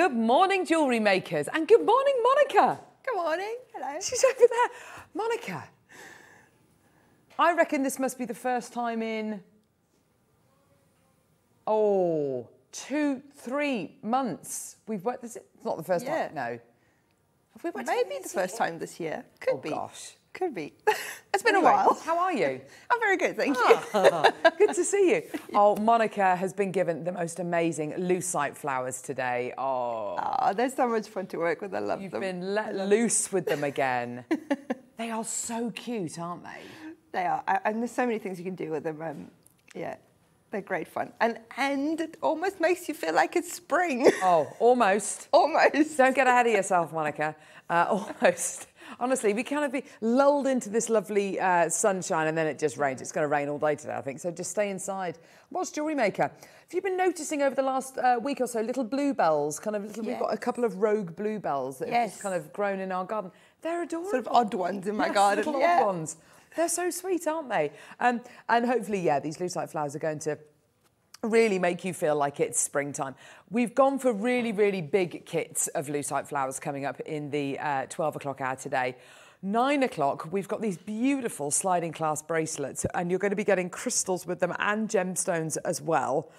Good morning, jewellery makers, and good morning, Monica. Good morning. Hello. She's over there. Monica, I reckon this must be the first time in, oh, two, three months we've worked. This it's not the first Yeah. time. No. Have we worked Maybe the first year? time this year. Could Oh, be. gosh. Could be. it's been Anyway, a while. How are you? I'm very good, thank you. Good to see you. Oh, Monica has been given the most amazing lucite flowers today. Oh, Oh, they're so much fun to work with. I love them. you've been let loose with them again. they are so cute, aren't they? They are, and there's so many things you can do with them. Um, yeah, they're great fun, and and it almost makes you feel like it's spring. Oh, almost. almost. Don't get ahead of yourself, Monica. Uh, almost. Honestly, we kind of be lulled into this lovely uh, sunshine and then it just rains. It's going to rain all day today, I think. So just stay inside. What's Jewelry Maker? Have you been noticing over the last uh, week or so little bluebells? Kind of little, We've got a couple of rogue bluebells that have just kind of grown in our garden. They're adorable. Sort of odd ones in my Yes, garden. Little yeah. odd ones. They're so sweet, aren't they? Um, and hopefully, yeah, these lucite flowers are going to really make you feel like it's springtime. We've gone for really, really big kits of lucite flowers coming up in the uh, 12 o'clock hour today. Nine o'clock, we've got these beautiful sliding clasp bracelets, and you're going to be getting crystals with them and gemstones as well.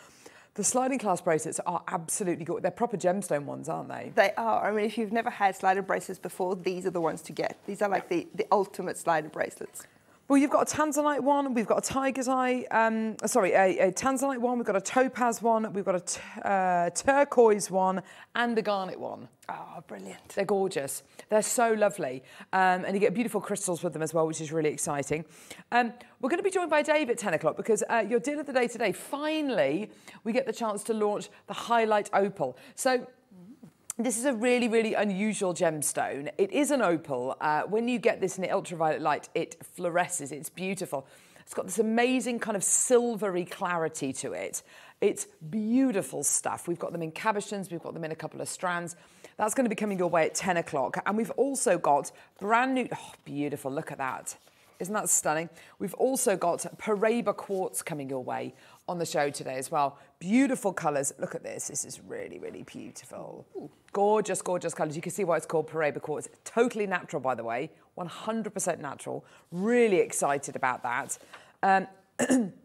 The sliding clasp bracelets are absolutely good. They're proper gemstone ones, aren't they? They are. I mean, if you've never had slider bracelets before, these are the ones to get. These are like the, the ultimate slider bracelets. Well, you've got a tanzanite one, we've got a tiger's eye, um, sorry, a, a tanzanite one, we've got a topaz one, we've got a uh, turquoise one, and a garnet one. Oh, brilliant. They're gorgeous. They're so lovely. Um, and you get beautiful crystals with them as well, which is really exciting. Um, we're going to be joined by Dave at 10 o'clock because uh, your deal of the day today, finally, we get the chance to launch the Hyalite Opal. So this is a really, really unusual gemstone. It is an opal. Uh, when you get this in the ultraviolet light, it fluoresces. It's beautiful. It's got this amazing kind of silvery clarity to it. It's beautiful stuff. We've got them in cabochons. We've got them in a couple of strands. That's going to be coming your way at 10 o'clock. And we've also got brand new, oh, beautiful. Look at that. Isn't that stunning? We've also got Paraiba quartz coming your way on the show today as well. Beautiful colours. Look at this. This is really, really beautiful. Gorgeous, gorgeous colours. You can see why it's called Paraiba quartz. Totally natural, by the way. 100% natural. Really excited about that. Um,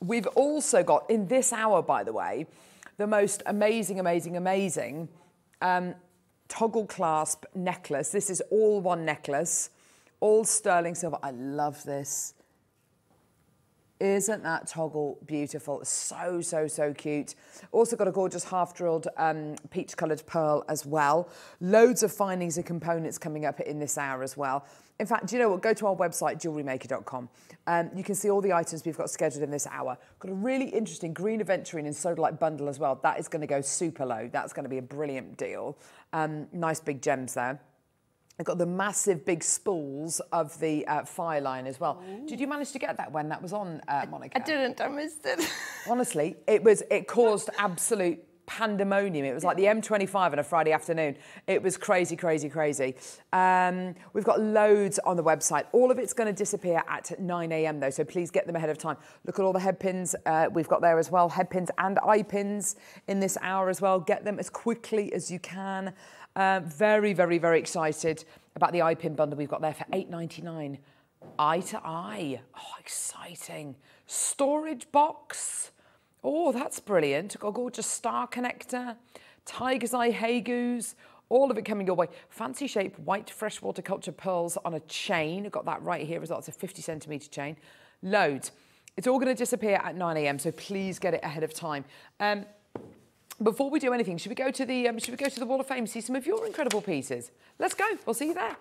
We've also got in this hour, by the way, the most amazing, amazing, amazing um, toggle clasp necklace. This is all one necklace, all sterling silver. I love this. Isn't that toggle beautiful? So, so, so cute. Also got a gorgeous half-drilled um, peach-coloured pearl as well. Loads of findings and components coming up in this hour as well. In fact, do you know what? Go to our website, jewellerymaker.com. Um, you can see all the items we've got scheduled in this hour. Got a really interesting green aventurine and sodalite bundle as well. That is going to go super low. That's going to be a brilliant deal. Um, nice big gems there. I've got the massive big spools of the uh, fire line as well. Did you manage to get that when that was on, uh, Monica? I didn't. I missed it. Honestly, it was. It caused absolute pandemonium. It was like the M25 on a Friday afternoon. It was crazy, crazy, crazy. Um, we've got loads on the website. All of it's going to disappear at 9 a.m. though, so please get them ahead of time. Look at all the head pins uh, we've got there as well. Head pins and eye pins in this hour as well. Get them as quickly as you can. Uh, very, very, very excited about the eye pin bundle we've got there for 8.99. Eye to eye. Oh, exciting. Storage box. Oh, that's brilliant. Got a gorgeous star connector, tiger's eye hay goose, all of it coming your way. Fancy shape white freshwater culture pearls on a chain. Got that right here as well. It's a 50 centimetre chain. Loads. It's all going to disappear at 9 a.m. So please get it ahead of time. Um, before we do anything, should we go to the um, should we go to the Wall of Fame see some of your incredible pieces? Let's go. We'll see you there.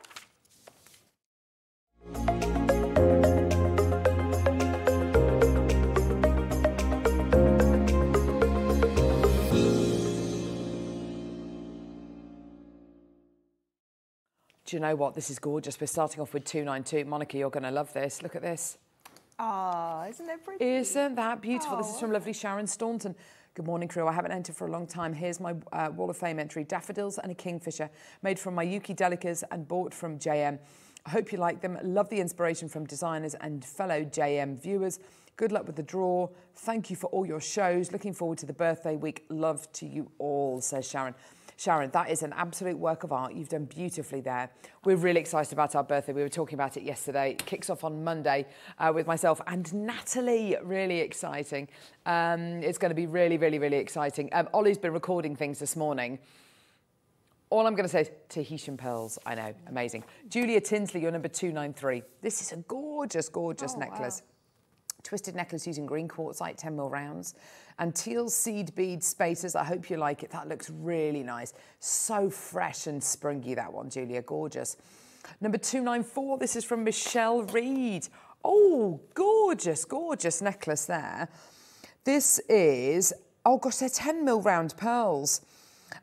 Do you know what? This is gorgeous. We're starting off with 292. Monica, you're going to love this. Look at this. Ah, isn't that pretty? Isn't that beautiful? This is from lovely Sharon Staunton. Good morning, crew. I haven't entered for a long time. Here's my uh, Wall of Fame entry Daffodils and a Kingfisher, made from Miyuki Delicas and bought from JM. I hope you like them. Love the inspiration from designers and fellow JM viewers. Good luck with the draw. Thank you for all your shows. Looking forward to the birthday week. Love to you all, says Sharon. Sharon, that is an absolute work of art. You've done beautifully there. We're really excited about our birthday. We were talking about it yesterday. It kicks off on Monday uh, with myself and Natalie. Really exciting. Um, it's going to be really, really, really exciting. Um, Ollie's been recording things this morning. All I'm going to say is Tahitian pearls. I know, amazing. Julia Tinsley, you're number 293. This is a gorgeous, gorgeous Oh, necklace. wow. Twisted necklace using green quartzite, 10 mil rounds. And teal seed bead spacers. I hope you like it. That looks really nice. So fresh and springy, that one, Julia. Gorgeous. Number 294, this is from Michelle Reed. Oh, gorgeous, gorgeous necklace there. This is, oh gosh, they're 10 mil round pearls.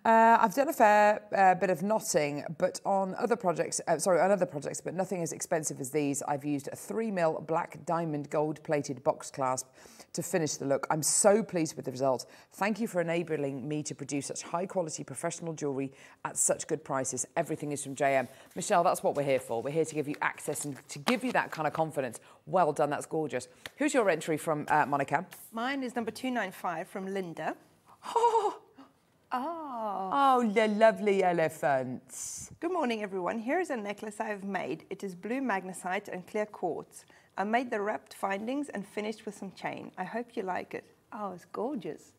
Uh, I've done a fair uh, bit of knotting, but on other projects, uh, sorry, on other projects, but nothing as expensive as these. I've used a three mil black diamond gold plated box clasp to finish the look. I'm so pleased with the result. Thank you for enabling me to produce such high quality professional jewellery at such good prices. Everything is from JM. Michelle, that's what we're here for. We're here to give you access and to give you that kind of confidence. Well done, that's gorgeous. Who's your entry from uh, Monica? Mine is number 295 from Linda. Oh, Oh. oh, the lovely elephants. Good morning, everyone. Here is a necklace I have made. It is blue magnesite and clear quartz. I made the wrapped findings and finished with some chain. I hope you like it. Oh, it's gorgeous.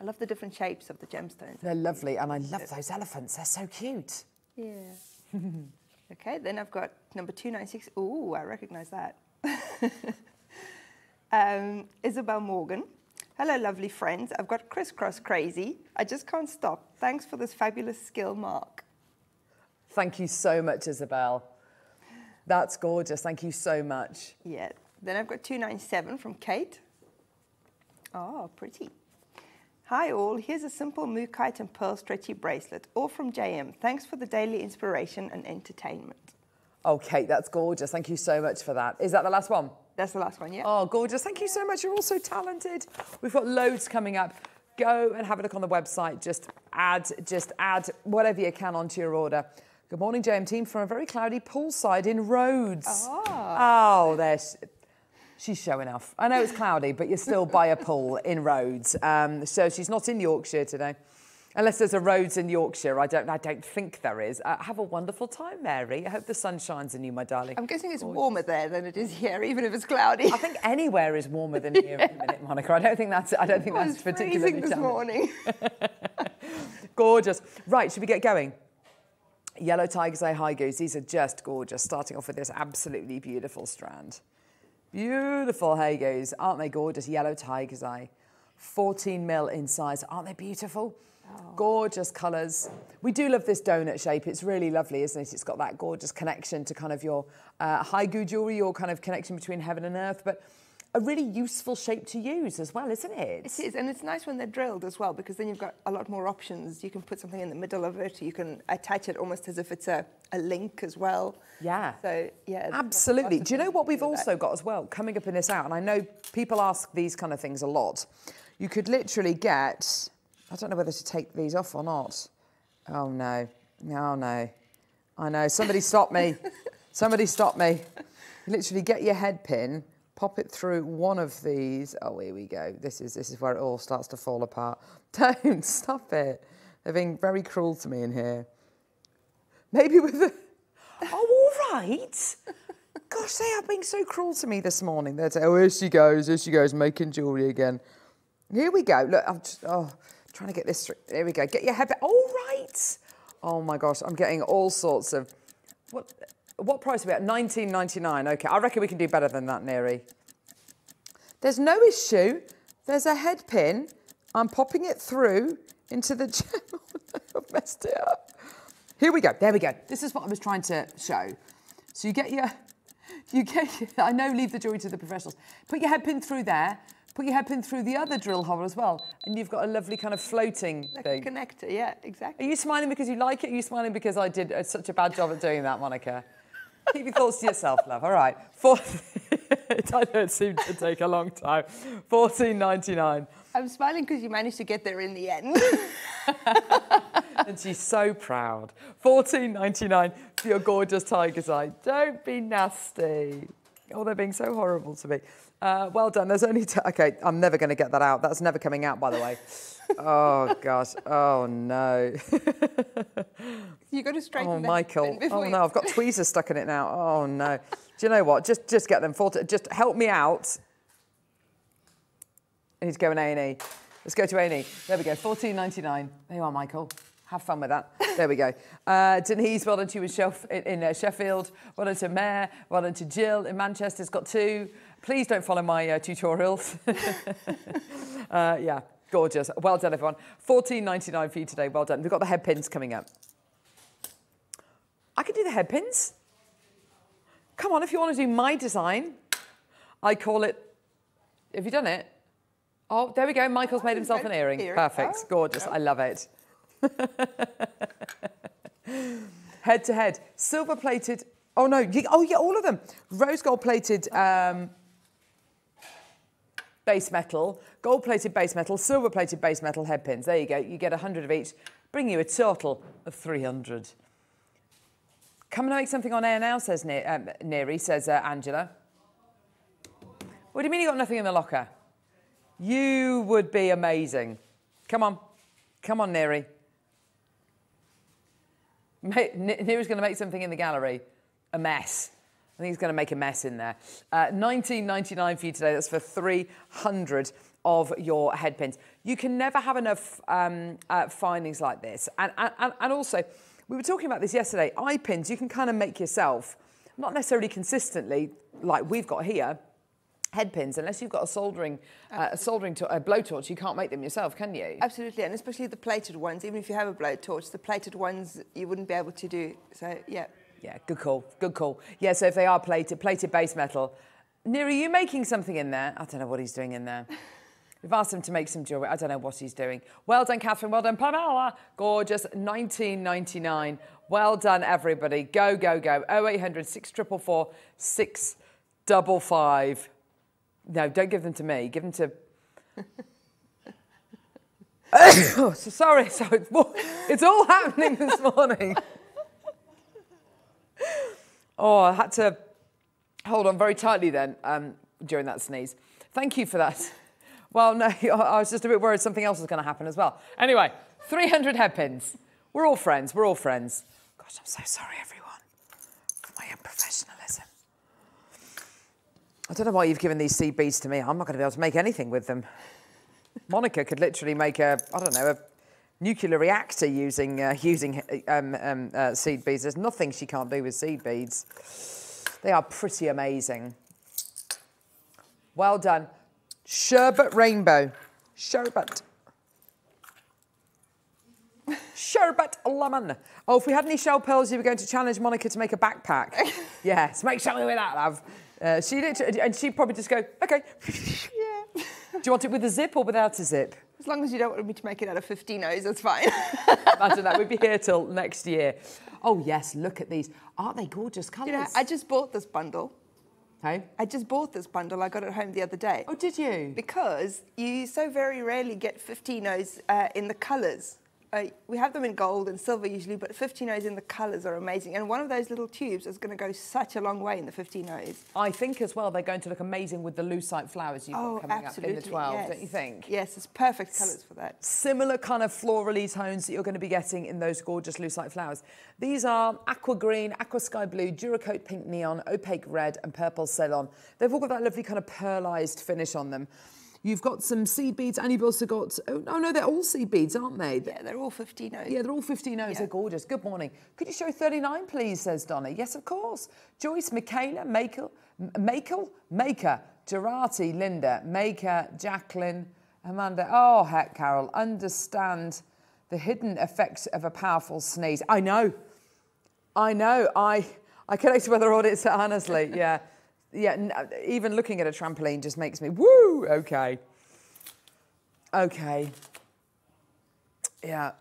I love the different shapes of the gemstones. They're lovely, and I love those elephants. They're so cute. Yeah. okay, then I've got number 296. Ooh, I recognize that. um, Isabel Morgan. Hello, lovely friends. I've got crisscross crazy. I just can't stop. Thanks for this fabulous skill, Mark. Thank you so much, Isabel. That's gorgeous. Thank you so much. Yeah. Then I've got 297 from Kate. Oh, pretty. Hi all, here's a simple Mookaite and pearl stretchy bracelet, all from JM. Thanks for the daily inspiration and entertainment. Oh, Kate, that's gorgeous. Thank you so much for that. Is that the last one? That's the last one, yeah? Oh, gorgeous. Thank you so much. You're all so talented. We've got loads coming up. Go and have a look on the website. Just add, just add whatever you can onto your order. Good morning, JM team, from a very cloudy poolside in Rhodes. Oh, there's. She's showing off. I know it's cloudy, but you're still by a pool in Rhodes. Um, so she's not in Yorkshire today. Unless there's a Rhodes in Yorkshire, I don't, I don't think there is. Uh, have a wonderful time, Mary. I hope the sun shines on you, my darling. I'm guessing it's warmer there than it is here, even if it's cloudy. I think anywhere is warmer than here at the minute, Monica. I don't think that's. I don't think I that's particularly freezing this morning. Gorgeous. Right, should we get going? Yellow Tiger's Eye High Goose. These are just gorgeous. Starting off with this absolutely beautiful strand. Beautiful Hay Goose. Aren't they gorgeous? Yellow Tiger's Eye. 14 mil in size. Aren't they beautiful? Gorgeous colours. We do love this donut shape. It's really lovely, isn't it? It's got that gorgeous connection to kind of your uh, Haigu jewellery, your kind of connection between heaven and earth, but a really useful shape to use as well, isn't it? It is, and it's nice when they're drilled as well because then you've got a lot more options. You can put something in the middle of it. You can attach it almost as if it's a, a link as well. Yeah. So yeah, Absolutely. Do you know what we've with that. also got as well coming up in this out? And I know people ask these kind of things a lot. You could literally get, I don't know whether to take these off or not. Oh no, no, no. I know. Somebody stop me. Somebody stop me. You literally get your head pin, pop it through one of these. Oh, here we go. This is this is where it all starts to fall apart. Don't stop it. They're being very cruel to me in here. Maybe with. Oh, all right. Gosh, they are being so cruel to me this morning. They're saying, oh, here she goes, here she goes, making jewellery again. Here we go. Look, I'm just, oh, trying to get this through. There we go. Get your head back. All right. Oh my gosh, I'm getting all sorts of. What, what price are we at? 19.99. Okay, I reckon we can do better than that, Neri. There's no issue. There's a head pin. I'm popping it through into the gem. I've messed it up. Here we go. There we go. This is what I was trying to show. So you get your, you get. Your, I know. Leave the jewelry to the professionals. Put your head pin through there. Put your head pin through the other drill hole as well, and you've got a lovely kind of floating Like thing. a connector, yeah, exactly. Are you smiling because you like it? Are you smiling because I did uh, such a bad job at doing that, Monica? Keep your thoughts to yourself, love. All right. Four, I know it seemed to take a long time. Fourteen ninety nine. I'm smiling because you managed to get there in the end. And she's so proud. Fourteen ninety nine for your gorgeous tiger's eye. Don't be nasty. Oh, they're being so horrible to me. Uh, well done. There's only t- okay. I'm never going to get that out. That's never coming out, by the way. oh gosh. Oh no. You got to straighten Oh Michael. Oh no. I've got tweezers stuck in it now. Oh no. Do you know what? Just just get them. Full just help me out. I need to go in A and E. Let's go to A and E. There we go. Fourteen ninety nine. There you are, Michael. Have fun with that. There we go. Uh, Denise, well done to you in, Shelf, in, in uh, Sheffield. Well done to Mare. Well done to Jill in Manchester's got two. Please don't follow my uh, tutorials. uh, yeah, gorgeous. Well done, everyone. Fourteen ninety nine for you today. Well done. We've got the head pins coming up. I can do the head pins. Come on, if you want to do my design, I call it. Have you done it? Oh, there we go. Michael's made himself an earring. Earring. Perfect. Oh, Gorgeous. I love it. head to head, silver plated. Oh no! Oh yeah, all of them. Rose gold plated um, base metal, gold plated base metal, silver plated base metal head pins. There you go. You get 100 of each, bring you a total of 300. Come and make something on air now, says Ne- um, Neri, says uh, Angela. What do you mean you got nothing in the locker? You would be amazing. Come on. Come on, Neri. Ma- N- Neri's going to make something in the gallery. A mess. I think he's going to make a mess in there. Uh, 19.99 for you today. That's for 300 of your head pins. You can never have enough um, uh, findings like this. And, and, and also, we were talking about this yesterday. Eye pins you can kind of make yourself, not necessarily consistently like we've got here. Head pins, unless you've got a soldering, uh, a soldering to- a blowtorch, you can't make them yourself, can you? Absolutely, and especially the plated ones. Even if you have a blowtorch, the plated ones you wouldn't be able to do. So yeah, Yeah, good call. Good call. Yeah, so if they are plated, plated base metal. Neri, are you making something in there? I don't know what he's doing in there. We've asked him to make some jewellery. I don't know what he's doing. Well done, Catherine. Well done, Pamela. Gorgeous. 1999. Well done, everybody. Go, go, go. 0800 644 655. No, don't give them to me. Give them to. oh, so sorry. So it's all happening this morning. Oh, I had to hold on very tightly then um, during that sneeze. Thank you for that. Well, no, I was just a bit worried something else was going to happen as well. Anyway, 300 head pins. We're all friends. We're all friends. Gosh, I'm so sorry, everyone, for my unprofessionalism. I don't know why you've given these seed beads to me. I'm not going to be able to make anything with them. Monica could literally make a, I don't know, a nuclear reactor using uh, using um, um, uh, seed beads. There's nothing she can't do with seed beads. They are pretty amazing. Well done. Sherbet rainbow. Sherbet. Sherbet lemon. Oh, if we had any shell pearls, you were going to challenge Monica to make a backpack. yes, make something with that, love. Uh, she literally, and she'd probably just go, okay. Do you want it with a zip or without a zip? As long as you don't want me to make it out of 50 O's, that's fine. Imagine that. We'd be here till next year. Oh, yes, look at these. Aren't they gorgeous colours? you know, I just bought this bundle. Hey? I just bought this bundle. I got it home the other day. Oh, did you? Because you so very rarely get 15 O's uh, in the colours. Uh, we have them in gold and silver usually, but 15 O's in the colours are amazing. And one of those little tubes is going to go such a long way in the 15 O's. I think as well they're going to look amazing with the lucite flowers you've Oh, got coming absolutely. up in the 12, yes. don't you think? Yes, it's perfect colours for that. Similar kind of florally tones that you're going to be getting in those gorgeous lucite flowers. These are aqua green, aqua sky blue, Duracoat pink neon, opaque red, and purple Ceylon. They've all got that lovely kind of pearlised finish on them. You've got some seed beads, and you've also got, oh, oh no, they're all seed beads, aren't they? Yeah, they're all 15 O's. Yeah, they're all 15 O's. Yeah. They're gorgeous. Good morning. Could you show 39, please, says Donna. Yes, of course. Joyce, Michaela, Makel, Makel, Maker, Gerati, Linda, Maker, Jacqueline, Amanda. Oh, heck, Carol. Understand the hidden effects of a powerful sneeze. I know. I know. I, I connect with other audience, honestly. Yeah. Yeah, uh, even looking at a trampoline just makes me, woo, okay. Okay. Yeah.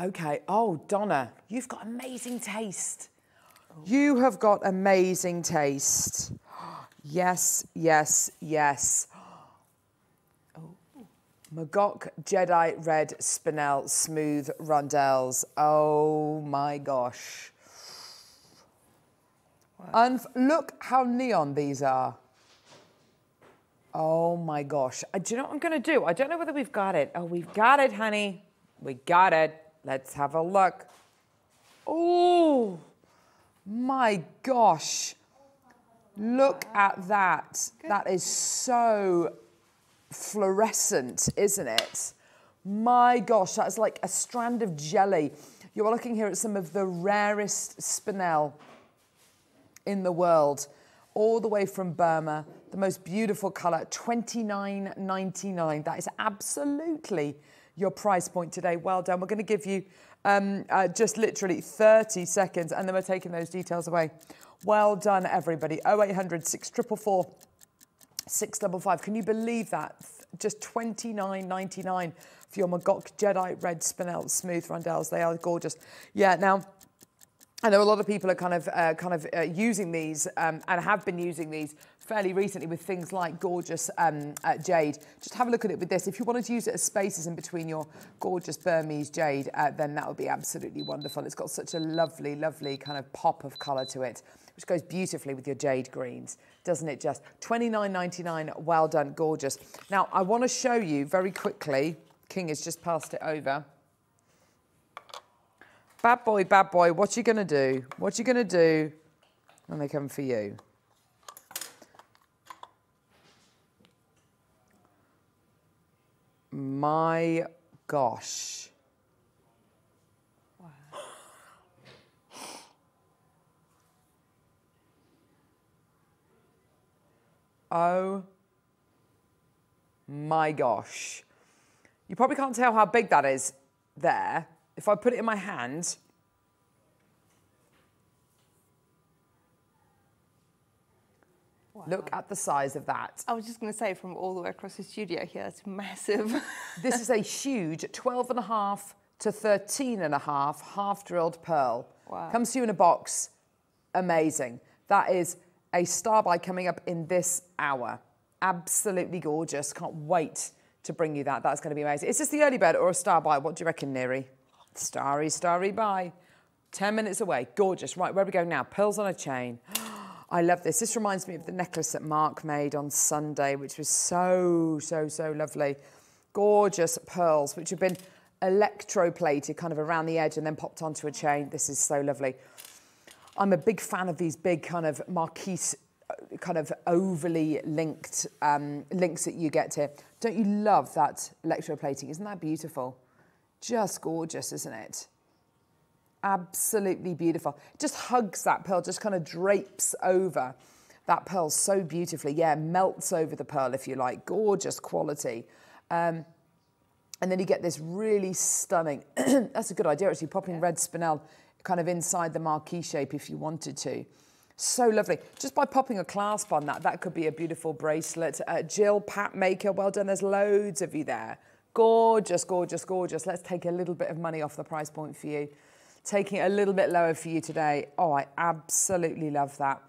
Okay. Oh, Donna, you've got amazing taste. You have got amazing taste. Yes, yes, yes. Mogok Jedi Red Spinel Smooth Rondelles. Oh my gosh. Unf- look how neon these are. Oh my gosh. Uh, Do you know what I'm going to do? I don't know whether we've got it. Oh, we've got it, honey. We got it. Let's have a look. Oh, my gosh. Look at that. That is so fluorescent, isn't it? My gosh, that's like a strand of jelly. You're looking here at some of the rarest spinel in the world, all the way from Burma. The most beautiful colour, $29.99. That is absolutely your price point today. Well done. We're going to give you um, uh, just literally 30 seconds and then we're taking those details away. Well done, everybody. 0800 644 655. Can you believe that? Just 29.99 for your Mogok Jedi Red Spinel Smooth Rondelles. They are gorgeous. Yeah, now I know a lot of people are kind of uh, kind of uh, using these um, and have been using these fairly recently with things like gorgeous um, uh, jade. Just have a look at it with this. If you wanted to use it as spaces in between your gorgeous Burmese jade, uh, then that would be absolutely wonderful. It's got such a lovely, lovely kind of pop of colour to it, which goes beautifully with your jade greens, doesn't it? Just 29.99. Well done, gorgeous. Now I want to show you very quickly. King has just passed it over. Bad boy, bad boy, what you gonna do? What you gonna do when they come for you? My gosh. Oh my gosh. You probably can't tell how big that is there. If I put it in my hand, look at the size of that. I was just going to say, from all the way across the studio here, it's massive. This is a huge 12 and a half to 13 and a half half drilled pearl. Wow. Comes to you in a box. Amazing. That is a star buy coming up in this hour. Absolutely gorgeous. Can't wait to bring you that. That's going to be amazing. Is this the early bird or a star buy? What do you reckon, Neri? Starry, starry by. 10 minutes away. Gorgeous. Right, where we go now? Pearls on a chain. I love this. This reminds me of the necklace that Mark made on Sunday, which was so, so, so lovely. Gorgeous pearls, which have been electroplated kind of around the edge and then popped onto a chain. This is so lovely. I'm a big fan of these big kind of marquise, uh, kind of overly linked um, links that you get here. Don't you love that electroplating? Isn't that beautiful? Just gorgeous, isn't it? Absolutely beautiful. Just hugs that pearl, just kind of drapes over that pearl so beautifully. Yeah, melts over the pearl, if you like. Gorgeous quality. Um, and then you get this really stunning, that's a good idea actually, popping red spinel kind of inside the marquee shape if you wanted to. So lovely. Just by popping a clasp on that, that could be a beautiful bracelet. Uh, Jill, Pat Maker, well done. There's loads of you there. Gorgeous, gorgeous, gorgeous. Let's take a little bit of money off the price point for you. Taking it a little bit lower for you today. Oh, I absolutely love that.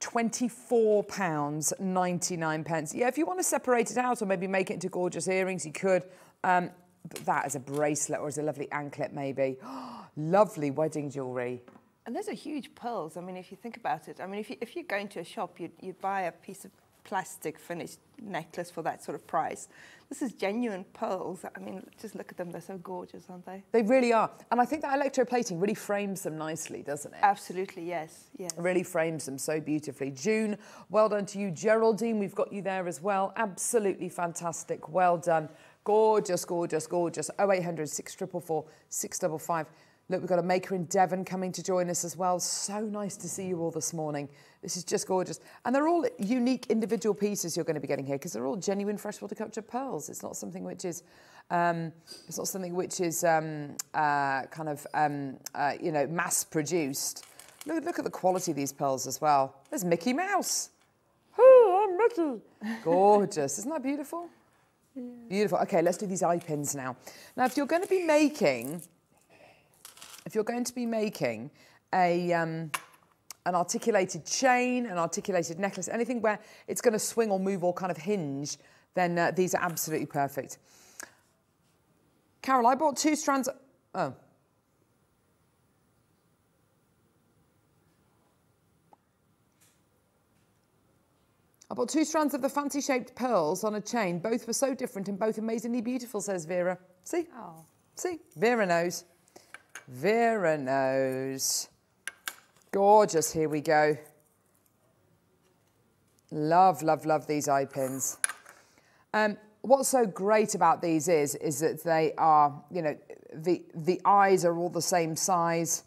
£24.99. pence. Yeah, if you want to separate it out or maybe make it into gorgeous earrings, you could. Um, but that as a bracelet or as a lovely anklet, maybe. lovely wedding jewellery. and those are huge pearls. I mean, if you think about it, I mean, if you, if you go into a shop, you you buy a piece of plastic finished necklace for that sort of price. This is genuine pearls. I mean, just look at them. They're so gorgeous, aren't they? They really are. And I think that electroplating really frames them nicely, doesn't it? Absolutely, yes. Yes. really frames them so beautifully. June, well done to you. Geraldine, we've got you there as well. Absolutely fantastic. Well done. Gorgeous, gorgeous, gorgeous. 0800 644 655. Look, we've got a maker in Devon coming to join us as well. So nice to see you all this morning. This is just gorgeous. And they're all unique individual pieces you're going to be getting here because they're all genuine freshwater captured pearls. It's not something which is, um, it's not something which is um, uh, kind of, um, uh, you know, mass produced. Look, look at the quality of these pearls as well. There's Mickey Mouse. Oh, I'm Mickey. Gorgeous. Isn't that beautiful? Beautiful. Okay, let's do these eye pins now. Now, if you're going to be making, if you're going to be making a um, an articulated chain, an articulated necklace, anything where it's going to swing or move or kind of hinge, then uh, these are absolutely perfect. Carol, I bought two strands. Oh. I bought two strands of the fancy shaped pearls on a chain. Both were so different and both amazingly beautiful, says Vera. See? Oh. See? Vera knows. Vera knows. Gorgeous. Here we go. Love, love, love these eye pins. Um, what's so great about these is, is that they are, you know, the, the eyes are all the same size.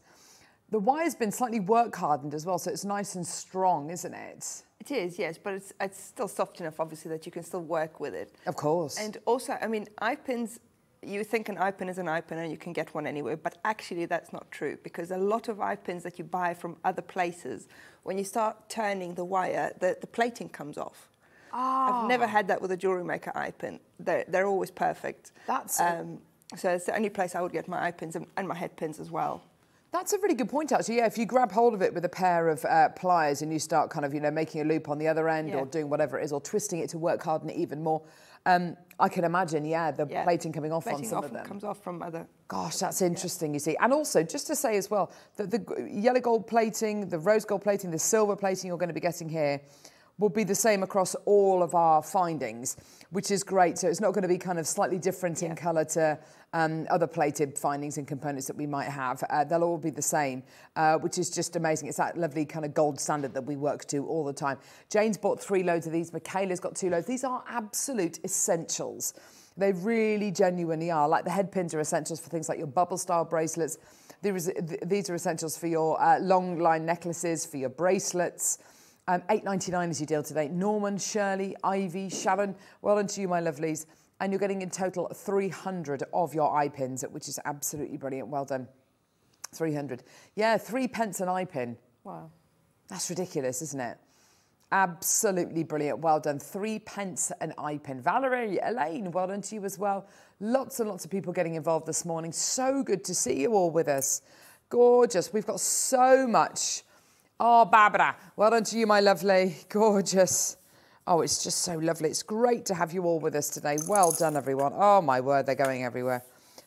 The wire's been slightly work hardened as well, so it's nice and strong, isn't it? It is, yes, but it's, it's still soft enough, obviously, that you can still work with it. Of course. And also, I mean, eye pins, you think an eye pin is an eye pin and you can get one anywhere, but actually that's not true because a lot of eye pins that you buy from other places, when you start turning the wire, the, the plating comes off. I've never had that with a jewelry maker eye pin. They're, they're always perfect. That's- um, so it's the only place I would get my eye pins and, and my head pins as well. That's a really good point, actually. Yeah, if you grab hold of it with a pair of uh, pliers and you start kind of, you know, making a loop on the other end Yeah. or doing whatever it is or twisting it to work harden it even more, um, I can imagine, yeah, the Yeah. plating coming off on some of them. comes off from other. Gosh, that's interesting, you see. And also, just to say as well, that the yellow gold plating, the rose gold plating, the silver plating you're going to be getting here will be the same across all of our findings, which is great. So it's not going to be kind of slightly different in colour to um, other plated findings and components that we might have. Uh, they'll all be the same, uh, which is just amazing. It's that lovely kind of gold standard that we work to all the time. Jane's bought three loads of these. Michaela's got two loads. These are absolute essentials. They really genuinely are. Like the head pins are essentials for things like your bubble style bracelets. There is- th- These are essentials for your uh, long line necklaces, for your bracelets. Um, eight ninety nine is your deal today. Norman, Shirley, Ivy, Sharon, well done to you, my lovelies. And you're getting in total 300 of your eye pins, which is absolutely brilliant. Well done. 300. Yeah, three pence an eye pin. Wow. That's ridiculous, isn't it? Absolutely brilliant. Well done. Three pence an eye pin. Valerie, Elaine, well done to you as well. Lots and lots of people getting involved this morning. So good to see you all with us. Gorgeous. We've got so much. Oh, Barbara, well done to you, my lovely. Gorgeous. Oh, it's just so lovely. It's great to have you all with us today. Well done, everyone. Oh, my word, they're going everywhere.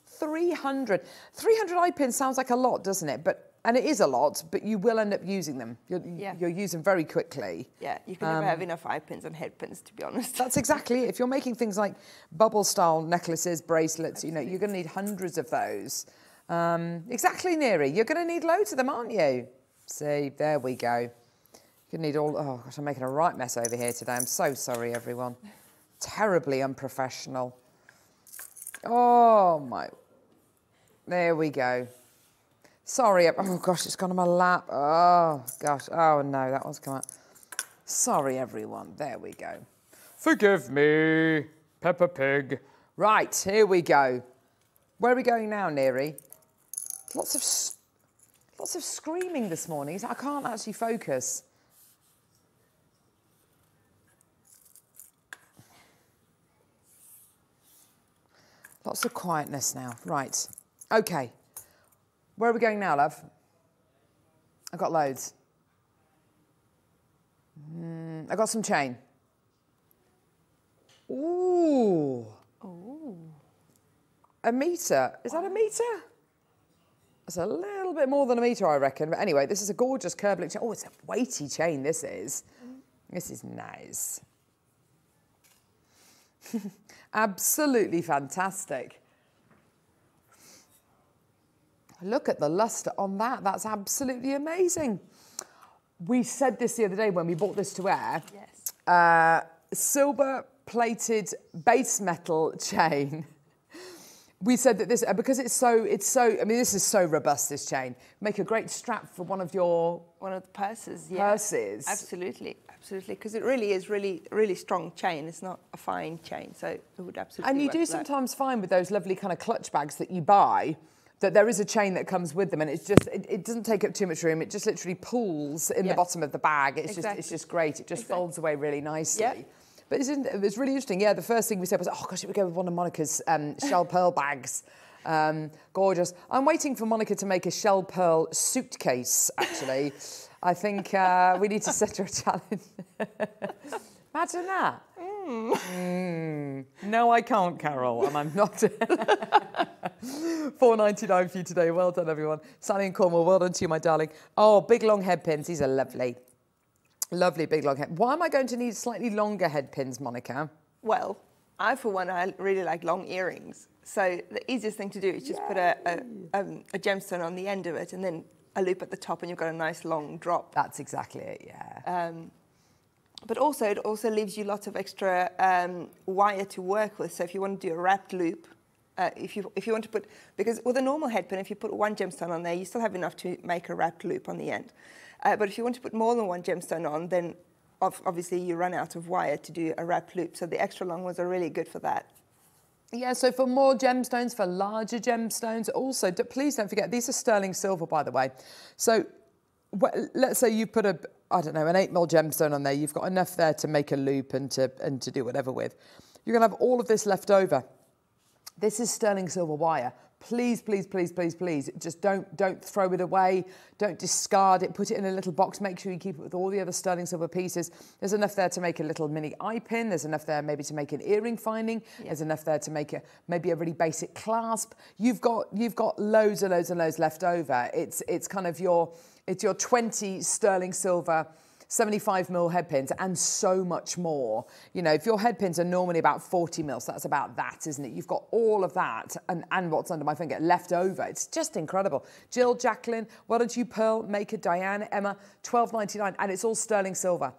300. 300 eye pins sounds like a lot, doesn't it? But and it is a lot, but you will end up using them. You'll, Yeah. use them very quickly. Yeah, you can never have enough eye pins and head pins, to be honest. That's exactly it. If you're making things like bubble style necklaces, bracelets, you know, you're going to need hundreds of those. Um, exactly, Neri. You're going to need loads of them, aren't you? See, there we go. You need all. Oh gosh, I'm making a right mess over here today. I'm so sorry, everyone. Terribly unprofessional. Oh my. There we go. Sorry. Oh gosh, it's gone on my lap. Oh gosh. Oh no, that one's come out. Sorry, everyone. There we go. Forgive me, Peppa Pig. Right, here we go. Where are we going now, Neri? Lots of, lots of screaming this morning. I can't actually focus. Lots of quietness now. Right. Okay. Where are we going now, love? I've got loads. Mm, I got some chain. Ooh. Oh. A metre. Is that a metre? It's a little bit more than a metre, I reckon. But anyway, this is a gorgeous curb link chain. Oh, it's a weighty chain, this is. This is nice. Absolutely fantastic. Look at the luster on that. That's absolutely amazing. We said this the other day when we bought this to wear. Yes. Uh, silver plated base metal chain. We said that this uh, because it's so it's so I mean this is so robust this chain. Make a great strap for one of your One of the purses, yeah. Purses. Absolutely, absolutely. Because it really is really, really strong chain. It's not a fine chain, so it would absolutely And you do sometimes find with those lovely kind of clutch bags that you buy that there is a chain that comes with them and it's just it, it doesn't take up too much room. It just literally pulls in the bottom of the bag. It's just it's just great. It just Exactly. folds away really nicely. Yep. But it's, it's really interesting. Yeah, the first thing we said was, oh gosh, we go with one of Monica's um, shell pearl bags. Um, gorgeous. I'm waiting for Monica to make a shell pearl suitcase, actually. I think uh, we need to set her a challenge. Imagine that. Mm. No, I can't, Carol, and I'm not. Four ninety nine for you today. Well done, everyone. Sally and Cornwall, well done to you, my darling. Oh, big long head pins. These are lovely. Lovely big long head. Why am I going to need slightly longer head pins, Monica? Well, I, for one, I really like long earrings. So the easiest thing to do is just Yay. put a, a, um, a, gemstone on the end of it and then a loop at the top and you've got a nice long drop. That's exactly it, yeah. Um, but also, it also leaves you lots of extra um, wire to work with. So if you want to do a wrapped loop, uh, if, you, if you want to put, because with a normal head pin, if you put one gemstone on there, you still have enough to make a wrapped loop on the end. Uh, but if you want to put more than one gemstone on, then obviously you run out of wire to do a wrap loop. So the extra long ones are really good for that. Yeah, so for more gemstones, for larger gemstones, also, please don't forget, these are sterling silver, by the way. So let's say you put a, I don't know, an 8 mil gemstone on there. You've got enough there to make a loop and to, and to do whatever with. You're going to have all of this left over. This is sterling silver wire. Please, please, please, please, please, just don't, don't throw it away. Don't discard it. Put it in a little box. Make sure you keep it with all the other sterling silver pieces. There's enough there to make a little mini eye pin. There's enough there maybe to make an earring finding. Yeah. There's enough there to make a, maybe a really basic clasp. You've got, you've got loads and loads and loads left over. It's, it's kind of your, it's your 20 sterling silver 75 mil head pins and so much more. You know, if your head pins are normally about 40 mil, so that's about that, isn't it? You've got all of that and, and what's under my finger left over. It's just incredible. Jill, Jacqueline, why don't you Pearl, Maker, Diane, Emma, 12.99 and it's all sterling silver.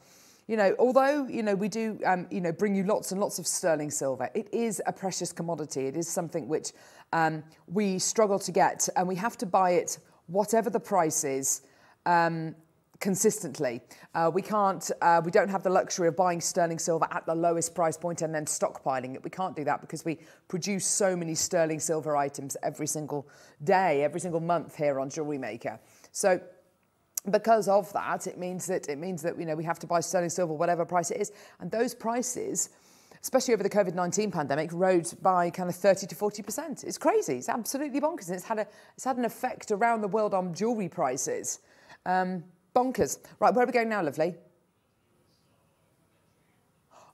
You know, although, you know, we do, um, you know, bring you lots and lots of sterling silver, it is a precious commodity. It is something which um, we struggle to get and we have to buy it whatever the price is um, consistently. Uh, we can't, uh, we don't have the luxury of buying sterling silver at the lowest price point and then stockpiling it. We can't do that because we produce so many sterling silver items every single day, every single month here on Jewelry Maker. So because of that, it means that it means that you know we have to buy sterling silver whatever price it is, and those prices especially over the COVID 19 pandemic, rose by kind of 30 to 40%. It's crazy. It's absolutely bonkers. And it's had, a, it's had an effect around the world on jewellery prices. Um, bonkers. Right, where are we going now, lovely?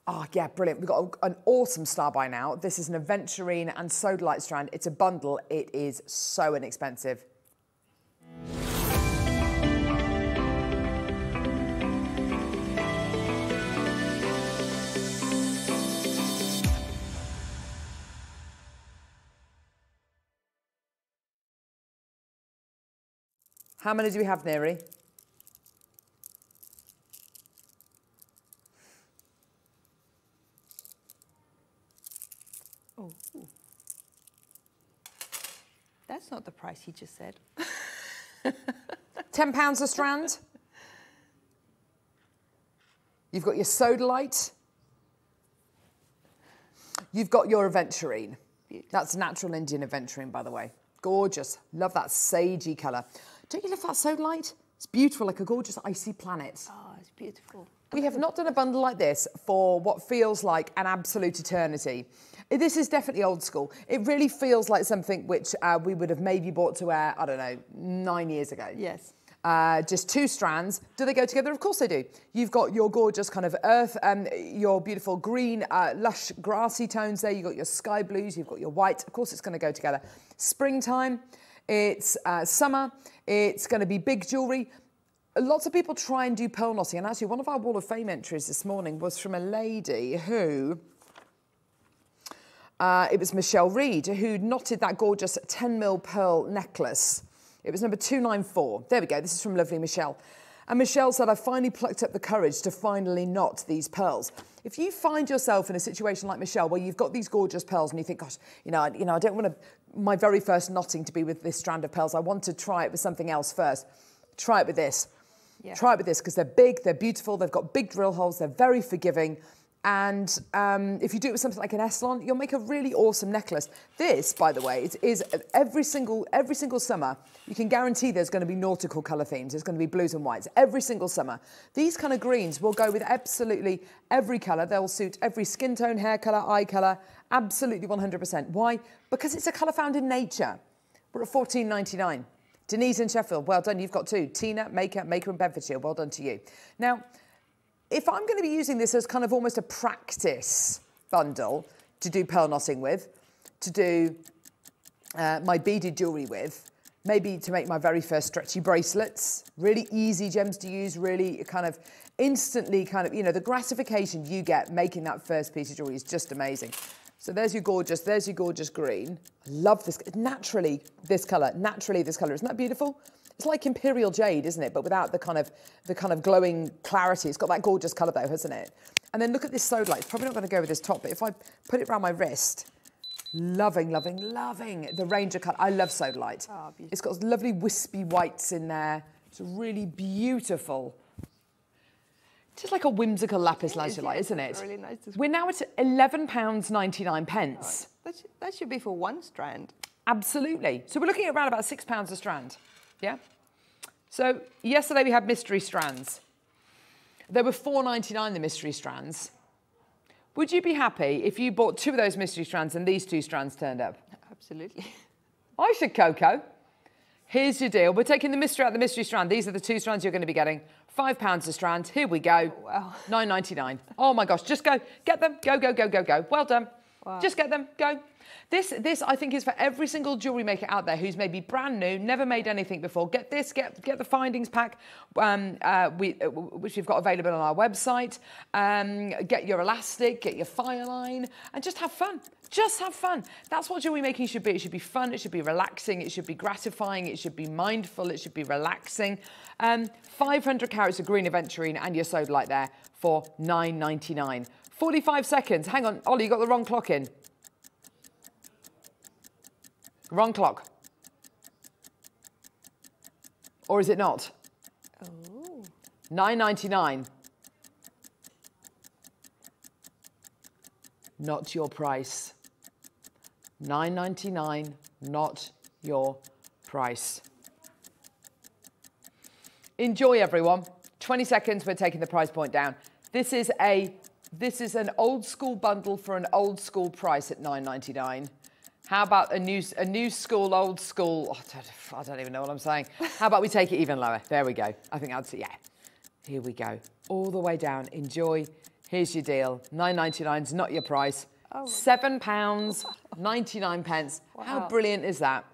Oh, yeah, brilliant. We've got an awesome star buy now. This is an aventurine and sodalite strand. It's a bundle. It is so inexpensive. How many do we have, Neri? Oh, that's not the price he just said. £10 a strand. You've got your sodalite. You've got your aventurine. That's natural Indian aventurine, by the way. Gorgeous. Love that sagey colour. Don't you love that sodalite? It's beautiful, like a gorgeous icy planet. Oh, it's beautiful. We have not done a bundle like this for what feels like an absolute eternity. This is definitely old school. It really feels like something which uh, we would have maybe bought to wear, I don't know, nine years ago. Yes. Uh, just two strands. Do they go together? Of course they do. You've got your gorgeous kind of earth, um, your beautiful green, uh, lush, grassy tones there. You've got your sky blues, you've got your white. Of course, it's going to go together. Springtime, it's uh, summer, it's going to be big jewellery. Lots of people try and do pearl knotting, and actually, one of our Wall of Fame entries this morning was from a lady who. Uh, it was Michelle Reed who knotted that gorgeous 10 mil pearl necklace. It was number 294. There we go. This is from lovely Michelle. And Michelle said, I finally plucked up the courage to finally knot these pearls. If you find yourself in a situation like Michelle, where you've got these gorgeous pearls and you think, gosh, you know, I, you know, I don't want to, my very first knotting to be with this strand of pearls. I want to try it with something else first. Try it with this. Yeah. Try it with this because they're big, they're beautiful, they've got big drill holes, they're very forgiving. And um, if you do it with something like an Eslon, you'll make a really awesome necklace. This, by the way, is, is, every single every single summer. You can guarantee there's going to be nautical colour themes. There's going to be blues and whites every single summer. These kind of greens will go with absolutely every colour. They'll suit every skin tone, hair colour, eye colour. Absolutely 100%. Why? Because it's a colour found in nature. We're at 14.99. Denise in Sheffield, well done. You've got two. Tina, Maker, Maker in Bedfordshire, well done to you. Now if I'm going to be using this as kind of almost a practice bundle to do pearl knotting with, to do uh, my beaded jewellery with, maybe to make my very first stretchy bracelets. Really easy gems to use, really kind of instantly kind of, you know, the gratification you get making that first piece of jewelry is just amazing. So there's your gorgeous, there's your gorgeous green. I love this, naturally this colour, naturally this colour. Isn't that beautiful? It's like imperial jade, isn't it? But without the kind of the kind of glowing clarity. It's got that gorgeous colour though, hasn't it? And then look at this sodalite. It's probably not going to go with this top, but if I put it around my wrist, loving, loving, loving the Ranger cut. I love sodalite. Oh, ah, it's got lovely wispy whites in there. It's really beautiful just like a whimsical lapis lazuli, is, isn't it? Really nice We're now at £11.99 pence. That, should, that should be for one strand. Absolutely. So we're looking at around about £6 a strand. Yeah? So yesterday we had mystery strands. There were $4.99 the mystery strands. Would you be happy if you bought two of those mystery strands and these two strands turned up? Absolutely. I said Coco. Here's your deal. We're taking the mystery out of the mystery strand. These are the two strands you're going to be getting. Five pounds a strand. Here we go. Oh, wow. Nine ninety nine. Oh my gosh. Just go. Get them. Go, go, go, go, go. Well done. Wow. Just get them. Go. This, this, I think, is for every single jewellery maker out there who's maybe brand new, never made anything before. Get this, get, get the findings pack, um, uh, we, uh, which we've got available on our website. Um, get your elastic, get your fire line, and just have fun. Just have fun. That's what jewellery making should be. It should be fun, it should be relaxing, it should be gratifying, it should be mindful, it should be relaxing. Um, 500 carats of green aventurine and your sodalite there for 9.99. 45 seconds. Hang on, Ollie, you got the wrong clock in. Wrong clock. Or is it not? Oh. 9.99. Not your price. 9.99, not your price. Enjoy everyone. 20 seconds, we're taking the price point down. This is a this is an old school bundle for an old school price at 9.99. How about a new, a new school, old school? Oh, I, don't, I, don't, even know what I'm saying. How about we take it even lower? There we go. I think I'd say, yeah. Here we go. All the way down. Enjoy. Here's your deal. 9.99 is not your price. Oh. Seven pounds, 99 pence. Wow. How brilliant is that?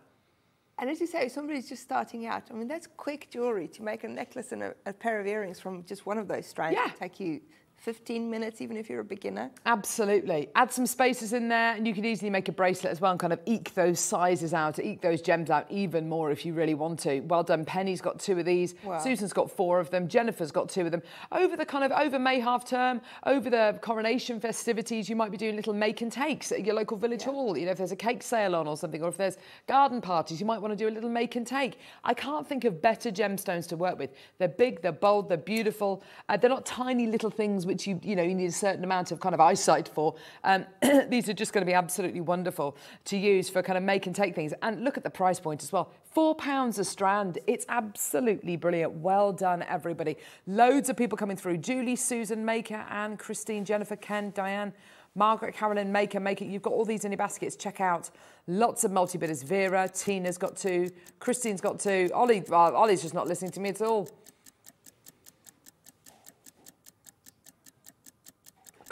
And as you say, if somebody's just starting out, I mean, that's quick jewelry to make a necklace and a, a pair of earrings from just one of those strands. Yeah. take you 15 minutes, even if you're a beginner. Absolutely. Add some spaces in there, and you can easily make a bracelet as well and kind of eke those sizes out, eke those gems out even more if you really want to. Well done. Penny's got two of these. Wow. Susan's got four of them. Jennifer's got two of them. Over the kind of over May half term, over the coronation festivities, you might be doing little make and takes at your local village yeah. hall. You know, if there's a cake sale on or something, or if there's garden parties, you might want to do a little make and take. I can't think of better gemstones to work with. They're big, they're bold, they're beautiful. Uh, they're not tiny little things which you, you know, you need a certain amount of kind of eyesight for. Um, these are just going to be absolutely wonderful to use for kind of make and take things. And look at the price point as well. Four pounds a strand. It's absolutely brilliant. Well done, everybody. Loads of people coming through. Julie, Susan, Maker, Anne, Christine, Jennifer, Ken, Diane, Margaret, Carolyn, Maker, Maker. You've got all these in your baskets. Check out. Lots of multi-bidders. Vera, Tina's got two. Christine's got two. Ollie, well, Ollie's just not listening to me at all.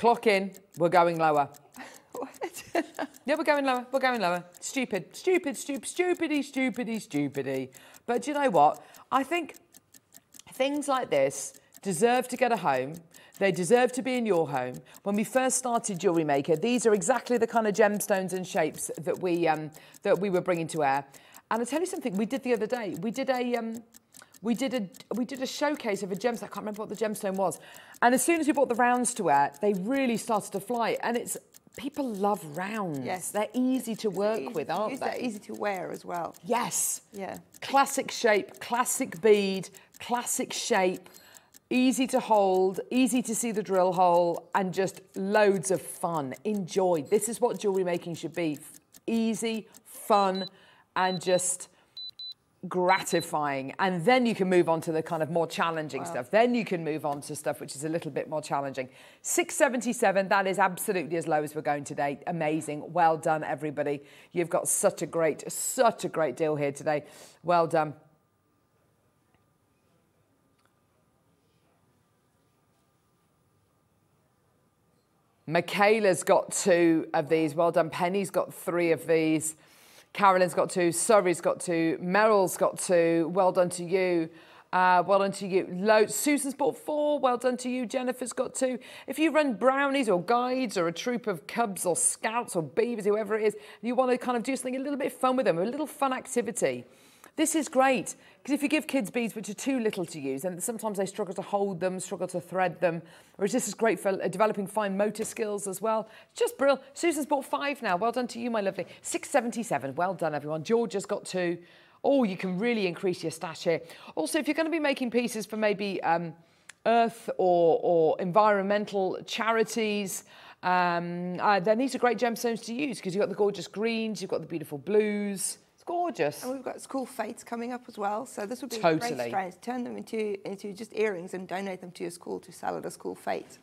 Clock in, we're going lower. what? yeah, we're going lower, we're going lower. Stupid, stupid, stupid, stupidity, stupidity, stupidity. But do you know what? I think things like this deserve to get a home. They deserve to be in your home. When we first started Jewelry Maker, these are exactly the kind of gemstones and shapes that we, um, that we were bringing to air. And I'll tell you something we did the other day. We did a, um, we did a we did a showcase of a gemstone. I can't remember what the gemstone was. And as soon as we brought the rounds to air, they really started to fly. And it's people love rounds. Yes. They're easy to work easy with, aren't they? They're easy to wear as well. Yes. Yeah. Classic shape, classic bead, classic shape, easy to hold, easy to see the drill hole, and just loads of fun. Enjoy. This is what jewellery making should be. Easy, fun, and just gratifying and then you can move on to the kind of more challenging wow. stuff then you can move on to stuff which is a little bit more challenging 677 that is absolutely as low as we're going today amazing well done everybody you've got such a great such a great deal here today well done Michaela's got two of these. Well done. Penny's got three of these. Carolyn's got two. Surrey's got two. Meryl's got two. Well done to you. Uh, well done to you. Lo- Susan's bought four. Well done to you. Jennifer's got two. If you run brownies or guides or a troop of cubs or scouts or beavers, whoever it is, you want to kind of do something a little bit fun with them, a little fun activity. This is great because if you give kids beads which are too little to use, then sometimes they struggle to hold them, struggle to thread them. Whereas this is great for uh, developing fine motor skills as well. Just brilliant. Susan's bought five now. Well done to you, my lovely. 677. Well done, everyone. Georgia's got two. Oh, you can really increase your stash here. Also, if you're going to be making pieces for maybe um, earth or, or environmental charities, um, uh, then these are great gemstones to use because you've got the gorgeous greens, you've got the beautiful blues. It's gorgeous. And we've got school fetes coming up as well. So this would be Totally. great strands. Turn them into, into just earrings and donate them to your school to sell at a school fete.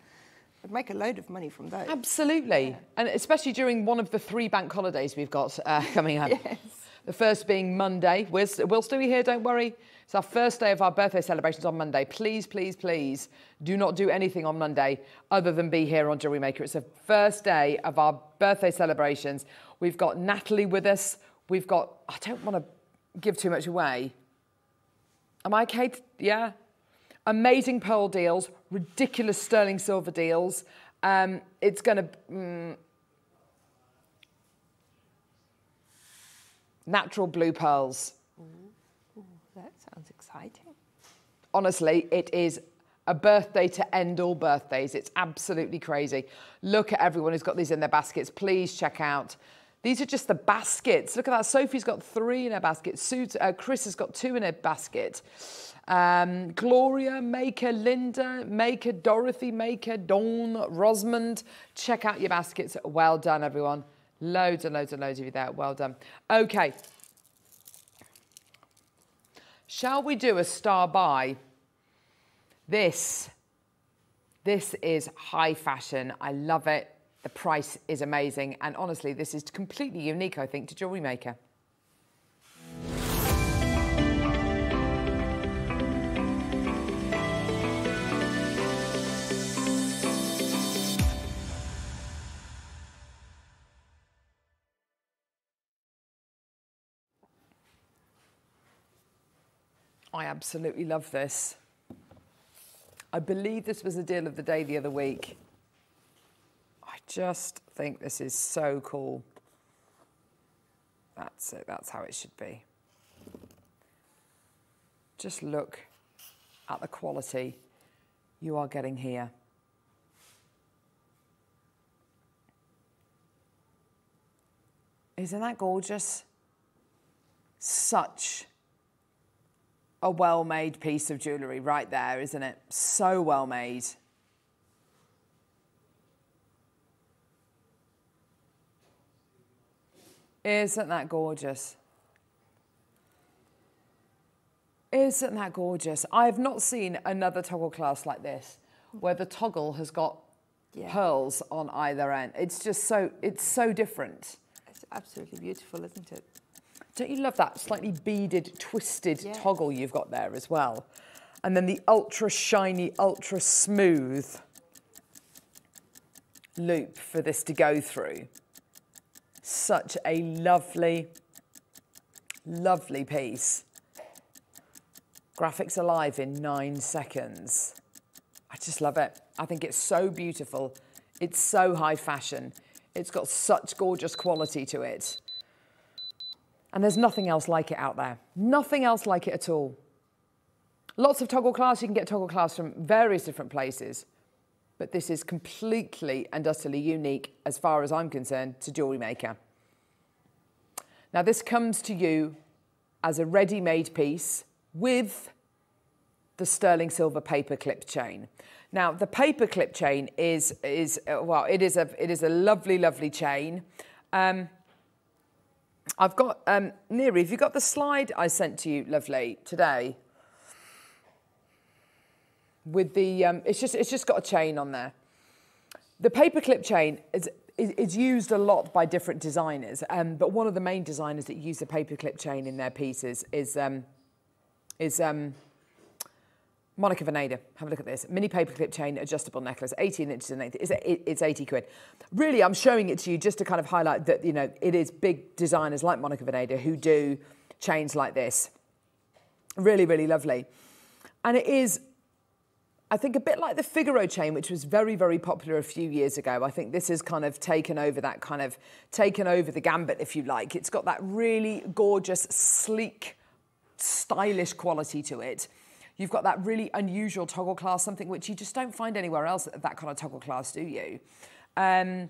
But make a load of money from those. Absolutely. And especially during one of the three bank holidays we've got uh, coming up. Yes. The first being Monday. We're, we'll still be here, don't worry. It's our first day of our birthday celebrations on Monday. Please, please, please do not do anything on Monday other than be here on Jewelry Maker. It's the first day of our birthday celebrations. We've got Natalie with us. We've got, I don't want to give too much away. Am I okay? to- yeah. Amazing pearl deals, ridiculous sterling silver deals. Um, it's going to. Mm, natural blue pearls. That sounds exciting. Honestly, it is a birthday to end all birthdays. It's absolutely crazy. Look at everyone who's got these in their baskets. Please check out. These are just the baskets. Look at that. Sophie's got three in her basket. Sue's, uh, Chris has got two in her basket. Um, Gloria, Maker, Linda, Maker, Dorothy, Maker, Dawn, Rosamond. Check out your baskets. Well done, everyone. Loads and loads and loads of you there. Well done. Okay. Shall we do a star buy? This, this is high fashion. I love it. The price is amazing. And honestly, this is completely unique, I think, to Jewelry Maker. I absolutely love this. I believe this was a deal of the day the other week. Just think this is so cool. That's it, that's how it should be. Just look at the quality you are getting here. Isn't that gorgeous? Such a well made piece of jewellery right there, isn't it? So well made. Isn't that gorgeous? Isn't that gorgeous? I have not seen another toggle clasp like this where the toggle has got Yeah. pearls on either end. It's just so, it's so different. It's absolutely beautiful, isn't it? Don't you love that slightly beaded, twisted Yes. toggle you've got there as well? And then the ultra shiny, ultra smooth loop for this to go through. Such a lovely, lovely piece. Graphics alive in nine seconds. I just love it. I think it's so beautiful. It's so high fashion. It's got such gorgeous quality to it. And there's nothing else like it out there. Nothing else like it at all. Lots of toggle clasp, you can get toggle clasp from various different places. But this is completely and utterly unique, as far as I'm concerned, to Jewelry Maker. Now, this comes to you as a ready made piece with the sterling silver paperclip chain. Now, the paperclip chain is, is uh, well, it is a, it is a lovely, lovely chain. Um, I've got, um, Neri, have you got the slide I sent to you, lovely, today? With the, um, it's just, it's just got a chain on there. The paperclip chain is, is, used a lot by different designers, um, but one of the main designers that use the paperclip chain in their pieces is, um, is um, Monica Vinader, have a look at this. Mini paperclip chain, adjustable necklace, 18 inches in length. It's, it's 80 quid. Really, I'm showing it to you just to kind of highlight that, you know, it is big designers like Monica Vinader who do chains like this. Really, really lovely. And it is, I think, a bit like the Figaro chain, which was very, very popular a few years ago. I think this has kind of taken over that kind of, taken over the gambit, if you like. It's got that really gorgeous, sleek, stylish quality to it. You've got that really unusual toggle clasp, something which you just don't find anywhere else, that kind of toggle clasp, do you? Um,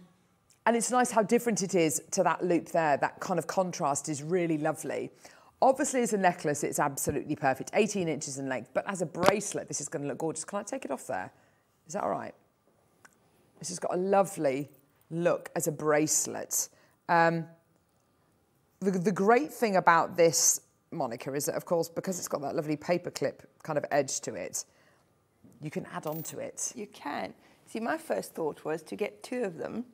and it's nice how different it is to that loop there. That kind of contrast is really lovely. Obviously, as a necklace, it's absolutely perfect, 18 inches in length. But as a bracelet, this is going to look gorgeous. Can I take it off there? Is that all right? This has got a lovely look as a bracelet. Um, the, the great thing about this Monika is that, of course, because it's got that lovely paperclip kind of edge to it, you can add on to it. You can. See, my first thought was to get two of them,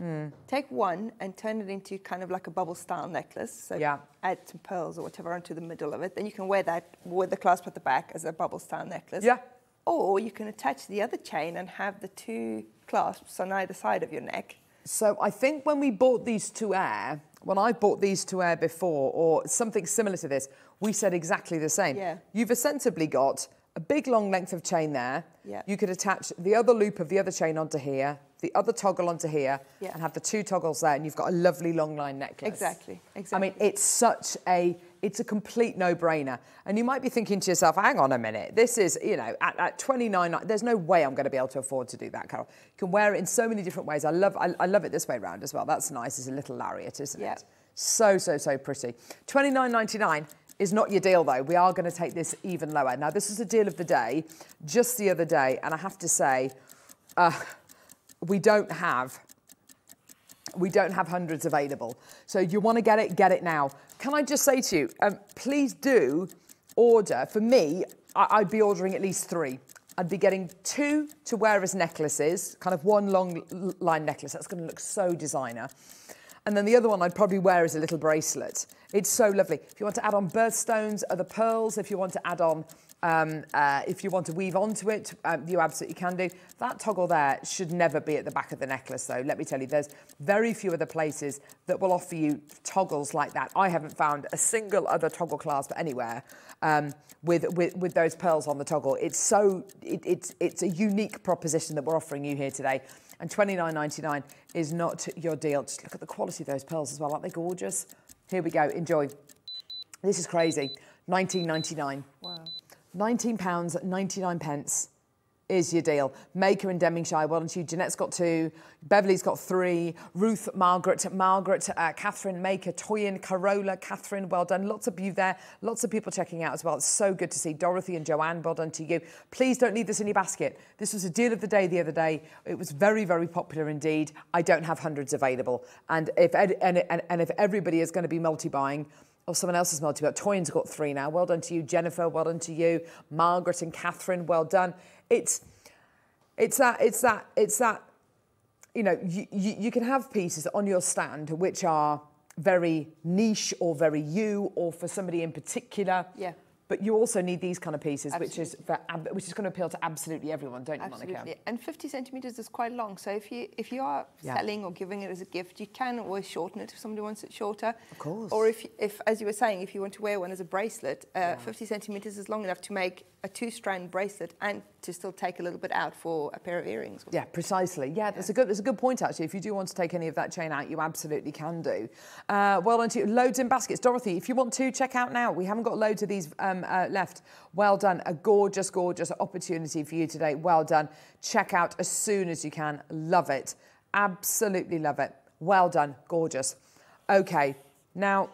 mm. take one and turn it into kind of like a bubble style necklace. So yeah. add some pearls or whatever onto the middle of it. Then you can wear that with the clasp at the back as a bubble style necklace. Yeah. Or you can attach the other chain and have the two clasps on either side of your neck. So I think when we bought these to air, when I bought these to air before, or something similar to this, we said exactly the same. Yeah. You've ostensibly got a big long length of chain there. Yeah. You could attach the other loop of the other chain onto here, the other toggle onto here, yeah. and have the two toggles there, and you've got a lovely long line necklace. Exactly, exactly. I mean, it's such a, it's a complete no-brainer. And you might be thinking to yourself, hang on a minute, this is, you know, at, at 29, there's no way I'm going to be able to afford to do that, Carol. You can wear it in so many different ways. I love, I, I love it this way around as well. That's nice as a little lariat, isn't yeah. it? So, so, so pretty. 29.99 is not your deal though. We are going to take this even lower. Now, this is a deal of the day, just the other day, and I have to say, uh, we don't have we don't have hundreds available. So you want to get it, get it now. Can I just say to you, um, please do order. For me, I- would be ordering at least three. I'd be getting two to wear as necklaces, kind of one long line necklace. That's going to look so designer. And then the other one I'd probably wear as a little bracelet. It's so lovely. If you want to add on birthstones, other pearls, if you want to add on, um, uh, if you want to weave onto it, um, you absolutely can do. That toggle there should never be at the back of the necklace though. Let me tell you, there's very few other places that will offer you toggles like that. I haven't found a single other toggle clasp anywhere um, with, with, with those pearls on the toggle. It's so, it, it's, it's a unique proposition that we're offering you here today and 29.99 is not your deal. Just look at the quality of those pearls as well. Aren't they gorgeous? Here we go. Enjoy. This is crazy. 19.99. Wow. 19 pounds 99 pence is your deal. Maker and Denbighshire, well done to you. Jeanette's got two. Beverly's got three. Ruth, Margaret, Margaret, uh, Catherine, Maker, Toyin, Carola, Catherine, well done. Lots of you there. Lots of people checking out as well. It's so good to see. Dorothy and Joanne, well done to you. Please don't leave this in your basket. This was a deal of the day the other day. It was very, very popular indeed. I don't have hundreds available. And if, and, and, and if everybody is going to be multi-buying, or someone else is multi-bought. Toyin's got three now. Well done to you. Jennifer, well done to you. Margaret and Catherine, well done it's it's that it's that it's that you know you, you, you can have pieces on your stand which are very niche or very you or for somebody in particular yeah but you also need these kind of pieces, which is for, which is going to appeal to absolutely everyone, don't you, absolutely. Monika? And 50 centimeters is quite long. So if you if you are yeah. selling or giving it as a gift, you can always shorten it if somebody wants it shorter. Of course. Or if if as you were saying, if you want to wear one as a bracelet, uh, yeah. 50 centimeters is long enough to make a two-strand bracelet and to still take a little bit out for a pair of earrings. Yeah, precisely. Yeah, yeah, that's a good that's a good point actually. If you do want to take any of that chain out, you absolutely can do. Uh, well done to you. Loads in baskets, Dorothy. If you want to check out now, we haven't got loads of these um, uh, left. Well done. A gorgeous, gorgeous opportunity for you today. Well done. Check out as soon as you can. Love it. Absolutely love it. Well done. Gorgeous. Okay, now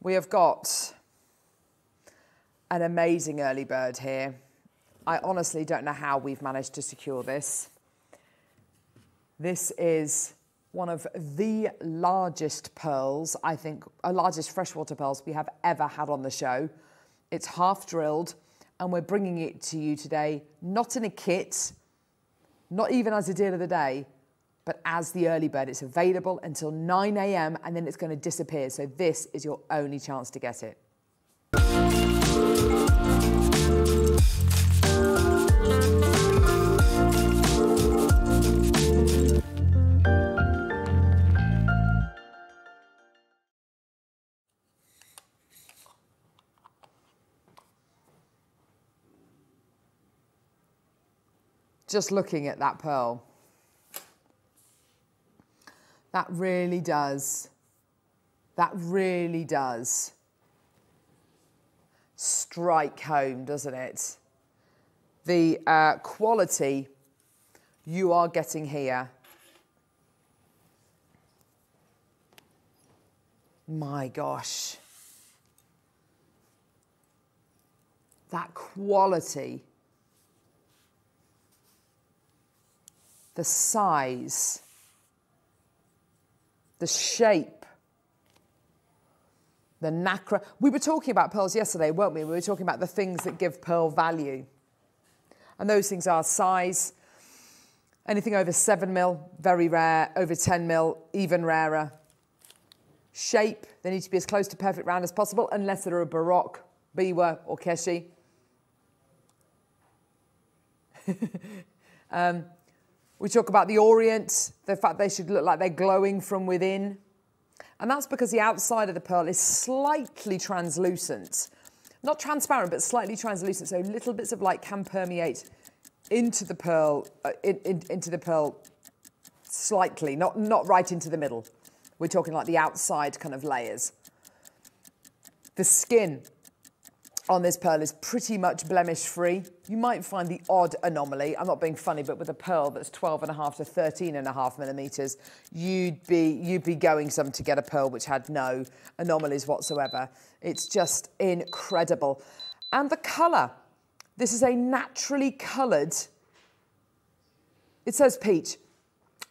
we have got an amazing early bird here. I honestly don't know how we've managed to secure this. This is one of the largest pearls, I think, uh, largest freshwater pearls we have ever had on the show. It's half drilled, and we're bringing it to you today, not in a kit, not even as a deal of the day, but as the early bird. It's available until 9 a.m. and then it's going to disappear. So this is your only chance to get it. Just looking at that pearl. That really does, that really does strike home, doesn't it? The uh, quality you are getting here. My gosh. That quality. The size. The shape. The nacre. We were talking about pearls yesterday, weren't we? We were talking about the things that give pearl value. And those things are size, anything over 7 mil, very rare, over 10 mil, even rarer. Shape, they need to be as close to perfect round as possible, unless they're a Baroque, Biwa, or Keshi. um, we talk about the Orient, the fact they should look like they're glowing from within. And that's because the outside of the pearl is slightly translucent. Not transparent, but slightly translucent, so little bits of light can permeate into the pearl, uh, in, in, into the pearl slightly, not, not right into the middle. We're talking like the outside kind of layers. The skin on this pearl is pretty much blemish free. You might find the odd anomaly. I'm not being funny, but with a pearl that's 12 and a half to 13 and a half millimeters, you'd be, you'd be going some to get a pearl which had no anomalies whatsoever. It's just incredible. And the color, this is a naturally colored, it says peach.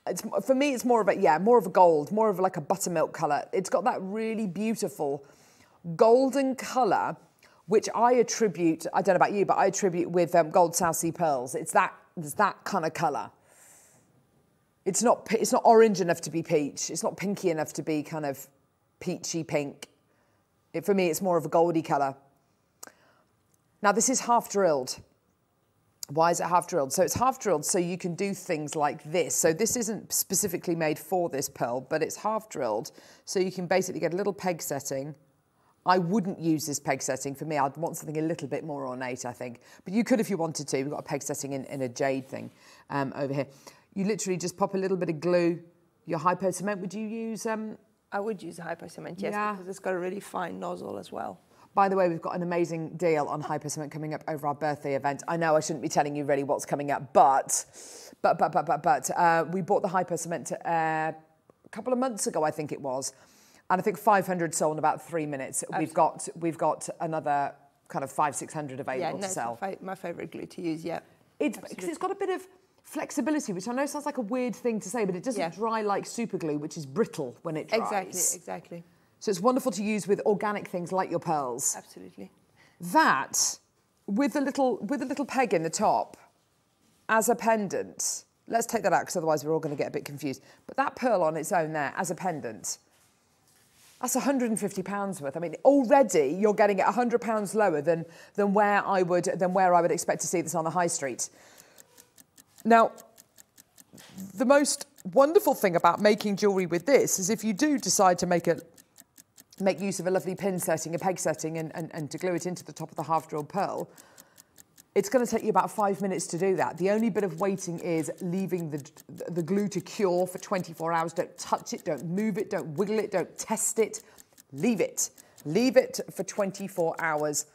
It's, for me, it's more of a, yeah, more of a gold, more of like a buttermilk color. It's got that really beautiful golden color which I attribute, I don't know about you, but I attribute with um, gold South Sea pearls. It's that, it's that kind of colour. It's not, it's not orange enough to be peach. It's not pinky enough to be kind of peachy pink. It, for me, it's more of a goldy colour. Now, this is half drilled. Why is it half drilled? So it's half drilled so you can do things like this. So this isn't specifically made for this pearl, but it's half drilled. So you can basically get a little peg setting I wouldn't use this peg setting for me. I'd want something a little bit more ornate, I think. But you could if you wanted to. We've got a peg setting in, in a jade thing um, over here. You literally just pop a little bit of glue. Your hypo cement, would you use? Um, I would use a hypo cement, yes, yeah. because it's got a really fine nozzle as well. By the way, we've got an amazing deal on hypo cement coming up over our birthday event. I know I shouldn't be telling you really what's coming up, but, but, but, but, but, but uh, we bought the hypo cement uh, a couple of months ago, I think it was. And I think 500 sold in about three minutes. Absolutely. We've got we've got another kind of five, 600 available yeah, no, to sell. My, my favourite glue to use, yeah. It's because it's got a bit of flexibility, which I know sounds like a weird thing to say, but it doesn't yeah. dry like super glue, which is brittle when it dries. Exactly, exactly. So it's wonderful to use with organic things like your pearls. Absolutely. That with a little with a little peg in the top as a pendant. Let's take that out because otherwise we're all going to get a bit confused. But that pearl on its own there as a pendant that's 150 pounds worth. I mean, already you're getting it 100 pounds lower than, than where I would than where I would expect to see this on the high street. Now, the most wonderful thing about making jewellery with this is if you do decide to make it make use of a lovely pin setting, a peg setting, and, and, and to glue it into the top of the half drilled pearl, it's going to take you about five minutes to do that. The only bit of waiting is leaving the, the glue to cure for 24 hours. Don't touch it, don't move it, don't wiggle it, don't test it. Leave it. Leave it for 24 hours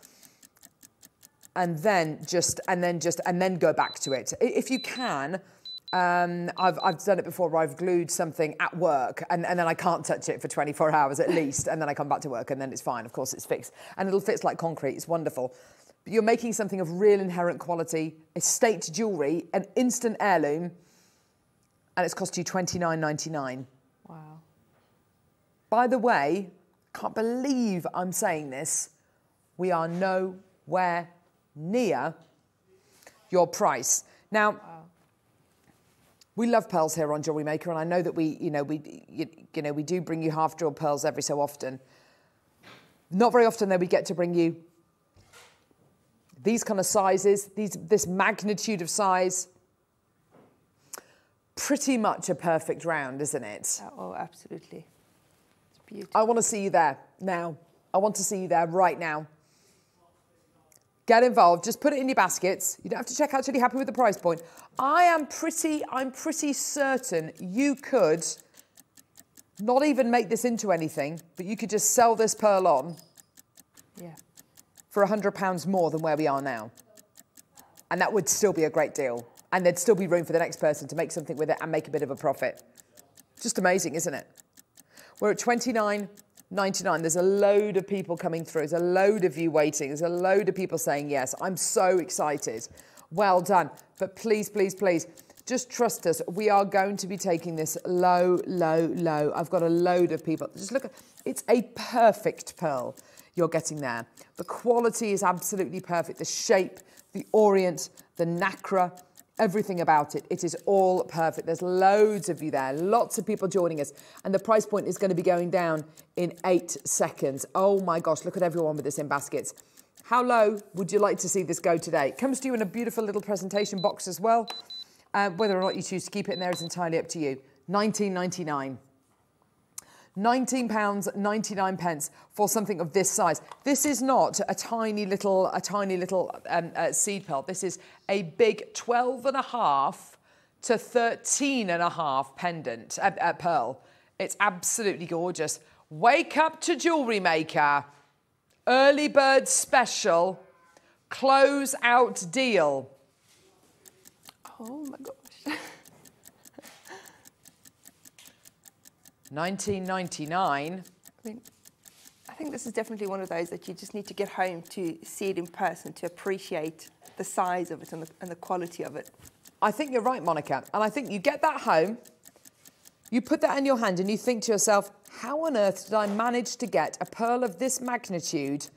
and then just, and then just, and then go back to it. If you can, um, I've, I've done it before where I've glued something at work and, and then I can't touch it for 24 hours at least. And then I come back to work and then it's fine. Of course, it's fixed. And it'll fit like concrete. It's wonderful you're making something of real inherent quality, estate jewellery, an instant heirloom, and it's cost you $29.99. Wow. By the way, can't believe I'm saying this, we are nowhere near your price. Now, wow. we love pearls here on Jewelry Maker, and I know that we, you know, we, you, you know, we do bring you half-drilled pearls every so often. Not very often, though, we get to bring you these kind of sizes, these, this magnitude of size, pretty much a perfect round, isn't it? Oh, absolutely. It's beautiful. I want to see you there now. I want to see you there right now. Get involved. Just put it in your baskets. You don't have to check out till you're happy with the price point. I am pretty, I'm pretty certain you could not even make this into anything, but you could just sell this pearl on Yeah. For £100 more than where we are now. And that would still be a great deal. And there'd still be room for the next person to make something with it and make a bit of a profit. Just amazing, isn't it? We're at 29.99. There's a load of people coming through. There's a load of you waiting. There's a load of people saying yes. I'm so excited. Well done. But please, please, please, just trust us. We are going to be taking this low, low, low. I've got a load of people. Just look it's a perfect pearl you're getting there. The quality is absolutely perfect. The shape, the orient, the nacre, everything about it. It is all perfect. There's loads of you there, lots of people joining us. And the price point is going to be going down in eight seconds. Oh my gosh, look at everyone with this in baskets. How low would you like to see this go today? It comes to you in a beautiful little presentation box as well. Uh, whether or not you choose to keep it in there is entirely up to you. 19.99. £19.99 pence for something of this size. This is not a tiny little, a tiny little um, uh, seed pearl. This is a big 12 and a half to 13 and a half pendant, uh, uh, pearl. It's absolutely gorgeous. Wake up to jewellery maker. Early bird special. Close out deal. Oh my gosh. 1999. I mean, I think this is definitely one of those that you just need to get home to see it in person to appreciate the size of it and the, and the quality of it. I think you're right, Monika. And I think you get that home, you put that in your hand, and you think to yourself, how on earth did I manage to get a pearl of this magnitude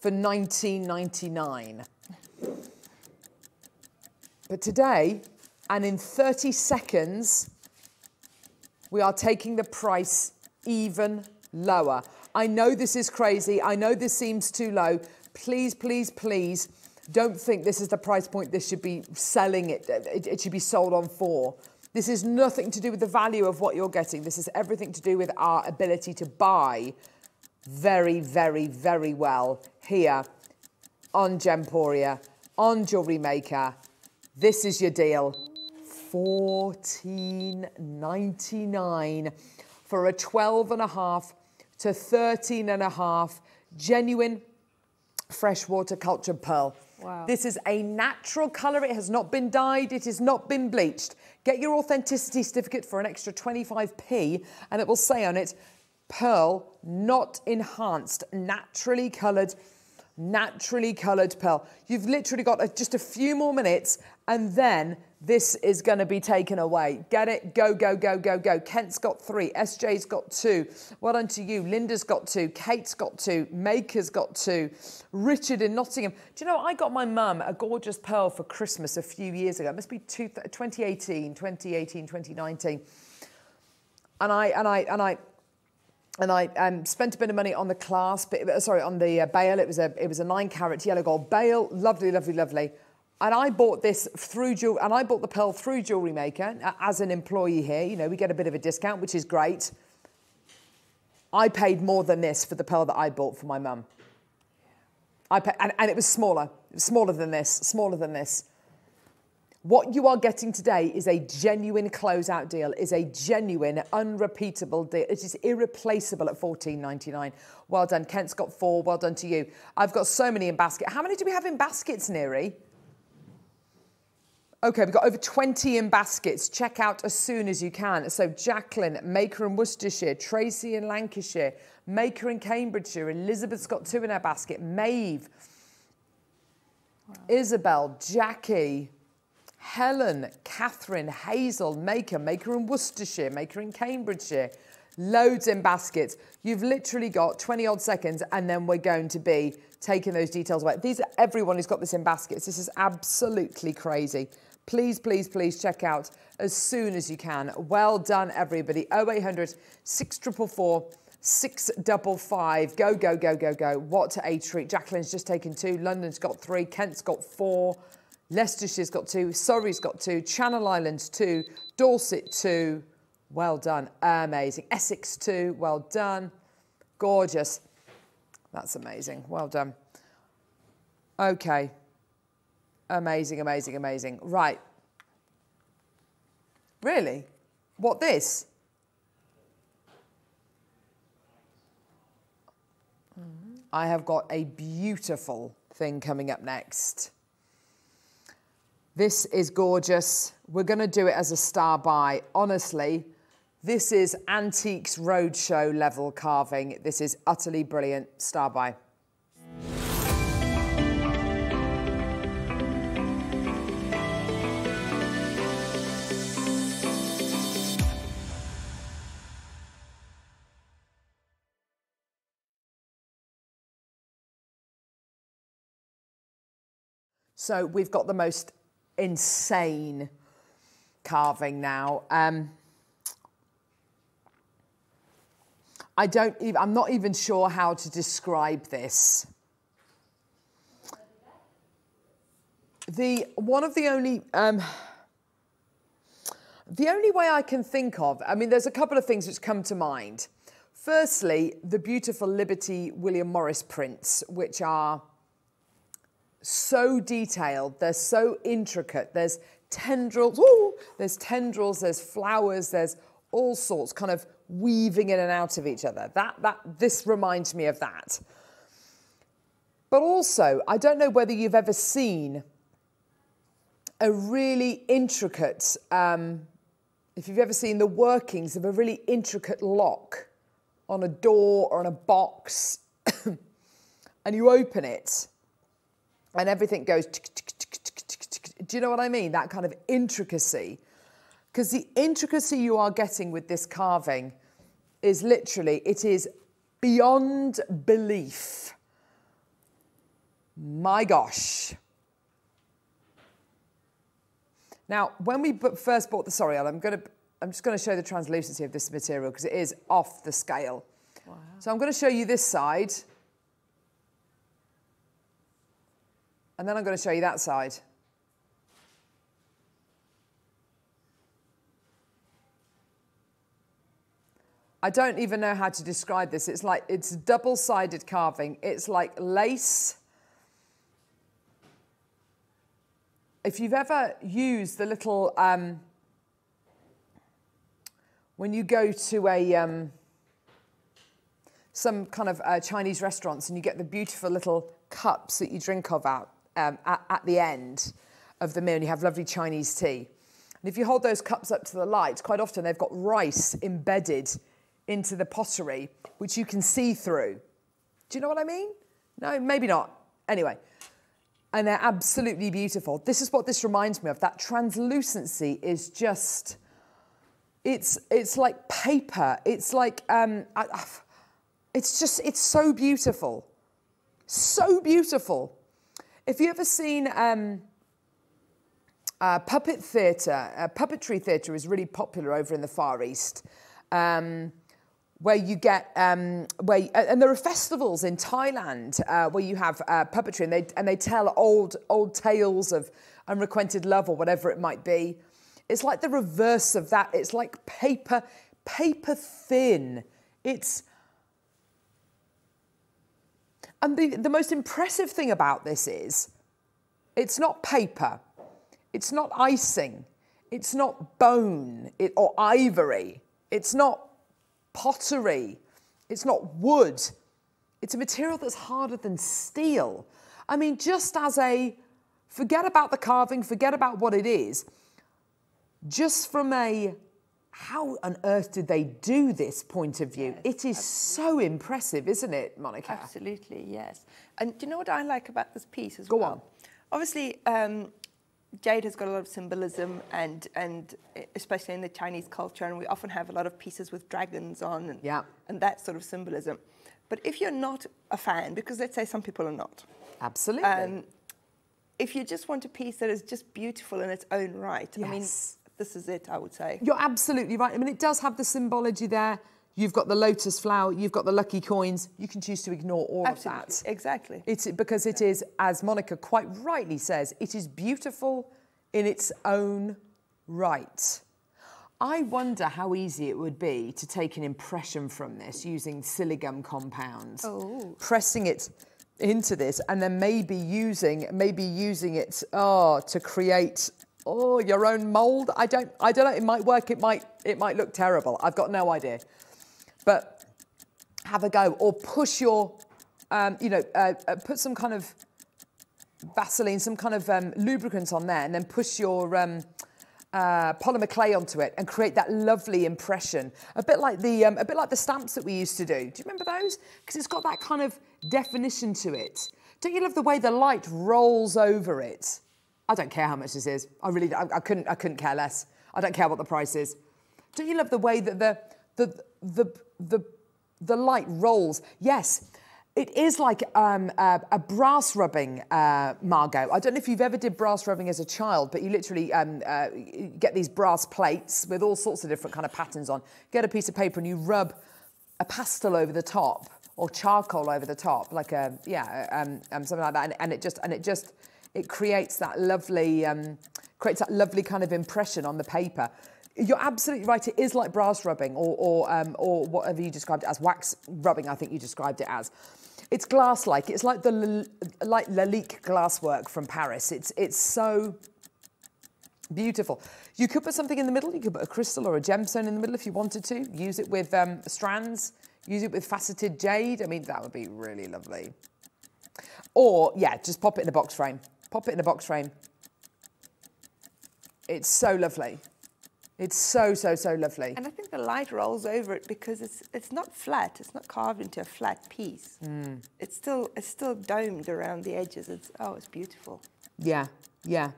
for 19.99? But today, and in 30 seconds, we are taking the price even lower. I know this is crazy. I know this seems too low. Please, please, please don't think this is the price point this should be selling it, it, it should be sold on for. This is nothing to do with the value of what you're getting. This is everything to do with our ability to buy very, very, very well here on Gemporia, on Jewellery Maker. This is your deal. 14.99 for a 12 and a half to 13 and a half genuine freshwater cultured pearl. Wow. This is a natural colour. It has not been dyed. It has not been bleached. Get your authenticity certificate for an extra 25p and it will say on it, pearl not enhanced, naturally coloured naturally coloured pearl. You've literally got a, just a few more minutes and then this is going to be taken away. Get it? Go, go, go, go, go. Kent's got three. SJ's got two. Well done to you. Linda's got two. Kate's got two. Maker's got two. Richard in Nottingham. Do you know, I got my mum a gorgeous pearl for Christmas a few years ago. It must be two, 2018, 2018, 2019. And I, and I, and I, and I um, spent a bit of money on the clasp, but, sorry, on the uh, bail. It was a it was a nine carat yellow gold bail, lovely, lovely, lovely. And I bought this through jewel, and I bought the pearl through Jewelry Maker uh, as an employee here. You know, we get a bit of a discount, which is great. I paid more than this for the pearl that I bought for my mum. I pay, and, and it was smaller, smaller than this, smaller than this. What you are getting today is a genuine closeout deal, is a genuine, unrepeatable deal. It is irreplaceable at $14.99. Well done. Kent's got four. Well done to you. I've got so many in basket. How many do we have in baskets, Neri? Okay, we've got over 20 in baskets. Check out as soon as you can. So Jacqueline, Maker in Worcestershire, Tracy in Lancashire, Maker in Cambridgeshire, Elizabeth's got two in her basket, Maeve, wow. Isabel, Jackie, Helen, Catherine, Hazel, Maker, Maker in Worcestershire, Maker in Cambridgeshire, loads in baskets. You've literally got 20 odd seconds and then we're going to be taking those details away. These are everyone who's got this in baskets. This is absolutely crazy. Please, please, please check out as soon as you can. Well done, everybody. 0800 644 655. Go, go, go, go, go. What a treat. Jacqueline's just taken two. London's got three. Kent's got four. Leicestershire's got two, Surrey's got two, Channel Islands two, Dorset two. Well done, amazing. Essex two, well done. Gorgeous. That's amazing, well done. Okay. Amazing, amazing, amazing. Right. Really? What this? I have got a beautiful thing coming up next. This is gorgeous. We're going to do it as a star buy. Honestly, this is Antiques Roadshow level carving. This is utterly brilliant. Star buy. So we've got the most insane carving now. Um, I don't even, I'm not even sure how to describe this. The, one of the only, um, the only way I can think of, I mean, there's a couple of things which come to mind. Firstly, the beautiful Liberty William Morris prints, which are so detailed, they're so intricate. There's tendrils, ooh, there's tendrils, there's flowers, there's all sorts kind of weaving in and out of each other. That, that, this reminds me of that. But also, I don't know whether you've ever seen a really intricate, um, if you've ever seen the workings of a really intricate lock on a door or on a box, and you open it and everything goes. Do you know what I mean? That kind of intricacy. Because the intricacy you are getting with this carving is literally, it is beyond belief. My gosh. Now, when we first bought the Soriel, I'm going to, I'm just going to show the translucency of this material because it is off the scale. Wow. So I'm going to show you this side. And then I'm going to show you that side. I don't even know how to describe this. It's like, it's double-sided carving. It's like lace. If you've ever used the little, um, when you go to a, um, some kind of uh, Chinese restaurants and you get the beautiful little cups that you drink of out, um, at, at the end of the meal and you have lovely Chinese tea. And if you hold those cups up to the light, quite often they've got rice embedded into the pottery, which you can see through. Do you know what I mean? No, maybe not. Anyway, and they're absolutely beautiful. This is what this reminds me of. That translucency is just, it's, it's like paper. It's like, um, I, it's just, it's so beautiful. So beautiful. If you ever seen um, uh, puppet theatre, uh, puppetry theatre is really popular over in the Far East. Um, where you get um, where and there are festivals in Thailand uh, where you have uh, puppetry and they and they tell old old tales of unrequited love or whatever it might be. It's like the reverse of that. It's like paper paper thin. It's and the, the most impressive thing about this is it's not paper, it's not icing, it's not bone it, or ivory, it's not pottery, it's not wood. It's a material that's harder than steel. I mean, just as a forget about the carving, forget about what it is, just from a how on earth did they do this point of view? Yes, it is absolutely. so impressive, isn't it, Monika? Absolutely, yes. And do you know what I like about this piece as Go well? on. Obviously, um, jade has got a lot of symbolism, and and especially in the Chinese culture, and we often have a lot of pieces with dragons on, and, yeah. and that sort of symbolism. But if you're not a fan, because let's say some people are not, absolutely. Um, if you just want a piece that is just beautiful in its own right, yes. I mean, this is it, I would say. You're absolutely right. I mean, it does have the symbology there. You've got the lotus flower, you've got the lucky coins. You can choose to ignore all Absolutely. of that. Exactly. It's because it is, as Monika quite rightly says, it is beautiful in its own right. I wonder how easy it would be to take an impression from this using siligum compounds. Oh. Pressing it into this and then maybe using maybe using it oh to create oh your own mold i don't i don't know it might work it might it might look terrible i've got no idea but have a go or push your um, you know uh, uh, put some kind of vaseline some kind of um, lubricant on there and then push your um, uh, polymer clay onto it and create that lovely impression. A bit like the um, a bit like the stamps that we used to do. Do you remember those? Because it's got that kind of definition to it. Don't you love the way the light rolls over it? I don't care how much this is. I really I, I couldn't I couldn't care less. I don't care what the price is. Don't you love the way that the the the the the light rolls? Yes, it is like um, a, a, brass rubbing, uh, Margot. I don't know if you've ever did brass rubbing as a child, but you literally um, uh, get these brass plates with all sorts of different kind of patterns on. Get a piece of paper and you rub a pastel over the top or charcoal over the top, like a yeah, um, um something like that, and, and, it just and it just it creates that lovely um, creates that lovely kind of impression on the paper. You're absolutely right. It is like brass rubbing, or or, um, or whatever you described it as wax rubbing. I think you described it as. It's glass-like. It's like the like Lalique glasswork from Paris. It's it's so beautiful. You could put something in the middle. You could put a crystal or a gemstone in the middle if you wanted to. Use it with um, strands. Use it with faceted jade. I mean, that would be really lovely. Or yeah, just pop it in a box frame. Pop it in a box frame. It's so lovely. It's so, so, so lovely. And I think the light rolls over it because it's it's not flat. It's not carved into a flat piece. Mm. It's still it's still domed around the edges. It's oh, it's beautiful. Yeah, yeah.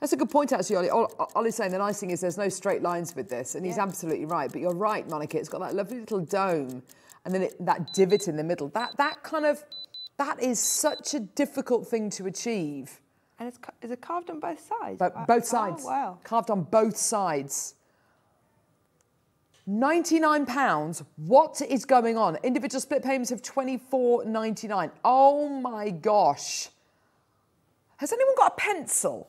That's a good point, actually, Ollie. Ollie's saying the nice thing is there's no straight lines with this, and he's absolutely right. But you're right, Monika. It's got that lovely little dome, and then it, that divot in the middle. That that kind of that is such a difficult thing to achieve. And it's, is it carved on both sides? Wow. both sides. Oh, wow. Carved on both sides. 99 pounds. What is going on? Individual split payments of 24.99. Oh my gosh. Has anyone got a pencil?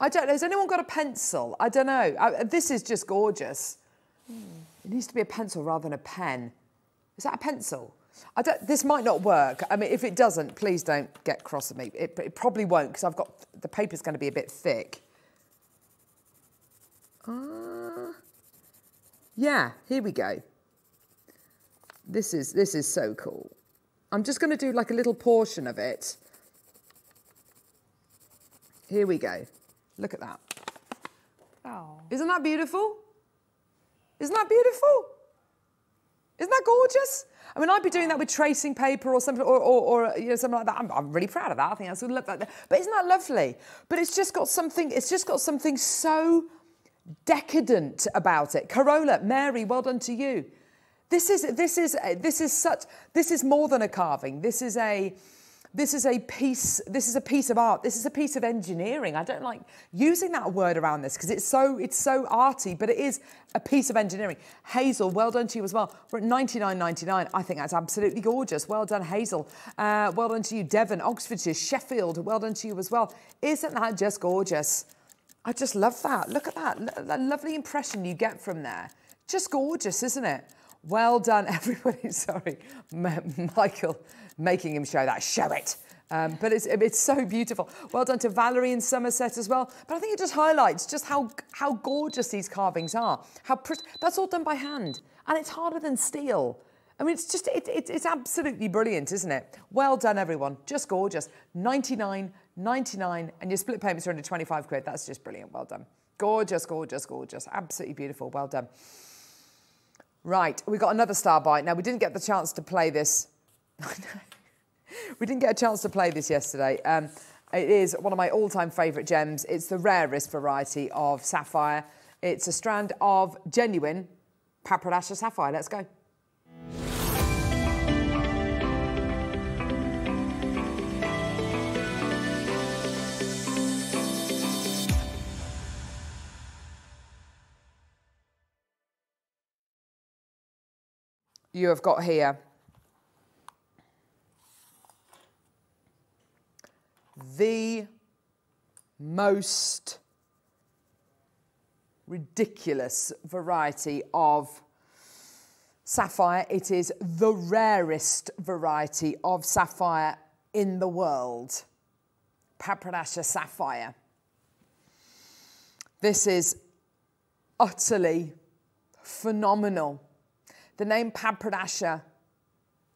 I don't know. Has anyone got a pencil? I don't know. I, this is just gorgeous. Hmm. It needs to be a pencil rather than a pen. Is that a pencil? This might not work. I mean, if it doesn't, please don't get cross at me. It, it probably won't because I've got the paper's going to be a bit thick. Uh, yeah, here we go. This is this is so cool. I'm just going to do like a little portion of it. Here we go. Look at that. Oh. Isn't that beautiful? Isn't that beautiful? Isn't that gorgeous? I mean, I'd be doing that with tracing paper or something, or, or, or you know, something like that. I'm, I'm, really proud of that. I think I that's love that. But isn't that lovely? But it's just got something. It's just got something so decadent about it. Corolla, Mary, well done to you. This is this is this is such. This is more than a carving. This is a this is a piece this is a piece of art this is a piece of engineering. I don't like using that word around this because it's so it's so arty but it is a piece of engineering. Hazel well done to you as well. We're at 99.99 i think that's absolutely gorgeous. Well done hazel. Uh, well done to you devon oxfordshire sheffield. Well done to you as well. Isn't that just gorgeous? I just love that. Look at that that lovely impression you get from there. Just gorgeous isn't it? Well done everybody. Sorry michael making him show that. Show it. Um, but it's, it's so beautiful. Well done to Valerie in Somerset as well. But I think it just highlights just how, how gorgeous these carvings are. How That's all done by hand. And it's harder than steel. I mean, it's just, it, it, it's absolutely brilliant, isn't it? Well done, everyone. Just gorgeous. 99, 99, and your split payments are under 25 quid. That's just brilliant. Well done. Gorgeous, gorgeous, gorgeous. Absolutely beautiful. Well done. Right, we got another star buy. Now, we didn't get the chance to play this we didn't get a chance to play this yesterday. Um, it is one of my all-time favourite gems. It's the rarest variety of sapphire. It's a strand of genuine Padparadscha sapphire. Let's go. You have got here the most ridiculous variety of sapphire. It is the rarest variety of sapphire in the world. Padparadscha sapphire. This is utterly phenomenal. The name Padparadscha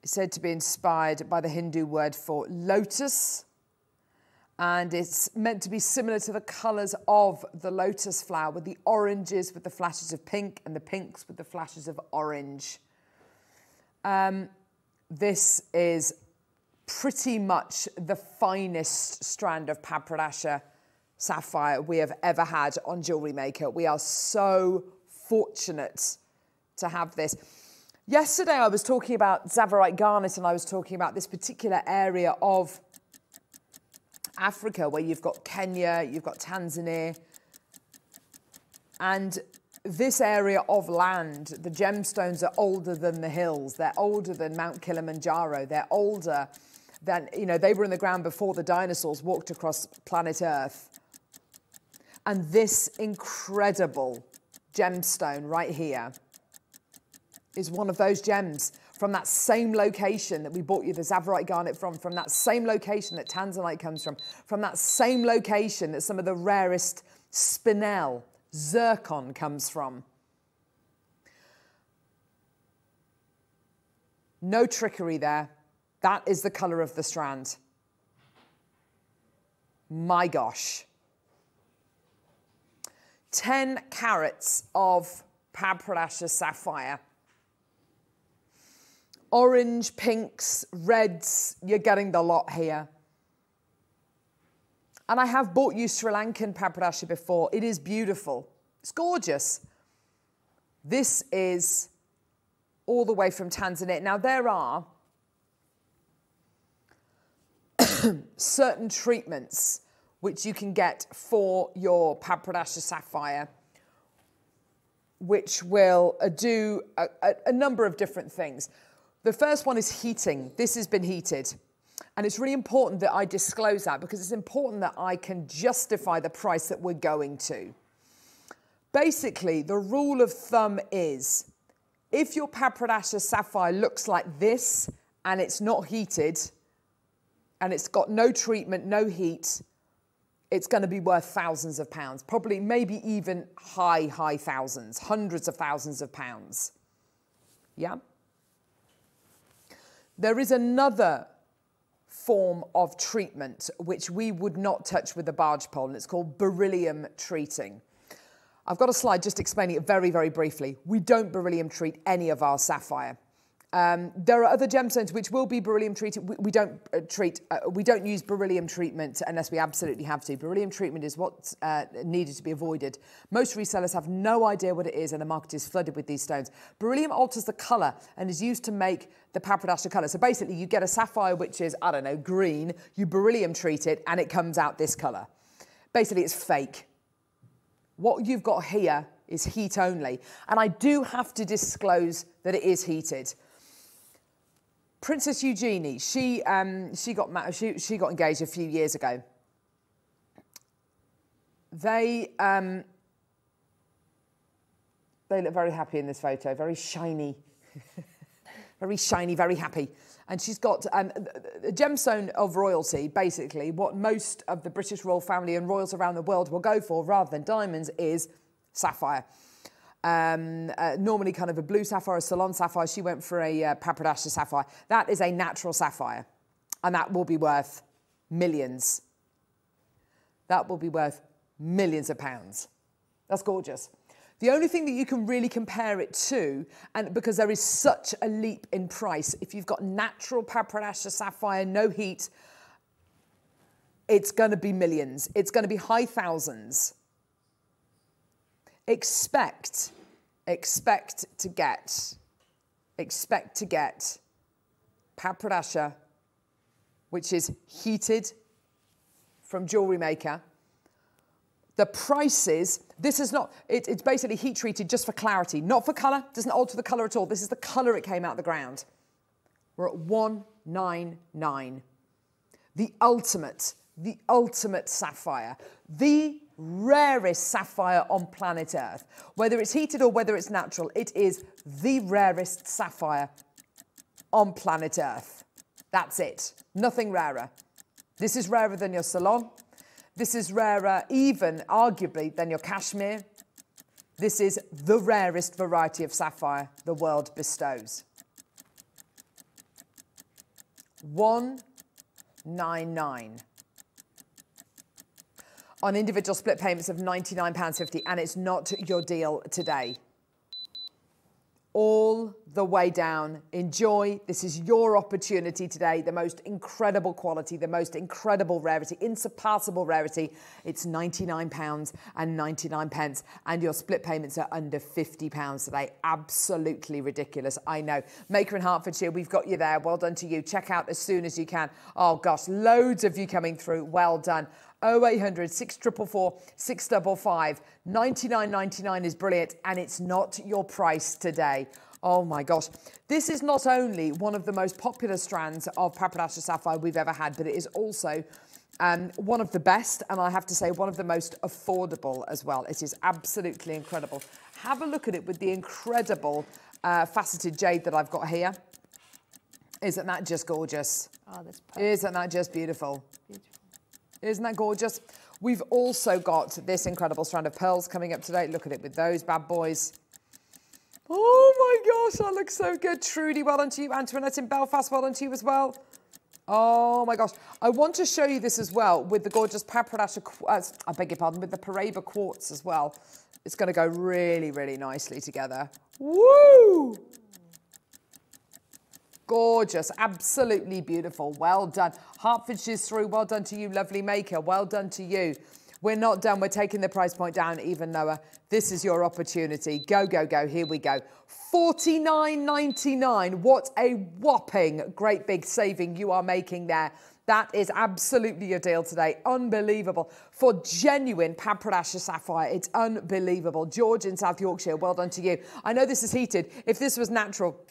is said to be inspired by the Hindu word for lotus, and it's meant to be similar to the colours of the lotus flower, with the oranges with the flashes of pink and the pinks with the flashes of orange. Um, this is pretty much the finest strand of Padparadscha sapphire we have ever had on Jewellery Maker. We are so fortunate to have this. Yesterday, I was talking about Tsavorite garnet and I was talking about this particular area of Africa where you've got Kenya, you've got Tanzania, and this area of land, the gemstones are older than the hills. They're older than Mount Kilimanjaro. They're older than, you know, they were in the ground before the dinosaurs walked across planet Earth. And this incredible gemstone right here is one of those gems from that same location that we bought you the Tsavorite garnet from, from that same location that Tanzanite comes from, from that same location that some of the rarest spinel, zircon comes from. No trickery there. That is the colour of the strand. My gosh. 10 carats of Padparadscha sapphire orange, pinks, reds, you're getting the lot here. And I have bought you Sri Lankan Padparadscha before. It is beautiful. It's gorgeous. This is all the way from Tanzania. Now, there are certain treatments which you can get for your Padparadscha sapphire, which will do a, a, a number of different things. The first one is heating. This has been heated. And it's really important that I disclose that because it's important that I can justify the price that we're going to. Basically, the rule of thumb is if your Padparadscha sapphire looks like this and it's not heated and it's got no treatment, no heat, it's going to be worth thousands of pounds, probably maybe even high, high thousands, hundreds of thousands of pounds. Yeah? There is another form of treatment which we would not touch with a barge pole, and it's called beryllium treating. I've got a slide just explaining it very, very briefly. We don't beryllium treat any of our sapphire. Um, there are other gemstones which will be beryllium treated. We, we don't uh, treat, uh, we don't use beryllium treatment unless we absolutely have to. Beryllium treatment is what's uh, needed to be avoided. Most resellers have no idea what it is, and the market is flooded with these stones. Beryllium alters the colour and is used to make the padparadscha colour. So basically, you get a sapphire which is I don't know green. You beryllium treat it, and it comes out this colour. Basically, it's fake. What you've got here is heat only, and I do have to disclose that it is heated. Princess Eugenie, she, um, she, got she, she got engaged a few years ago. They, um, they look very happy in this photo, very shiny, very shiny, very happy. And she's got um, a gemstone of royalty, basically. What most of the British royal family and royals around the world will go for rather than diamonds is sapphire um, uh, normally kind of a blue sapphire, a Ceylon sapphire. She went for a uh, sapphire. That is a natural sapphire, and that will be worth millions. That will be worth millions of pounds. That's gorgeous. The only thing that you can really compare it to, and because there is such a leap in price, if you've got natural Padparadscha sapphire, no heat, it's going to be millions. It's going to be high thousands expect, expect to get, expect to get padparadscha, which is heated from jewelry maker. The prices, this is not, it, it's basically heat treated just for clarity, not for colour, doesn't alter the colour at all. This is the colour it came out of the ground. We're at 199. The ultimate, the ultimate sapphire, the rarest sapphire on planet Earth. Whether it's heated or whether it's natural, it is the rarest sapphire on planet Earth. That's it. Nothing rarer. This is rarer than your Ceylon. This is rarer, even arguably, than your Kashmir. This is the rarest variety of sapphire the world bestows. 199 on individual split payments of £99.50 and it's not your deal today all the way down. Enjoy. This is your opportunity today. The most incredible quality, the most incredible rarity, insurpassable rarity. It's £99 and 99 pence, and your split payments are under £50 today. Absolutely ridiculous. I know. Maker in Hertfordshire, we've got you there. Well done to you. Check out as soon as you can. Oh gosh, loads of you coming through. Well done. 0800 644 655. 99.99 is brilliant and it's not your price today. Oh my gosh. This is not only one of the most popular strands of Papyrus Sapphire we've ever had, but it is also um, one of the best, and I have to say, one of the most affordable as well. It is absolutely incredible. Have a look at it with the incredible uh, faceted jade that I've got here. Isn't that just gorgeous? Oh, that's perfect. Isn't that just beautiful? Beautiful. Isn't that gorgeous? We've also got this incredible strand of pearls coming up today. Look at it with those bad boys. Oh my gosh, that looks so good. Trudy, well done to you. Antoinette in Belfast, well done to you as well. Oh my gosh. I want to show you this as well with the gorgeous Papyrus, uh, I beg your pardon, with the Paraiba quartz as well. It's going to go really, really nicely together. Woo! Gorgeous, absolutely beautiful. Well done. Hertfordshire's through. Well done to you, lovely maker. Well done to you. We're not done. We're taking the price point down even lower. This is your opportunity. Go, go, go. Here we go. $49.99. What a whopping great big saving you are making there. That is absolutely your deal today. Unbelievable. For genuine Papyrus Sapphire, it's unbelievable. George in South Yorkshire, well done to you. I know this is heated. If this was natural,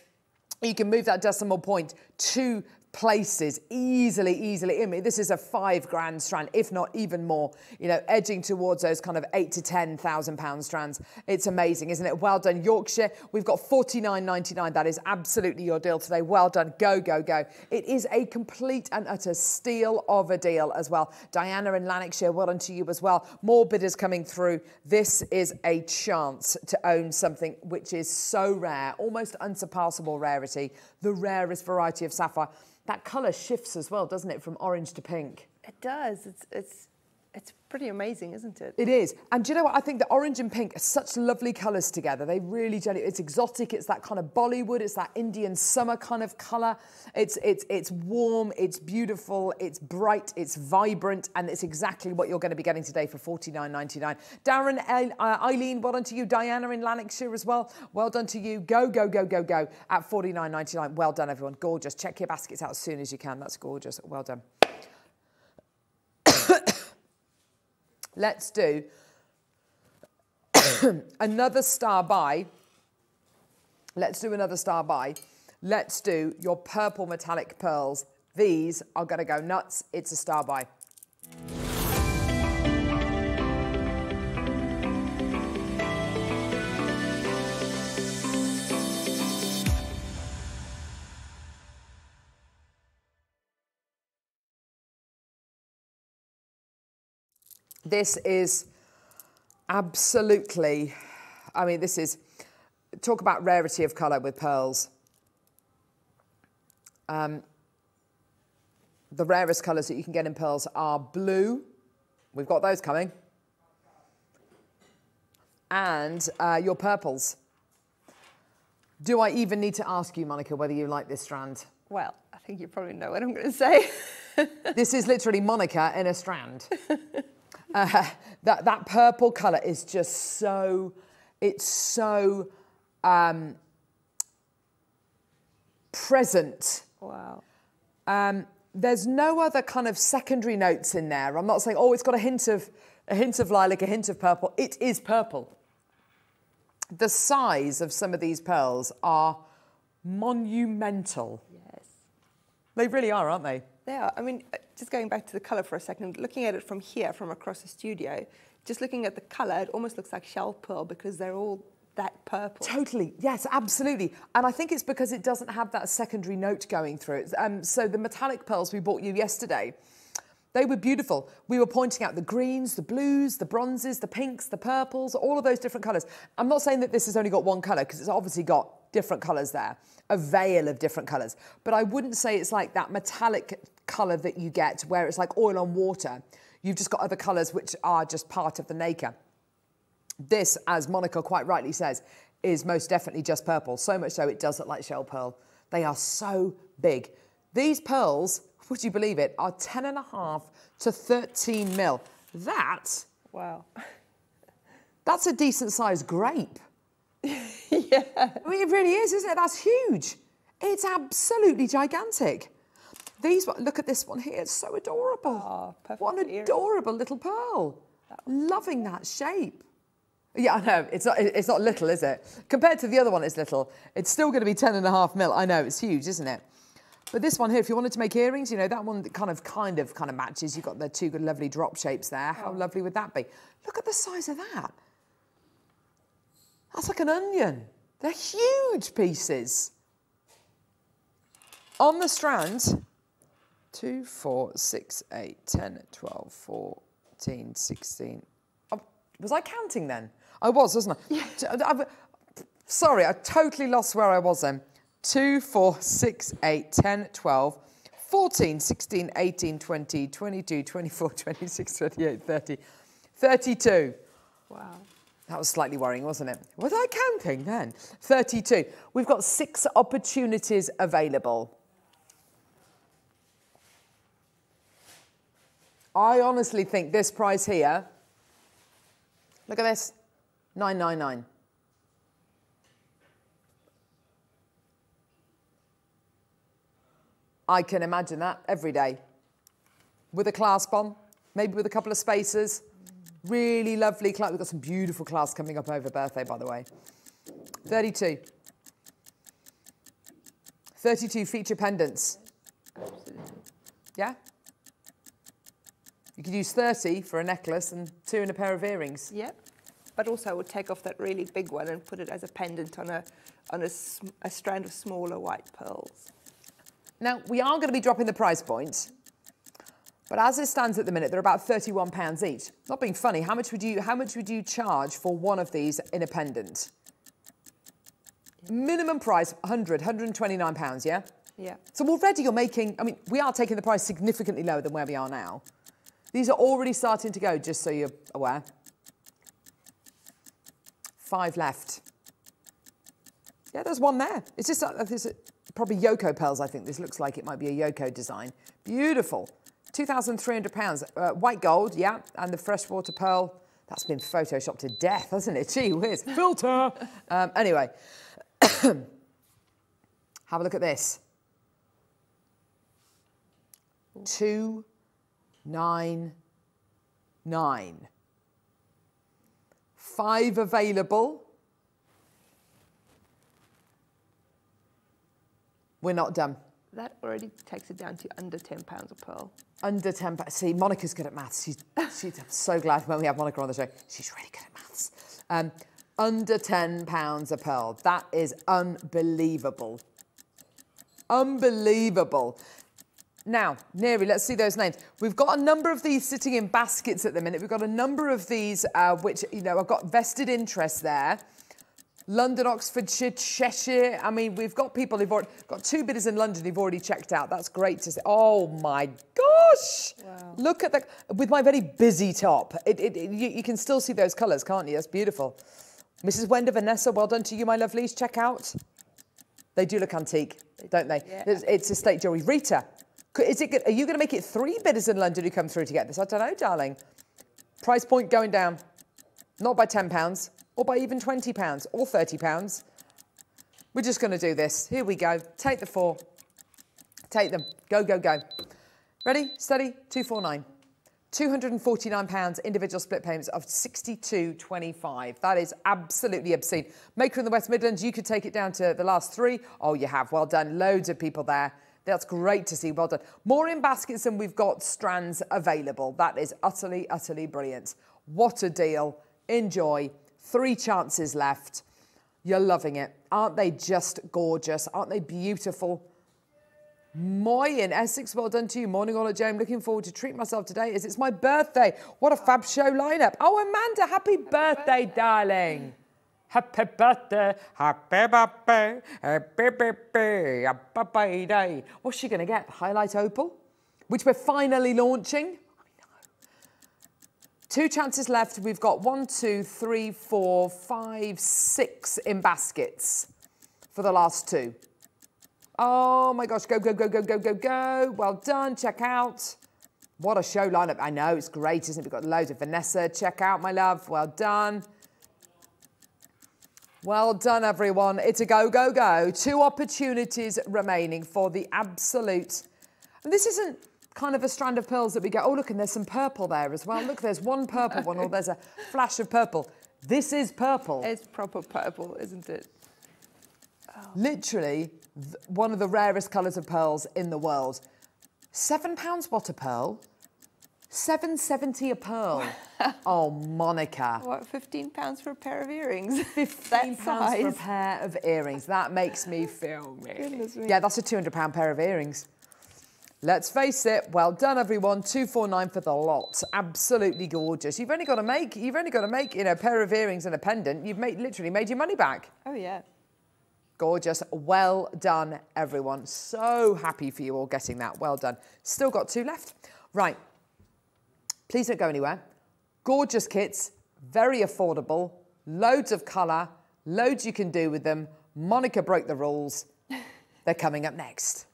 you can move that decimal point to places easily, easily. I mean, this is a five grand strand, if not even more, you know, edging towards those kind of eight to 10,000 pound strands. It's amazing, isn't it? Well done, Yorkshire. We've got 49.99. That is absolutely your deal today. Well done. Go, go, go. It is a complete and utter steal of a deal as well. Diana in Lanarkshire, well done to you as well. More bidders coming through. This is a chance to own something which is so rare, almost unsurpassable rarity, the rarest variety of sapphire. That colour shifts as well, doesn't it, from orange to pink? It does. It's, it's, pretty amazing, isn't it? It is. And do you know what? I think the orange and pink are such lovely colours together. They really. It's exotic. It's that kind of Bollywood. It's that Indian summer kind of colour. It's, it's, it's warm. It's beautiful. It's bright. It's vibrant. And it's exactly what you're going to be getting today for $49.99. Darren, uh, Eileen, well done to you. Diana in Lanarkshire as well. Well done to you. Go, go, go, go, go at $49.99. Well done, everyone. Gorgeous. Check your baskets out as soon as you can. That's gorgeous. Well done. Let's do another star buy. Let's do another star buy. Let's do your purple metallic pearls. These are going to go nuts. It's a star buy. This is absolutely, I mean, this is, talk about rarity of colour with pearls. Um, the rarest colours that you can get in pearls are blue. We've got those coming. And uh, your purples. Do I even need to ask you, Monika, whether you like this strand? Well, I think you probably know what I'm going to say. this is literally Monika in a strand. Uh, that, that purple colour is just so, it's so um, present. Wow. Um, there's no other kind of secondary notes in there. I'm not saying, oh, it's got a hint of a hint of lilac, a hint of purple. It is purple. The size of some of these pearls are monumental. Yes. They really are, aren't they? They are. I mean, uh, just going back to the colour for a second, looking at it from here, from across the studio, just looking at the colour, it almost looks like shell pearl because they're all that purple. Totally. Yes, absolutely. And I think it's because it doesn't have that secondary note going through it. Um, so the metallic pearls we bought you yesterday, they were beautiful. We were pointing out the greens, the blues, the bronzes, the pinks, the purples, all of those different colours. I'm not saying that this has only got one colour because it's obviously got different colours there, a veil of different colours. But I wouldn't say it's like that metallic colour that you get where it's like oil on water. You've just got other colours which are just part of the nacre. This, as Monika quite rightly says, is most definitely just purple. So much so it does look like shell pearl. They are so big. These pearls, would you believe it, are 10 and a half to 13 mil. That, Wow. that's a decent sized grape. yeah. I mean, it really is, isn't it? That's huge. It's absolutely gigantic. These, one- look at this one here. It's so adorable. Oh, perfect what an adorable little pearl. Loving that shape. Yeah, I know. It's not, it's not little, is it? Compared to the other one, it's little. It's still going to be 10 and a half mil. I know, it's huge, isn't it? But this one here, if you wanted to make earrings, you know, that one kind of, kind of, kind of matches. You've got the two good, lovely drop shapes there. How lovely would that be? Look at the size of that. That's like an onion. They're huge pieces. On the strand, 2, 4, 6, 8, 10, 12, 14, 16. Oh, was I counting then? I was, wasn't I? Yeah. Sorry, I totally lost where I was then. 2, 4, 6, 8, 10, 12, 14, 16, 18, 20, 22, 24, 26, 28, 30, 32. Wow. That was slightly worrying, wasn't it? Was I counting then? 32. We've got six opportunities available. I honestly think this price here, look at this, 999. I can imagine that every day. With a clasp on, maybe with a couple of spacers. Really lovely clasp. We've got some beautiful clasps coming up over birthday, by the way. 32. 32 feature pendants. Yeah? You could use 30 for a necklace and two in a pair of earrings. Yep. But also I would take off that really big one and put it as a pendant on a, on a, a strand of smaller white pearls. Now, we are going to be dropping the price point. but as it stands at the minute, they're about £31 each. Not being funny, how much would you, how much would you charge for one of these in a pendant? Minimum price, 100, 129 pounds, yeah? Yeah. So already you're making, I mean, we are taking the price significantly lower than where we are now. These are already starting to go, just so you're aware. Five left. Yeah, there's one there. It's just, uh, probably Yoko pearls, I think. This looks like it might be a Yoko design. Beautiful. £2,300. Uh, white gold, yeah, and the freshwater pearl. That's been photoshopped to death, hasn't it? Gee whiz. Filter. um, anyway, have a look at this. Two nine nine. Five available. We're not done. That already takes it down to under £10 a pearl. Under 10 pounds. See, Monika's good at maths. She's, she's I'm so glad when we have Monika on the show. She's really good at maths. Um, under 10 pounds a pearl. That is unbelievable. Unbelievable. Now, Neri, let's see those names. We've got a number of these sitting in baskets at the minute. We've got a number of these uh, which, you know, I've got vested interest there. London, Oxfordshire, Cheshire. I mean, we've got people who've already got two bidders in London who've already checked out. That's great to see. Oh my gosh! Wow. Look at that. with my very busy top. It, it, it- you, you can still see those colours, can't you? That's beautiful. Mrs. Wender, Vanessa, well done to you, my lovelies. Check out. They do look antique, don't they? Yeah. It's, it's estate jewellery. Rita, is it? Are you going to make it three bidders in London who come through to get this? I don't know, darling. Price point going down. Not by £10 or by even £20 or £30. We're just going to do this. Here we go. Take the four. Take them. Go, go, go. Ready? Steady? 249. £249 individual split payments of 62.25. That is absolutely obscene. Maker in the West Midlands, you could take it down to the last three. Oh, you have. Well done. Loads of people there. That's great to see. Well done. More in baskets than we've got strands available. That is utterly, utterly brilliant. What a deal. Enjoy. Three chances left. You're loving it. Aren't they just gorgeous? Aren't they beautiful? Moy in Essex, well done to you. Morning all at Jane. Looking forward to treat myself today as it's my birthday. What a fab show lineup. Oh, Amanda, happy, happy birthday, birthday, darling. Happy birthday, happy birthday, happy birthday, happy birthday. What's she going to get? The Hyalite Opal, which we're finally launching. Two chances left. We've got one, two, three, four, five, six in baskets for the last two. Oh my gosh, go, go, go, go, go, go, go. Well done, check out. What a show lineup. I know, it's great, isn't it? We've got loads of Vanessa, check out, my love. Well done. Well done, everyone. It's a go, go, go. Two opportunities remaining for the absolute. And this isn't kind of a strand of pearls that we go, oh, look, and there's some purple there as well. Look, there's one purple one, or there's a flash of purple. This is purple. It's proper purple, isn't it? Oh. Literally one of the rarest colours of pearls in the world. Seven pounds what a pearl? Seven seventy a pearl. oh, Monika. What, fifteen pounds for a pair of earrings? Fifteen pounds for a pair of earrings. That makes me feel really. Yeah, that's a two hundred pound pair of earrings. Let's face it, well done everyone, 249 for the lot. Absolutely gorgeous. You've only got to make, you've only got to make, you know, a pair of earrings and a pendant. You've made, literally made your money back. Oh yeah. Gorgeous. Well done, everyone. So happy for you all getting that. Well done. Still got two left. Right. Please don't go anywhere. Gorgeous kits, very affordable, loads of colour, loads you can do with them. Monika broke the rules. They're coming up next.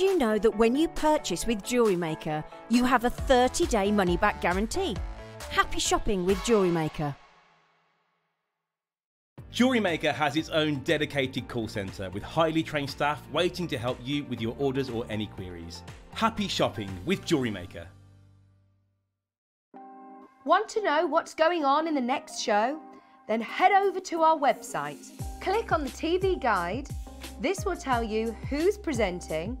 You know that when you purchase with Jewellery Maker, you have a 30 day money back guarantee? Happy shopping with Jewellery Maker. Jewellery Maker has its own dedicated call centre with highly trained staff waiting to help you with your orders or any queries. Happy shopping with Jewellery Maker. Want to know what's going on in the next show? Then head over to our website. Click on the TV guide. This will tell you who's presenting,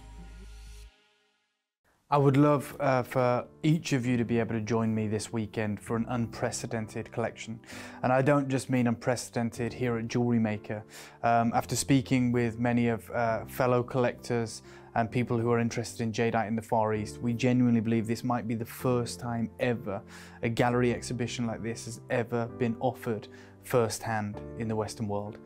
I would love uh, for each of you to be able to join me this weekend for an unprecedented collection. And I don't just mean unprecedented here at Jewelry Maker. Um, after speaking with many of uh, fellow collectors and people who are interested in jadeite in the Far East, we genuinely believe this might be the first time ever a gallery exhibition like this has ever been offered firsthand in the Western world.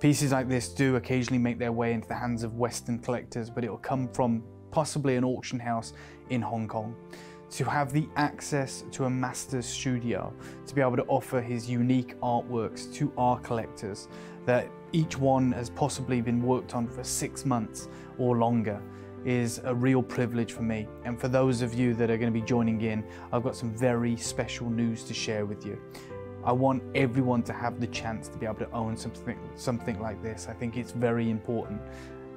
Pieces like this do occasionally make their way into the hands of Western collectors, but it will come from possibly an auction house in Hong Kong. To have the access to a master's studio, to be able to offer his unique artworks to our collectors, that each one has possibly been worked on for six months or longer, is a real privilege for me. And for those of you that are going to be joining in, I've got some very special news to share with you. I want everyone to have the chance to be able to own something, something like this. I think it's very important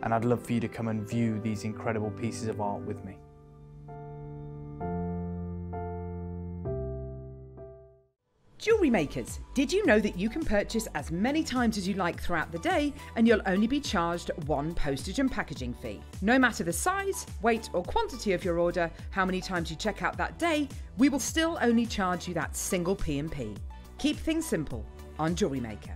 and I'd love for you to come and view these incredible pieces of art with me. Jewellery makers, did you know that you can purchase as many times as you like throughout the day and you'll only be charged one postage and packaging fee? No matter the size, weight, or quantity of your order, how many times you check out that day, we will still only charge you that single P&P. Keep things simple on Jewellery Maker.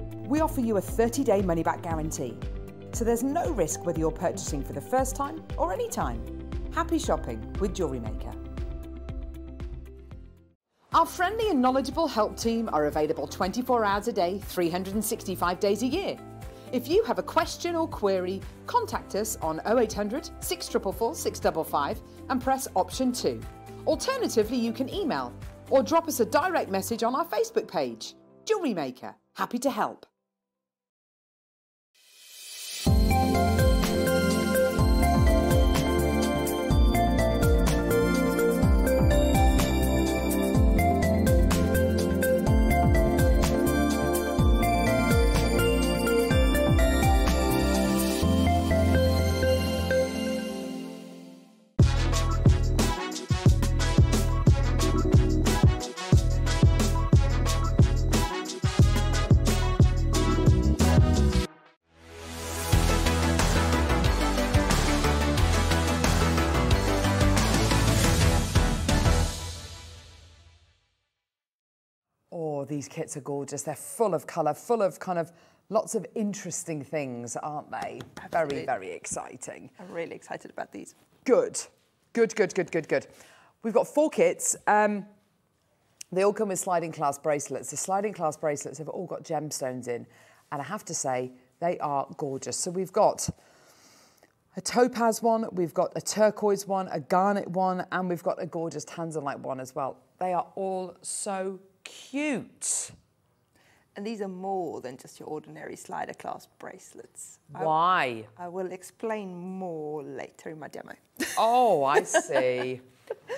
We offer you a 30-day money-back guarantee. So there's no risk whether you're purchasing for the first time or any time. Happy shopping with Jewellery Maker. Our friendly and knowledgeable help team are available 24 hours a day, 365 days a year. If you have a question or query, contact us on 0800 644 655 and press option 2. Alternatively, you can email or drop us a direct message on our Facebook page. Jewellery Maker, happy to help. These kits are gorgeous. They're full of colour, full of kind of lots of interesting things, aren't they? Very, Absolutely. very exciting. I'm really excited about these. Good. Good, good, good, good, good. We've got four kits. Um, they all come with sliding clasp bracelets. The sliding clasp bracelets have all got gemstones in. And I have to say, they are gorgeous. So we've got a topaz one, we've got a turquoise one, a garnet one, and we've got a gorgeous tanzanite one as well. They are all so cute. And these are more than just your ordinary slider clasp bracelets. Why? I will explain more later in my demo. Oh, I see.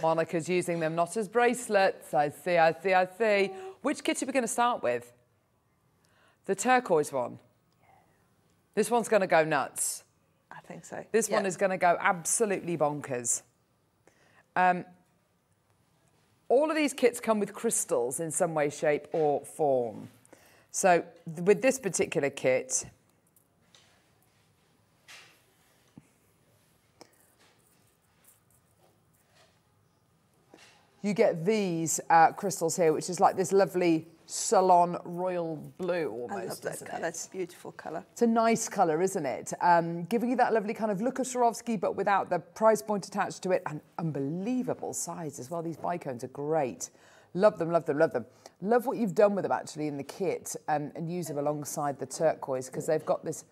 Monika's using them not as bracelets. I see, I see, I see. Which kit are we going to start with? The turquoise one. This one's going to go nuts. I think so. This one is going to go absolutely bonkers. Um, all of these kits come with crystals in some way, shape, or form. So with this particular kit, you get these uh, crystals here, which is like this lovely Ceylon royal blue almost. I love that colour. it? It's a beautiful colour. It's a nice colour, isn't it? Um, giving you that lovely kind of look of Swarovski, but without the price point attached to it. And unbelievable size as well. These bicones are great. Love them, love them, love them. Love what you've done with them actually in the kit um, and use them alongside the turquoise because they've got this.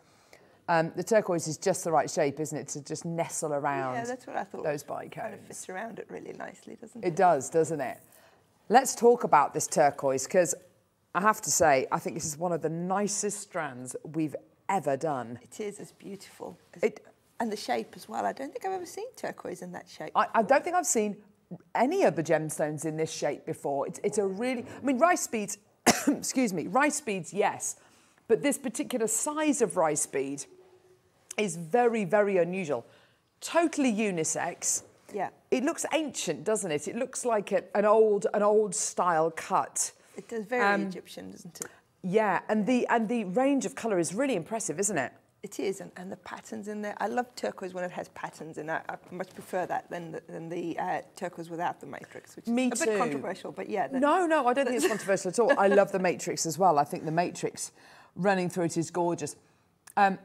Um, the turquoise is just the right shape, isn't it, to just nestle around Yeah, that's what I thought. those bicones. Kind of fits around it really nicely, doesn't it? It does, doesn't it? Let's talk about this turquoise because I have to say, I think this is one of the nicest strands we've ever done. It is. It's beautiful. It's- It- and the shape as well. I don't think I've ever seen turquoise in that shape. I, I don't think I've seen any of the gemstones in this shape before. It's, it's a really, I mean, rice beads, excuse me, rice beads, yes, but this particular size of rice bead is very, very unusual. Totally unisex. Yeah. It looks ancient, doesn't it? It looks like a, an old, an old style cut. It does very Um, Egyptian, doesn't it? Yeah, and the and the range of colour is really impressive, isn't it? It is, and, and the patterns in there. I love turquoise when it has patterns in it. I much prefer that than the, than the uh, turquoise without the matrix, which Me is a too. bit controversial, but yeah. the- No, no, I don't think it's controversial at all. I love the Matrix as well. I think the Matrix running through it is gorgeous. Um,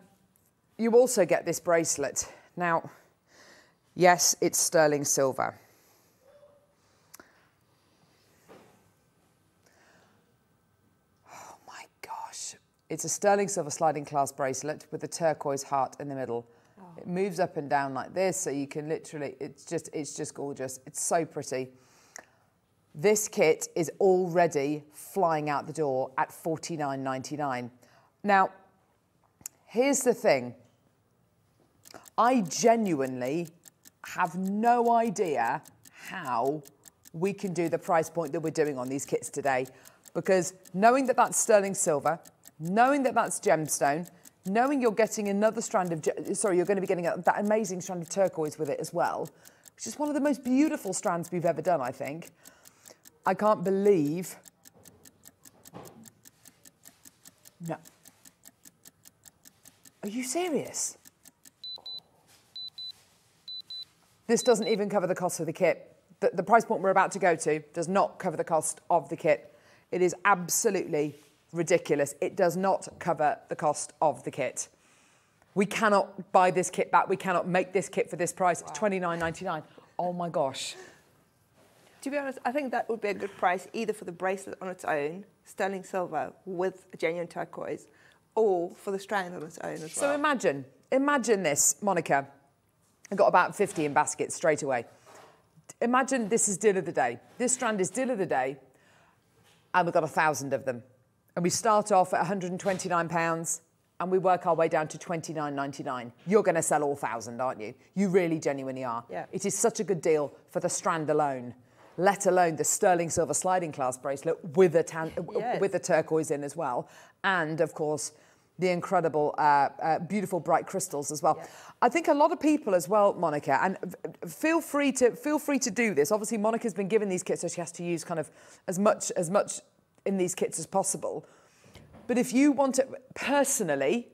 you also get this bracelet. Now, yes, it's sterling silver. Oh my gosh. It's a sterling silver sliding clasp bracelet with a turquoise heart in the middle. Oh. It moves up and down like this, so you can literally, it's just, it's just gorgeous. It's so pretty. This kit is already flying out the door at $49.99. Now, here's the thing. I genuinely have no idea how we can do the price point that we're doing on these kits today because knowing that that's sterling silver, knowing that that's gemstone, knowing you're getting another strand of, sorry, you're going to be getting that amazing strand of turquoise with it as well, which is one of the most beautiful strands we've ever done, I think. I can't believe. No. Are you serious? This doesn't even cover the cost of the kit. The, the price point we're about to go to does not cover the cost of the kit. It is absolutely ridiculous. It does not cover the cost of the kit. We cannot buy this kit back. We cannot make this kit for this price. It's twenty nine ninety nine. Oh my gosh. To be honest, I think that would be a good price either for the bracelet on its own, sterling silver with a genuine turquoise, or for the strand on its own as So well. imagine, imagine this, Monika. I got about 50 in baskets straight away. Imagine this is deal of the day. This strand is deal of the day, and we've got a thousand of them. And we start off at 129 pounds, and we work our way down to 29.99. You're going to sell all thousand, aren't you? You really genuinely are. Yeah. It is such a good deal for the strand alone, let alone the sterling silver sliding clasp bracelet with a tan- Yes. with the turquoise in as well, and of course the incredible, uh, uh, beautiful bright crystals as well. I think a lot of people as well, Monika, and feel free to feel free to do this. Obviously, Monika's been given these kits, so she has to use kind of as much as much in these kits as possible. But if you want it personally,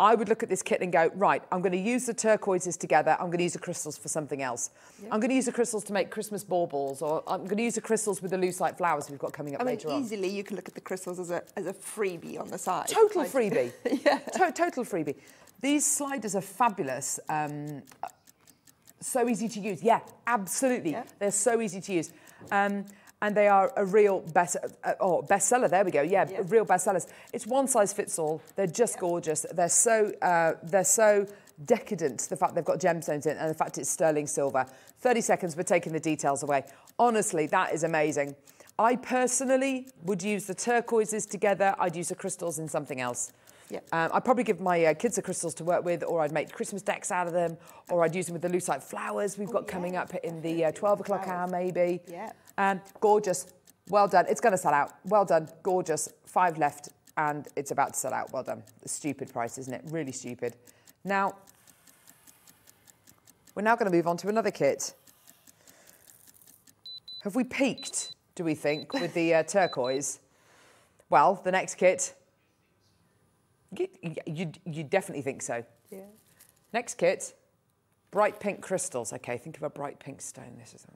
I would look at this kit and go, right, I'm going to use the turquoises together. I'm going to use the crystals for something else. I'm going to use the crystals to make Christmas baubles, or I'm going to use the crystals with the lucite flowers we've got coming up I mean, later on. easily you can look at the crystals as a, as a freebie on the side. Total Like- freebie. To- total freebie. These sliders are fabulous. Um, so easy to use. Yeah, absolutely. Yeah. They're so easy to use. Um, and they are a real best, uh, oh, bestseller. There we go. Yeah, Yeah. real bestsellers. It's one size fits all. They're just gorgeous. They're so uh, they're so decadent. The fact they've got gemstones in, and the fact it's sterling silver. Thirty seconds. We're taking the details away. Honestly, that is amazing. I personally would use the turquoises together. I'd use the crystals in something else. Yeah. Um, I'd probably give my uh, kids the crystals to work with, or I'd make Christmas decks out of them, or I'd use them with the lucite flowers we've got coming up in the uh, 12 o'clock hour, maybe. Yeah. Um, gorgeous. Well done. It's going to sell out. Well done. Gorgeous. Five left, and it's about to sell out. Well done. Stupid price, isn't it? Really stupid. Now, we're now going to move on to another kit. Have we peaked, do we think, with the uh, turquoise? Well, the next kit, you, you, you definitely think so. Yeah. Next kit, bright pink crystals. Okay, think of a bright pink stone. This is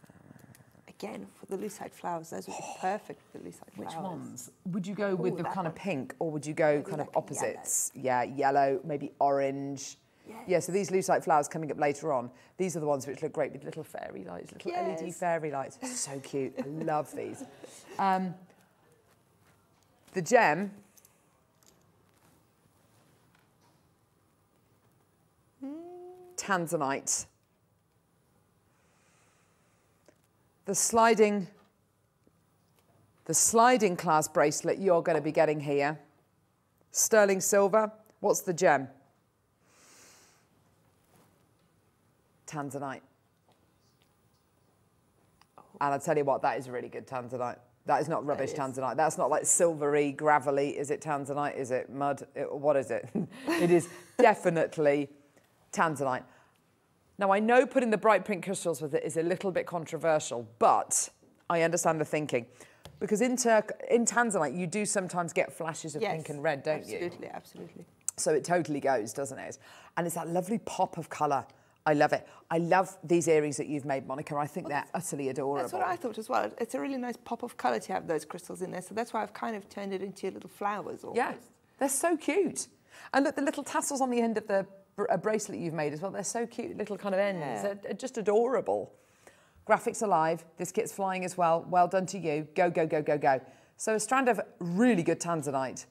Again, for the lucite flowers, those would be perfect for the lucite which flowers. ones? Would you go with Ooh, the kind of pink, or would you go Maybe kind of like yellow. opposites? Yeah, yellow, maybe orange. Yeah, so these lucite flowers coming up later on, these are the ones which look great with little fairy lights, little LED fairy lights. So cute. I love these. Um, the gem. Tanzanite. The sliding, the sliding clasp bracelet you're going to be getting here. Sterling silver. What's the gem? Tanzanite. And I tell you what, that is really good Tanzanite. That is not rubbish is. Tanzanite. That's not like silvery, gravelly. Is it Tanzanite? Is it mud? It- what is it? it is definitely Tanzanite. Now, I know putting the bright pink crystals with it is a little bit controversial, but I understand the thinking. Because in, Turk, in Tanzanite, you do sometimes get flashes of Yes, pink and red, don't you? Absolutely, absolutely. So it totally goes, doesn't it? And it's that lovely pop of colour. I love it. I love these earrings that you've made, Monika. I think they're utterly adorable. That's what I thought as well. It's a really nice pop of colour to have those crystals in there. So that's why I've kind of turned it into little flowers almost. Yeah, they're so cute. And look, the little tassels on the end of the uh, bracelet you've made as well, they're so cute, little kind of ends. Yeah. They're, just adorable. Graphics alive. This kit's flying as well. Well done to you. Go, go, go, go, go. So a strand of really good tanzanite.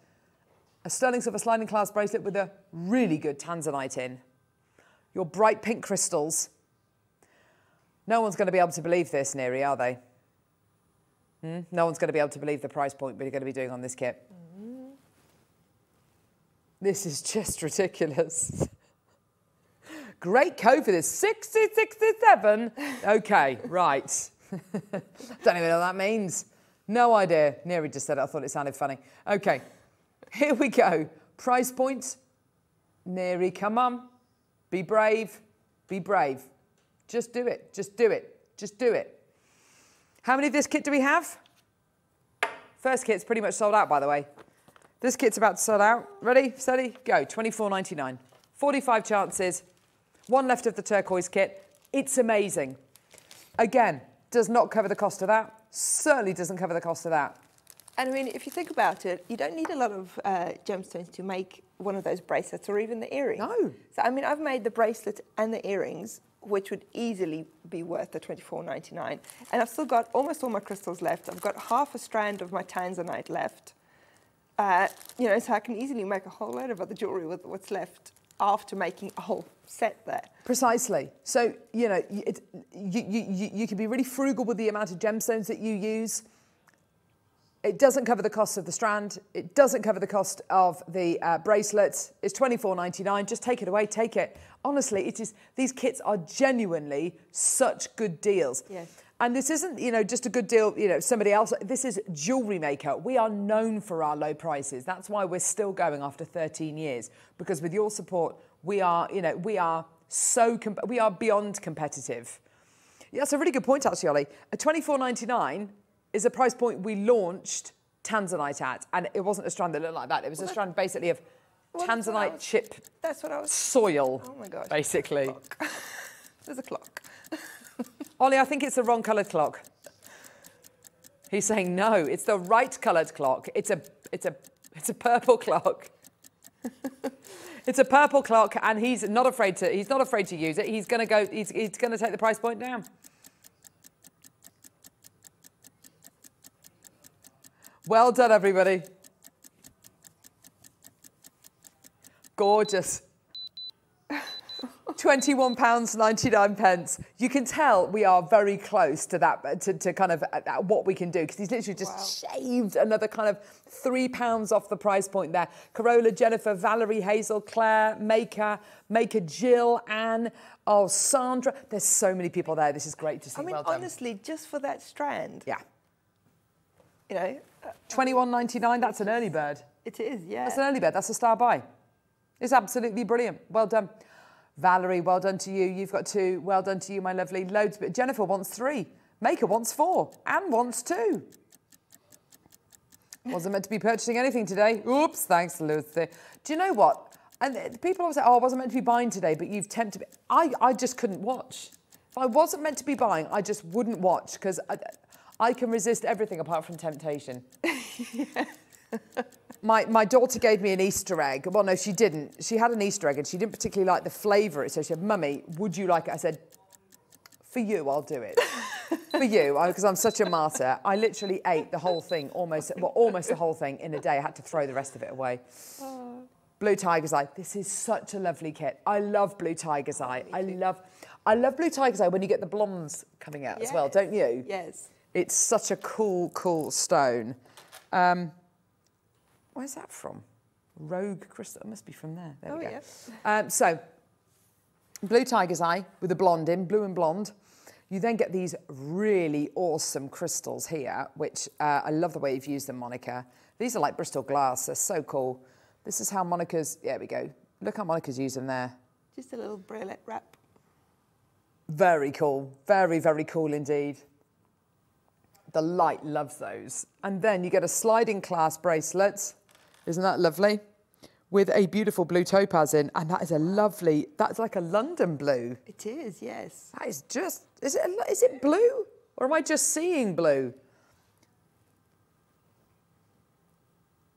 A sterling silver sliding clasp bracelet with a really good tanzanite in. Your bright pink crystals. No one's going to be able to believe this, Neri, are they? Hmm? No one's going to be able to believe the price point we're going to be doing on this kit. This is just ridiculous. Great code for this. 6067. Okay, right. Don't even know what that means. No idea. Neri just said it. I thought it sounded funny. Okay, here we go. Price point. Neri, come on. Be brave. Be brave. Just do it. Just do it. Just do it. How many of this kit do we have? First kit's pretty much sold out, by the way. This kit's about to sell out. Ready, steady, go. Twenty-four ninety-nine. 45 chances, one left of the turquoise kit. It's amazing. Again, does not cover the cost of that. Certainly doesn't cover the cost of that. And I mean, if you think about it, you don't need a lot of uh, gemstones to make one of those bracelets or even the earrings. No. So I mean, I've made the bracelet and the earrings, which would easily be worth the twenty-four ninety-nine. And I've still got almost all my crystals left. I've got half a strand of my tanzanite left. Uh, you know, so I can easily make a whole load of other jewelry with what's left after making a whole set there. Precisely. So, you know, it, you, you, you, can be really frugal with the amount of gemstones that you use. It doesn't cover the cost of the strand. It doesn't cover the cost of the uh, bracelets. It's twenty four ninety nine. Just take it away. Take it. Honestly, it is. These kits are genuinely such good deals. Yes. And this isn't, you know, just a good deal. You know, somebody else. This is jewelry maker. We are known for our low prices. That's why we're still going after thirteen years. Because with your support, we are, you know, we are so we are beyond competitive. Yeah, that's a really good point, actually, Ollie. A twenty-four ninety-nine is a price point we launched Tanzanite at, and it wasn't a strand that looked like that. It was a strand basically of Well, that's what I Tanzanite was- chip That's what I was. soil, Oh my gosh. basically. There's a clock. Ollie, I think it's the wrong coloured clock. He's saying no, it's the right coloured clock. It's a, it's a, it's a purple clock. it's a purple clock, and he's not afraid to. He's not afraid to use it. He's going to go. He's, he's going to take the price point down. Well done, everybody. Gorgeous. £21.99 pence. You can tell we are very close to that, to, to kind of uh, uh, what we can do, because he's literally just shaved another kind of three pounds off the price point there. Corolla, Jennifer, Valerie, Hazel, Claire, Maker, Maker, Jill, Anne, oh, Sandra. There's so many people there. This is great to see. I mean, well honestly, just for that strand, Yeah. you know, uh, 21.99, that's an early bird. it is, yeah. That's an early bird. That's a star buy. It's absolutely brilliant. Well done. Valerie, well done to you. You've got two. Well done to you, my lovely. Loads. But Jennifer wants three. Maker wants four. Anne wants two. Wasn't meant to be purchasing anything today. Oops, thanks, Lucy. Do you know what? And people always say, oh, I wasn't meant to be buying today, but you've tempted me. I, I just couldn't watch. If I wasn't meant to be buying, I just wouldn't watch because I, I can resist everything apart from temptation. My, my daughter gave me an Easter egg. Well, no, she didn't. She had an Easter egg and she didn't particularly like the flavour. It, so she said, Mummy, would you like it? I said, For you, I'll do it. For you, because I'm such a martyr. I literally ate the whole thing, almost, well, almost the whole thing in a day. I had to throw the rest of it away. Blue Tiger's Eye. This is such a lovely kit. I love Blue Tiger's Eye. I love, I love Blue Tiger's Eye when you get the blondes coming out as well, don't you? Yes. It's such a cool, cool stone. Um, where's that from? Rogue crystal. It must be from there. There we Oh, go. yeah. Um, so, blue tiger's eye with a blonde in, blue and blonde. You then get these really awesome crystals here, which uh, I love the way you've used them, Monika. These are like Bristol glass. They're so cool. This is how Monika's. There we go. Look how Monika's used them there. Just a little briolette wrap. Very cool. Very, very cool indeed. The light loves those. And then you get a sliding clasp bracelet. Isn't that lovely? With a beautiful blue topaz in. And that is a lovely, that's like a London blue. It is, yes. That is just, is it, is it blue? Or am I just seeing blue?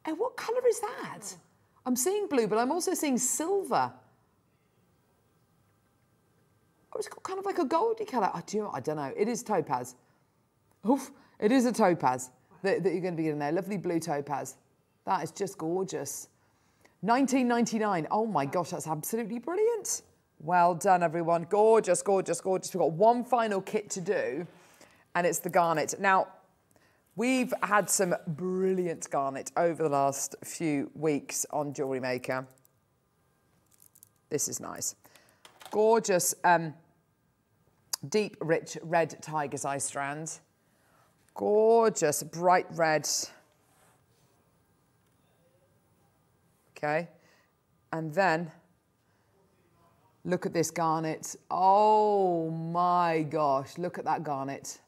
And what colour is that? Oh. I'm seeing blue, but I'm also seeing silver. Oh, it's got kind of like a goldy colour. I do. I don't know. It is topaz. Oof! It is a topaz that, that you're going to be getting there. Lovely blue topaz. That is just gorgeous. 1999. Oh my gosh, that's absolutely brilliant. Well done, everyone. Gorgeous, gorgeous, gorgeous. We've got one final kit to do, and it's the garnet. Now, we've had some brilliant garnet over the last few weeks on Jewelry Maker. This is nice. Gorgeous, um, deep, rich red tiger's eye strand. Gorgeous, bright red. Okay. And then look at this garnet. Oh my gosh, look at that garnet.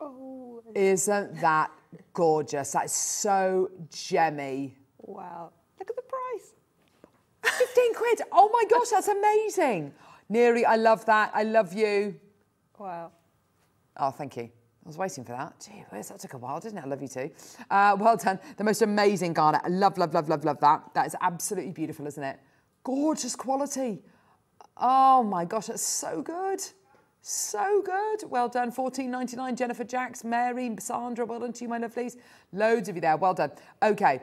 Oh, Isn't that gorgeous? That's so gemmy. wow. Look at the price. 15 quid. Oh my gosh, that's amazing. Neri, I love that. I love you. Wow. Oh, thank you. I was waiting for that. Gee that took a while, didn't it? I love you too. Uh, well done. The most amazing garnet. I love, love, love, love, love that. That is absolutely beautiful, isn't it? Gorgeous quality. Oh my gosh, that's so good. So good. Well done. 14.99. Jennifer Jacks, Mary, Sandra, well done to you, my lovelies. Loads of you there. Well done. Okay.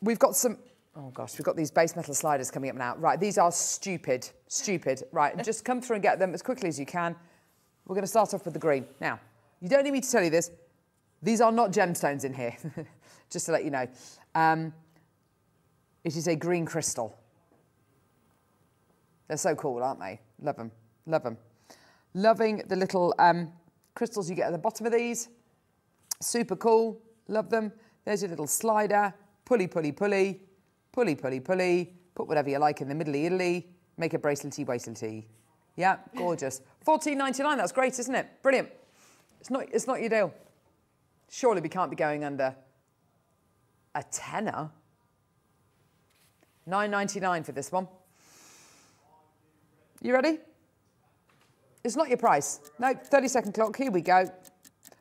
We've got some. Oh gosh, we've got these base metal sliders coming up now. Right, these are stupid, stupid. Right, just come through and get them as quickly as you can. We're going to start off with the green. Now, you don't need me to tell you this. These are not gemstones in here, just to let you know. Um, it is a green crystal. They're so cool, aren't they? Love them, love them. Loving the little um, crystals you get at the bottom of these. Super cool, love them. There's your little slider, pulley, pulley, pulley, pulley, pulley, pulley. Put whatever you like in the middle of Italy. Make a bracelety, bracelety. Yeah, gorgeous. Fourteen ninety nine. That's great, isn't it? Brilliant. It's not. It's not your deal. Surely we can't be going under a tenner. Nine ninety nine for this one. You ready? It's not your price. No, 30 second clock. Here we go.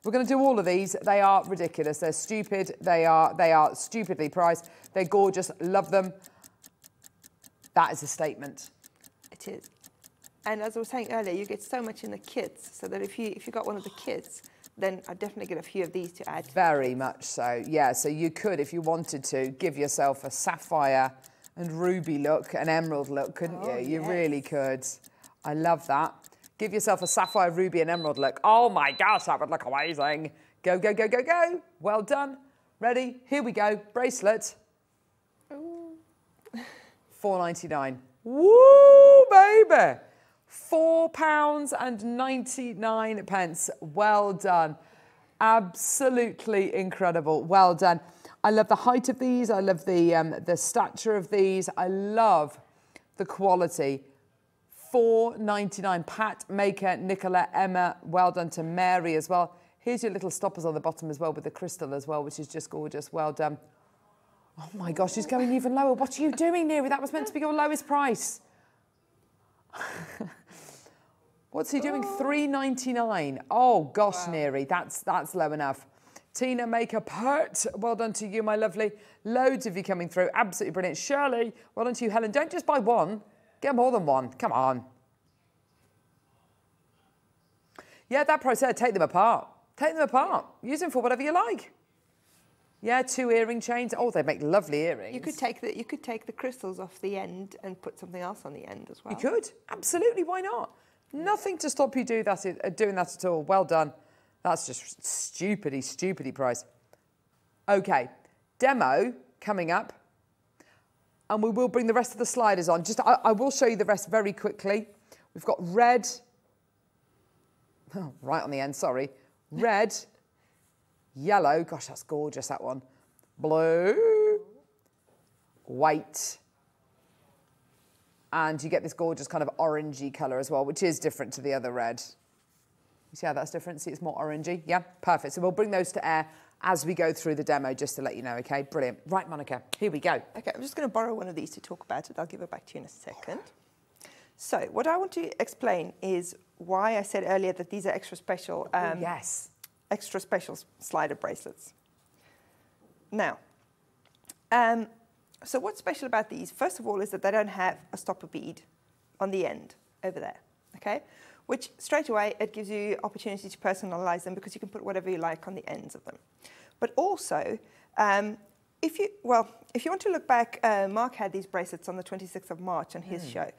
We're going to do all of these. They are ridiculous. They're stupid. They are they are stupidly priced. They're gorgeous. Love them. That is a statement. It is. And as I was saying earlier, you get so much in the kits, so that if you if you got one of the kits, then I'd definitely get a few of these to add. Very much so. Yeah. So you could, if you wanted to, give yourself a sapphire and ruby look, an emerald look, couldn't Oh, you? You yes. really could. I love that. Give yourself a sapphire, ruby, and emerald look. Oh my gosh, that would look amazing. Go, go, go, go, go. Well done. Ready? Here we go. Bracelet. Four ninety nine. Woo, baby. Four pounds and ninety nine pence. Well done. Absolutely incredible. Well done. I love the height of these. I love the um, the stature of these. I love the quality. Four ninety nine. Pat, Maker, Nicola, Emma. Well done to Mary as well. Here's your little stoppers on the bottom as well with the crystal as well, which is just gorgeous. Well done. Oh my gosh, she's going even lower. What are you doing, Neri? That was meant to be your lowest price. What's he doing? Oh. Three ninety nine. Oh gosh, Neri, that's that's low enough. Tina make a part. well done to you, my lovely. Loads of you coming through. Absolutely brilliant. Shirley, well done to you, Helen. Don't just buy one, get more than one. Come on. Yeah, that price there, take them apart. Take them apart. Use them for whatever you like. Yeah, two earring chains. Oh, they make lovely earrings. You could take the you could take the crystals off the end and put something else on the end as well. You could absolutely. Why not? Nothing to stop you do that. Uh, doing that at all. Well done. That's just stupidly, stupidly priced. Okay, demo coming up, and we will bring the rest of the sliders on. Just I, I will show you the rest very quickly. We've got red. Oh, right on the end. Sorry, red, yellow. Gosh, that's gorgeous. That one. Blue, white, and you get this gorgeous kind of orangey colour as well, which is different to the other red. You see how that's different? See, it's more orangey. Yeah, perfect. So we'll bring those to air as we go through the demo, just to let you know, okay? Brilliant. Right, Monika, here we go. Okay, I'm just going to borrow one of these to talk about it. I'll give it back to you in a second. So, what I want to explain is why I said earlier that these are extra special. Um, yes. Extra special slider bracelets. Now, um, so what's special about these? First of all, is that they don't have a stopper bead on the end over there. Okay, which straight away it gives you opportunity to personalize them because you can put whatever you like on the ends of them. But also, um, if you well, if you want to look back, uh, Mark had these bracelets on the 26th of March on his show,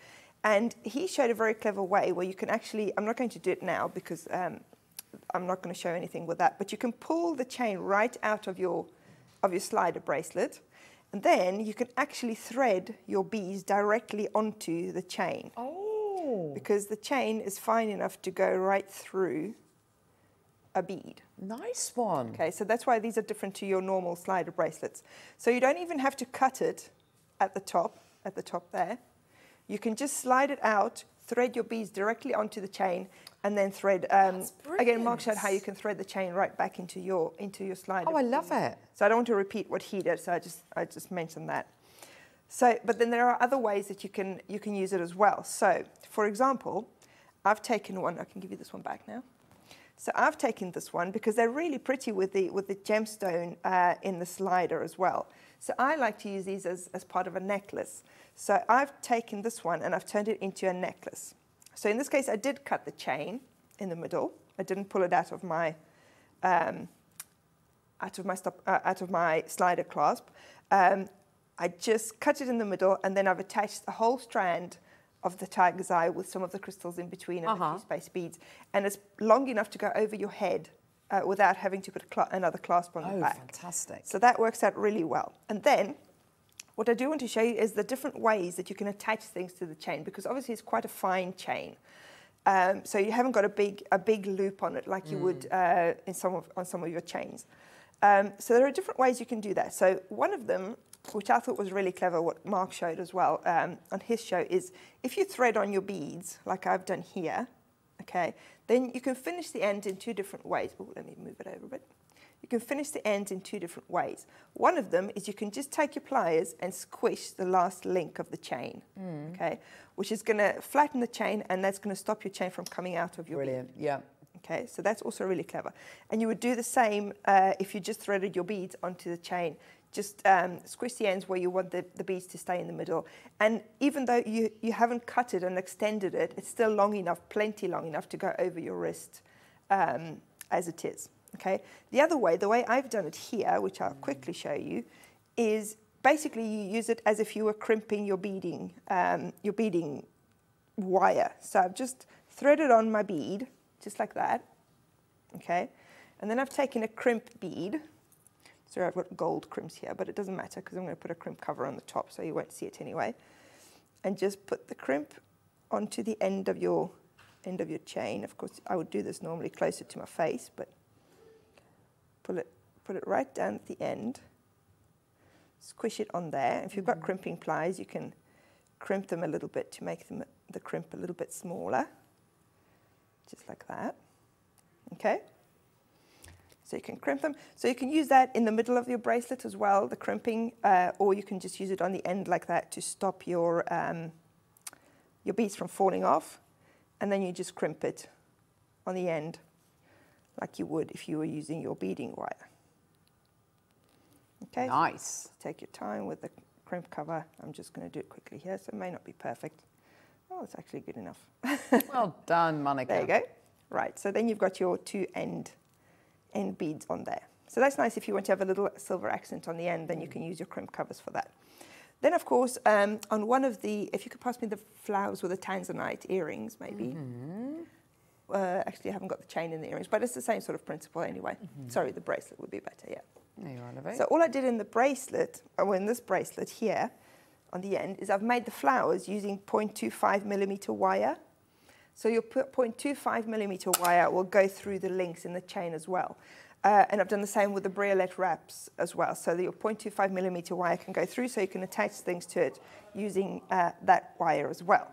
and he showed a very clever way where you can actually. I'm not going to do it now because um, I'm not going to show anything with that. But you can pull the chain right out of your of your slider bracelet, and then you can actually thread your beads directly onto the chain Oh, because the chain is fine enough to go right through a bead. nice one. Okay, so that's why these are different to your normal slider bracelets. So you don't even have to cut it at the top, at the top there. You can just slide it out, thread your beads directly onto the chain, and then thread. Um, again, Mark showed how you can thread the chain right back into your into your slider. Oh, I love it. So I don't want to repeat what he did, so I just I just mentioned that. So, but then there are other ways that you can, you can use it as well. So, for example, I've taken one, I can give you this one back now. So I've taken this one because they're really pretty with the, with the gemstone uh, in the slider as well. So I like to use these as, as part of a necklace. So I've taken this one and I've turned it into a necklace. So in this case, I did cut the chain in the middle. I didn't pull it out of my, um, out of my, stop, uh, out of my slider clasp. Um, I just cut it in the middle and then I've attached the whole strand of the tiger's eye with some of the crystals in between and Uh-huh. a few space beads. And it's long enough to go over your head uh, without having to put a cla- another clasp on Oh, the back. fantastic. So that works out really well. And then what I do want to show you is the different ways that you can attach things to the chain because obviously it's quite a fine chain. Um, so you haven't got a big a big loop on it like you would uh, in some of, on some of your chains. Um, so there are different ways you can do that. So one of them, which I thought was really clever, what Mark showed as well um, on his show, is if you thread on your beads like I've done here, okay, then you can finish the end in two different ways. Oh, let me move it over a bit. You can finish the ends in two different ways. One of them is you can just take your pliers and squish the last link of the chain, okay, which is going to flatten the chain and that's going to stop your chain from coming out of your bead. Brilliant. Yeah. Okay, so that's also really clever. And you would do the same uh, if you just threaded your beads onto the chain. Just um, squish the ends where you want the, the beads to stay in the middle. And even though you, you haven't cut it and extended it, it's still long enough, plenty long enough to go over your wrist um, as it is. Okay. The other way, the way I've done it here, which I'll quickly show you, is basically you use it as if you were crimping your beading, um, your beading wire. So I've just threaded on my bead, just like that. Okay. And then I've taken a crimp bead. Sorry, I've got gold crimps here, but it doesn't matter because I'm going to put a crimp cover on the top so you won't see it anyway. And just put the crimp onto the end of your end of your chain. Of course, I would do this normally closer to my face, but pull it put it right down at the end. Squish it on there. If you've got crimping pliers, you can crimp them a little bit to make them the crimp a little bit smaller. Just like that. Okay? So you can crimp them. So you can use that in the middle of your bracelet as well, the crimping, uh, or you can just use it on the end like that to stop your, um, your beads from falling off. And then you just crimp it on the end like you would if you were using your beading wire. Okay? Nice. Take your time with the crimp cover. I'm just going to do it quickly here, so it may not be perfect. Oh, it's actually good enough. Well done, Monika. There you go. Right, so then you've got your two end, end beads on there. So that's nice if you want to have a little silver accent on the end, then you can use your crimp covers for that. Then, of course, um, on one of the, if you could pass me the flowers with the tanzanite earrings, maybe. Uh, actually, I haven't got the chain in the earrings, but it's the same sort of principle anyway. Sorry, the bracelet would be better, yeah. There you are. So all I did in the bracelet, or in this bracelet here, on the end, is I've made the flowers using 0.25 millimeter wire. So your 0.25 millimeter wire will go through the links in the chain as well. Uh, and I've done the same with the briolette wraps as well. So that your 0.25 millimeter wire can go through, so you can attach things to it using uh, that wire as well.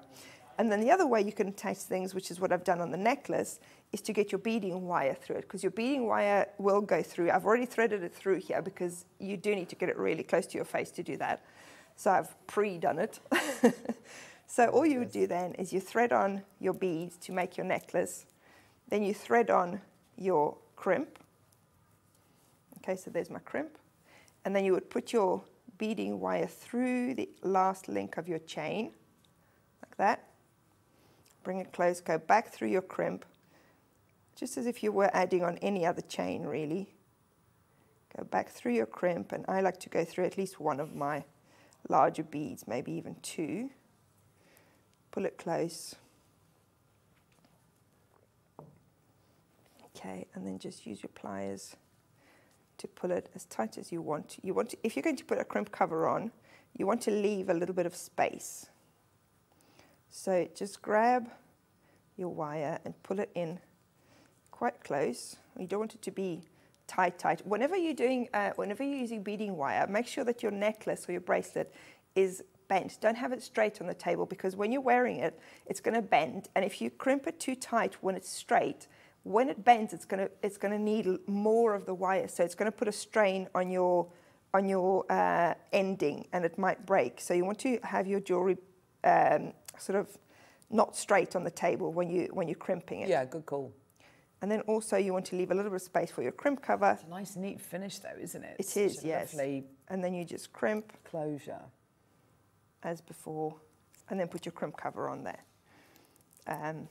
And then the other way you can attach things, which is what I've done on the necklace, is to get your beading wire through it, because your beading wire will go through. I've already threaded it through here because you do need to get it really close to your face to do that. So I've pre-done it. so all you would do then is you thread on your beads to make your necklace. Then you thread on your crimp. Okay, so there's my crimp. And then you would put your beading wire through the last link of your chain, like that. Bring it close, go back through your crimp, just as if you were adding on any other chain, really. Go back through your crimp, and I like to go through at least one of my larger beads, maybe even two. Pull it close. Okay, and then just use your pliers to pull it as tight as you want. You want to, if you're going to put a crimp cover on, you want to leave a little bit of space. So just grab your wire and pull it in quite close. You don't want it to be tight, tight. Whenever you're doing, uh, whenever you're using beading wire, make sure that your necklace or your bracelet is bent. Don't have it straight on the table because when you're wearing it, it's going to bend. And if you crimp it too tight when it's straight, when it bends, it's going to it's going to need more of the wire. So it's going to put a strain on your on your uh, ending and it might break. So you want to have your jewelry um, sort of not straight on the table when you when you're crimping it. Yeah, good call. And then also you want to leave a little bit of space for your crimp cover. It's a nice, neat finish, though, isn't it? It is, yes. Lovely And then you just crimp closure. as before, and then put your crimp cover on there, um,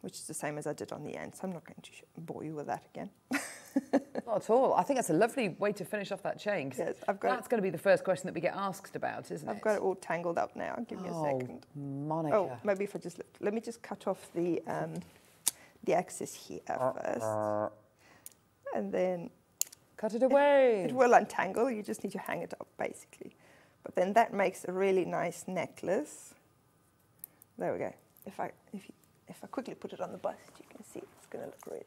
which is the same as I did on the end. So I'm not going to bore you with that again. Not at all. I think that's a lovely way to finish off that chain. Yes, I've got that's going to be the first question that we get asked about, isn't it? I've got it all tangled up now. Give me a oh, second. Monika. Oh, maybe if I just let me just cut off the um, the excess here first, and then Cut it away. it will untangle. You just need to hang it up basically. But then that makes a really nice necklace. There we go. If I if you, if I quickly put it on the bust, you can see it's going to look really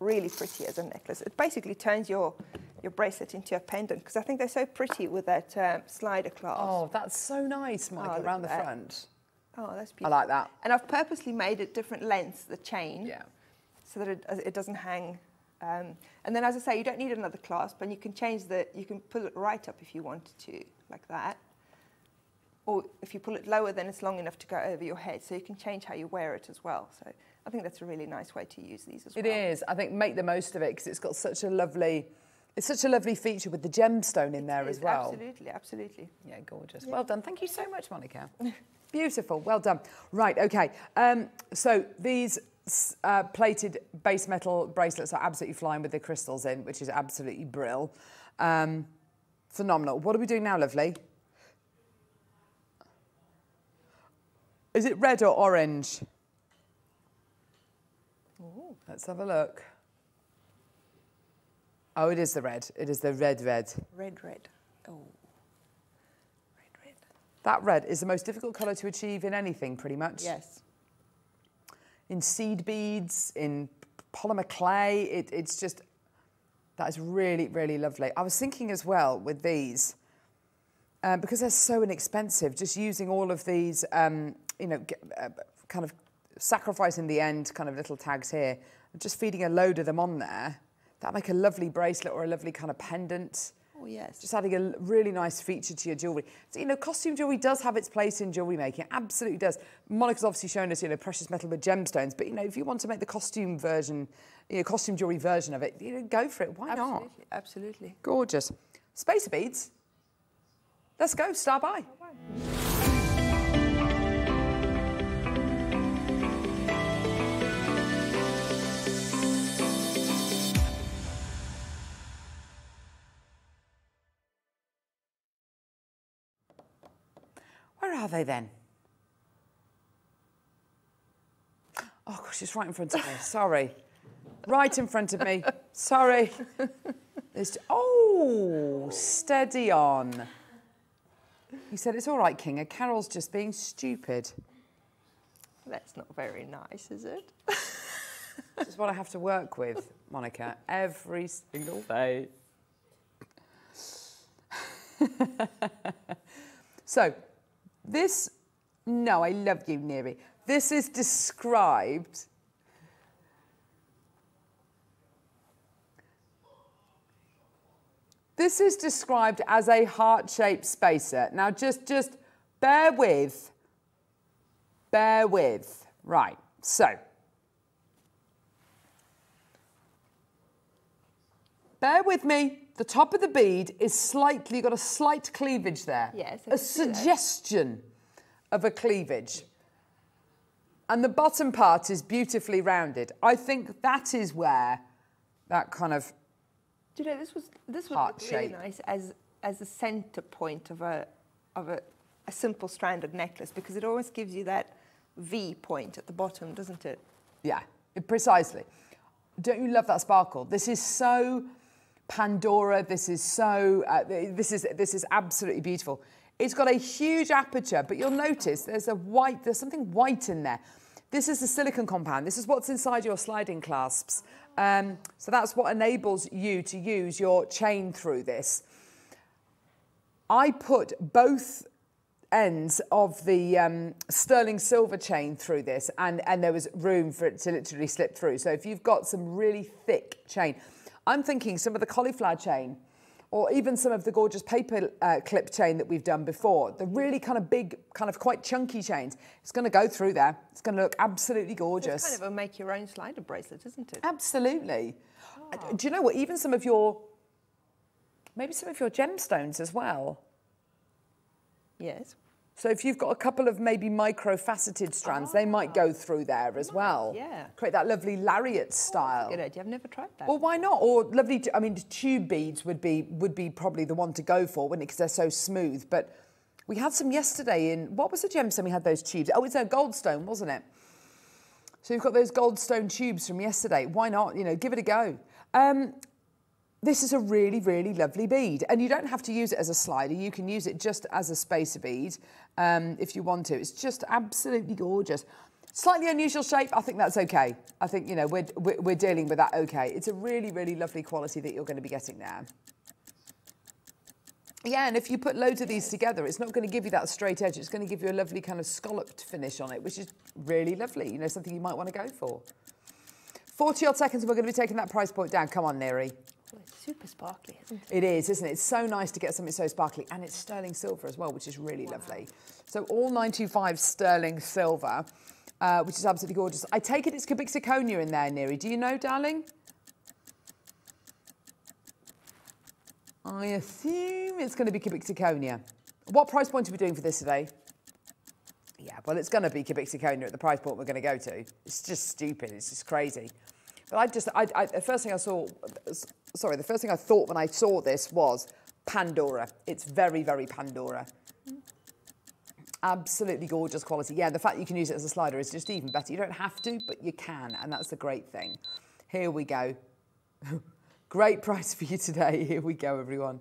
really pretty as a necklace. It basically turns your your bracelet into a pendant because I think they're so pretty with that um, slider clasp. Oh, that's so nice, Monika, look around the that. front. Oh, that's beautiful. I like that. And I've purposely made it different lengths, the chain, Yeah. so that it, it doesn't hang. Um, and then, as I say, you don't need another clasp, and you can change the, you can pull it right up if you wanted to, like that. Or if you pull it lower, then it's long enough to go over your head, so you can change how you wear it as well. So I think that's a really nice way to use these as It well. It is. I think make the most of it because it's got such a lovely, it's such a lovely feature with the gemstone in there It as well. Absolutely, absolutely. Yeah, gorgeous. Well done. Thank you so much, Monika. Beautiful. Well done. Right, okay. Um, so these uh, plated base metal bracelets are absolutely flying with the crystals in, which is absolutely brill. Um, phenomenal. What are we doing now, lovely? Is it red or orange? Let's have a look. Oh, it is the red. It is the red, red. Red, red. Oh, red, red. That red is the most difficult colour to achieve in anything, pretty much. Yes. In seed beads, in polymer clay, it, it's just, that is really, really lovely. I was thinking as well with these, um, because they're so inexpensive, just using all of these, um, you know, uh, kind of sacrificing the end, kind of little tags here, and just feeding a load of them on there, that make a lovely bracelet or a lovely kind of pendant. Oh, yes. Just adding a really nice feature to your jewellery. So, you know, costume jewellery does have its place in jewellery making. It Absolutely does. Monika's obviously shown us, you know, precious metal with gemstones. But, you know, if you want to make the costume version, you know, costume jewellery version of it, you know, go for it. Why not? absolutely, absolutely. Gorgeous. Spacer beads. Let's go. Star buy. Where are they then? Oh gosh, it's right in front of me. Sorry. Right in front of me. Sorry. It's, oh, steady on. He said, It's all right, Kinga. Carol's just being stupid. That's not very nice, is it? This is what I have to work with, Monika, every single day. so, this, no, I love you, Neri. This is described. This is described as a heart-shaped spacer. Now, just, just bear with. Bear with. Right. So, Bear with me. The top of the bead is slightly, you've got a slight cleavage there. Yes, I A can see that. suggestion of a cleavage. And the bottom part is beautifully rounded. I think that is where that kind of, Do you know this was this would look really shape. nice as as a center point of a of a, a simple stranded necklace because it always gives you that V point at the bottom, doesn't it? yeah, precisely. Don't you love that sparkle? This is so Pandora. This is so, uh, this is, this is absolutely beautiful. It's got a huge aperture, but you'll notice there's a white, there's something white in there. This is the silicon compound. This is what's inside your sliding clasps. Um, so that's what enables you to use your chain through this. I put both ends of the um, sterling silver chain through this and, and there was room for it to literally slip through. So if you've got some really thick chain, I'm thinking some of the cauliflower chain or even some of the gorgeous paper uh, clip chain that we've done before, the really kind of big, kind of quite chunky chains, it's going to go through there. It's going to look absolutely gorgeous. It's kind of a make your own slider bracelet, isn't it? Absolutely. Uh, Do you know what? Even some of your, maybe some of your gemstones as well. Yes. So if you've got a couple of maybe micro-faceted strands, they might go through there as well. yeah. Create that lovely lariat style. Good idea. I've never tried that. Well, why not? Or lovely. I mean, tube beads would be would be probably the one to go for, wouldn't it? Because they're so smooth. But we had some yesterday in what was the gemstone we had those tubes? Oh, it's a goldstone, wasn't it? So you've got those goldstone tubes from yesterday. Why not? You know, give it a go. Um, this is a really, really lovely bead. And you don't have to use it as a slider. You can use it just as a spacer bead um, if you want to. It's just absolutely gorgeous. Slightly unusual shape, I think that's okay. I think, you know, we're, we're, dealing with that okay. It's a really, really lovely quality that you're going to be getting there. Yeah, and if you put loads of these together, it's not going to give you that straight edge. It's going to give you a lovely kind of scalloped finish on it, which is really lovely. You know, something you might want to go for. 40 odd seconds we're going to be taking that price point down. Come on, Neri. Super sparkly, isn't it? It is, isn't it? It's so nice to get something so sparkly. And it's sterling silver as well, which is really lovely. So all 925 sterling silver, uh, which is absolutely gorgeous. I take it it's cubic zirconia in there, Neri. Do you know, darling? I assume it's going to be cubic zirconia. What price point are we doing for this today? Yeah, well, it's going to be cubic zirconia at the price point we're going to go to. It's just stupid. It's just crazy. But I just, I, I, the first thing I saw, sorry, the first thing I thought when I saw this was Pandora. It's very, very Pandora. Absolutely gorgeous quality. Yeah, the fact you can use it as a slider is just even better. You don't have to, but you can, and that's the great thing. Here we go. great price for you today. Here we go, everyone.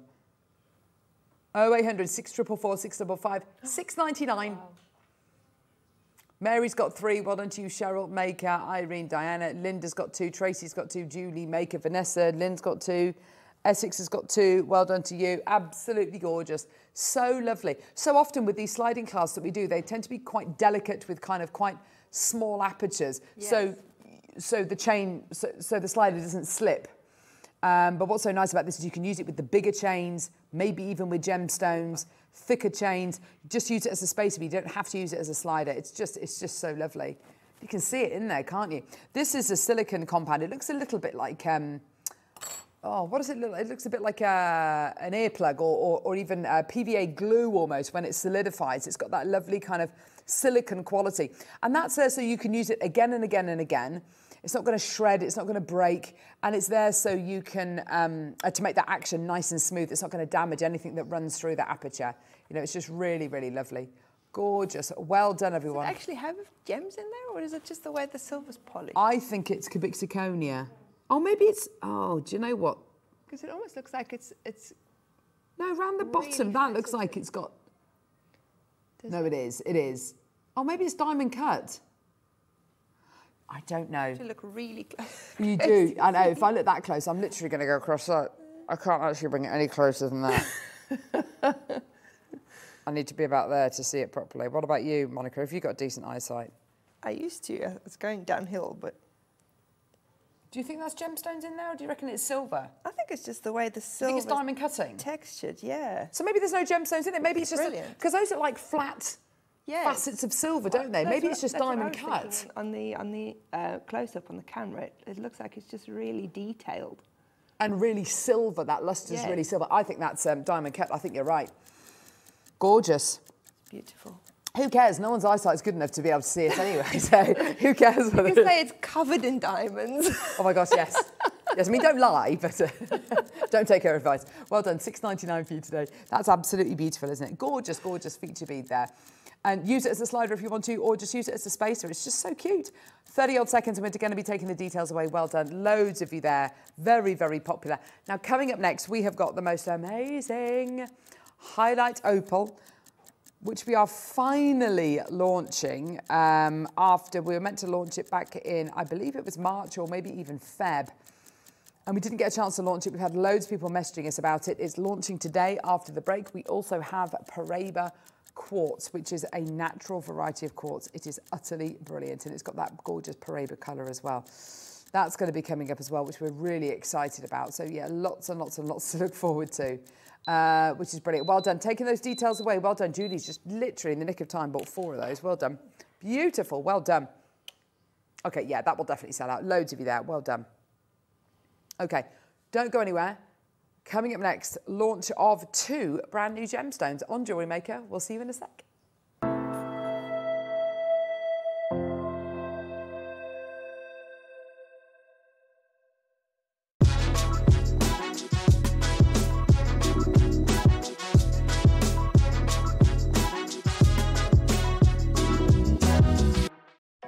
0800 644 655 699. Mary's got three. Well done to you, Cheryl, Maker, Irene, Diana. Linda's got two. Tracy's got two. Julie, Maker, Vanessa. Lynn's got two. Essex has got two. Well done to you. Absolutely gorgeous. So lovely. So often with these sliding clasps that we do, they tend to be quite delicate with kind of quite small apertures. So, so the chain, so, so the slider doesn't slip. Um, but what's so nice about this is you can use it with the bigger chains, maybe even with gemstones, thicker chains. Just use it as a spacer, but you don't have to use it as a slider. It's just, it's just so lovely. You can see it in there, can't you? This is a silicon compound. It looks a little bit like, um, oh, what does it look like? It looks a bit like a, an earplug or, or, or even PVA glue almost when it solidifies. It's got that lovely kind of silicon quality. And that's there so you can use it again and again and again. It's not going to shred, it's not going to break, and it's there so you can, um, uh, to make that action nice and smooth. It's not going to damage anything that runs through the aperture. You know, it's just really, really lovely. Gorgeous. Well done, Does it everyone. actually have gems in there, or is it just the way the silver's polished? I think it's cubic zirconia. Oh, maybe it's, oh, do you know what? Because it almost looks like it's it's. No, round the Really bottom, that looks like it's got, Does no, it is, it is. Oh, maybe it's diamond cut. I don't know. To look really close. You do. I know. If I look that close, I'm literally going to go across that. I can't actually bring it any closer than that. I need to be about there to see it properly. What about you, Monika? Have you got decent eyesight? I used to. It's going downhill, but Do you think that's gemstones in there, or do you reckon it's silver? I think it's just the way the you silver. think it's diamond cutting? textured. Yeah. So maybe there's no gemstones in it. Maybe it's just because those are like flat Yeah. facets of silver, don't they? Maybe it's just that's what I diamond cut. On the on the uh, close up on the camera, it, it looks like it's just really detailed. and really silver. That luster's Yeah. really silver. I think that's um, diamond cut. I think you're right. Gorgeous. Beautiful. Who cares? No one's eyesight is good enough to be able to see it anyway. So who cares? You can say it's covered in diamonds. Oh my gosh, yes. Yes, I mean, don't lie, but uh, don't take her advice. Well done, six ninety nine for you today. That's absolutely beautiful, isn't it? Gorgeous, gorgeous feature bead there. And use it as a slider if you want to, or just use it as a spacer. It's just so cute. 30 odd seconds, and we're going to be taking the details away. Well done. Loads of you there. Very, very popular. Now, coming up next, we have got the most amazing Hyalite opal which we are finally launching um, after we were meant to launch it back in, I believe it was March or maybe even Feb. And we didn't get a chance to launch it. We've had loads of people messaging us about it. It's launching today after the break. We also have Paraiba quartz, which is a natural variety of quartz. It is utterly brilliant and it's got that gorgeous Paraiba colour as well. That's going to be coming up as well, which we're really excited about. So, yeah, lots and lots and lots to look forward to, uh, which is brilliant. Well done. Taking those details away. Well done. Julie's just literally in the nick of time bought four of those. Well done. Beautiful. Well done. Okay, yeah, that will definitely sell out. Loads of you there. Well done. Okay, don't go anywhere. Coming up next, launch of two brand new gemstones on Jewelry Maker. We'll see you in a sec.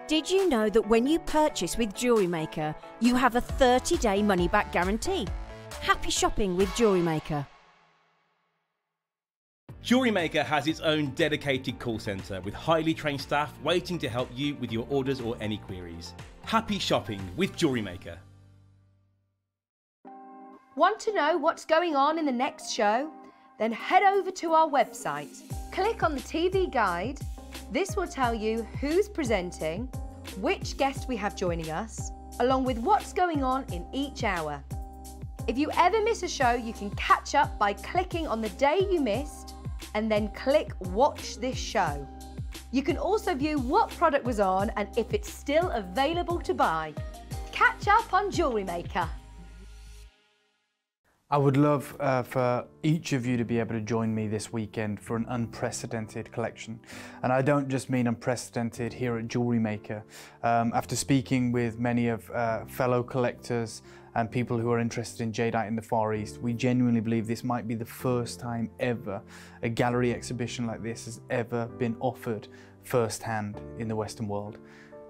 Did you know that when you purchase with Jewelry Maker, you have a 30 day money back guarantee? Happy shopping with Jewelry Maker. Jewelry Maker has its own dedicated call centre with highly trained staff waiting to help you with your orders or any queries. Happy shopping with Jewelry Maker. Want to know what's going on in the next show? Then head over to our website. Click on the TV guide. This will tell you who's presenting, which guest we have joining us, along with what's going on in each hour. If you ever miss a show, you can catch up by clicking on the day you missed and then click Watch This Show. You can also view what product was on and if it's still available to buy. Catch up on Jewelry Maker. I would love uh, for each of you to be able to join me this weekend for an unprecedented collection. And I don't just mean unprecedented here at Jewelry Maker. Um, after speaking with many of uh, fellow collectors and people who are interested in jadeite in the Far East, we genuinely believe this might be the first time ever a gallery exhibition like this has ever been offered firsthand in the Western world.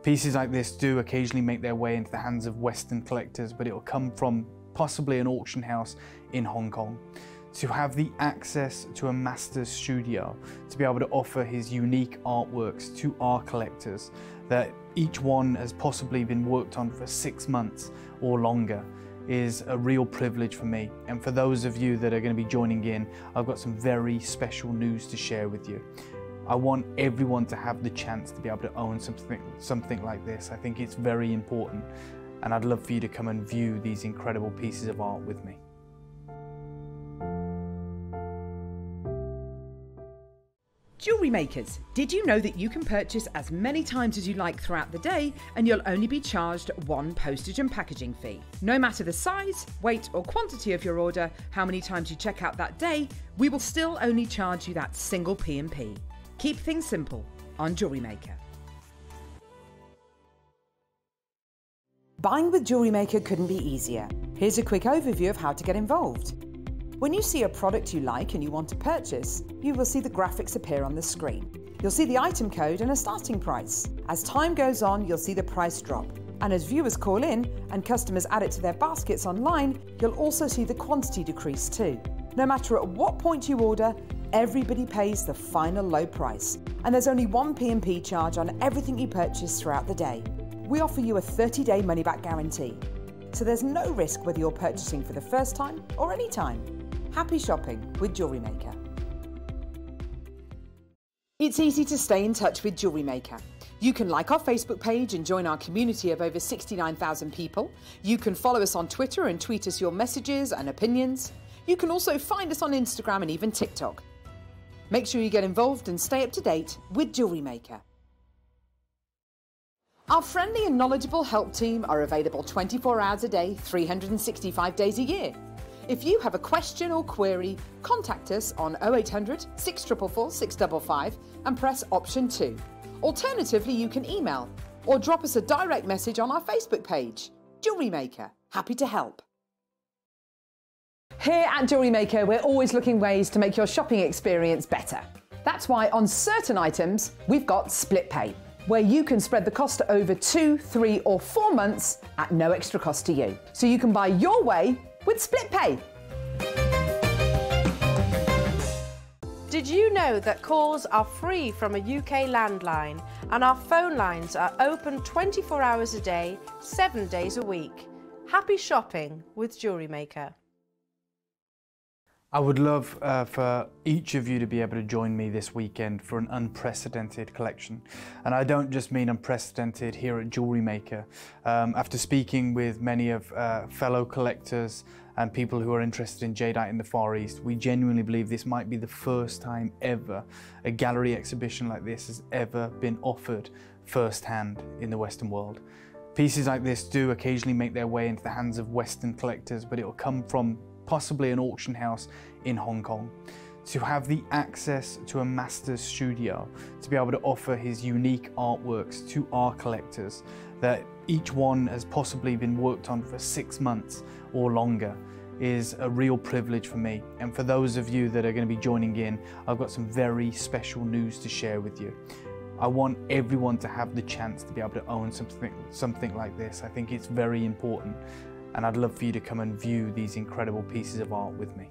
Pieces like this do occasionally make their way into the hands of Western collectors, but it will come from possibly an auction house in Hong Kong. To have the access to a master's studio, to be able to offer his unique artworks to our collectors, that each one has possibly been worked on for six months or longer, is a real privilege for me. And for those of you that are going to be joining in, I've got some very special news to share with you. I want everyone to have the chance to be able to own something, something like this. I think it's very important and I'd love for you to come and view these incredible pieces of art with me. Jewellery makers, did you know that you can purchase as many times as you like throughout the day and you'll only be charged one postage and packaging fee? No matter the size, weight, or quantity of your order, how many times you check out that day, we will still only charge you that single P&P. Keep things simple on Jewellery Maker. Buying with Jewelry Maker couldn't be easier. Here's a quick overview of how to get involved. When you see a product you like and you want to purchase, you will see the graphics appear on the screen. You'll see the item code and a starting price. As time goes on, you'll see the price drop. And as viewers call in and customers add it to their baskets online, you'll also see the quantity decrease too. No matter at what point you order, everybody pays the final low price. And there's only one P&P charge on everything you purchase throughout the day. We offer you a 30-day money-back guarantee. So there's no risk whether you're purchasing for the first time or any time. Happy shopping with Jewelry Maker. It's easy to stay in touch with Jewelry Maker. You can like our Facebook page and join our community of over 69,000 people. You can follow us on Twitter and tweet us your messages and opinions. You can also find us on Instagram and even TikTok. Make sure you get involved and stay up to date with Jewelry Maker. Our friendly and knowledgeable help team are available 24 hours a day, 365 days a year. If you have a question or query, contact us on 0800 644 655 and press option 2. Alternatively, you can email or drop us a direct message on our Facebook page. Jewelry Maker, happy to help. Here at Jewelry Maker, we're always looking ways to make your shopping experience better. That's why on certain items, we've got split pay, where you can spread the cost over two, three, or four months at no extra cost to you. So you can buy your way with split pay. Did you know that calls are free from a UK landline and our phone lines are open 24 hours a day, 7 days a week? Happy shopping with Jewelry Maker. I would love uh, for each of you to be able to join me this weekend for an unprecedented collection. And I don't just mean unprecedented here at Jewelry Maker. Um, after speaking with many of uh, fellow collectors and people who are interested in jadeite in the Far East, we genuinely believe this might be the first time ever a gallery exhibition like this has ever been offered firsthand in the Western world. Pieces like this do occasionally make their way into the hands of Western collectors, but it will come from possibly an auction house in Hong Kong. To have the access to a master's studio, to be able to offer his unique artworks to our collectors, that each one has possibly been worked on for six months or longer, is a real privilege for me. And for those of you that are going to be joining in, I've got some very special news to share with you. I want everyone to have the chance to be able to own something, something like this. I think it's very important and I'd love for you to come and view these incredible pieces of art with me.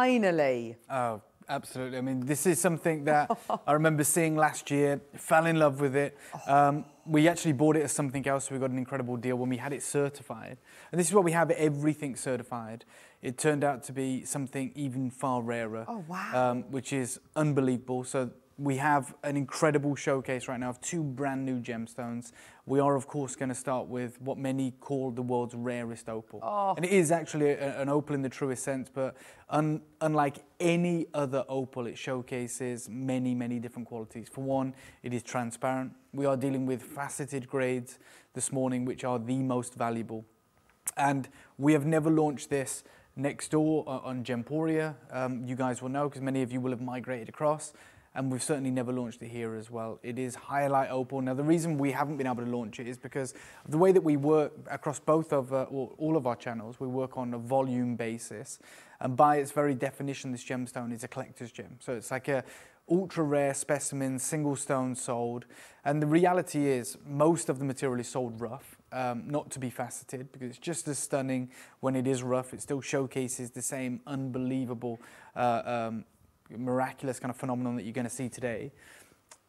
Finally. Oh, absolutely. I mean, this is something that I remember seeing last year, fell in love with it. Um, we actually bought it as something else, so we got an incredible deal when we had it certified. And this is what we have everything certified. It turned out to be something even far rarer. Oh, wow. Um, which is unbelievable. So we have an incredible showcase right now of two brand new gemstones. We are, of course, going to start with what many call the world's rarest opal. Oh. And it is actually a, an opal in the truest sense, but un, unlike any other opal, it showcases many, many different qualities. For one, it is transparent. We are dealing with faceted grades this morning, which are the most valuable. And we have never launched this next door uh, on Gemporia. Um, you guys will know because many of you will have migrated across and we've certainly never launched it here as well. It is Hyalite Opal. Now, the reason we haven't been able to launch it is because the way that we work across both of, uh, all of our channels, we work on a volume basis. And by its very definition, this gemstone is a collector's gem. So it's like a ultra rare specimen, single stone sold. And the reality is most of the material is sold rough. Um, not to be faceted because it's just as stunning when it is rough. It still showcases the same unbelievable uh, um, miraculous kind of phenomenon that you're going to see today.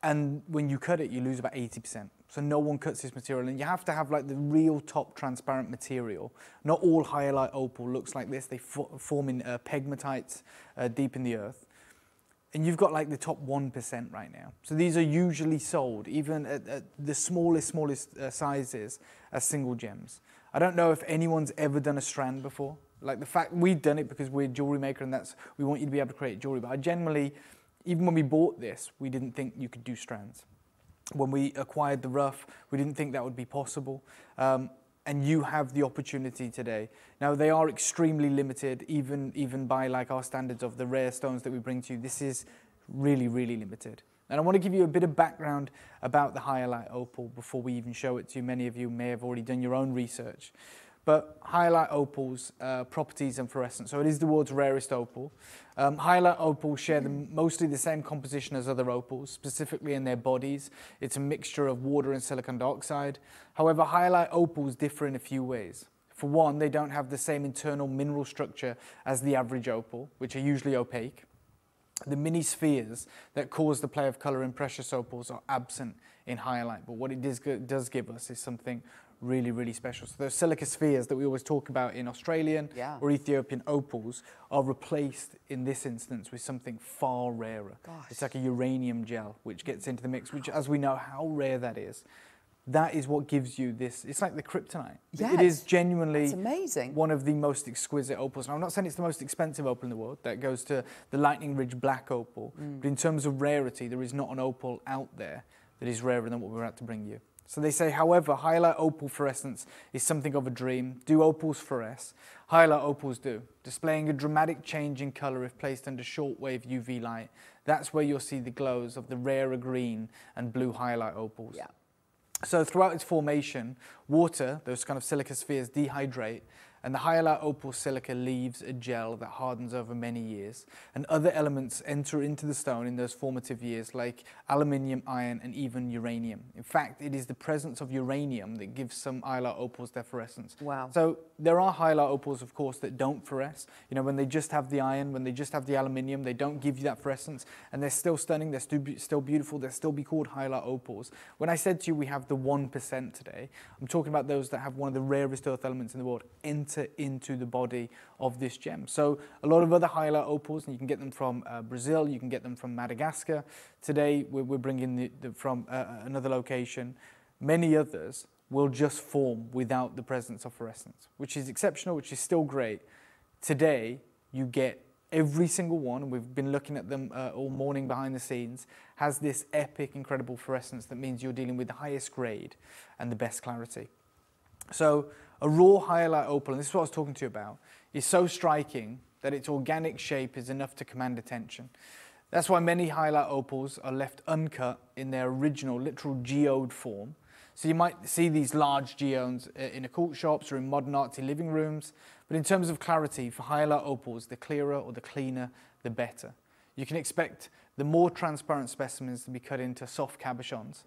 And when you cut it, you lose about 80%. So no one cuts this material. And you have to have like the real top transparent material. Not all hyalite opal looks like this. They form in uh, pegmatites uh, deep in the earth. And you've got like the top 1% right now. So these are usually sold, even at, at the smallest, smallest uh, sizes, as single gems. I don't know if anyone's ever done a strand before. Like the fact we've done it because we're a jewelry maker and that's we want you to be able to create jewelry. But I generally, even when we bought this, we didn't think you could do strands. When we acquired the rough, we didn't think that would be possible. Um, and you have the opportunity today. Now they are extremely limited, even even by like our standards of the rare stones that we bring to you. This is really, really limited. And I want to give you a bit of background about the Hyalite opal before we even show it to you. Many of you may have already done your own research but hyalite opals uh, properties and fluorescence. So it is the world's rarest opal. Um, Hyalite opals share the, mostly the same composition as other opals, specifically in their bodies. It's a mixture of water and silicon dioxide. However, hyalite opals differ in a few ways. For one, they don't have the same internal mineral structure as the average opal, which are usually opaque. The mini spheres that cause the play of color in precious opals are absent in hyalite, but what it does, does give us is something really, really special. So those silica spheres that we always talk about in Australian yeah. or Ethiopian opals are replaced in this instance with something far rarer. Gosh. It's like a uranium gel which gets into the mix, which as we know how rare that is. That is what gives you this. It's like the kryptonite. Yes. It is genuinely That's amazing. one of the most exquisite opals. Now, I'm not saying it's the most expensive opal in the world. That goes to the Lightning Ridge Black opal. Mm. But in terms of rarity, there is not an opal out there that is rarer than what we're about to bring you. So they say, however, hyalite opal fluorescence is something of a dream. Do opals fluoresce? Hyalite opals do, displaying a dramatic change in colour if placed under shortwave UV light. That's where you'll see the glows of the rarer green and blue hyalite opals. Yeah. So throughout its formation, water, those kind of silica spheres, dehydrate and the hyalite opal silica leaves a gel that hardens over many years, and other elements enter into the stone in those formative years, like aluminium, iron, and even uranium. In fact, it is the presence of uranium that gives some hyalite opals their fluorescence. Wow. So there are hyalite opals, of course, that don't fluoresce. You know, when they just have the iron, when they just have the aluminium, they don't give you that fluorescence, and they're still stunning, they're still, still beautiful, they'll still be called hyalite opals. When I said to you we have the 1% today, I'm talking about those that have one of the rarest earth elements in the world enter into the body of this gem. So a lot of other hyalite opals, and you can get them from uh, Brazil, you can get them from Madagascar. Today we're, we're bringing the, the, from uh, another location. Many others will just form without the presence of fluorescence, which is exceptional, which is still great. Today you get every single one, we've been looking at them uh, all morning behind the scenes, has this epic, incredible fluorescence that means you're dealing with the highest grade and the best clarity. So a raw hyalite opal, and this is what I was talking to you about, is so striking that its organic shape is enough to command attention. That's why many hyalite opals are left uncut in their original, literal geode form. So you might see these large geodes uh, in occult shops or in modern artsy living rooms, but in terms of clarity, for hyalite opals, the clearer or the cleaner, the better. You can expect the more transparent specimens to be cut into soft cabochons.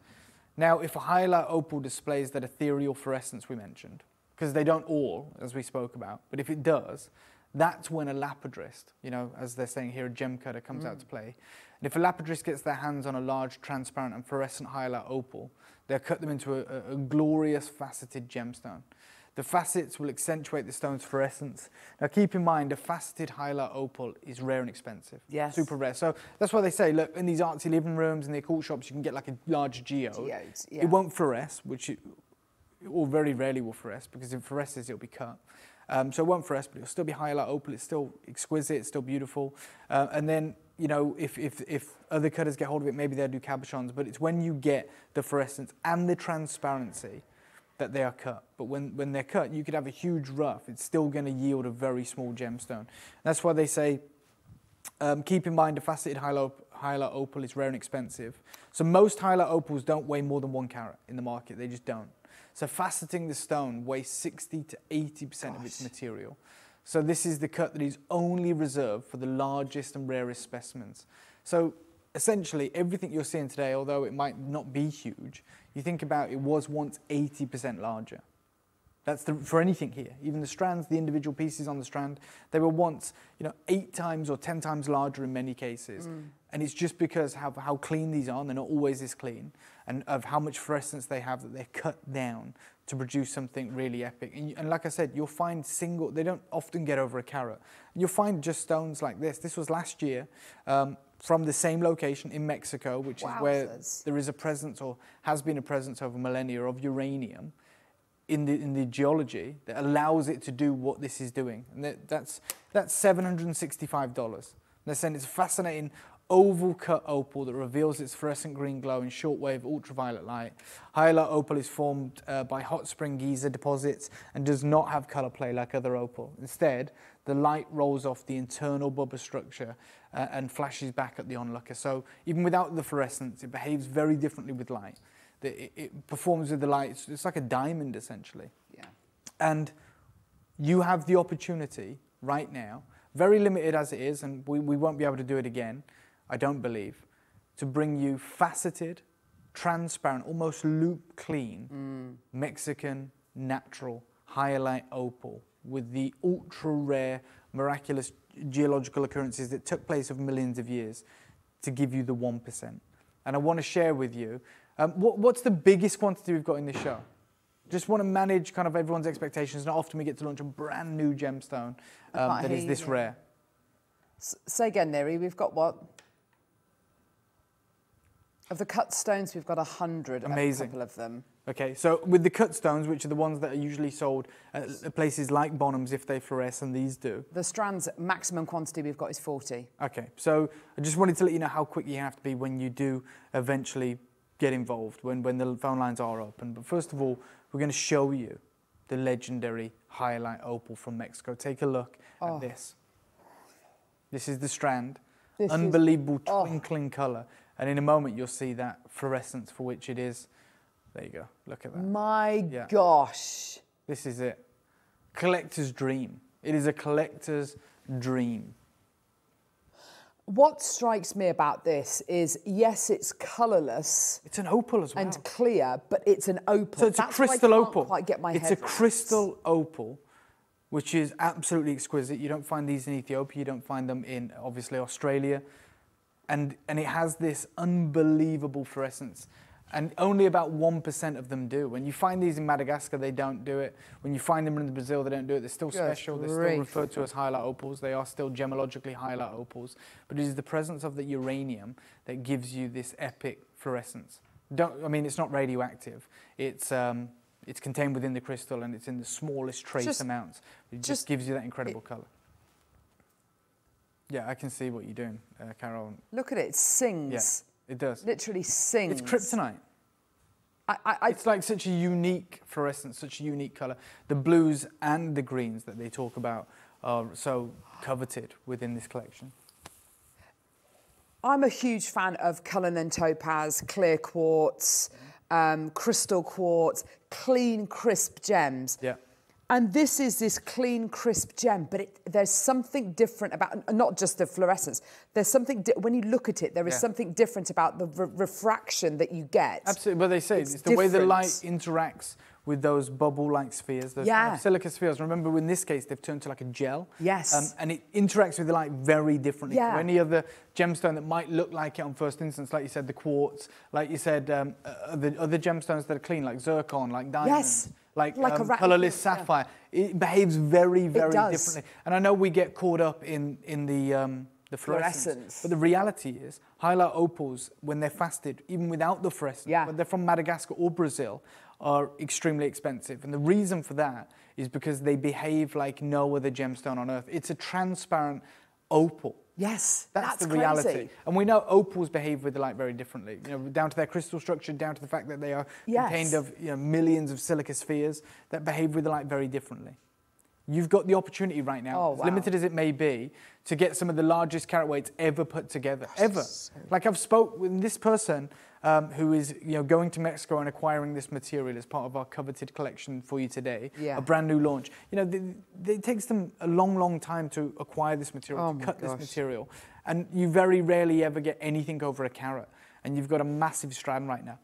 Now, if a hyalite opal displays that ethereal fluorescence we mentioned, because they don't all, as we spoke about, but if it does, that's when a lapidrist, you know, as they're saying here, a gem cutter comes mm. out to play. And if a lapidrist gets their hands on a large, transparent and fluorescent hyalite opal, they'll cut them into a, a, a glorious faceted gemstone. The facets will accentuate the stone's fluorescence. Now keep in mind, a faceted hyalite opal is rare and expensive. Yes. Super rare. So that's why they say, look, in these artsy living rooms and the occult shops, you can get like a large geode. Geodes, yeah. It won't fluoresce, which it, or very rarely will fluoresce, because if it fluoresces, it'll be cut. Um, so it won't fluoresce, but it'll still be hyalite opal. It's still exquisite. It's still beautiful. Uh, and then, you know, if, if, if other cutters get hold of it, maybe they'll do cabochons. But it's when you get the fluorescence and the transparency that they are cut. But when, when they're cut, you could have a huge rough. It's still going to yield a very small gemstone. That's why they say, um, keep in mind a faceted hyalite, hyalite opal is rare and expensive. So most hyalite opals don't weigh more than one carat in the market. They just don't. So faceting the stone weighs 60 to 80% of its material. So this is the cut that is only reserved for the largest and rarest specimens. So essentially everything you're seeing today, although it might not be huge, you think about it was once 80% larger. That's the, for anything here. Even the strands, the individual pieces on the strand, they were once, you know, eight times or ten times larger in many cases. Mm. And it's just because how, how clean these are, and they're not always this clean, and of how much fluorescence they have that they're cut down to produce something really epic. And, and like I said, you'll find single, they don't often get over a carat. And you'll find just stones like this. This was last year. Um, from the same location in Mexico, which Wowzers. is where there is a presence or has been a presence over millennia of uranium in the, in the geology that allows it to do what this is doing. And that, that's, that's $765. They're saying it's a fascinating oval cut opal that reveals its fluorescent green glow in shortwave ultraviolet light. Hyalite opal is formed uh, by hot spring geyser deposits and does not have color play like other opal. Instead, the light rolls off the internal bubble structure uh, and flashes back at the onlooker. So even without the fluorescence, it behaves very differently with light. It, it performs with the light, it's, it's like a diamond essentially. Yeah. And you have the opportunity right now, very limited as it is, and we, we won't be able to do it again, I don't believe, to bring you faceted, transparent, almost loupe clean mm. Mexican natural hyalite opal with the ultra rare, miraculous geological occurrences that took place of millions of years to give you the 1%. And I want to share with you um, what, what's the biggest quantity we've got in this show? Just want to manage kind of everyone's expectations. Not often we get to launch a brand new gemstone um, that is this you. rare. S- say again, Neri, we've got what? Of the cut stones, we've got a hundred. Amazing. A couple of them. Okay, so with the cut stones, which are the ones that are usually sold at places like Bonhams if they fluoresce, and these do. The strands maximum quantity we've got is 40. Okay, so I just wanted to let you know how quick you have to be when you do eventually get involved when, when the phone lines are open. But first of all, we're going to show you the legendary hyalite opal from Mexico. Take a look Oh. at this. This is the strand. This is- Unbelievable oh. twinkling colour. And in a moment, you'll see that fluorescence for which it is. There you go. Look at that. My Yeah. gosh. This is it. Collector's dream. It is a collector's dream. What strikes me about this is yes, it's colourless It's an opal as well. and clear, but it's an opal. So it's That's a crystal can't opal. Quite get my it's a crystal opal, which is absolutely exquisite. You don't find these in Ethiopia. You don't find them in obviously Australia, and and it has this unbelievable fluorescence. And only about one percent of them do. When you find these in Madagascar, they don't do it. When you find them in Brazil, they don't do it. They're still special. They're still referred to as hyalite opals. They are still gemologically hyalite opals. But it is the presence of the uranium that gives you this epic fluorescence. Don't, I mean, it's not radioactive. It's, um, it's contained within the crystal and it's in the smallest trace Just- amounts. It just, just- gives you that incredible colour. Yeah, I can see what you're doing, uh, Carol. Look at it, it sings. Yeah, it does. Literally sings. It's kryptonite. I, I, It's like such a unique fluorescence, such a unique colour. The blues and the greens that they talk about are so coveted within this collection. I'm a huge fan of Cullinan topaz, clear quartz, um, crystal quartz, clean, crisp gems. Yeah. And this is this clean, crisp gem, but it, there's something different about not just the fluorescence. There's something di- when you look at it, there is Yeah. something different about the re- refraction that you get. Absolutely, but they say It's it's, the way the light interacts with those bubble-like spheres, those kind of silica spheres. Remember, in this case, they've turned to like a gel. Yes. Um, and it interacts with the light very differently Yeah. to any other gemstone that might look like it on first instance. Like you said, the quartz. Like you said, um, uh, the other gemstones that are clean, like zircon, like diamonds. Yes. Like, Like a um, colorless yeah. sapphire. It behaves very, very differently. And I know we get caught up in, in the, um, the fluorescence. Fluorescence. But the reality is, hyalite opals, when they're fasted, even without the fluorescence, Yeah. whether they're from Madagascar or Brazil, are extremely expensive. And the reason for that is because they behave like no other gemstone on earth. It's a transparent opal. Yes, That's, that's, the crazy. reality. And we know opals behave with the light very differently, you know, down to their crystal structure, down to the fact that they are Yes. contained of you know, millions of silica spheres that behave with the light very differently. You've got the opportunity right now, Oh, as limited as it may be, to get some of the largest carat weights ever put together, ever. Like I've spoke with this person um, who is you know going to Mexico and acquiring this material as part of our coveted collection for you today, Yeah. a brand new launch. You know, it takes them a long, long time to acquire this material, Oh to cut gosh. this material, and you very rarely ever get anything over a carat. And you've got a massive strand right now.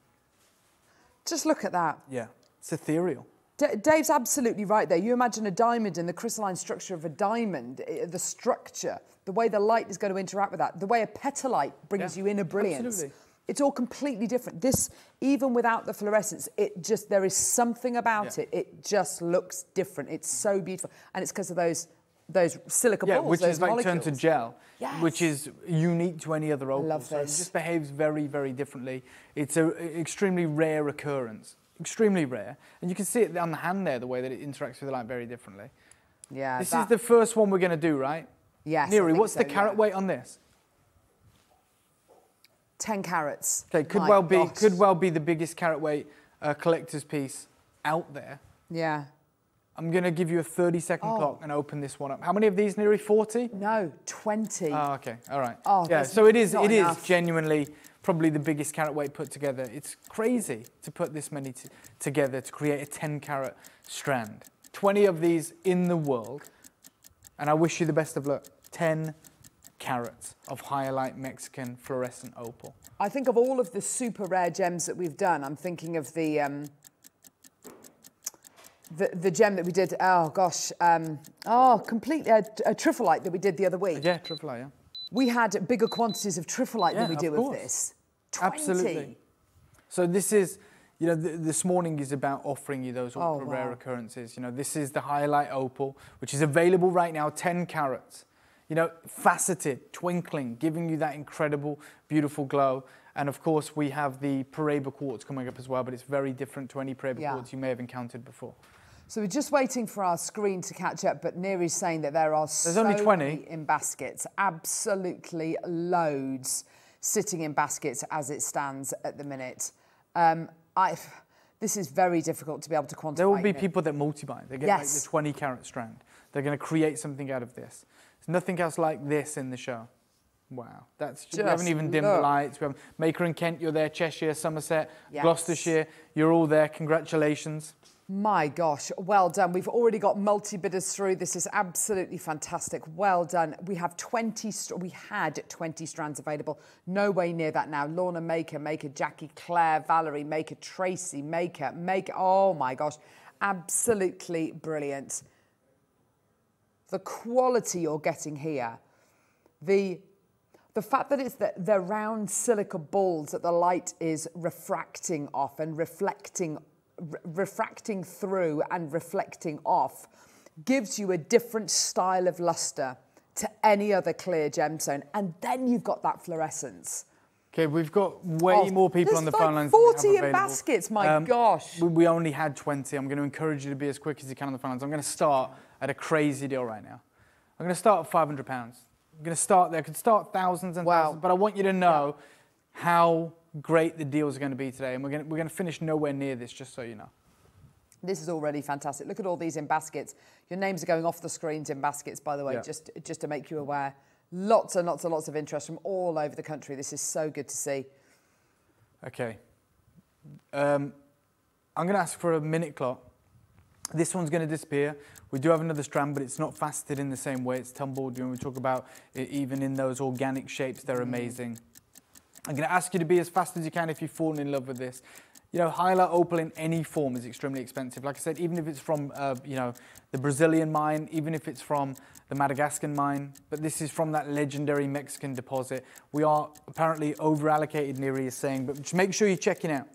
Just look at that. Yeah, it's ethereal. D- Dave's absolutely right there. You imagine a diamond and the crystalline structure of a diamond, the structure, the way the light is going to interact with that, the way a petalite brings Yeah, you inner brilliance. absolutely. It's all completely different. This, even without the fluorescence, it just there is something about Yeah. it. It just looks different. It's so beautiful, and it's because of those those silica Yeah, balls, which is like turned to gel, Yes. which is unique to any other opal. love so this. it just behaves very, very differently. It's an extremely rare occurrence, extremely rare. And you can see it on the hand there, the way that it interacts with the light very differently. Yeah, This that- is the first one we're going to do, right? Yes, I Neri, what's so, the carat yeah. weight on this? Ten carats. Okay, could My well be gosh. could well be the biggest carat weight uh, collector's piece out there. Yeah. I'm going to give you a 30 second Oh. clock and open this one up. How many of these, Neri? 40? No, twenty. Oh, okay. All right. Oh, yeah. So it is. It is enough. genuinely probably the biggest carat weight put together. It's crazy to put this many t- together to create a 10 carat strand. 20 of these in the world, and I wish you the best of luck. 10 carats of hyalite Mexican fluorescent opal. I think of all of the super rare gems that we've done, I'm thinking of the um, the, the gem that we did. Oh gosh, um, oh completely a, a triplite that we did the other week. Yeah, triple Yeah. We had bigger quantities of triplite Yeah, than we of do of course. this. 20. Absolutely. So this is, you know, th- this morning is about offering you those ultra rare Oh, wow. occurrences. You know, this is the hyalite opal, which is available right now, 10 carats. You know, faceted, twinkling, giving you that incredible, beautiful glow. And of course, we have the Paraiba quartz coming up as well, but it's very different to any Paraiba Yeah. quartz you may have encountered before. So we're just waiting for our screen to catch up, but Neri's saying that there are so only 20. many in baskets, absolutely loads sitting in baskets as it stands at the minute. Um, I, this is very difficult to be able to quantify. There will be people that multi-buy. They get Yes. like the 20 carat strand. They're going to create something out of this. There's nothing else like this in the show. Wow, that's we haven't even dimmed the lights. We have Maker and Kent, you're there. Cheshire, Somerset, Yes. Gloucestershire, you're all there. Congratulations. My gosh, well done. We've already got multi bidders through. This is absolutely fantastic. Well done. We have 20, st- we had 20 strands available. No way near that now. Lorna Maker, Maker Jackie, Claire, Valerie, Maker Tracy, Maker, Maker. Oh my gosh, absolutely brilliant. The quality you're getting here, the the fact that it's the, the round silica balls that the light is refracting off and reflecting re- refracting through and reflecting off gives you a different style of luster to any other clear gemstone and then you've got that fluorescence Okay, we've got way Oh, more people on the like phone lines. than we have 40 in. Um, baskets, my gosh. We, we only had 20. I'm going to encourage you to be as quick as you can on the phone lines. I'm going to start at a crazy deal right now. I'm going to start at 500 pounds. I'm going to start there. I could start thousands and Wow. thousands, but I want you to know how great the deals are going to be today. And we're going to, we're going to finish nowhere near this, just so you know. This is already fantastic. Look at all these in baskets. Your names are going off the screens in baskets, by the way, Yeah. just, just to make you aware. Lots and lots and lots of interest from all over the country. This is so good to see. Okay. Um, I'm going to ask for a minute clock. This one's going to disappear. We do have another strand, but it's not faceted in the same way. It's tumbled. You know, we talk about it, even in those organic shapes, they're amazing. I'm going to ask you to be as fast as you can if you've fallen in love with this. You know, hyalite opal in any form is extremely expensive. Like I said, even if it's from, uh, you know, the Brazilian mine, even if it's from the Madagascan mine, but this is from that legendary Mexican deposit. We are apparently over allocated, Neri is saying, but just make sure you're checking out.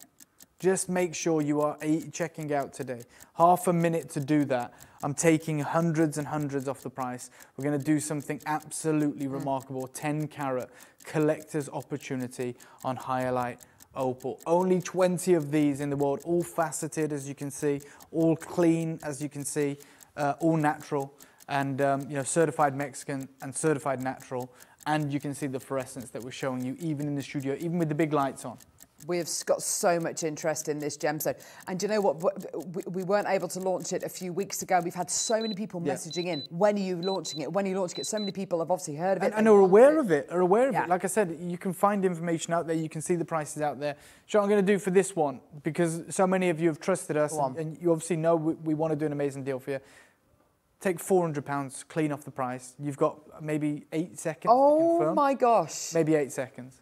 Just make sure you are checking out today. Half a minute to do that. I'm taking hundreds and hundreds off the price. We're going to do something absolutely remarkable 10 carat collector's opportunity on Hyalite Opal. Only 20 of these in the world, all faceted as you can see, all clean as you can see, uh, all natural, and um, you know certified Mexican and certified natural. And you can see the fluorescence that we're showing you even in the studio, even with the big lights on. We've got so much interest in this gemstone. And do you know what? We- We weren't able to launch it a few weeks ago. We've had so many people Yeah. messaging in. When are you launching it? When are you launching it? So many people have obviously heard of it. and, and are aware of it, are aware of Yeah. it. Like I said, you can find information out there, you can see the prices out there. So I'm going to do for this one, because so many of you have trusted us, and, and you obviously know we, we want to do an amazing deal for you. Take £400 clean off the price. You've got maybe eight seconds Oh my gosh. Maybe eight seconds.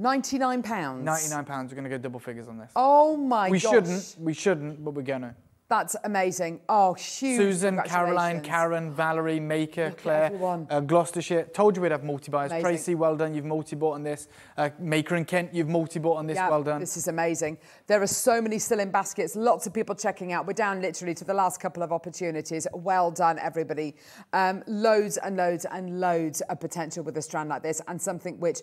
£99. £99, we're going to go double figures on this. Oh my we gosh. shouldn't, we shouldn't, but we're going to. That's amazing. Oh, huge. Susan, Caroline. Karen, Valerie, Maker, Look Claire, uh, Gloucestershire. Told you we'd have multi-buys. Amazing. Tracy, well done. You've multi-bought on this. Uh, Maker and Kent, you've multi-bought on this. Yeah, well done. This is amazing. There are so many still in baskets. Lots of people checking out. We're down literally to the last couple of opportunities. Well done, everybody. Um, loads and loads and loads of potential with a strand like this, and something which.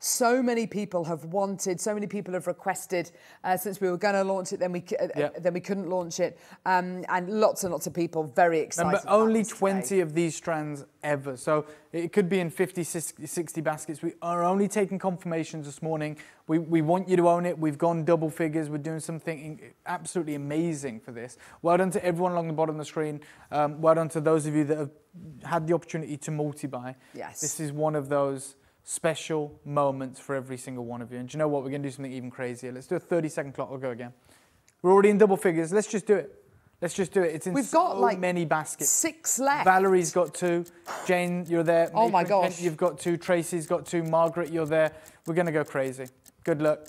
So many people have wanted, so many people have requested uh, since we were going to launch it, then we uh, Yeah. then we couldn't launch it, um, and lots and lots of people very excited. Remember, about only this today. 20 of these strands ever. So it could be in 50, 60 60 baskets. We are only taking confirmations this morning. We, we want you to own it. We've gone double figures. We're doing something absolutely amazing for this. Well done to everyone along the bottom of the screen. Um, well done to those of you that have had the opportunity to multi-buy. Yes. This is one of those special moments for every single one of you. And do you know what? We're going to do something even crazier. Let's do a 30 second clock. We'll go again. We're already in double figures. Let's just do it. Let's just do it. It's in We've so got, like, many baskets. Six left. Valerie's got two. Jane, you're there. Oh my gosh. You've got two. Tracy's got two. Margaret, you're there. We're going to go crazy. Good luck.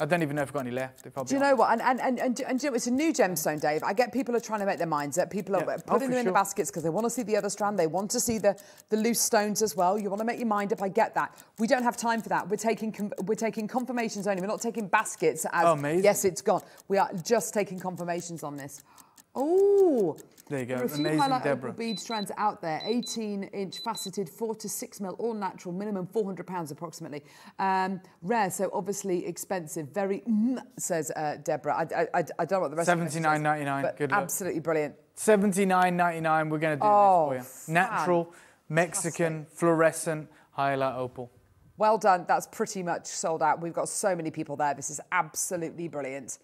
I don't even know if I've got any left. Do you know what? And, and, and, and, and do you know, it's a new gemstone, Dave. I get people are trying to make their minds up. People are Yeah. Oh, putting for them in the baskets because they want to see the other strand. They want to see the, the loose stones as well. You want to make your mind up. I get that. We don't have time for that. We're taking we're taking confirmations only. We're not taking baskets as Oh, yes, it's gone. We are just taking confirmations on this. Oh, There you go. There are a few Amazing, hyalite Deborah. bead strands out there. 18 inch faceted, four to six mil, all natural, minimum 400 pounds approximately. Um, rare, so obviously expensive. Very, mm, says uh, Deborah. I, I, I, don't know what the rest of the says, $79.99. Good luck. Absolutely brilliant. $79.99. We're going to do Oh, this for you. Natural, Mexican, fluorescent, highlight opal. Well done. That's pretty much sold out. We've got so many people there. This is absolutely brilliant.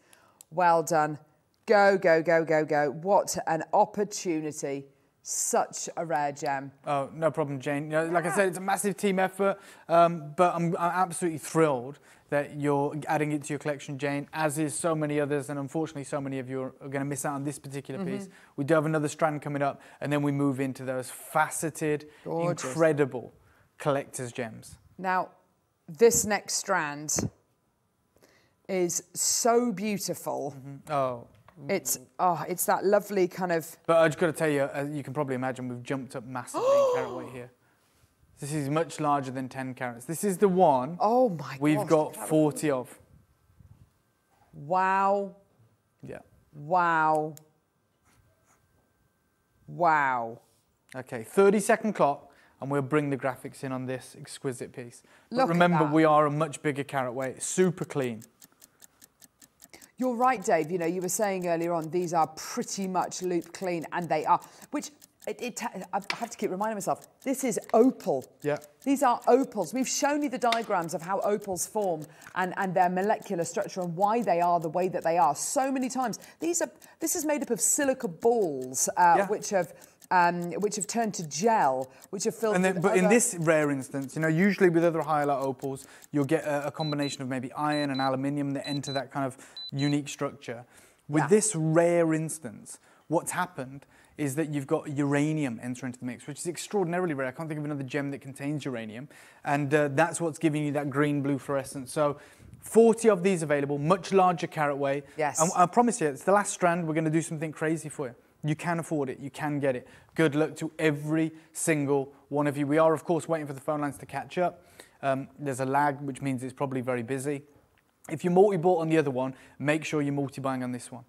Well done. Go, go, go, go, go. What an opportunity. Such a rare gem. Oh, no problem, Jane. You know, like I said, it's a massive team effort, um, but I'm, I'm absolutely thrilled that you're adding it to your collection, Jane, as is so many others, and unfortunately, so many of you are, are going to miss out on this particular Mm-hmm. piece. We do have another strand coming up, and then we move into those faceted, Gorgeous. incredible collector's gems. Now, this next strand is so beautiful. Oh, It's oh, it's that lovely kind of but I just got to tell you, as you can probably imagine, we've jumped up massively in carat weight here. This is much larger than 10 carats. This is the one oh my god! we've gosh, got carat- 40 of. Wow, Yeah. wow, wow. Okay, 30 second clock, and we'll bring the graphics in on this exquisite piece. But Look at remember, that. we are a much bigger carat weight, super clean. You're right, Dave. You know, you were saying earlier on these are pretty much loupe clean, and they are. Which it, it, I have to keep reminding myself. This is opal. Yeah. These are opals. We've shown you the diagrams of how opals form and, and their molecular structure and why they are the way that they are so many times. These are. This is made up of silica balls, uh, Yeah. which have. Um, which have turned to gel, which have filled. And then, but in this rare instance, you know, usually with other hyalite opals, you'll get a, a combination of maybe iron and aluminium that enter that kind of unique structure. With Yeah. this rare instance, what's happened is that you've got uranium enter into the mix, which is extraordinarily rare. I can't think of another gem that contains uranium, and uh, that's what's giving you that green-blue fluorescence. So. 40 of these available, much larger carat weight. Yes. And I promise you, it's the last strand. We're going to do something crazy for you. You can afford it. You can get it. Good luck to every single one of you. We are, of course, waiting for the phone lines to catch up. Um, there's a lag, which means it's probably very busy. If you're multi-bought on the other one, make sure you're multi-buying on this one.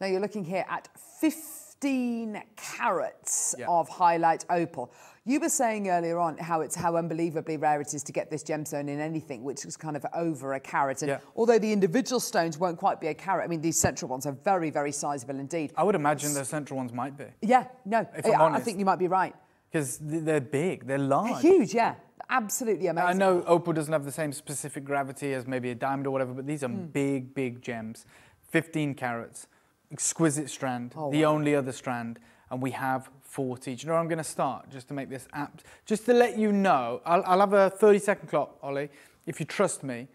Now you're looking here at 15 carats Yeah. of hyalite opal. You were saying earlier on how it's how unbelievably rare it is to get this gemstone in anything, which is kind of over a carat. And Yeah. although the individual stones won't quite be a carat, I mean these central ones are very, very sizable indeed. I would imagine the central ones might be, Yeah, no, I, I think you might be right. because they're big, they're large. They're Huge, yeah, absolutely amazing. I know opal doesn't have the same specific gravity as maybe a diamond or whatever, but these are Hmm. big, big gems. 15 carats, exquisite strand, Oh, the wow. only other strand, and we have 40. Do you know where I'm going to start? Just to make this apt, just to let you know, I'll, I'll have a 30 second clock, Ollie. If you trust me,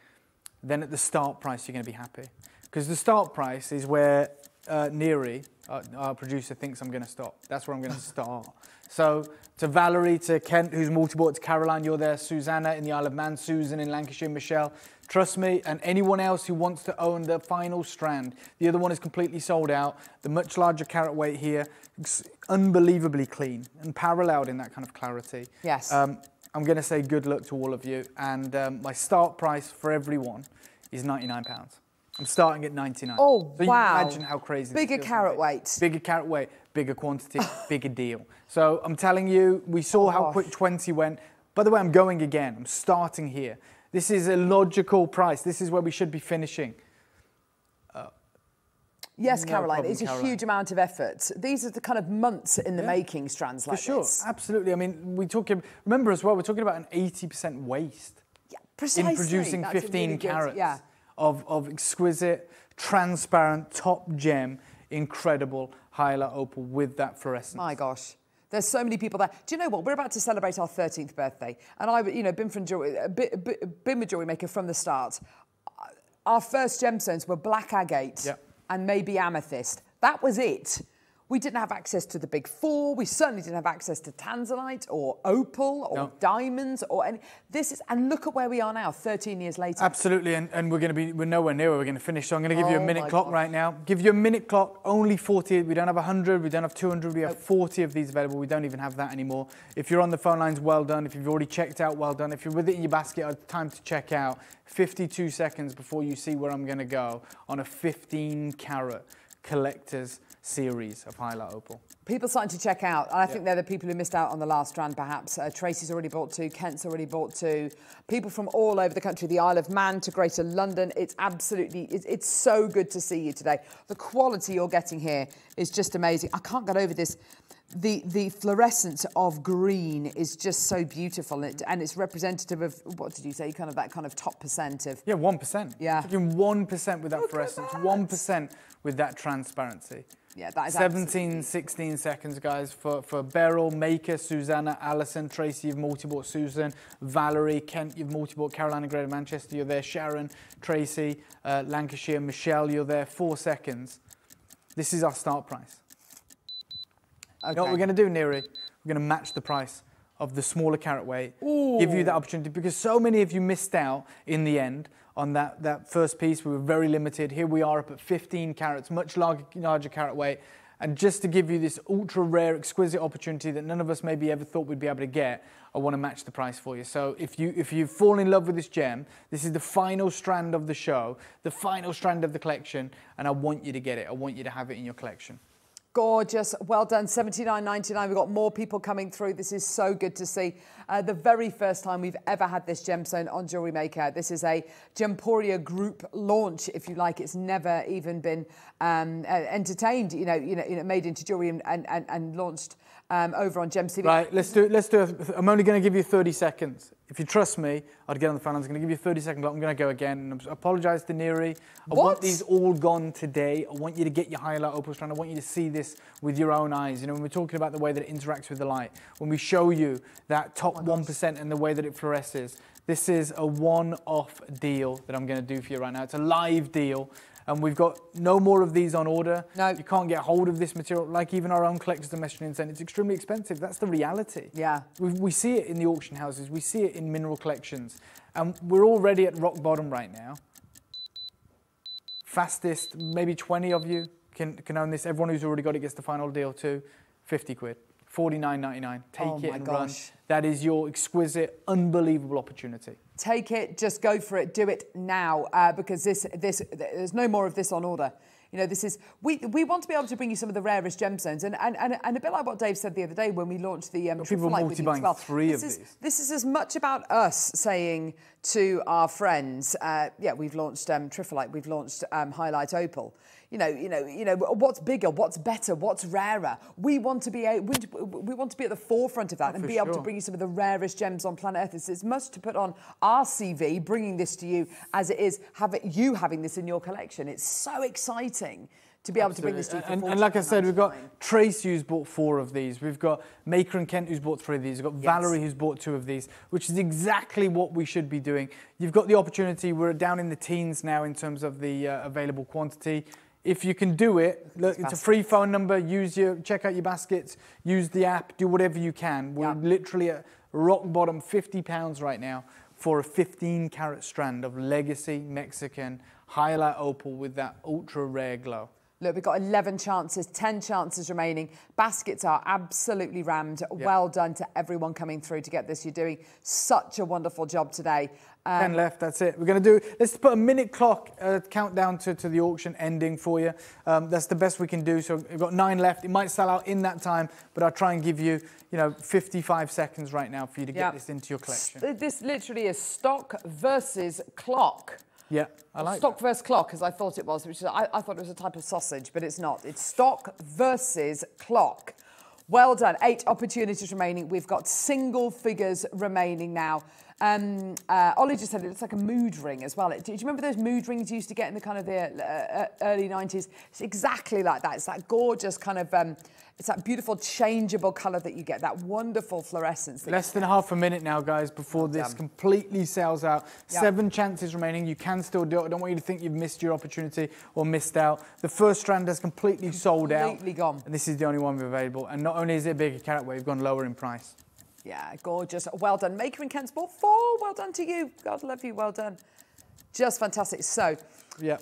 then at the start price you're going to be happy. Because the start price is where uh, Neri, uh, our producer, thinks I'm going to stop. That's where I'm going to start. So to Valerie, to Kent, who's multi-bought, to Caroline, you're there, Susanna in the Isle of Man, Susan in Lancashire, Michelle. Trust me, and anyone else who wants to own the final strand. The other one is completely sold out. The much larger carat weight here, unbelievably clean and paralleled in that kind of clarity. Yes. Um, I'm going to say good luck to all of you, and um, my start price for everyone is 99 pounds. I'm starting at 99. Oh, so wow. imagine how crazy. Bigger like. weight. Bigger carat weight, bigger quantity, bigger deal. So I'm telling you, we saw how Gosh. quick 20 went. By the way, I'm going again. I'm starting here. This is a logical price. This is where we should be finishing. Uh, yes, no Caroline, problem, it's a huge amount of effort. These are the kind of months in the Yeah. making strands For like sure, this. absolutely. I mean, we talk. Remember as well, we're talking about an 80% waste Yeah, precisely. in producing That's a 15 really good- carats Yeah. Of, of exquisite, transparent, top gem, incredible hyalite opal with that fluorescence. My gosh. There's so many people there. Do you know what? We're about to celebrate our 13th birthday. And I've, you know, been, from jewelry, uh, been with Jewelry Maker from the start. Our first gemstones were black agate Yep. and maybe amethyst. That was it. We didn't have access to the big four. We certainly didn't have access to tanzanite or opal or No. diamonds or any. This is, and look at where we are now, 13 years later. Absolutely, and, and we're going to be, we're nowhere near where we're going to finish. So I'm going to give you a Oh minute clock gosh. right now. Give you a minute clock, only 40. We don't have 100, we don't have 200, we have 40 of these available. We don't even have that anymore. If you're on the phone lines, well done. If you've already checked out, well done. If you're with it in your basket, uh, time to check out. 52 seconds before you see where I'm going to go on a 15 carat collector's series of hyalite opal. People starting to check out. I think they're the people who missed out on the last strand, perhaps. Uh, Tracy's already bought two, Kent's already bought two. People from all over the country, the Isle of Man to Greater London. It's absolutely, it's, it's so good to see you today. The quality you're getting here is just amazing. I can't get over this. The, the fluorescence of green is just so beautiful and, it, and it's representative of, what did you say, kind of that kind of top percent of... Yeah, 1%. Yeah. 1% with that fluorescence, 1% with that transparency. Yeah, that is 17, 16 seconds, guys, for, for Beryl, Maker, Susanna, Alison, Tracy, you've multi-bought Susan, Valerie, Kent, you've multi-bought Carolina, Greater Manchester, you're there, Sharon, Tracy, uh, Lancashire, Michelle, you're there, four seconds. This is our start price. You know what we're going to do, Neri? We're going to match the price of the smaller carat weight, give you that opportunity because so many of you missed out in the end on that, that first piece. We were very limited. Here we are up at 15 carats, much larger, larger carat weight. And just to give you this ultra rare, exquisite opportunity that none of us maybe ever thought we'd be able to get, I want to match the price for you. So if you if you fall in love with this gem, this is the final strand of the show, the final strand of the collection, and I want you to get it. I want you to have it in your collection. Gorgeous. Well done. 79.99. We've got more people coming through. This is so good to see. Uh, the very first time we've ever had this gemstone on Jewelry Maker. This is a Gemporia group launch, if you like. It's never even been um, uh, entertained, you know, you know, you know, made into jewelry and, and, and, and launched um, over on Gems TV. Right, let's do it. Let's do it. I'm only going to give you 30 seconds. If you trust me, I'd get on the phone. I'm going to give you 30 seconds. I'm going to go again. And I apologise to Neri. I What? want these all gone today. I want you to get your hyalite opal strand. I want you to see this with your own eyes. You know, when we're talking about the way that it interacts with the light, when we show you that top 1% and the way that it fluoresces, this is a one-off deal that I'm going to do for you right now. It's a live deal. And we've got no more of these on order. No. You can't get hold of this material. Like even our own collectors are messaging and saying it's extremely expensive. That's the reality. Yeah. We, we see it in the auction houses. We see it in mineral collections. And we're already at rock bottom right now. Fastest, maybe 20 of you can, can own this. Everyone who's already got it gets the final deal too. 50 quid. 49.99. Take Oh it and gosh. run. That is your exquisite, unbelievable opportunity. Take it, just go for it, do it now, uh, because this, this, there's no more of this on order. You know, this is we we want to be able to bring you some of the rarest gemstones, and and, and, and a bit like what Dave said the other day when we launched the um, petalite with you as multi-buying well. three this of is, these. This is as much about us saying to our friends, uh, yeah, we've launched um, triplite, we've launched um, Hyalite Opal. You know, you know, you know, what's bigger, what's better, what's rarer. We want to be a, we, we want to be at the forefront of that and for be able to bring you some of the rarest gems on planet Earth. It's as much to put on our CV, bringing this to you, as it is having you having this in your collection. It's so exciting to be able to bring this to you. And, and like I said, we've got $49.99. Trace who's bought four of these. We've got Maker and Kent who's bought three of these. We've got Valerie who's bought two of these, which is exactly what we should be doing. You've got the opportunity. We're down in the teens now in terms of the uh, available quantity. If you can do it, look, it's a free phone number. Use your check out your baskets. Use the app. Do whatever you can. We're literally at rock bottom, 50 pounds right now for a 15 carat strand of legacy Mexican hyalite opal with that ultra rare glow. Look, we've got 11 chances, 10 chances remaining. Baskets are absolutely rammed. Well done to everyone coming through to get this. You're doing such a wonderful job today. Um, 10 left, that's it. We're going to do, let's put a minute clock uh, countdown to, to the auction ending for you. Um, that's the best we can do. So we've got nine left. It might sell out in that time, but I'll try and give you, you know, 55 seconds right now for you to get this into your collection. this literally is stock versus clock. Yeah, I like stock versus clock, as I thought it was, which is, I, I thought it was a type of sausage, but it's not. It's stock versus clock. Well done. Eight opportunities remaining. We've got single figures remaining now. Um, uh, Ollie just said it looks like a mood ring as well. Do you remember those mood rings you used to get in the kind of the uh, uh, early 90s? It's exactly like that. It's that gorgeous kind of, um, it's that beautiful changeable colour that you get, that wonderful fluorescence. That Less than half a minute now, guys, before this completely sells out. Yeah. Seven chances remaining. You can still do it. I don't want you to think you've missed your opportunity or missed out. The first strand has completely sold out. Completely gone. And this is the only one we've available. And not only is it a bigger carat weight, we've gone lower in price. Yeah, gorgeous. Well done. Maker in Kent's ball four. Well done to you. God love you. Well done. Just fantastic. So, yeah.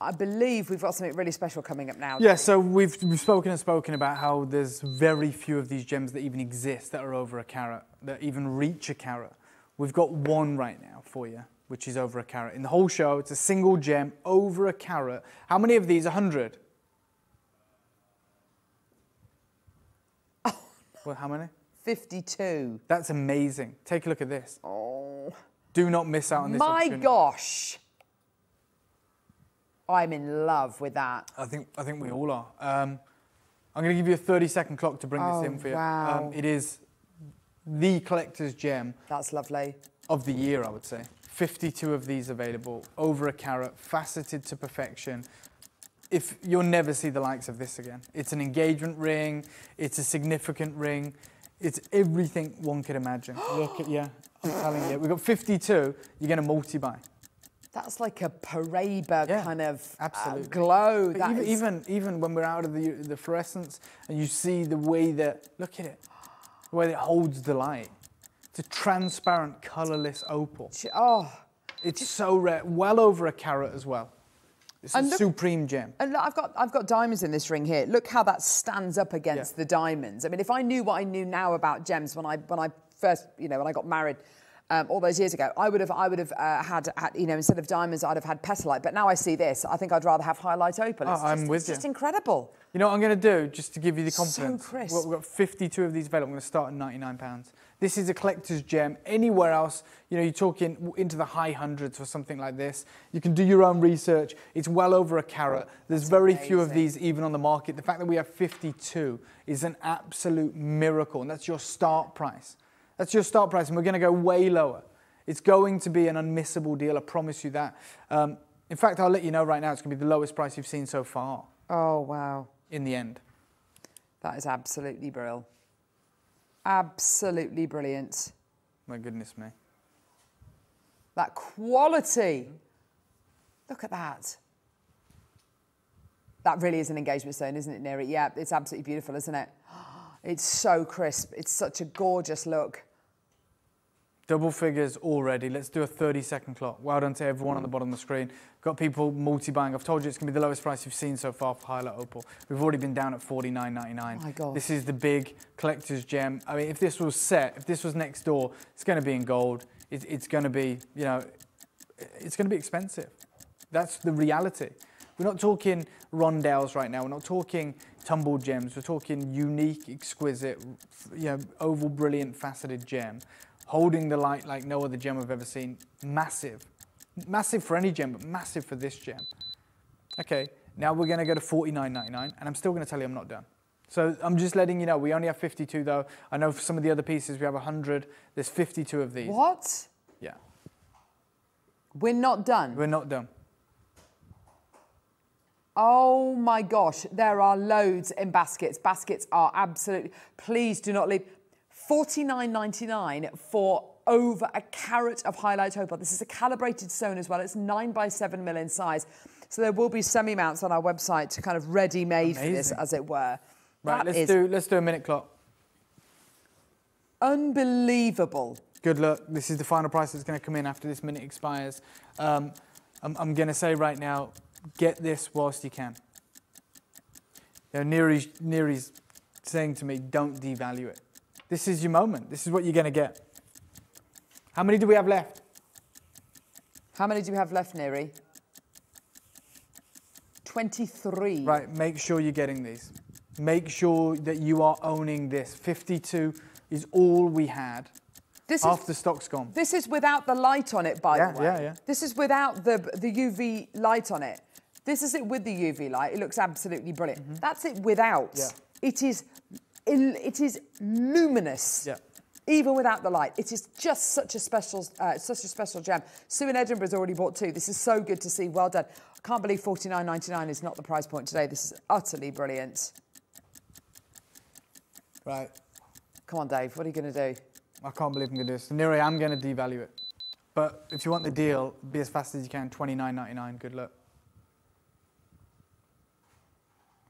I believe we've got something really special coming up now. Yeah, so we've, we've spoken and spoken about how there's very few of these gems that even exist that are over a carat, that even reach a carat. We've got one right now for you, which is over a carat. In the whole show, it's a single gem over a carat. How many of these? 100? Oh. Well, how many? 52. That's amazing. Take a look at this. Oh. Do not miss out on this My gosh. I'm in love with that. I think I think we all are. Um, I'm going to give you a 30 second clock to bring Oh, this in for you. wow. Um, it is the collector's gem That's lovely. of the year, I would say. 52 of these available, over a carat, faceted to perfection. If you'll never see the likes of this again. It's an engagement ring. It's a significant ring. It's everything one could imagine. Look at yeah, I'm telling you. We've got 52. You're going to multi-buy. That's like a Paraiba Yeah, kind of uh, glow. That even, is- even even when we're out of the the fluorescence and you see the way that look at it, the way that it holds the light. It's a transparent, colourless opal. oh, It's so rare, well over a carat as well. A And look- supreme gem. And look, I've got I've got diamonds in this ring here. Look how that stands up against Yeah. the diamonds. I mean, if I knew what I knew now about gems when I when I first you know when I got married um, all those years ago, I would have I would have uh, had, had you know instead of diamonds I'd have had petalite. But now I see this, I think I'd rather have hyalite opal. Oh, It's I'm just, with it's you. just incredible. You know what I'm going to do, just to give you the confidence? So crisp. Well, We've got 52 of these available. I'm going to start at 99 pounds. This is a collector's gem. Anywhere else, you know, you're talking into the high hundreds for something like this. You can do your own research. It's well over a carat. There's very few of these even on the market. The fact that we have 52 is an absolute miracle, and that's your start price. That's your start price, and we're going to go way lower. It's going to be an unmissable deal. I promise you that. Um, in fact, I'll let you know right now. It's going to be the lowest price you've seen so far. Oh wow, In the end. that is absolutely brilliant. Absolutely brilliant. My goodness me. That quality. Look at that. That really is an engagement stone, isn't it, Neri? Yeah, it's absolutely beautiful, isn't it? It's so crisp. It's such a gorgeous look. Double figures already. Let's do a 30 second clock. Well done to everyone on the bottom of the screen. Got people multi buying. I've told you it's going to be the lowest price you've seen so far for Hyalite Opal. We've already been down at 49.99. My God. This is the big collector's gem. I mean, if this was set, if this was next door, it's going to be in gold. It, it's going to be, you know, it's going to be expensive. That's the reality. We're not talking rondelles right now. We're not talking tumbled gems. We're talking unique, exquisite, you know, oval, brilliant, faceted gem, holding the light like no other gem I've ever seen. Massive, massive for any gem, but massive for this gem. Okay, now we're going to go to 49.99, and I'm still going to tell you I'm not done. So I'm just letting you know we only have 52 though. I know for some of the other pieces we have 100. There's 52 of these. What? Yeah, We're not done. we're not done. Oh my gosh, there are loads in baskets. Baskets are absolutely. Please do not leave. Forty-nine ninety-nine for over a carat of hyalite opal. This is a calibrated stone as well. It's nine by seven mil in size. So there will be semi mounts on our website to kind of ready-made for this, as it were. Right, That let's do let's do a minute clock. unbelievable. Good luck. This is the final price that's going to come in after this minute expires. Um, I'm, I'm going to say right now, get this whilst you can. You know, Neri's, Neri's saying to me, don't devalue it. This is your moment. This is what you're going to get. How many do we have left? How many do we have left, Neri? 23. Right, make sure you're getting these. Make sure that you are owning this. 52 is all we had. This Half is stock's gone. This is without the light on it, by Yeah, the way. yeah, yeah. This is without the the UV light on it. This is it with the UV light. It looks absolutely brilliant. Mm-hmm. That's it without. Yeah. It is, it is luminous. Yeah. Even without the light, it is just such a special, uh, such a special gem. Sue in Edinburgh has already bought two. This is so good to see. Well done. I can't believe forty nine ninety nine is not the price point today. This is utterly brilliant. Right. Come on, Dave. What are you going to do? I can't believe I'm going to do this. Neri, I'm going to devalue it. But if you want the deal, be as fast as you can. Twenty nine ninety nine. Good luck.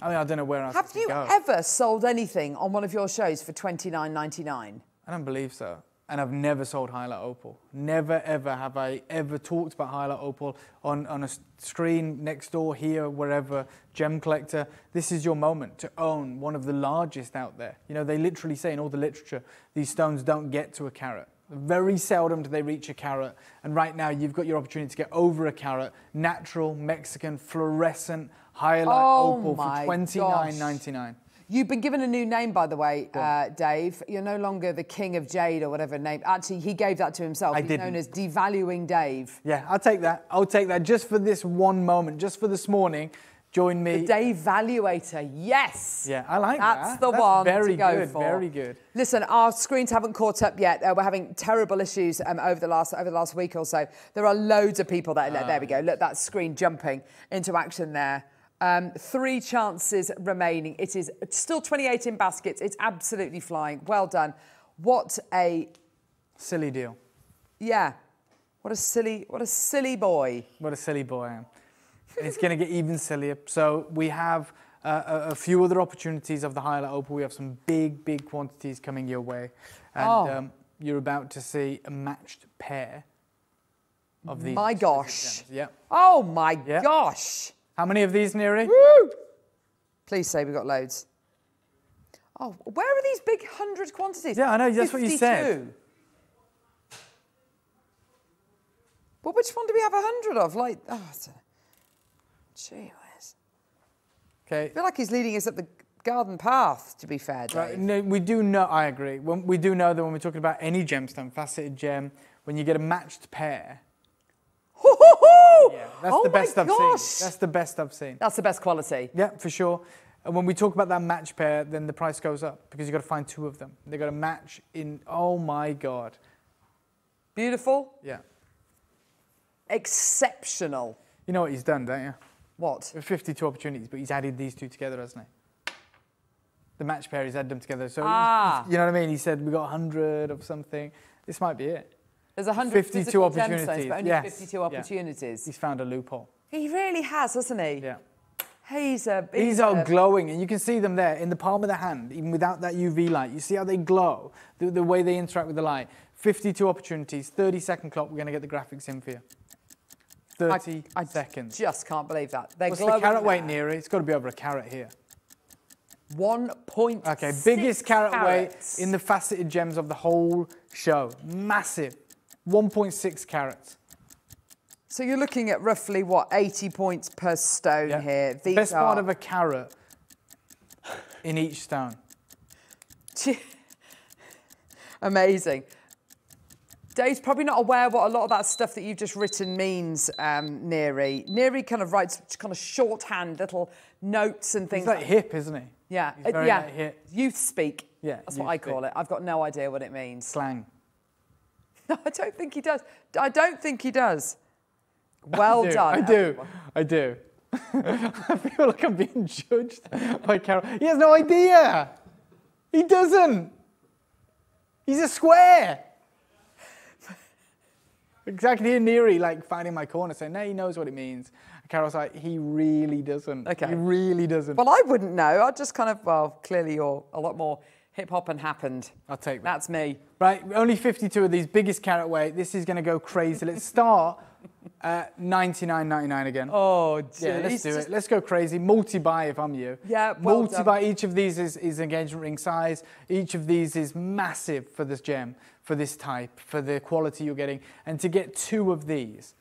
I mean, I don't know where else Have you go. ever sold anything on one of your shows for twenty nine ninety nine? I don't believe so. And I've never sold Hyalite Opal. Never, ever have I ever talked about Hyalite Opal on, on a screen next door, here, wherever, gem collector. This is your moment to own one of the largest out there. You know, they literally say in all the literature, these stones don't get to a carat. Very seldom do they reach a carat. And right now, you've got your opportunity to get over a carat. Natural, Mexican, fluorescent, Hyalite Oh Opal for twenty nine ninety nine. You've been given a new name, by the way, uh, Dave. You're no longer the king of jade or whatever name. Actually, he gave that to himself. I He's didn't. known as devaluing Dave. Yeah, I'll take that. I'll take that just for this one moment, just for this morning. Join me. The Dave Valuator. Yes. Yeah, I like That's that. the That's the one very to go good, for. very good. Listen, our screens haven't caught up yet. Uh, we're having terrible issues um, over the last over the last week or so. There are loads of people that. there we go. Look, that screen jumping into action there. Um, three chances remaining. It is still 28 in baskets. It's absolutely flying. Well done. What a Silly deal. yeah. What a silly what a silly boy. What a silly boy I am. It's going to get even sillier. So we have uh, a, a few other opportunities of the hyalite opal. We have some big, big quantities coming your way. And Oh. um, you're about to see a matched pair of these. My gosh. Yeah. Oh my Yeah. gosh. How many of these, Neri? Please say we've got loads. Oh, where are these big hundred quantities? Yeah, I know, that's what you said. 52. But which one do we have a hundred of? Like, oh, it's a... gee whiz. Okay. I feel like he's leading us up the garden path. To be fair, Dave. Right, no, we do know, I agree. When, we do know that when we're talking about any gemstone, faceted gem, when you get a matched pair! Yeah, that's oh the best I've seen. That's the best I've seen. That's the best quality. Yeah, for sure. And when we talk about that match pair, then the price goes up because you've got to find two of them. They've got to match in, oh my God. Beautiful, Yeah. exceptional. You know what he's done, don't you? What? 52 opportunities, but he's added these two together, hasn't he? The match pair, he's added them together. So, Ah. you know what I mean? He said we got 100 of something. This might be it. There's 100 52 gemstones, opportunities, but only yes. 52 Yeah. opportunities. He's found a loophole. He really has, hasn't he? Yeah. He's a. These he's are a- glowing, and you can see them there in the palm of the hand, even without that UV light. You see how they glow, the, the way they interact with the light. 52 opportunities, 30 second clock. We're going to get the graphics in for you. 30 I seconds. Just can't believe that. They're What's the carat weight, there. Neri? It's got to be over a carat here. One point. Okay, biggest carat weight in the faceted gems of the whole show. Massive. 1.6 carats. So you're looking at roughly what 80 points per stone Yeah. here. These best are part of a carat in each stone. amazing. Dave's probably not aware what a lot of that stuff that you've just written means, um, Neri. Neri kind of writes kind of shorthand little notes and things. He's like hip, isn't he? yeah, uh, yeah. like hip. Youth speak. Yeah, that's what I call it. I've got no idea what it means. Slang. No, I don't think he does. I don't think he does. Well I do, done. I do. I do. I feel like I'm being judged by Carol. He has no idea. He doesn't. He's a square. Exactly here, Neri, like finding my corner, saying, no, he knows what it means. And Carol's like, he really doesn't. Okay. He really doesn't. Well, I wouldn't know. I just kind of, well, clearly you're a lot more hip hop and happened. I'll take that. That's me. Right, only 52 of these, biggest carat weight. This is going to go crazy. Let's start at 99.99 again. Oh, Yeah, let's do it. Let's go crazy. Multi-buy if I'm you. Yeah, well Multi-buy. Each of these is, is engagement ring size. Each of these is massive for this gem, for this type, for the quality you're getting. And to get two of these,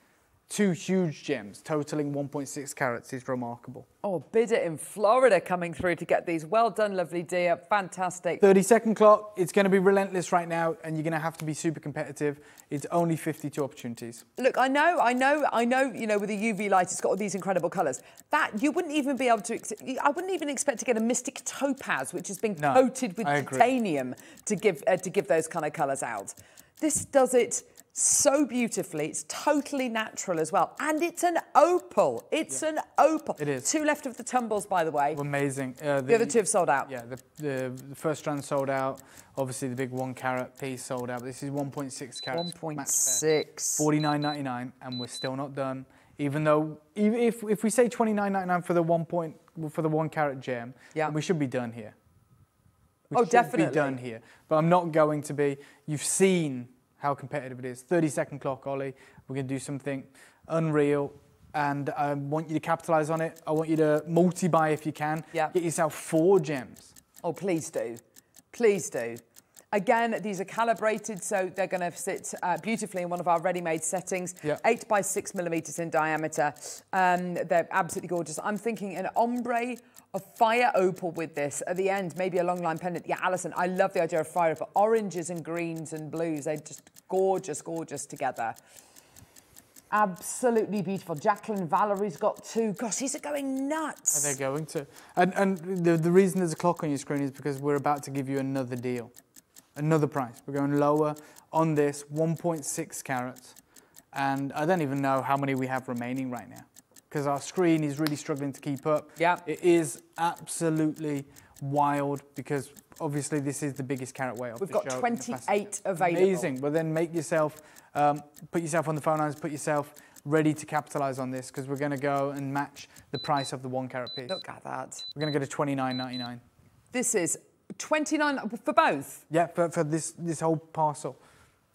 two huge gems totaling 1.6 carats is remarkable. Oh, bid it in Florida coming through to get these. Well done, lovely dear. Fantastic. 30 second clock. It's going to be relentless right now, and you're going to have to be super competitive. It's only 52 opportunities. Look, I know, I know, I know, you know, with the UV light, it's got all these incredible colours. That, you wouldn't even be able to, I wouldn't even expect to get a mystic topaz, which has been No, coated with titanium to give, uh, to give those kind of colours out. This does it so beautifully. It's totally natural as well. And it's an opal. It's an opal. It is. Two left of the tumbles, by the way. Amazing. Uh, The other two have sold out. Yeah, the, the, the first strand sold out. Obviously, the big one carat piece sold out. This is 1.6 carats. 1.6. 49.99, and we're still not done. Even though, even if, if we say 29.99 for the one point for the one carat gem, Yeah. we should be done here. We Oh, definitely. be done here. But I'm not going to be. You've seen how competitive it is. 30 second clock, Ollie. We're going to do something unreal. And I want you to capitalize on it. I want you to multi buy if you can. Yeah. Get yourself four gems. Oh, please do. Please do. Again, these are calibrated, so they're going to sit uh, beautifully in one of our ready-made settings. Yeah. Eight by six millimeters in diameter. Um, they're absolutely gorgeous. I'm thinking an ombre A fire opal with this at the end, maybe a long line pendant. Yeah, Alison, I love the idea of fire opal. Oranges and greens and blues, they're just gorgeous, gorgeous together. Absolutely beautiful. Jacqueline Valerie's got two. Gosh, these are going nuts. They're going to. And, and the, the reason there's a clock on your screen is because we're about to give you another deal, another price. We're going lower on this, 1.6 carats. And I don't even know how many we have remaining right now because our screen is really struggling to keep up. Yeah. It is absolutely wild because obviously this is the biggest carat of We've got show. 28 available. Amazing. Well, then make yourself, um, put yourself on the phone lines, put yourself ready to capitalize on this because we're going to go and match the price of the one carat piece. Look at that. We're going to go to 29.99. This is 29 for both. Yeah, for, for this, this whole parcel,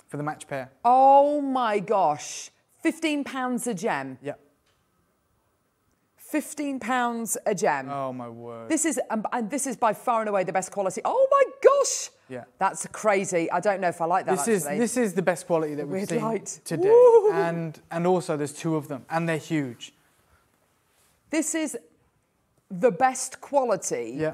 for the match pair. Oh my gosh. 15 pounds a gem. Yeah. 15 pounds a gem. Oh my word. This is um, and this is by far and away the best quality. Oh my gosh. Yeah. That's crazy. I don't know if I like that This is this is the best quality that we've Weird seen light. today, Woo! and and also there's two of them, and they're huge. This is the best quality Yeah,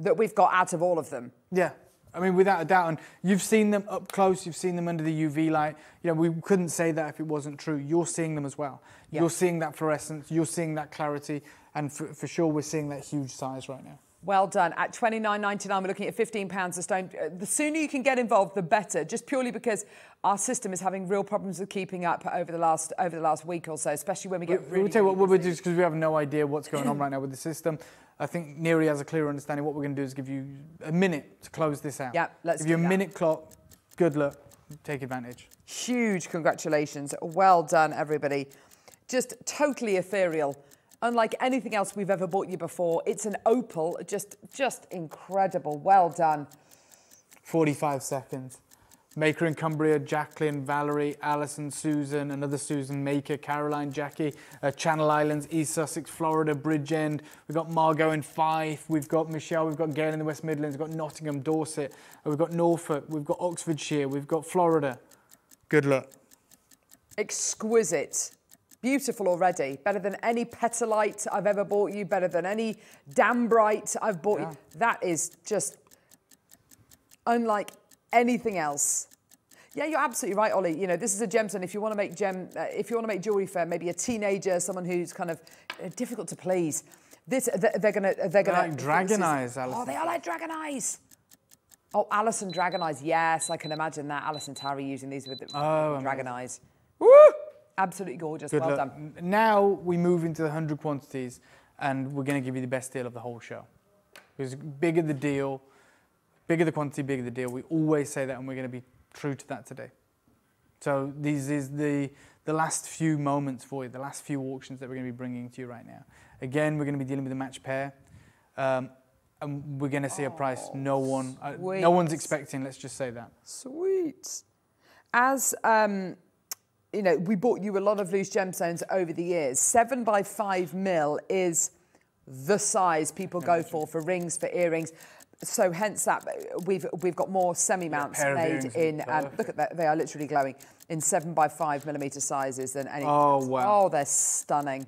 that we've got out of all of them. yeah. I mean, without a doubt, and you've seen them up close. You've seen them under the UV light. You know, we couldn't say that if it wasn't true. You're seeing them as well. Yeah. You're seeing that fluorescence. You're seeing that clarity, and for, for sure, we're seeing that huge size right now. Well done. At twenty nine ninety nine, we're looking at fifteen pounds a stone. Uh, The sooner you can get involved, the better. Just purely because our system is having real problems with keeping up over the last over the last week or so, especially when we get really. we'll tell you what we'll do because we have no idea what's going on right now with the system. I think Neri has a clear understanding. What we're going to do is give you a minute to close this out. Yeah, let's give you a that. minute clock. Good luck. Take advantage. Huge congratulations. Well done, everybody. Just totally ethereal. Unlike anything else we've ever bought you before. It's an opal, just just incredible. Well done. 45 seconds. Maker in Cumbria, Jacqueline, Valerie, Alison, Susan, another Susan, Maker, Caroline, Jackie, uh, Channel Islands, East Sussex, Florida, Bridgend. We've got Margot in Fife. We've got Michelle. We've got Gail in the West Midlands. We've got Nottingham, Dorset. uh, We've got Norfolk. We've got Oxfordshire. We've got Florida. Good luck. Exquisite. Beautiful already. Better than any petalite I've ever bought you, better than any danburite I've bought Yeah. you. That is just unlike anything else. Yeah, you're absolutely right, Ollie. You know, this is a gemstone. If you want to make gem, uh, if you want to make jewelry for maybe a teenager, someone who's kind of uh, difficult to please, this they're gonna they're gonna like dragon eyes, Oh, they are like dragon eyes. Oh, Alison Dragon Eyes. Yes, I can imagine that. Alison Tarry using these with the Oh, Dragon amazing. Eyes. Woo! Absolutely gorgeous. Good well done. Now we move into the 100 quantities and we're going to give you the best deal of the whole show. Because bigger the deal, bigger the quantity, bigger the deal. We always say that and we're going to be true to that today. So these is the, the last few moments for you, the last few auctions that we're going to be bringing to you right now. Again, we're going to be dealing with a match pair. Um, and we're going to see a price no one, uh, no one's expecting, let's just say that. Sweet. As um, you know, we bought you a lot of loose gemstones over the years. Seven by five mil is the size people go for for rings, for earrings. So hence that we've we've got more semi mounts of made earrings would be in. Um, look at that; they are literally glowing in seven by five millimeter sizes than any. Oh, wow. Oh, they're stunning.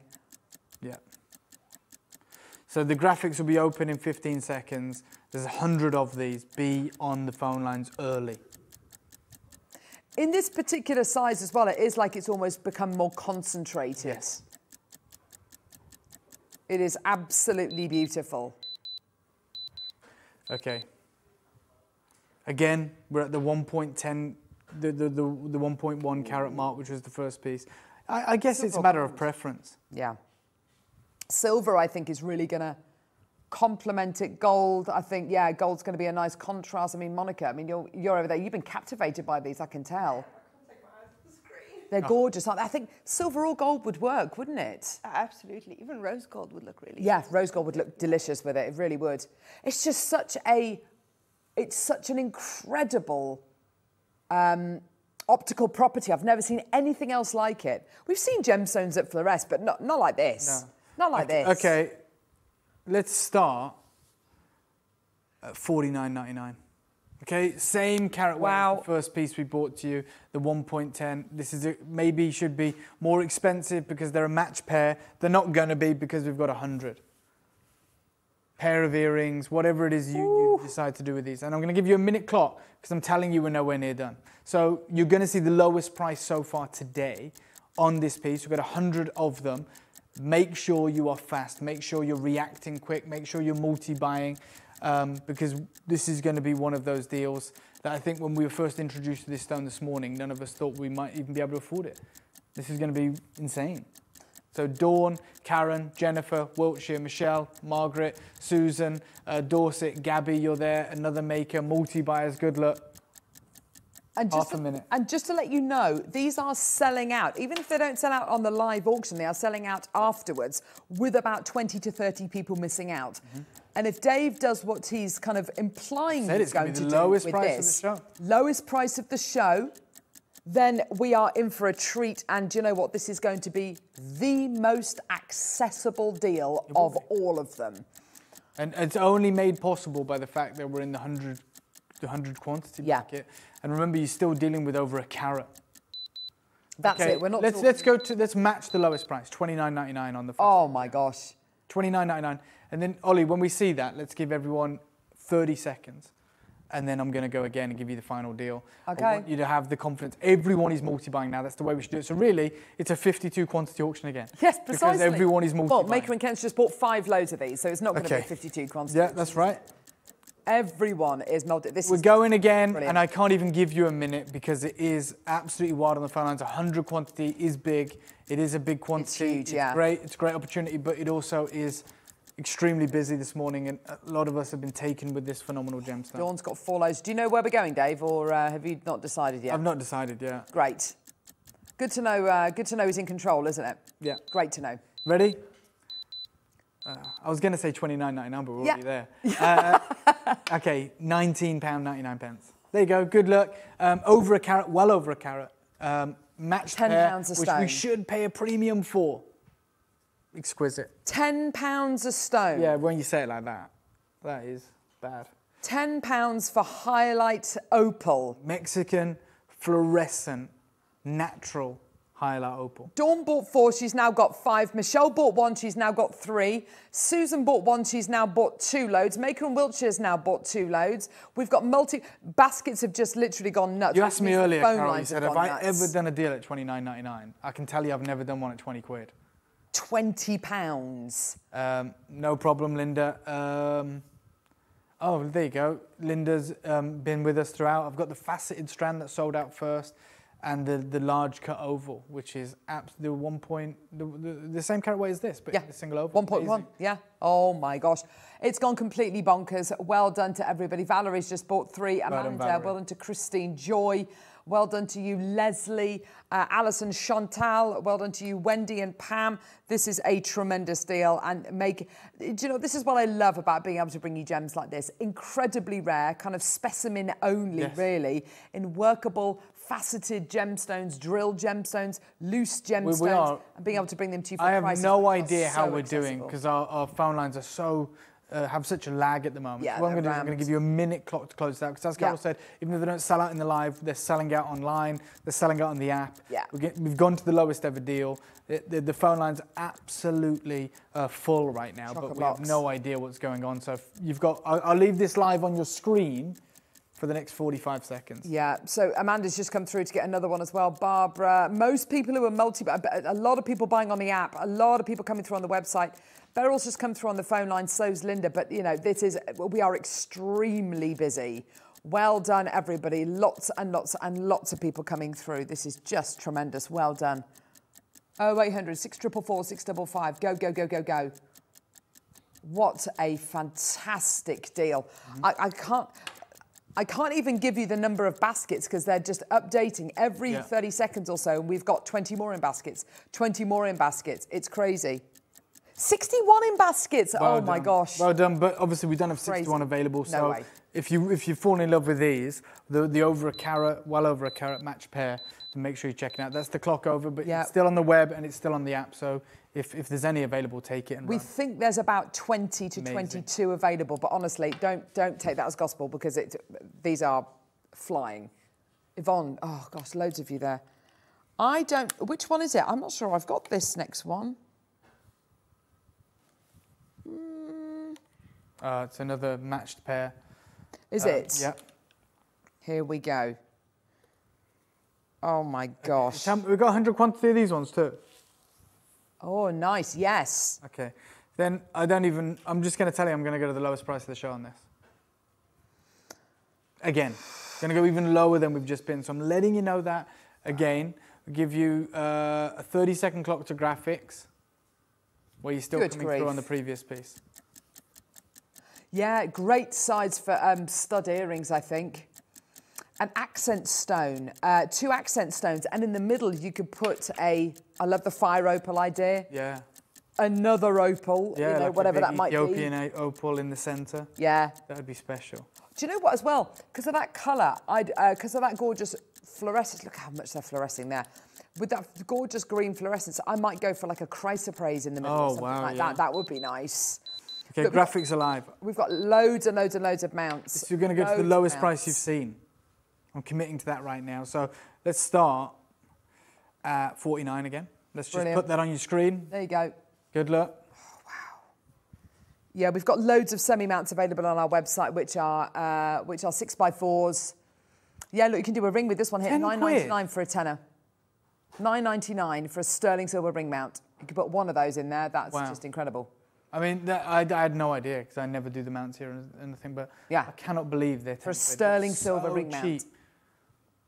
Yeah. So the graphics will be open in 15 seconds. There's 100 of these. Be on the phone lines early. In this particular size as well, it is like it's almost become more concentrated. Yes. It is absolutely beautiful. Okay. Again, we're at the 1.10, the, the, the, the 1.1 carat mark, which was the first piece. I, I guess it's a matter of preference. Yeah. Silver, I think, is really going to complement it. Gold, I think, yeah, gold's going to be a nice contrast. I mean, Monika, I mean, you're, you're over there. You've been captivated by these, I can tell. They're gorgeous, aren't they? I think silver or gold would work, wouldn't it? Absolutely. Even rose gold would look really Yeah, rose gold would look delicious with it. It really would. It's just such a, it's such an incredible um, optical property. I've never seen anything else like it. We've seen gemstones that fluoresce, but not, not like this. Not like this. Okay, let's start at 49.99. Okay, same weight Wow. the first piece we bought to you, the 1.10. This is a, maybe should be more expensive because they're a match pair. They're not going to be because we've got 100. pair of earrings, whatever it is you, you decide to do with these. And I'm going to give you a minute clock because I'm telling you we're nowhere near done. So you're going to see the lowest price so far today on this piece. We've got 100 of them. Make sure you are fast. Make sure you're reacting quick. Make sure you're multi-buying um, because this is going to be one of those deals that I think when we were first introduced to this stone this morning, none of us thought we might even be able to afford it. This is going to be insane. So Dawn, Karen, Jennifer, Wiltshire, Michelle, Margaret, Susan, uh, Dorset, Gabby, you're there, another maker, multi-buyers, good luck. And just, Half a to, minute. and just to let you know, these are selling out. Even if they don't sell out on the live auction, they are selling out afterwards with about 20 to 30 people missing out. Mm-hmm. And if Dave does what he's kind of implying Said he's going to do with price of the this, show. lowest price of the show, then we are in for a treat. And do you know what? This is going to be the most accessible deal of all of them. And it's only made possible by the fact that we're in the 100, the 100 quantity Yeah. bracket. And remember, you're still dealing with over a carat. That's Okay, it. We're not. let's let's go to let's match the lowest price, twenty nine ninety nine on the. First Oh my gosh. Twenty nine ninety nine, and then Ollie, when we see that, let's give everyone thirty seconds, and then I'm going to go again and give you the final deal. Okay. I want you to have the confidence. Everyone is multi-buying now. That's the way we should do it. So really, it's a 52 quantity auction again. Yes, precisely. Because everyone is multi-buying. Well, Maker and Kent's just bought five loads of these, so it's not going to Okay. be 52 quantity. Yeah, that's right. Everyone is multi. This is We're is going again, Brilliant. and I can't even give you a minute because it is absolutely wild on the phone lines. 100 quantity is big. It is a big quantity. It's huge, yeah. great. It's a great opportunity, but it also is extremely busy this morning, and a lot of us have been taken with this phenomenal gemstone. Dawn's got four loads. Do you know where we're going, Dave, or uh, have you not decided yet? I've not decided yet. Great. Good to know. Uh, good to know he's in control, isn't it? Yeah. Great to know. Ready? Uh, I was going to say 29.99, but we're Yeah. already there. Uh, okay, 19 pound 99 pence. There you go. Good luck. Um, over a carat, well over a carat. Um, matched 10 pair, pounds a which stone. we should pay a premium for. Exquisite. Ten pounds a stone. Yeah, when you say it like that, that is bad. Ten pounds for hyalite opal. Mexican fluorescent natural hyalite opal. Dawn bought four, she's now got five. Michelle bought one, she's now got three. Susan bought one, she's now bought two loads. Maker and Wiltshire's now bought two loads. We've got multi baskets have just literally gone nuts. You asked me earlier, Carol, you said, have have I ever done a deal at 29.99? I can tell you I've never done one at 20 quid. Twenty pounds? Um, no problem, Linda. Um, oh, there you go. Linda's um, been with us throughout. I've got the faceted strand that sold out first, and the, the large cut oval, which is the one point, the, the, the same carat weight as this, but Yeah, the single oval. One point one. Amazing. Yeah. Oh my gosh, it's gone completely bonkers. Well done to everybody. Valerie's just bought three. done, Amanda. Valerie. well done to Christine Joy. Well done to you, Leslie, uh, Alison, Chantal. Well done to you, Wendy and Pam. This is a tremendous deal, and make. Do you know this is what I love about being able to bring you gems like this? Incredibly rare, kind of specimen only, Yes. really, in workable. Faceted gemstones, drilled gemstones, loose gemstones, are- and being able to bring them to you for I have no idea how so we're doing because our, our phone lines are so uh, have such a lag at the moment. Yeah, so what I'm going to do is I'm going to give you a minute clock to close it out because as Carol Yeah. said, even if they don't sell out in the live, they're selling out online. They're selling out on the app. Yeah. we we've gone to the lowest ever deal. The, the, the phone lines absolutely uh, full right now, but we have no idea what's going on. So if you've got. I'll, I'll leave this live on your screen for the next 45 seconds. Yeah, so Amanda's just come through to get another one as well. Barbara, most people who are multi, a lot of people buying on the app, a lot of people coming through on the website. Beryl's just come through on the phone line, so's Linda, but you know, this is, we are extremely busy. Well done, everybody. Lots and lots and lots of people coming through. This is just tremendous. Well done. 0800 644 655. Go, go, go, go, go. What a fantastic deal. Mm-hmm. I, I can't. I can't even give you the number of baskets because they're just updating every Yeah. 30 seconds or so, and we've got 20 more in baskets, 20 more in baskets. It's crazy. 61 in baskets. Well oh my gosh. Well done, but obviously we don't have Crazy. 61 available. No So way. if you if you fall in love with these, the the over a carat, well over a carat match pair, then make sure you check it out. That's the clock over, but Yeah. it's still on the web and it's still on the app. So if, if there's any available, take it and we run. think there's about 20 to Amazing. 22 available, but honestly, don't don't take that as gospel because it, these are flying. Yvonne, oh gosh, loads of you there. I don't. Which one is it? I'm not sure. I've got this next one. Uh, it's another matched pair. Is Uh, it? Yeah. Here we go. Oh my gosh. Me- We've got 100 quantity of these ones too. Oh, nice. Yes. Okay. Then I don't even, I'm just going to tell you I'm going to go to the lowest price of the show on this. Again, going to go even lower than we've just been. So I'm letting you know that again. I'll give you uh, a 30 second clock to graphics where you're still Good coming through on the previous piece. Yeah, great size for um, stud earrings, I think. An accent stone, uh, two accent stones, and in the middle you could put a. I love the fire opal idea. Yeah. Another opal, Yeah, you know, like whatever that might Ethiopian be. a- opal in the center. Yeah. That would be special. Do you know what as well? Because of that colour, I'd because of that gorgeous fluorescence. Look how much they're fluorescing there. With that gorgeous green fluorescence, I might go for like a chrysoprase in the middle Oh, or something wow, like yeah. that. That would be nice. Okay, graphics alive. We've got loads and loads and loads of mounts. So you're going to go to the lowest price you've seen. I'm committing to that right now. So let's start at 49 again. Let's just Brilliant. put that on your screen. There you go. Good luck. Wow. Yeah, we've got loads of semi mounts available on our website, which are uh, which are six by fours. Yeah, look, you can do a ring with this one here, 10 nine ninety nine for a tenner, nine ninety nine for a sterling silver ring mount. You could put one of those in there. That's Wow. just incredible. I mean, that, I, I had no idea because I never do the mounts here and anything, but Yeah. I cannot believe they're For a sterling silver so ring mount. cheap.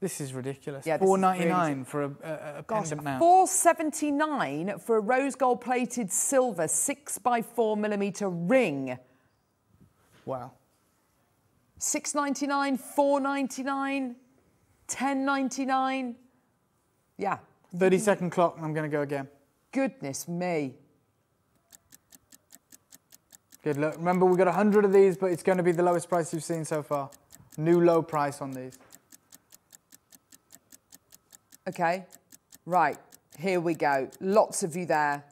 This is ridiculous. Yeah, Four really for a, a, a Gosh, pendant mount. four seventy nine for a rose gold plated silver six by four millimeter ring. Wow. Six ninety nine, four ninety nine, ten ninety nine. Yeah, 30 second clock and I'm going to go again. goodness me. Good luck. Remember, we've got 100 of these, but it's going to be the lowest price you've seen so far. New low price on these. Okay, right, here we go. Lots of you there.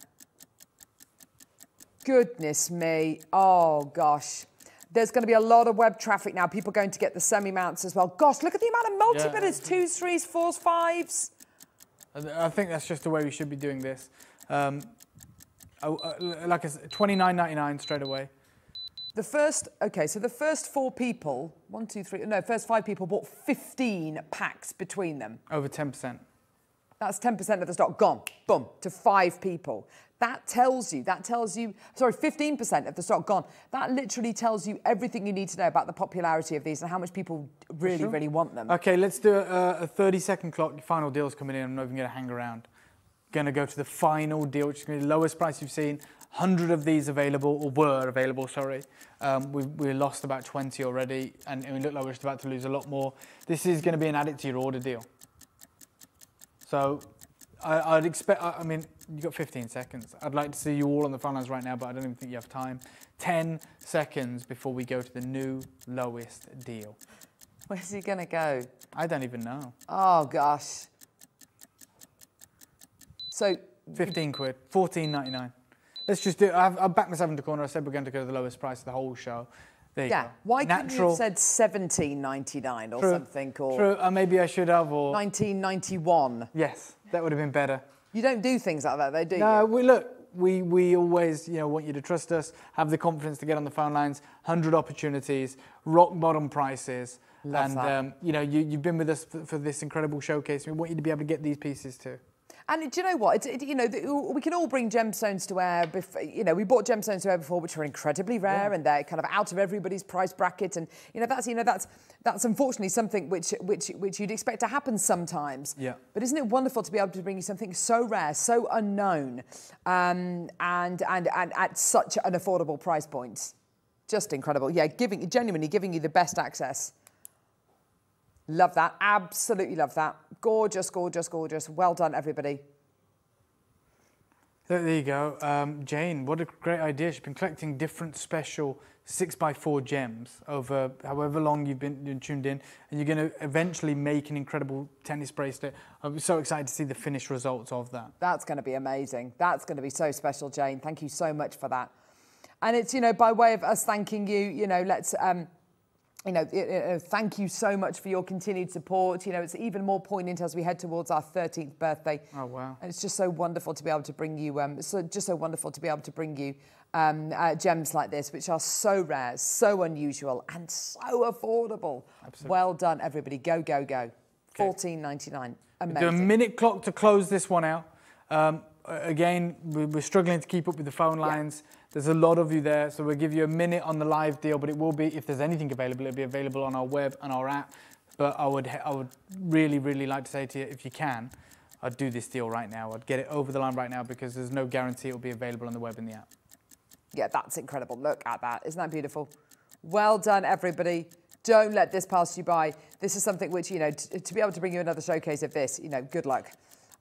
Goodness me. Oh, gosh. There's going to be a lot of web traffic now. People going to get the semi mounts as well. Gosh, look at the amount of multi Yeah. twos, threes, fours, fives. I I think that's just the way we should be doing this. Um, oh, uh, like I said, 29.99 straight away. The first, okay, so the first four people, one, two, three, no, first five people bought 15 packs between them. Over 10%. That's 10% of the stock gone, boom, to five people. That tells you, that tells you, sorry, 15% of the stock gone. That literally tells you everything you need to know about the popularity of these and how much people really, sure. really want them. Okay, let's do a, a 30 second clock. Final deal's coming in. I'm not even going to hang around. Going to go to the final deal, which is going to be the lowest price you've seen. 100 of these available, or were available, sorry. Um, we, we lost about 20 already, and, and we look like we're just about to lose a lot more. This is going to be an add it to your order deal. So I, I'd expect, I, I mean, you've got 15 seconds. I'd like to see you all on the phone lines right now, but I don't even think you have time. 10 seconds before we go to the new lowest deal. Where's he going to go? I don't even know. Oh, gosh. So, 15 quid, 14.99. Let's just do it. I've, I've backed myself into the corner. I said we're going to go to the lowest price of the whole show. There you yeah, go. why couldn't you have said 1799 or True, something, or True, uh, maybe I should have, or 1991? yes, that would have been better. You don't do things like that, though, do No, you? we look. We we always you know want you to trust us, have the confidence to get on the phone lines. Hundred opportunities, rock bottom prices, Love and. Um, you know you you've been with us for, for this incredible showcase. We want you to be able to get these pieces too. And do you know what? It's, it, you know, the, we can all bring gemstones to wear. Bef- you know, we bought gemstones to wear before, which are incredibly rare, and they're kind of out of everybody's price bracket. And you know, that's you know, that's that's unfortunately something which which which you'd expect to happen sometimes. Yeah. But isn't it wonderful to be able to bring you something so rare, so unknown, um, and and and at such an affordable price point? Just incredible. Yeah, giving genuinely giving you the best access. Love that. Absolutely love that. Gorgeous, gorgeous, gorgeous. Well done, everybody. There, you go. Um, Jane, what a great idea. She's been collecting different special 6x4 gems over however long you've been been tuned in, and you're going to eventually make an incredible tennis bracelet. I'm so excited to see the finished results of that. That's going to be amazing. That's going to be so special, Jane. Thank you so much for that. And it's, you know, by way of us thanking you, you know, let's, um, you know, uh, thank you so much for your continued support. You know, it's even more poignant as we head towards our 13th birthday. Oh, wow. And it's just so wonderful to be able to bring you, um, so, just so wonderful to be able to bring you um, uh, gems like this, which are so rare, so unusual, and so affordable. Absolutely. Well done, everybody. Go, go, go. Fourteen ninety nine. Amazing. Do a minute clock to close this one out. Um, again, we- we're struggling to keep up with the phone lines. There's a lot of you there, so we'll give you a minute on the live deal, but it will be, if there's anything available, it'll be available on our web and our app. But I would, I would really, really like to say to you, if you can, I'd do this deal right now. I'd get it over the line right now because there's no guarantee it'll be available on the web and the app. Yeah, that's incredible. Look at that. Isn't that beautiful? Well done, everybody. Don't let this pass you by. This is something which, you know, to be able to bring you another showcase of this, you know, good luck.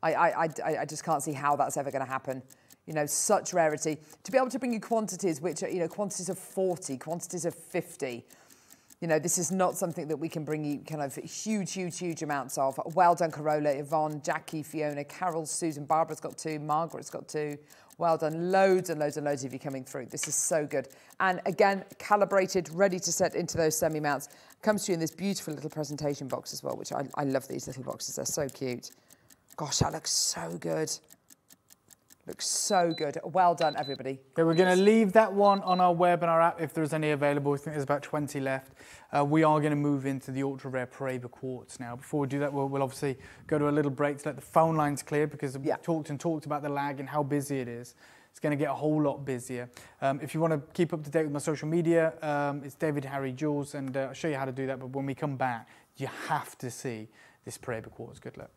I, I, I, I just can't see how that's ever going to happen. You know, such rarity. To be able to bring you quantities which are, you know, quantities of 40, quantities of 50. You know, this is not something that we can bring you kind of huge, huge, huge amounts of. Well done, Corolla, Yvonne, Jackie, Fiona, Carol, Susan, Barbara's got two, Margaret's got two. Well done. Loads and loads and loads of you coming through. This is so good. And again, calibrated, ready to set into those semi mounts. Comes to you in this beautiful little presentation box as well, which I, I love these little boxes. They're so cute. Gosh, that looks so good. Looks so good. Well done, everybody. Okay, we're going to leave that one on our web and our app if there's any available. I think there's about 20 left. Uh, we are going to move into the ultra rare Paraiba quartz now. Before we do that, we'll, we'll obviously go to a little break to let the phone lines clear because we've talked and talked about the lag and how busy it is. It's going to get a whole lot busier. Um, if you want to keep up to date with my social media, um, it's David Harry Jules, and uh, I'll show you how to do that. But when we come back, you have to see this Paraiba quartz. Good luck.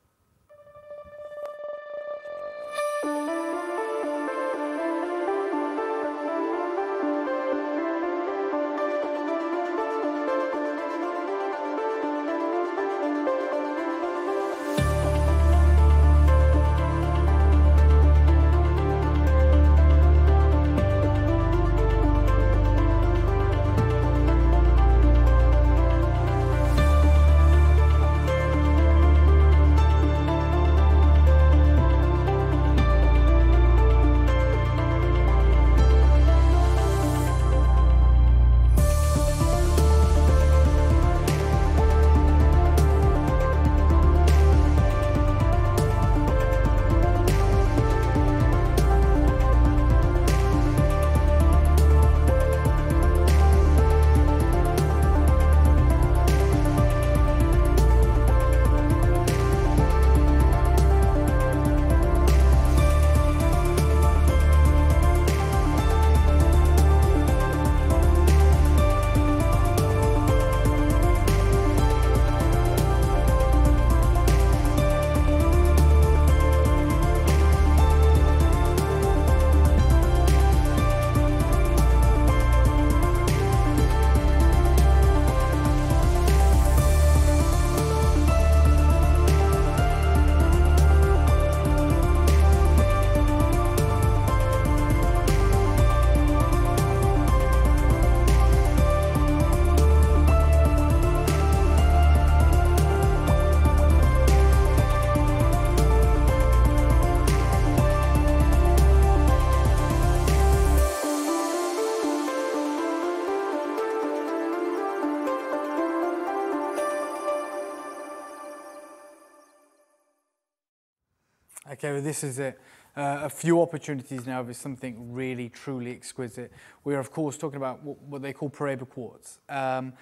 Well, this is it. Uh, a few opportunities now of something really, truly exquisite. We're, of course, talking about what, what they call Paraiba quartz. Um,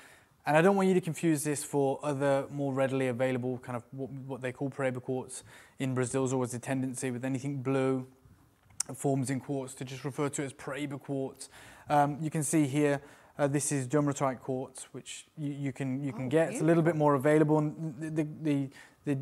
and I don't want you to confuse this for other more readily available kind of what, what they call Paraiba quartz. In Brazil, there's always a tendency with anything blue, forms in quartz to just refer to it as Paraiba quartz. Um, you can see here, uh, this is Dumortierite quartz, which you, you can you can get. It's a little bit more available. And the, the, the, the,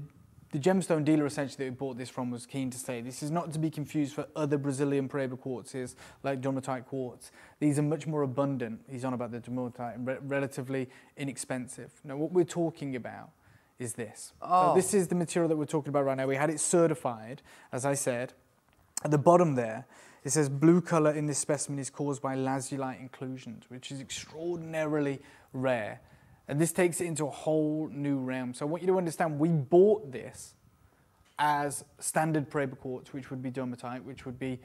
the gemstone dealer essentially that we bought this from was keen to say this is not to be confused for other Brazilian Paraiba quartzes like Dumortierite quartz. These are much more abundant. He's on about the Dumortierite and re- relatively inexpensive. Now, what we're talking about is this. So Oh. this is the material that we're talking about right now. We had it certified, as I said. At the bottom there, it says blue color in this specimen is caused by lazulite inclusions, which is extraordinarily rare. And this takes it into a whole new realm. So I want you to understand we bought this as standard Paraiba quartz, which would be dermatite, which would be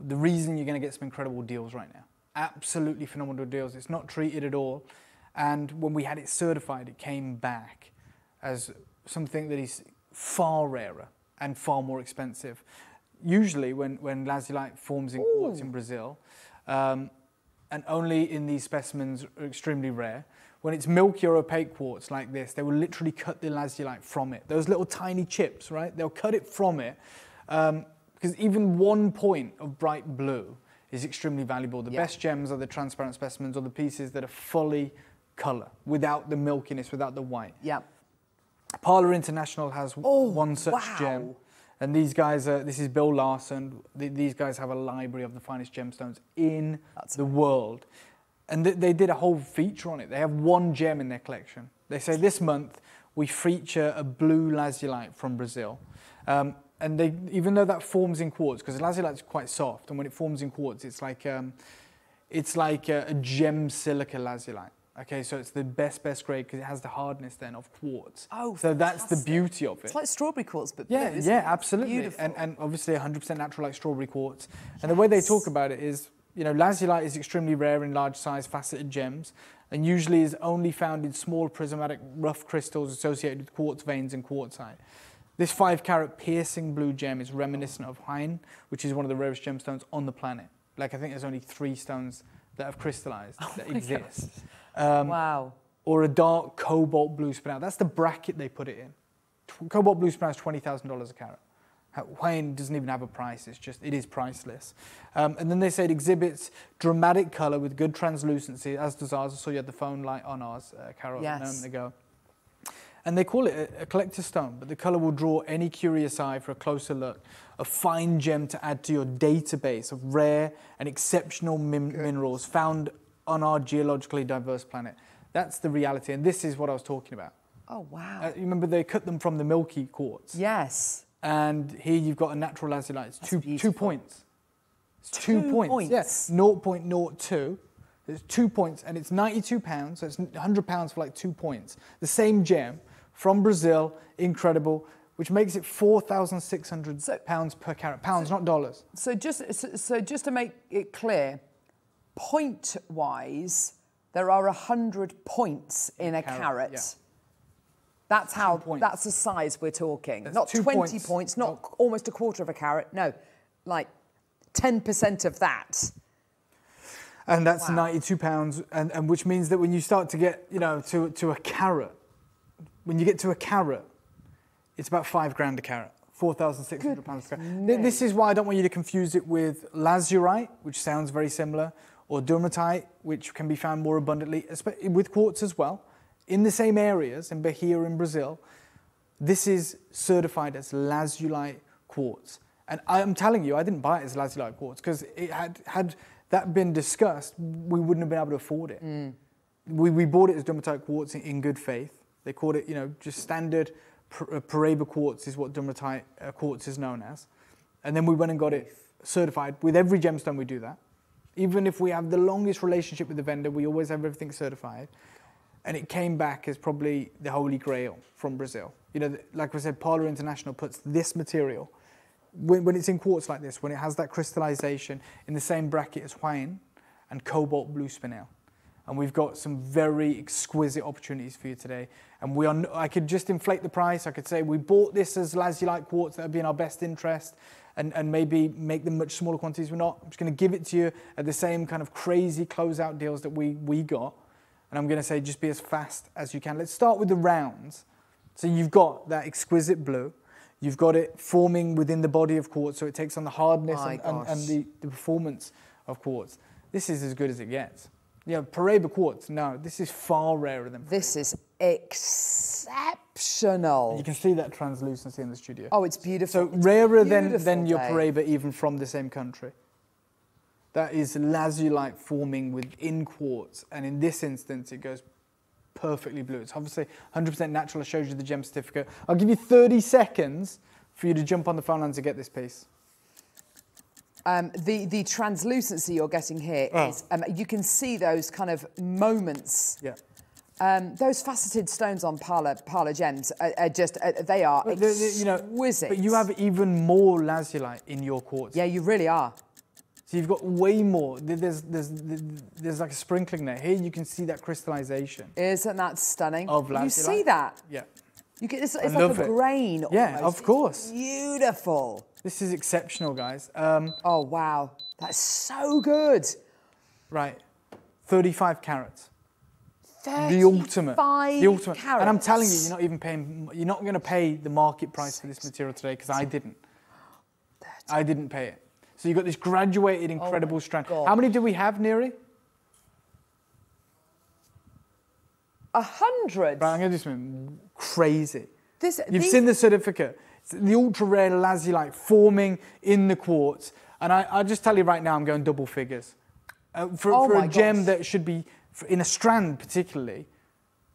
the reason you're going to get some incredible deals right now. Absolutely phenomenal deals. It's not treated at all. And when we had it certified, it came back as something that is far rarer and far more expensive. Usually, when, when lazulite forms in quartz in Brazil, um, and only in these specimens are extremely rare. When it's milky or opaque quartz like this, they will literally cut the lazulite from it. Those little tiny chips, right? They'll cut it from it um, because even one point of bright blue is extremely valuable. The Yeah. best gems are the transparent specimens or the pieces that are fully color, without the milkiness, without the white. Yeah. Pala International has Oh, one such wow. gem. And these guys, are, this is Bill Larson. Th- these guys have a library of the finest gemstones in the world. And th- they did a whole feature on it. They have one gem in their collection. They say this month we feature a blue lazulite from Brazil. Um, and they, even though that forms in quartz, because lazulite is quite soft, and when it forms in quartz, it's like, um, it's like a, a gem silica lazulite. Okay, so it's the best, best grade because it has the hardness then of quartz. Oh, so that's the beauty of it. It's like strawberry quartz, but Yeah, blue, yeah, it? absolutely. Beautiful. And, and obviously 100% natural like strawberry quartz. And the way they talk about it is, you know, lazulite is extremely rare in large size faceted gems and usually is only found in small prismatic rough crystals associated with quartz veins and quartzite. This five carat piercing blue gem is reminiscent of Hauyne, which is one of the rarest gemstones on the planet. Like I think there's only three stones that have crystallized that exist. Um, wow. or a dark cobalt blue spinel. That's the bracket they put it in. Tw- Cobalt blue spinel is twenty thousand dollars a carat. Ha- Hauyne doesn't even have a price. It's just it is priceless. Um, and then they say it exhibits dramatic color with good translucency, as does ours. I saw you had the phone light on ours, uh, Carol, a Yes. moment ago. And they call it a, a collector's stone, but the color will draw any curious eye for a closer look. A fine gem to add to your database of rare and exceptional min- minerals found on our geologically diverse planet. That's the reality, and this is what I was talking about. Oh, wow. Uh, you remember they cut them from the milky quartz, yes. And here you've got a natural lazulite. It's two, two points. It's two, Two points. points. Yes, 0.02. It's two points, and it's 92 pounds, so it's 100 pounds for like two points. The same gem from Brazil, incredible, which makes it 4,600 So- pounds per carat. Pounds, not dollars. So just so, so just to make it clear, point wise, there are a hundred points in a Carat, carat. yeah. That's how. That's the size we're talking. That's not 20 points. points, not almost a quarter of a carat. No, like ten percent of that. And that's Wow. 92 pounds, and, and which means that when you start to get, you know, to, to a carat, when you get to a carat, it's about five grand a carat, 4,600 pounds a carat. This is why I don't want you to confuse it with lazurite, which sounds very similar, or dermatite, which can be found more abundantly, with quartz as well, in the same areas, in Bahia in Brazil. This is certified as lazulite quartz. And I'm telling you, I didn't buy it as lazulite quartz because it had, had that been discussed, we wouldn't have been able to afford it. We, we bought it as dermatite quartz in, in good faith. They called it, you know, just standard uh, Paraiba quartz is what dermatite uh, quartz is known as. And then we went and got it certified. With every gemstone, we do that. Even if we have the longest relationship with the vendor, we always have everything certified. And it came back as probably the holy grail from Brazil. You know, like I said, Pala International puts this material, when, when it's in quartz like this, when it has that crystallization in the same bracket as Hauyne and cobalt blue spinel. And we've got some very exquisite opportunities for you today. And we are, I could just inflate the price. I could say we bought this as lazulite quartz that would be in our best interest and, and maybe make them much smaller quantities. We're not. I'm just going to give it to you at the same kind of crazy closeout deals that we, we got. And I'm going to say just be as fast as you can. Let's start with the rounds. So you've got that exquisite blue. You've got it forming within the body of quartz, so it takes on the hardness and, and, and the, the performance of quartz. This is as good as it gets. Yeah, know, Paraiba quartz, no, this is far rarer than This is exceptional. You can see that translucency in the studio. Oh, it's beautiful. so It's rarer than, than your Dave. Paraiba, even from the same country. That is lazulite forming within quartz, and in this instance, it goes perfectly blue. It's obviously 100% natural. I showed you the gem certificate. I'll give you 30 seconds for you to jump on the phone lines to get this piece. Um, the the translucency you're getting here is Oh. um, you can see those kind of moments. Yeah. Um, those faceted stones on Pala Pala gems are, are just uh, they are But the- the- you know, exquisite. but you have even more lazulite in your quartz. yeah, you really are. So you've got way more. There's, there's, there's like a sprinkling there. Here you can see that crystallization Isn't that stunning? of. You see that? Yeah. You get it's, I it's like a it. grain. Yeah, almost. of course. It's beautiful. This is exceptional, guys. Um, Oh wow, that's so good. right? 35 carats. The ultimate. The ultimate. carats. And I'm telling you, you're not even paying, you're not going to pay the market price for this material today because I didn't. I didn't pay it. So you've got this graduated, incredible strand. God. How many do we have, Neri? A hundred. Right, I'm going to do something crazy. This, You've these- seen the certificate. It's the ultra rare lazulite forming in the quartz. And I, I'll just tell you right now, I'm going double figures. Uh, for Oh for a gem gosh. that should be, for, in a strand particularly,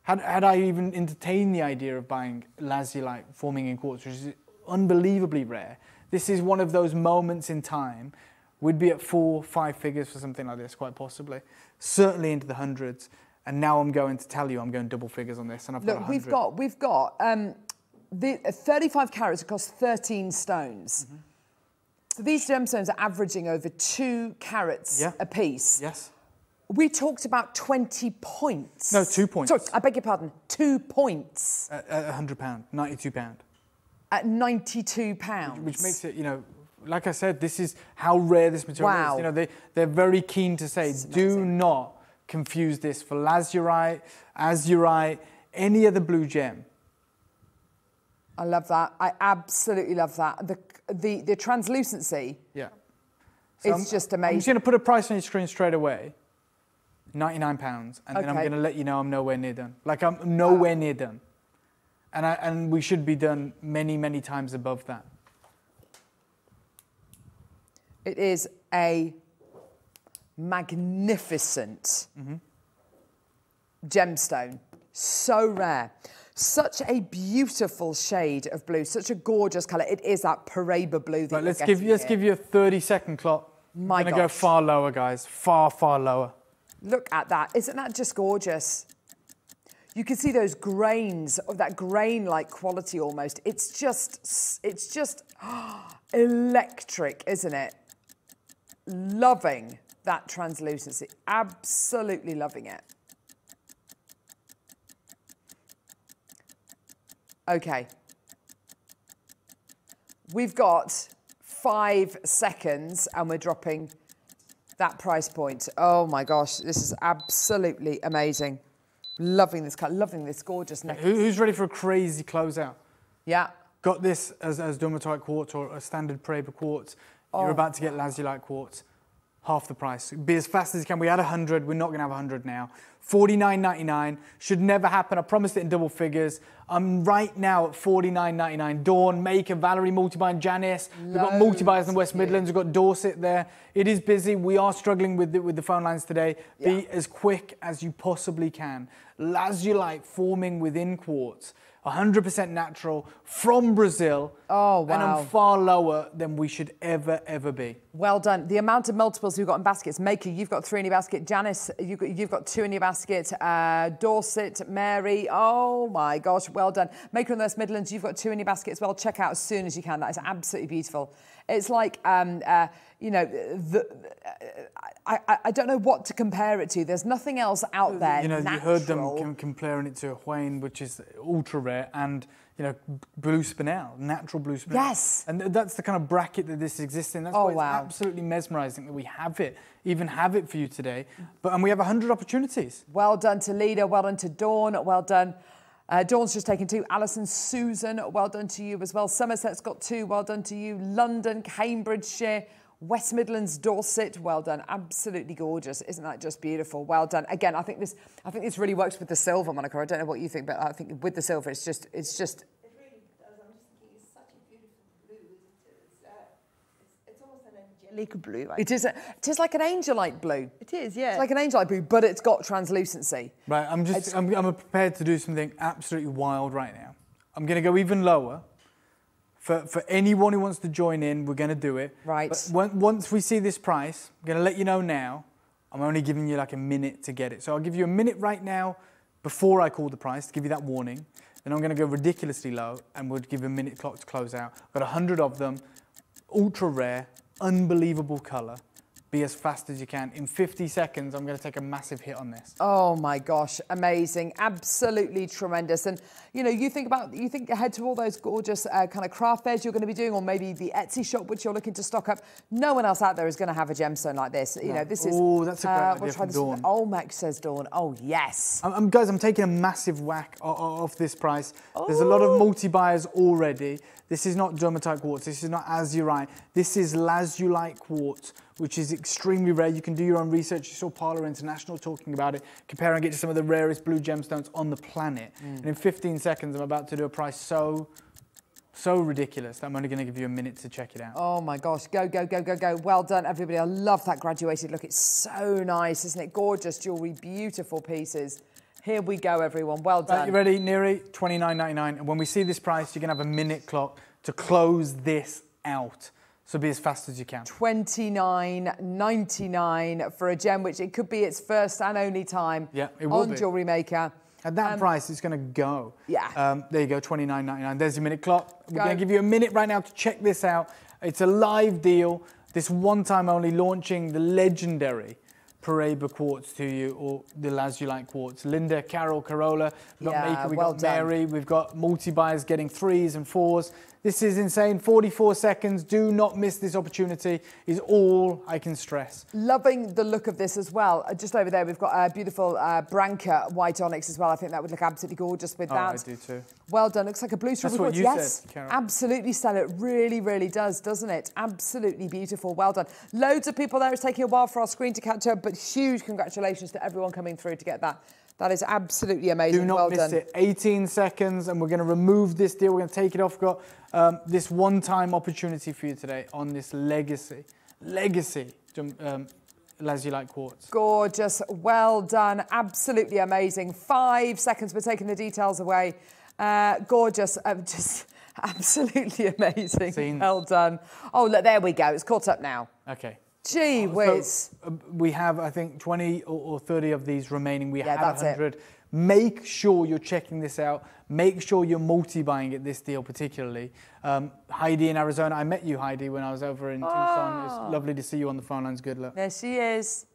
had, had I even entertained the idea of buying lazulite forming in quartz, which is unbelievably rare, this is one of those moments in time. We'd be at four, five figures for something like this, quite possibly. Certainly into the hundreds. And now I'm going to tell you I'm going double figures on this, and I've got Look, 100. we've got we've got um, the uh, 35 carats across 13 stones. Mm-hmm. So these gemstones are averaging over two carats Yeah. a piece. Yes. We talked about 20 points. No, two points. Sorry, I beg your pardon. Two points At, at 100 pound, 92 pound. At 92 pounds. which makes it, you know, like I said, this is how rare this material Wow. is. You know, they, they're very keen to say, do not confuse this for lazurite, azurite, any other blue gem. I love that. I absolutely love that. The the the translucency. Yeah. It's I'm- just amazing. I'm just going to put a price on your screen straight away. 99 pounds, and then I'm going to let you know I'm nowhere near done. Like I'm nowhere near done, and I, and we should be done many many times above that. It is a magnificent mm-hmm. gemstone. So rare. Such a beautiful shade of blue, such a gorgeous colour. It is that Paraiba blue that Right, let's give getting let's here. give you a 30 second clock. My I'm going to go far lower, guys. Far far lower. Look at that. Isn't that just gorgeous? You can see those grains of that grain-like quality almost. It's just, it's just electric, isn't it? Loving that translucency. Absolutely loving it. Okay. We've got five seconds and we're dropping that price point. Oh my gosh, this is absolutely amazing. Loving this cut, loving this gorgeous necklace. Who, who's ready for a crazy closeout? Yeah. Got this as, as Domatite quartz or a standard Paraiba quartz. You're Oh, about to get Lazulite quartz, half the price. Be as fast as you can. We had 100, we're not going to have 100 now. 49.99 should never happen. I promised it in double figures. I'm right now at 49.99. Dawn, Maker, Valerie, Multibuy, and Janice. We've got Multibuys in the West Midlands. We've got Dorset there. It is busy. We are struggling with the, with the phone lines today. Be as quick as you possibly can. Lazulite forming within quartz. 100% natural from Brazil. Oh, wow. And. I'm far lower than we should ever, ever be. Well done. The amount of multiples we've got in baskets. Maker, you've got three in your basket. Janice, you've got, you've got two in your basket. Uh, Dorset, Mary, oh my gosh, well done. Maker in the West Midlands, you've got two in your basket as well. Check out as soon as you can. That is absolutely beautiful. It's like, um, uh, you know, the, I, I, don't know what to compare it to. There's nothing else out there. you know, natural. you heard them com- comparing it to a Hauyne, which is ultra rare, and you know, blue spinel, natural blue spinel. Yes. And that's the kind of bracket that this exists in. That's Oh, why it's wow. absolutely mesmerising that we have it, even have it for you today. But and we have hundred opportunities. Well done to Lida, well done to Dawn, well done. Uh, Dawn's just taken two. Alison, Susan, well done to you as well. Somerset's got two, well done to you. London, Cambridgeshire, West Midlands, Dorset, well done. Absolutely gorgeous. Isn't that just beautiful? Well done. Again, I think this I think this really works with the silver, Monika. I don't know what you think, but I think with the silver, it's just it's just It really does. I'm just thinking it's such a beautiful blue. It's, uh, it's, it's almost an angelic blue. I it is a, it is like an angelite blue. It is, yeah. It's like an angelite blue, but it's got translucency. Right, I'm just I'm, I'm prepared to do something absolutely wild right now. I'm going to go even lower. For, for anyone who wants to join in, we're going to do it. Right. But when, once we see this price, I'm going to let you know now. I'm only giving you like a minute to get it. So I'll give you a minute right now before I call the price to give you that warning. Then I'm going to go ridiculously low and we'll give a minute clock to close out. I've got 100 of them, ultra rare, unbelievable colour. Be as fast as you can. In 50 seconds, I'm going to take a massive hit on this. Oh my gosh, amazing, absolutely tremendous. And you know, you think about, you think ahead to all those gorgeous uh, kind of craft fairs you're going to be doing, or maybe the Etsy shop which you're looking to stock up. No one else out there is going to have a gemstone like this. You know, this is. Oh, that's a great uh, idea we'll try from this Dawn. Olmec says Dawn. Oh yes. I'm, I'm- guys, I'm taking a massive whack o- o- off this price. There's a lot Oh. of multi-buyers already. This is not dermatite quartz. This is not azurite. This is lazulite quartz, which is extremely rare. You can do your own research. You saw Pala International talking about it, comparing it to some of the rarest blue gemstones on the planet. Mm. And in 15 seconds, I'm about to do a price so, so ridiculous that I'm only going to give you a minute to check it out. Oh my gosh, go, go, go, go, go. Well done, everybody. I love that graduated look. It's so nice, isn't it? Gorgeous jewellery, beautiful pieces. Here we go, everyone. Well done. Right, you ready, Neri? $29.99. And when we see this price, you're going to have a minute clock to close this out. So be as fast as you can. 29.99 for a gem, which it could be its first and only time Yeah, it will on be. Jewellery Maker. At that price, it's going to go. Um, Yeah. Um, there you go, $29.99. There's your minute clock. We're going to give you a minute right now to check this out. It's a live deal. This one time only launching the legendary Paraiba quartz to you, or the Lazulite quartz. Linda, Carol, Carola. We've got Yeah, Maker, we've well got done. Mary, we've got multi-buyers getting threes and fours. This is insane. 44 seconds. Do not miss this opportunity, is all I can stress. Loving the look of this as well. Uh, Just over there, we've got a beautiful uh, Branca white onyx as well. I think that would look absolutely gorgeous with Oh, that. I do too. Well done. Looks like a blue strawberry what quartz. you yes, said, absolutely, Stella. It really, really does, doesn't it? Absolutely beautiful. Well done. Loads of people there. It's taking a while for our screen to catch up, but huge congratulations to everyone coming through to get that. That is absolutely amazing. Do not well miss done. it. 18 seconds, and we're going to remove this deal. We're going to take it off. We've got um, this one-time opportunity for you today on this legacy, legacy um, um, Lazulite quartz. Gorgeous. Well done. Absolutely amazing. Five seconds. We're taking the details away. Uh, gorgeous. Uh, just absolutely amazing. Scenes. Well done. Oh, look, there we go. It's caught up now. Okay. Gee whiz. So, uh, we have, I think, 20 or, or 30 of these remaining. We Yeah, have that's it. 100. Make sure you're checking this out. Make sure you're multi-buying at this deal, particularly. Um, Heidi in Arizona. I met you, Heidi, when I was over in Tucson. Ah. It's lovely to see you on the phone lines. Good luck. There she is.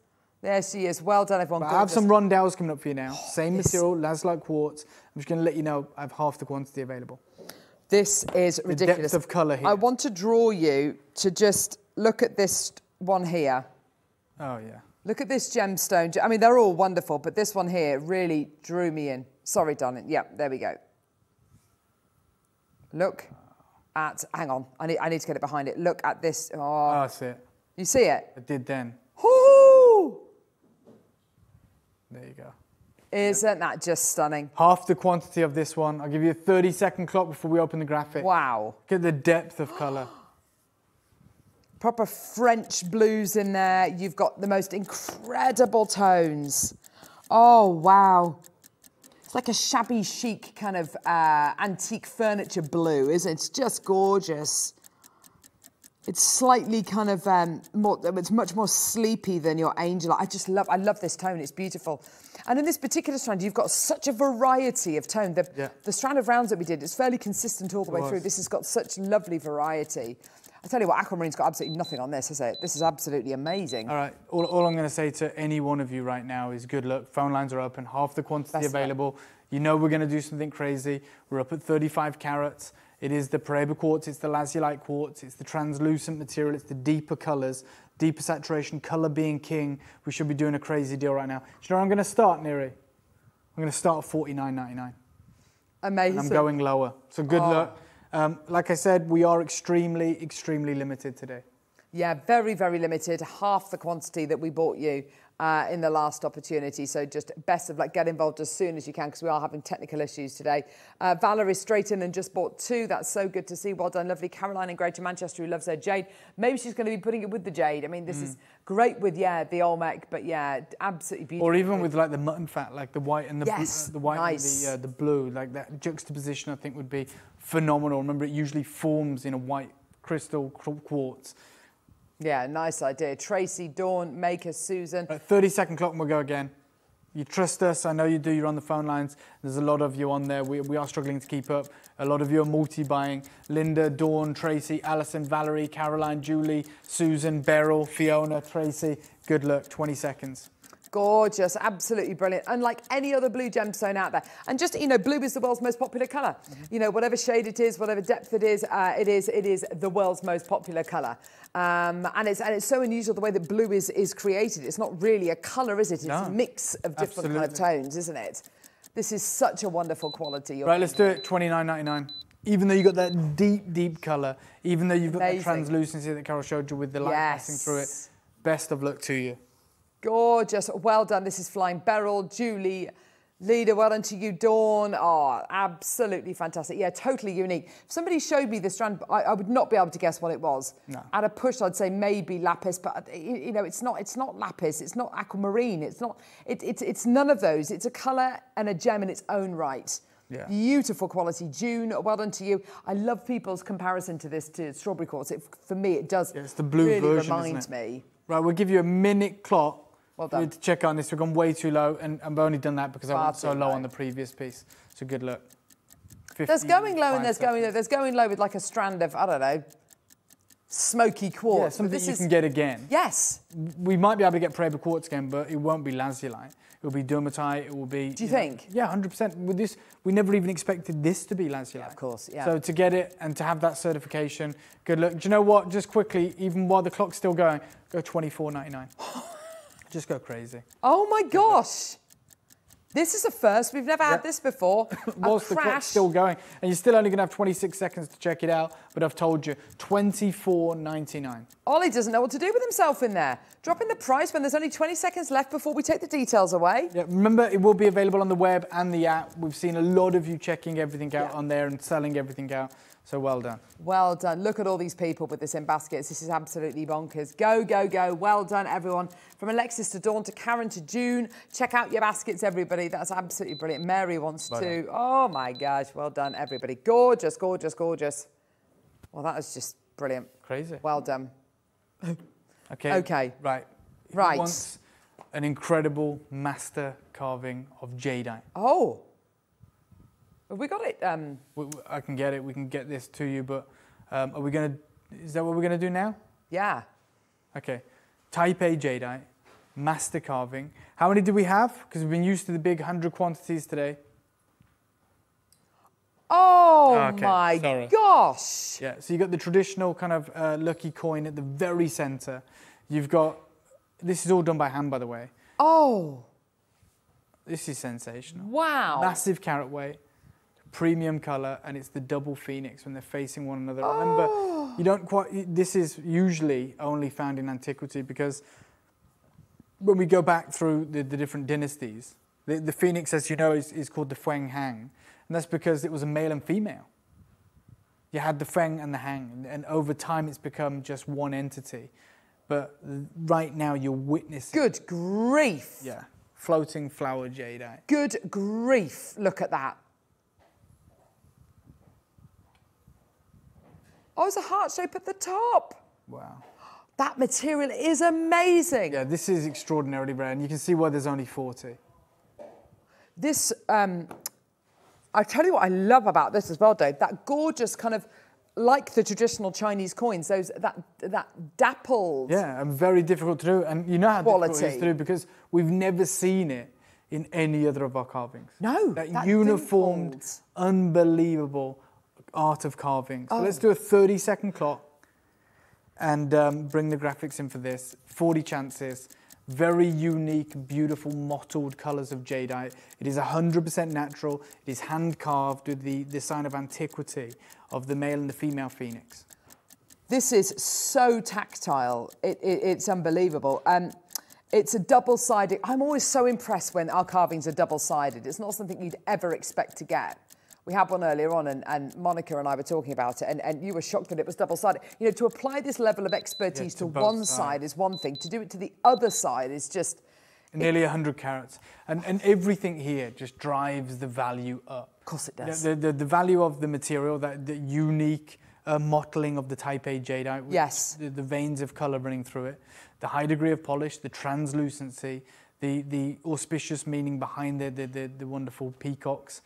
There she is. Well done, everyone. I have some rondelles coming up for you now. Same this- material, Lazulite quartz. I'm just going to let you know I have half the quantity available. This is ridiculous. The depth of colour here. I want to draw you to just look at this one here. Oh, yeah. Look at this gemstone. I mean, they're all wonderful, but this one here really drew me in. Sorry, darling. Yeah, there we go. Look at, hang on, I need, I need to get it behind it. Look at this. Oh, Oh, that's it. you see it? I did then. Ooh! There you go. Isn't that just stunning? Half the quantity of this one. I'll give you a 30 second clock before we open the graphic. Wow. Look at the depth of colour. Proper French blues in there. You've got the most incredible tones. Oh, wow. It's like a shabby chic kind of uh, antique furniture blue, isn't it? It's just gorgeous. It's slightly kind of um, more, it's much more sleepy than your angel. I just love, I love this tone. It's beautiful. And in this particular strand, you've got such a variety of tone. The, Yeah. the strand of rounds that we did, it's fairly consistent all the way was. through. This has got such lovely variety. I tell you what, Aquamarine's got absolutely nothing on this, has it? This is absolutely amazing. All right. All, all I'm going to say to any one of you right now is good luck. Phone lines are open. Half the quantity available. You know we're going to do something crazy. We're up at 35 carats. It is the Paraiba quartz. It's the Lazulite quartz. It's the translucent material. It's the deeper colours, deeper saturation, colour being king. We should be doing a crazy deal right now. Do you know where I'm going to start, Neri? I'm going to start at 49.99. Amazing. and I'm going lower. So good Oh. luck. Um, like I said, we are extremely, extremely limited today. Yeah, very, very limited. Half the quantity that we bought you uh, in the last opportunity. So just best of luck. Get involved as soon as you can because we are having technical issues today. Uh, Valerie's straight in and just bought two. That's so good to see. Well done, lovely. Caroline in Greater Manchester who loves her jade. Maybe she's going to be putting it with the jade. I mean, this is great with, yeah, the Olmec, but yeah, absolutely beautiful. Mm. Or even with like the mutton fat, like the white and the Yes, blue, the white nice. and the, uh, the blue, like that juxtaposition, I think would be phenomenal. Remember, it usually forms in a white crystal quartz. Yeah, nice idea. Tracy, Dawn, Maker, Susan. Right, 30 second clock and we'll go again. You trust us. I know you do. You're on the phone lines. There's a lot of you on there. We, we are struggling to keep up. A lot of you are multi-buying. Linda, Dawn, Tracy, Alison, Valerie, Caroline, Julie, Susan, Beryl, Fiona, Tracy. Good luck. 20 seconds. Gorgeous, absolutely brilliant. Unlike any other blue gemstone out there. And just, you know, blue is the world's most popular color You know, whatever shade it is, whatever depth it is, uh, it is it is the world's most popular color Um, and it's and it's so unusual the way that blue is is created. It's not really a color, is it? It's No. a mix of different kind of tones, isn't it? This is such a wonderful quality. Right, let's do it. 29.99. Even though you've got that deep, deep color, even though you've got the translucency that Carol showed you with the light passing through it, best of luck to you. Gorgeous. Well done. This is Flying Beryl, Julie, Leader. Well done to you, Dawn. Oh, absolutely fantastic. Yeah, totally unique. If somebody showed me this strand, I, I would not be able to guess what it was. No. At a push, I'd say maybe lapis, but uh, you you know, it's not. It's not lapis. It's not aquamarine. It's not. It, it's it's none of those. It's a colour and a gem in its own right. Yeah. Beautiful quality. June, well done to you. I love people's comparison to this to strawberry quartz. It, for me, it does Yeah, it's the blue really version, isn't reminds it? me. Right, we'll give you a minute clock Well you done. to check on this. We've gone way too low, and I've only done that because I Far went so low low. on the previous piece. So good luck. There's going low and there's going low. There's going low with like a strand of, I don't know, smoky quartz. but something this you is, can get again. Yes. We might be able to get Paraiba quartz again, but it won't be lazulite. It will be dermatite. It will be. Do you know- think? Yeah, hundred percent. With this, we never even expected this to be lazulite. Yeah, of course, yeah. So to get it and to have that certification, good luck. Do you know what? Just quickly, even while the clock's still going, go twenty four ninety nine. Just go crazy. Oh my gosh. This is a first. We've never had Yeah. this before. Whilst the clock's still going, and you're still only going to have 26 seconds to check it out, but I've told you, 24.99. Ollie doesn't know what to do with himself in there. Dropping the price when there's only 20 seconds left before we take the details away. Yeah, remember, it will be available on the web and the app. We've seen a lot of you checking everything out Yeah. on there and selling everything out. So well done. Well done. Look at all these people with this in baskets. This is absolutely bonkers. Go, go, go. Well done, everyone. From Alexis to Dawn to Karen to June. Check out your baskets, everybody. That's absolutely brilliant. Mary wants Well to. Oh my gosh. Well done, everybody. Gorgeous, gorgeous, gorgeous. Well, that was just brilliant. Crazy. Well done. Okay. Okay. Right. Who Right. wants an incredible master carving of jadeite? Oh. Have we got it? Um, We- I can get it. We can get this to you, but um, are we going to, is that what we're going to do now? yeah. Okay. Type A jadeite, master carving. How many do we have? Because we've been used to the big 100 quantities today. Oh Okay, my sorry. gosh. Yeah, so you've got the traditional kind of uh, lucky coin at the very center. You've got, this is all done by hand, by the way. Oh, This is sensational. wow. Massive carat weight, premium color, and it's the double phoenix when they're facing one another. Remember, you don't quite, this is usually only found in antiquity because when we go back through the, the different dynasties, the, the phoenix, as you know, is, is called the Feng Huang, and that's because it was a male and female. You had the Feng and the Huang, and, and over time it's become just one entity. But right now you're witnessing, Good grief. yeah, floating flower jadeite. Good grief. Look at that. Oh, it's a heart shape at the top. Wow. That material is amazing. Yeah, this is extraordinarily rare, and you can see why there's only 40. This, um, I tell you what I love about this as well, Dave. That gorgeous kind of, like the traditional Chinese coins, those that that dappled. Yeah, and very difficult to do, and you know how difficult it is Quality. to do because we've never seen it in any other of our carvings. No, that, that uniformed, dimpled. unbelievable art of carving. So Oh. let's do a 30 second clock and um, bring the graphics in for this. 40 chances. Very unique, beautiful, mottled colours of jadeite. It is 100% natural. It is hand carved with the, the sign of antiquity of the male and the female phoenix. This is so tactile. It, it, it's unbelievable. Um, it's a double-sided. I'm always so impressed when our carvings are double-sided. It's not something you'd ever expect to get. We had one earlier on, and, and Monika and I were talking about it, and, and you were shocked that it was double-sided. You know, to apply this level of expertise to to one sides. side is one thing. To do it to the other side is just Nearly 100 carats. And, and everything here just drives the value up. Of course it The- does. The, the, the value of the material, that the unique uh, mottling of the Type A jadeite, Yes. the, the veins of colour running through it, the high degree of polish, the translucency, the, the auspicious meaning behind the, the, the, the wonderful peacocks.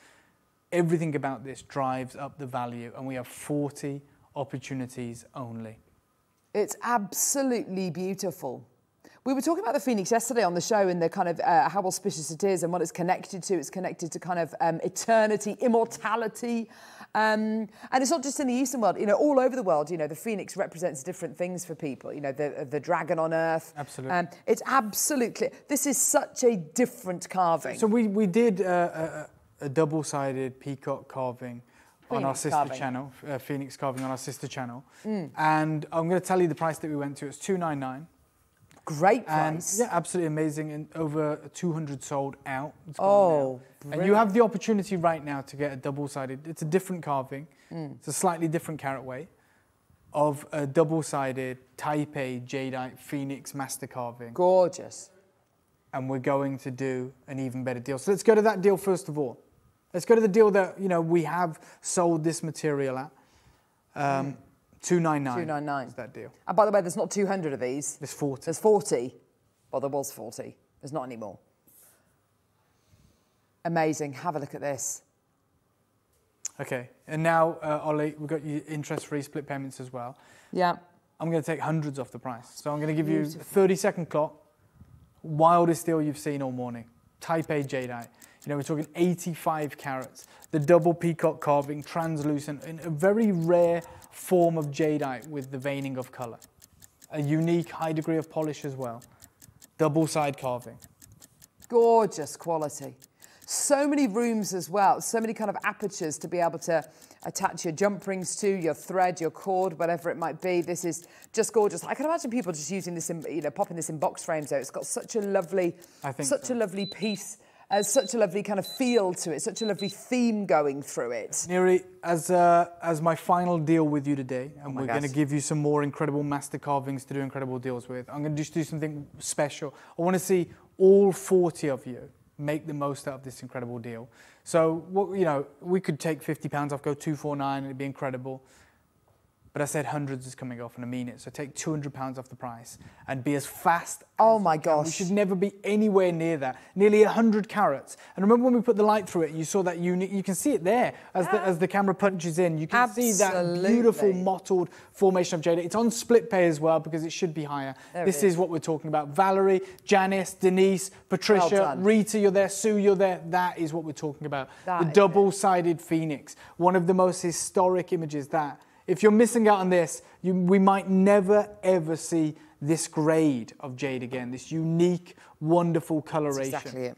Everything about this drives up the value, and we have 40 opportunities only. It's absolutely beautiful. We were talking about the phoenix yesterday on the show and the kind of uh, how auspicious it is and what it's connected to. It's connected to kind of um, eternity, immortality. Um, and it's not just in the Eastern world, you know, all over the world, you know, the phoenix represents different things for people, you know, the, the dragon on earth. Absolutely. Um, it's absolutely, this is such a different carving. So we, we did uh, a, double-sided peacock carving Phoenix on our sister carving. channel, uh, Phoenix carving on our sister channel. Mm. And I'm going to tell you the price that we went to. It's 299 Great price. And, yeah, absolutely amazing. And over 200 sold out. oh, And you have the opportunity right now to get a double-sided. It's a different carving. Mm. It's a slightly different carat weight of a double-sided Type A jadeite Phoenix master carving. Gorgeous. And we're going to do an even better deal. So let's go to that deal first of all. Let's go to the deal that you know we have sold this material at. Um, mm. 299. 299. Is that deal. And by the way, there's not 200 of these. There's 40. There's 40. Well, there was 40. There's not anymore. Amazing. Have a look at this. Okay. And now, uh, Ollie, we've got your interest-free split payments as well. Yeah. I'm going to take hundreds off the price. So I'm going to give Beautiful. you a 30-second clock. Wildest deal you've seen all morning. Type A jadeite. You know, we're talking 85 carats. The double peacock carving, translucent, in a very rare form of jadeite with the veining of color. A unique high degree of polish as well. Double side carving. Gorgeous quality. So many rooms as well, so many kind of apertures to be able to attach your jump rings to, your thread, your cord, whatever it might be. This is just gorgeous. I can imagine people just using this, in, you know, popping this in box frames. Though it's got such a lovely, such so. a lovely piece has such a lovely kind of feel to it, such a lovely theme going through it. Neri, as, uh, as my final deal with you today, and oh we're going to give you some more incredible master carvings to do incredible deals with, I'm going to just do something special. I want to see all 40 of you make the most out of this incredible deal. So, what, you know, we could take 50 pounds off, go 249, and it'd be incredible. But I said hundreds is coming off and I mean it. So take 200 pounds off the price and be as fast Oh my gosh. We should never be anywhere near that. Nearly 100 carats. And remember when we put the light through it, you saw that unit, you can see it there as, yeah. the, as the camera punches in. You can Absolutely. see that beautiful mottled formation of jade. It's on split pay as well because it should be higher. There this is. is. what we're talking about. Valerie, Janice, Denise, Patricia, well Rita, you're there, Sue, you're there. That is what we're talking about. That the double-sided phoenix. One of the most historic images that if you're missing out on this, you, we might never ever see this grade of jade again, this unique, wonderful coloration. That's exactly it.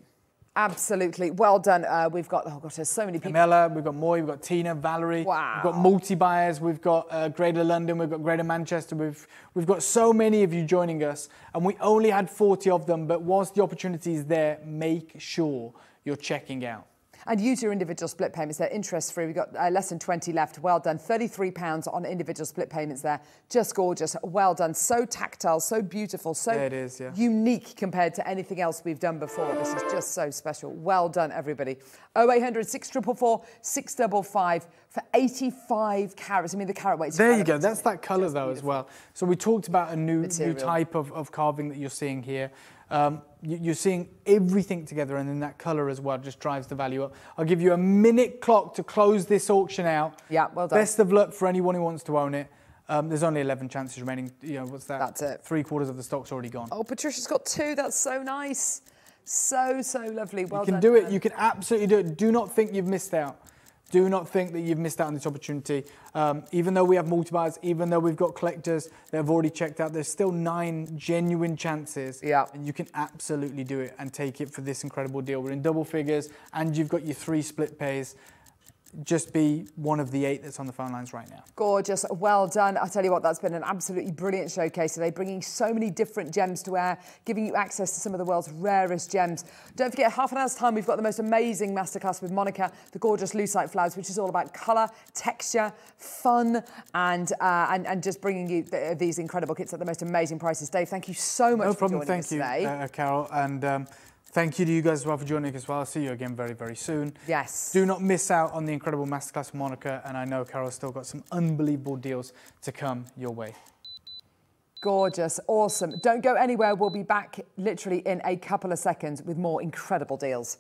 Absolutely. Well done. Uh, we've got, oh gosh, there's so many people. Camilla, we've got Moy, we've got Tina, Valerie. Wow. We've got multi-buyers, we've got uh, Greater London, we've got Greater Manchester. We've, we've got so many of you joining us, and we only had 40 of them, but whilst the opportunity is there, make sure you're checking out. And use your individual split payments. They're interest free. We've got uh, less than 20 left. Well done. £33 on individual split payments there. Just gorgeous. Well done. So tactile, so beautiful, so yeah, it is, yeah. unique compared to anything else we've done before. This is just so special. Well done, everybody. 0800 644 655 for 85 carats. I mean, the carat weight. There you go. That's that colour, though, beautiful. as well. So we talked about a new, new type of, of carving that you're seeing here. Um, you're seeing everything together and then that colour as well just drives the value up. I'll give you a minute clock to close this auction out. Yeah, well done. Best of luck for anyone who wants to own it. Um, there's only 11 chances remaining. You know, what's that? That's it. Three quarters of the stock's already gone. Oh, Patricia's got two. That's so nice. So, so lovely. Well You can done, do it. You can absolutely do it. Do not think you've missed out. Do not think that you've missed out on this opportunity. Um, even though we have multi-buyers, even though we've got collectors that have already checked out, there's still nine genuine chances. Yeah. And you can absolutely do it and take it for this incredible deal. We're in double figures and you've got your three split pays just be one of the eight that's on the phone lines right now. Gorgeous, well done. I tell you what, that's been an absolutely brilliant showcase today, bringing so many different gems to air, giving you access to some of the world's rarest gems. Don't forget, half an hour's time, we've got the most amazing masterclass with Monika, the gorgeous lucite flowers, which is all about colour, texture, fun, and uh, and, and just bringing you th these incredible kits at the most amazing prices. Dave, thank you so much no for problem. joining thank us you, today. Uh, Carol, and. Um, Thank you to you guys as well for joining us as well. I'll see you again very, very soon. Yes. Do not miss out on the incredible masterclass Monika, and I know Carol's still got some unbelievable deals to come your way. Gorgeous, awesome. Don't go anywhere. We'll be back literally in a couple of seconds with more incredible deals.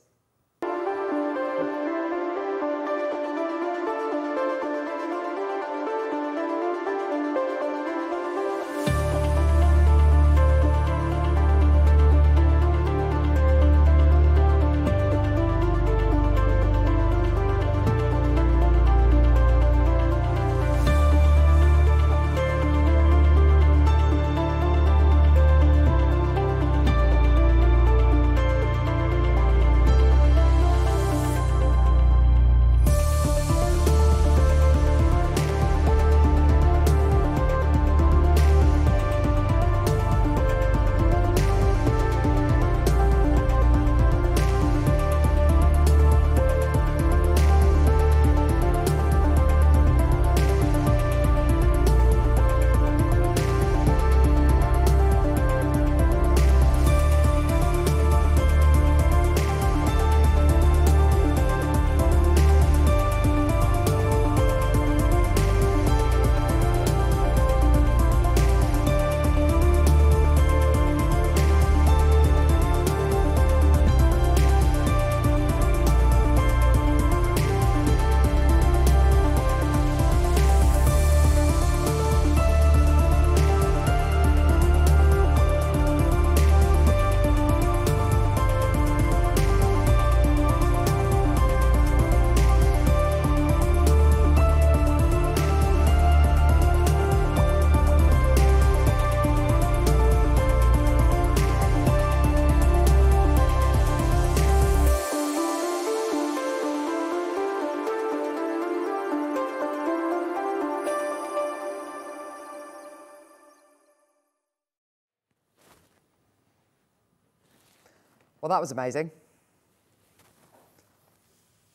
Well, that was amazing.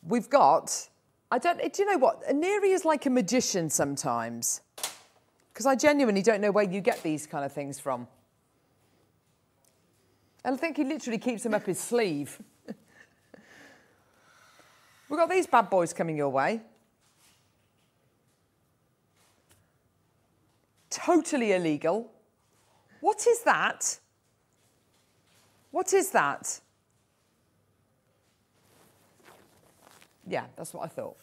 We've got, I don't, do you know what? Aneri is like a magician sometimes. Because I genuinely don't know where you get these kind of things from. And I think he literally keeps them up his sleeve. We've got these bad boys coming your way. Totally illegal. What is that? What is that? Yeah, that's what I thought.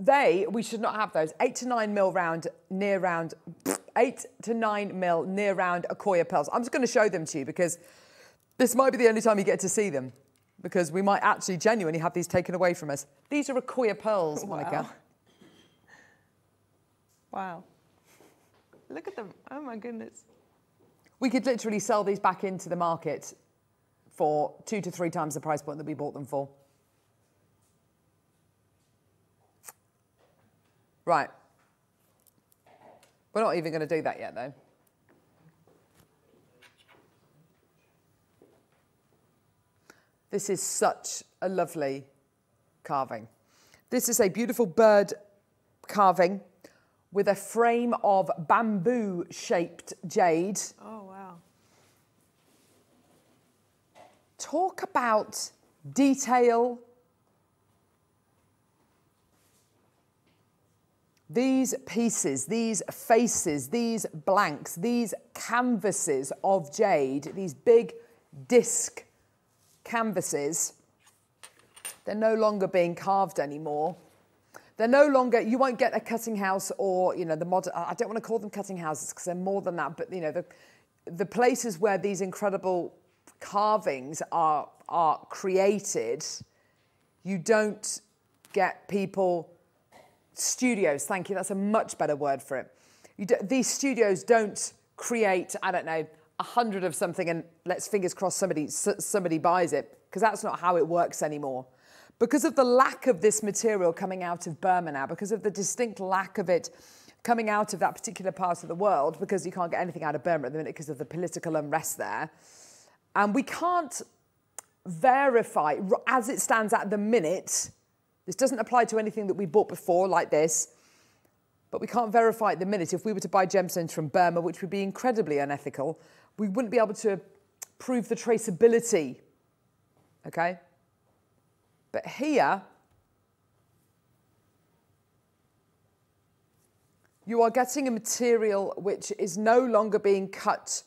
They, we should not have those. Eight to nine mil round, near round, eight to nine mil near round Akoya pearls. I'm just going to show them to you because this might be the only time you get to see them because we might actually genuinely have these taken away from us. These are Akoya pearls, Monika. Wow. Wow. Look at them. Oh my goodness. We could literally sell these back into the market for two to three times the price point that we bought them for. Right. We're not even going to do that yet, though. This is such a lovely carving. This is a beautiful bird carving with a frame of bamboo shaped jade. Oh, wow. Talk about detail. These pieces, these faces, these blanks, these canvases of jade, these big disc canvases, they're no longer being carved anymore. They're no longer, you won't get a cutting house or, you know, the modern, I don't want to call them cutting houses because they're more than that, but, you know, the, the places where these incredible carvings are, are created, you don't get people, studios, thank you, that's a much better word for it. Do, these studios don't create, I don't know, a hundred of something and let's fingers crossed somebody, somebody buys it, because that's not how it works anymore. Because of the lack of this material coming out of Burma now, because of the distinct lack of it coming out of that particular part of the world, because you can't get anything out of Burma at the minute because of the political unrest there, and we can't verify, as it stands at the minute, this doesn't apply to anything that we bought before like this, but we can't verify at the minute. If we were to buy gemstones from Burma, which would be incredibly unethical, we wouldn't be able to prove the traceability, okay? But here, you are getting a material which is no longer being cut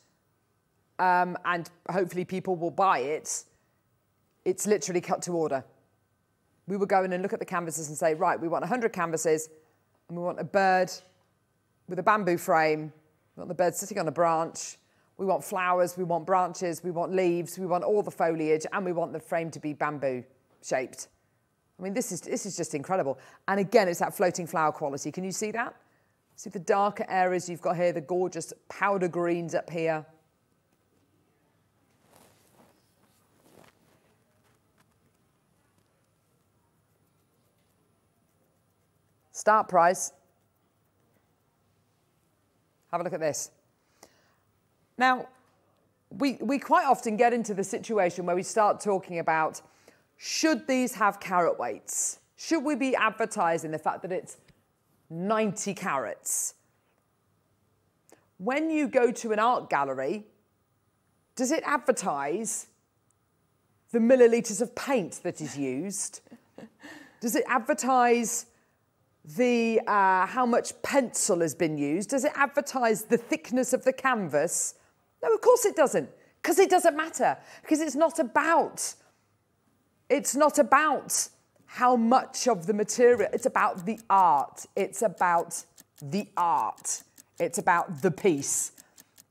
um, and hopefully people will buy it. It's literally cut to order. We will go in and look at the canvases and say, right, we want 100 canvases and we want a bird with a bamboo frame. We want the bird sitting on a branch. We want flowers, we want branches, we want leaves, we want all the foliage, and we want the frame to be bamboo shaped. I mean, this is, this is just incredible. And again, it's that floating flower quality. Can you see that? See the darker areas you've got here, the gorgeous powder greens up here. Start price. Have a look at this. Now, we, we quite often get into the situation where we start talking about should these have carat weights? Should we be advertising the fact that it's 90 carats? When you go to an art gallery, does it advertise the millilitres of paint that is used? Does it advertise the uh, how much pencil has been used? Does it advertise the thickness of the canvas? No, of course it doesn't, because it doesn't matter, because it's not about it's not about how much of the material, it's about the art. It's about the art. It's about the piece.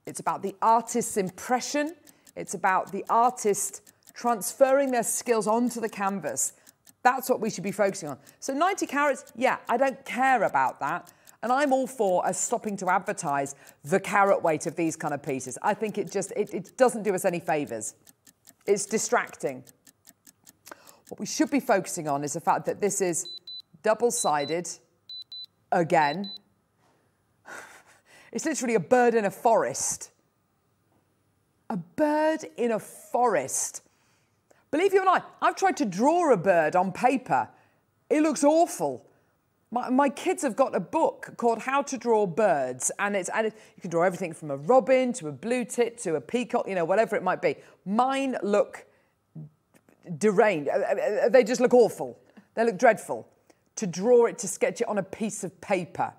It's about the artist's impression. It's about the artist transferring their skills onto the canvas. That's what we should be focusing on. So 90 carats, yeah, I don't care about that. And I'm all for us stopping to advertise the carat weight of these kind of pieces. I think it just, it, it doesn't do us any favours. It's distracting. What we should be focusing on is the fact that this is double-sided again. It's literally a bird in a forest. A bird in a forest. Believe you or not, I've tried to draw a bird on paper. It looks awful. My, my, kids have got a book called How to Draw Birds, and it's and you can draw everything from a robin to a blue tit to a peacock, you know, whatever it might be. Mine look deranged. Uh, uh, uh, they just look awful. They look dreadful. To draw it, to sketch it on a piece of paper.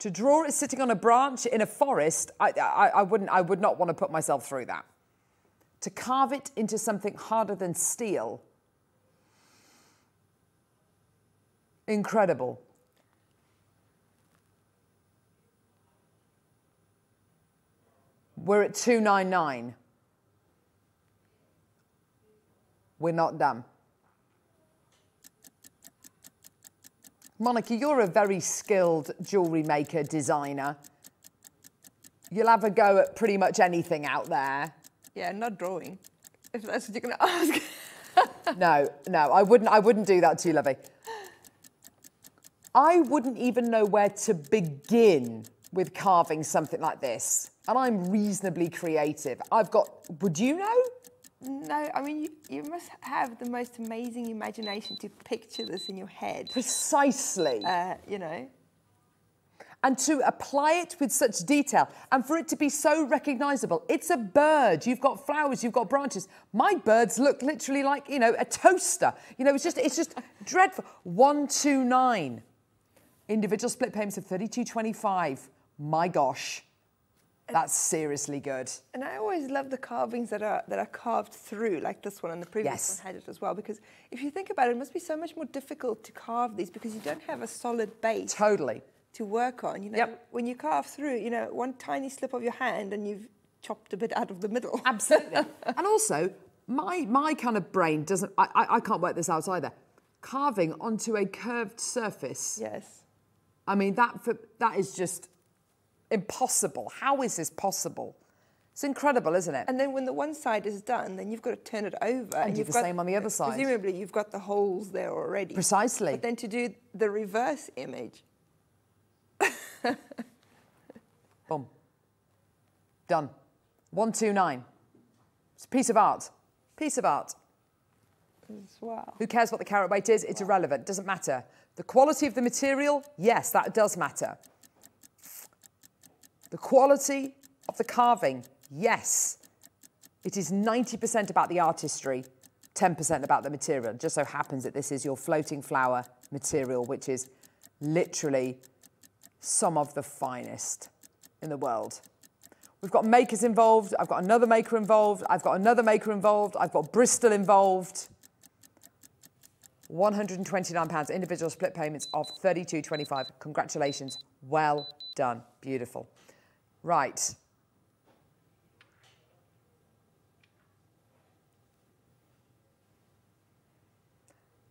To draw it sitting on a branch in a forest, I, I, I, wouldn't, I would not want to put myself through that. To carve it into something harder than steel, incredible. We're at 299. We're not done. Monika, you're a very skilled jewellery maker, designer. You'll have a go at pretty much anything out there. Yeah, not drawing, if that's what you're going to ask. no, no, I wouldn't, I wouldn't do that to you, Lovey. I wouldn't even know where to begin with carving something like this. And I'm reasonably creative. I've got, would you know? No, I mean, you, you must have the most amazing imagination to picture this in your head. Precisely. Uh, you know. And to apply it with such detail and for it to be so recognizable. It's a bird. You've got flowers, you've got branches. My birds look literally like, you know, a toaster. You know, it's just, it's just dreadful. 129. Individual split payments of 32.25. My gosh. That's seriously good. And I always love the carvings that are that are carved through, like this one and the previous yes. one had it as well. Because if you think about it, it must be so much more difficult to carve these because you don't have a solid base. Totally. To work on, you know, yep. when you carve through, you know, one tiny slip of your hand and you've chopped a bit out of the middle. Absolutely. and also, my my kind of brain doesn't. I, I I can't work this out either. Carving onto a curved surface. Yes. I mean that for, that is just impossible. How is this possible? It's incredible, isn't it? And then when the one side is done, then you've got to turn it over. And, and you've the got, same on the other side. Presumably, you've got the holes there already. Precisely. But then to do the reverse image. Boom. Done. 129. It's a piece of art. Piece of art. Wow. Who cares what the carat weight is? It's wow. irrelevant. Doesn't matter. The quality of the material, yes, that does matter. The quality of the carving, yes. It is 90% about the artistry, 10% about the material. It just so happens that this is your floating flower material, which is literally some of the finest in the world. We've got makers involved. I've got another maker involved. I've got another maker involved. I've got Bristol involved. £129, individual split payments of 32.25. Congratulations. Well done. Beautiful. Right.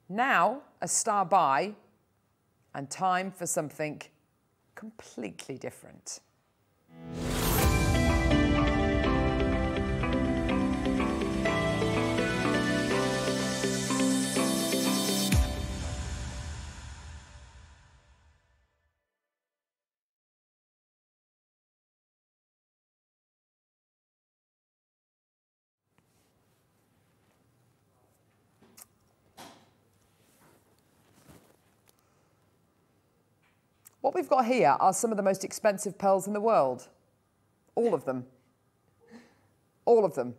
Now, a star buy and time for something completely different. What we've got here are some of the most expensive pearls in the world. All of them. All of them.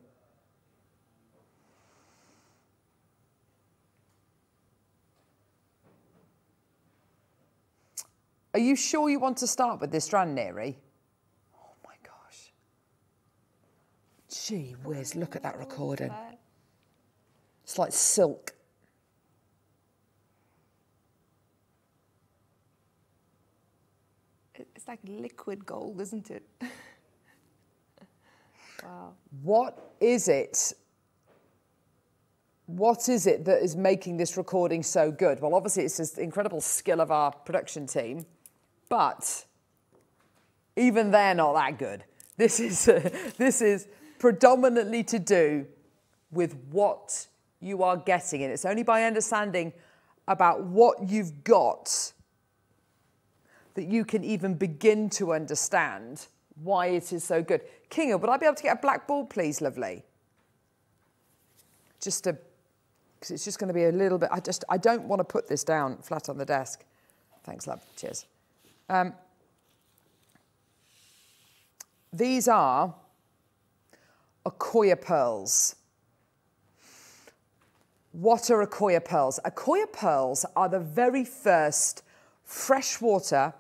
Are you sure you want to start with this strand, Neri? Oh my gosh. Gee whiz, look at that recording. It's like silk. It's like liquid gold, isn't it? wow. What is it? What is it that is making this recording so good? Well, obviously, it's the incredible skill of our production team, but even they're not that good. This is, uh, this is predominantly to do with what you are getting, and it's only by understanding about what you've got that you can even begin to understand why it is so good. Kinga, would I be able to get a black ball, please, lovely? Just to, because it's just going to be a little bit, I just, I don't want to put this down flat on the desk. Thanks, love. Cheers. Um, these are Akoya pearls. What are Akoya pearls? Akoya pearls are the very first freshwater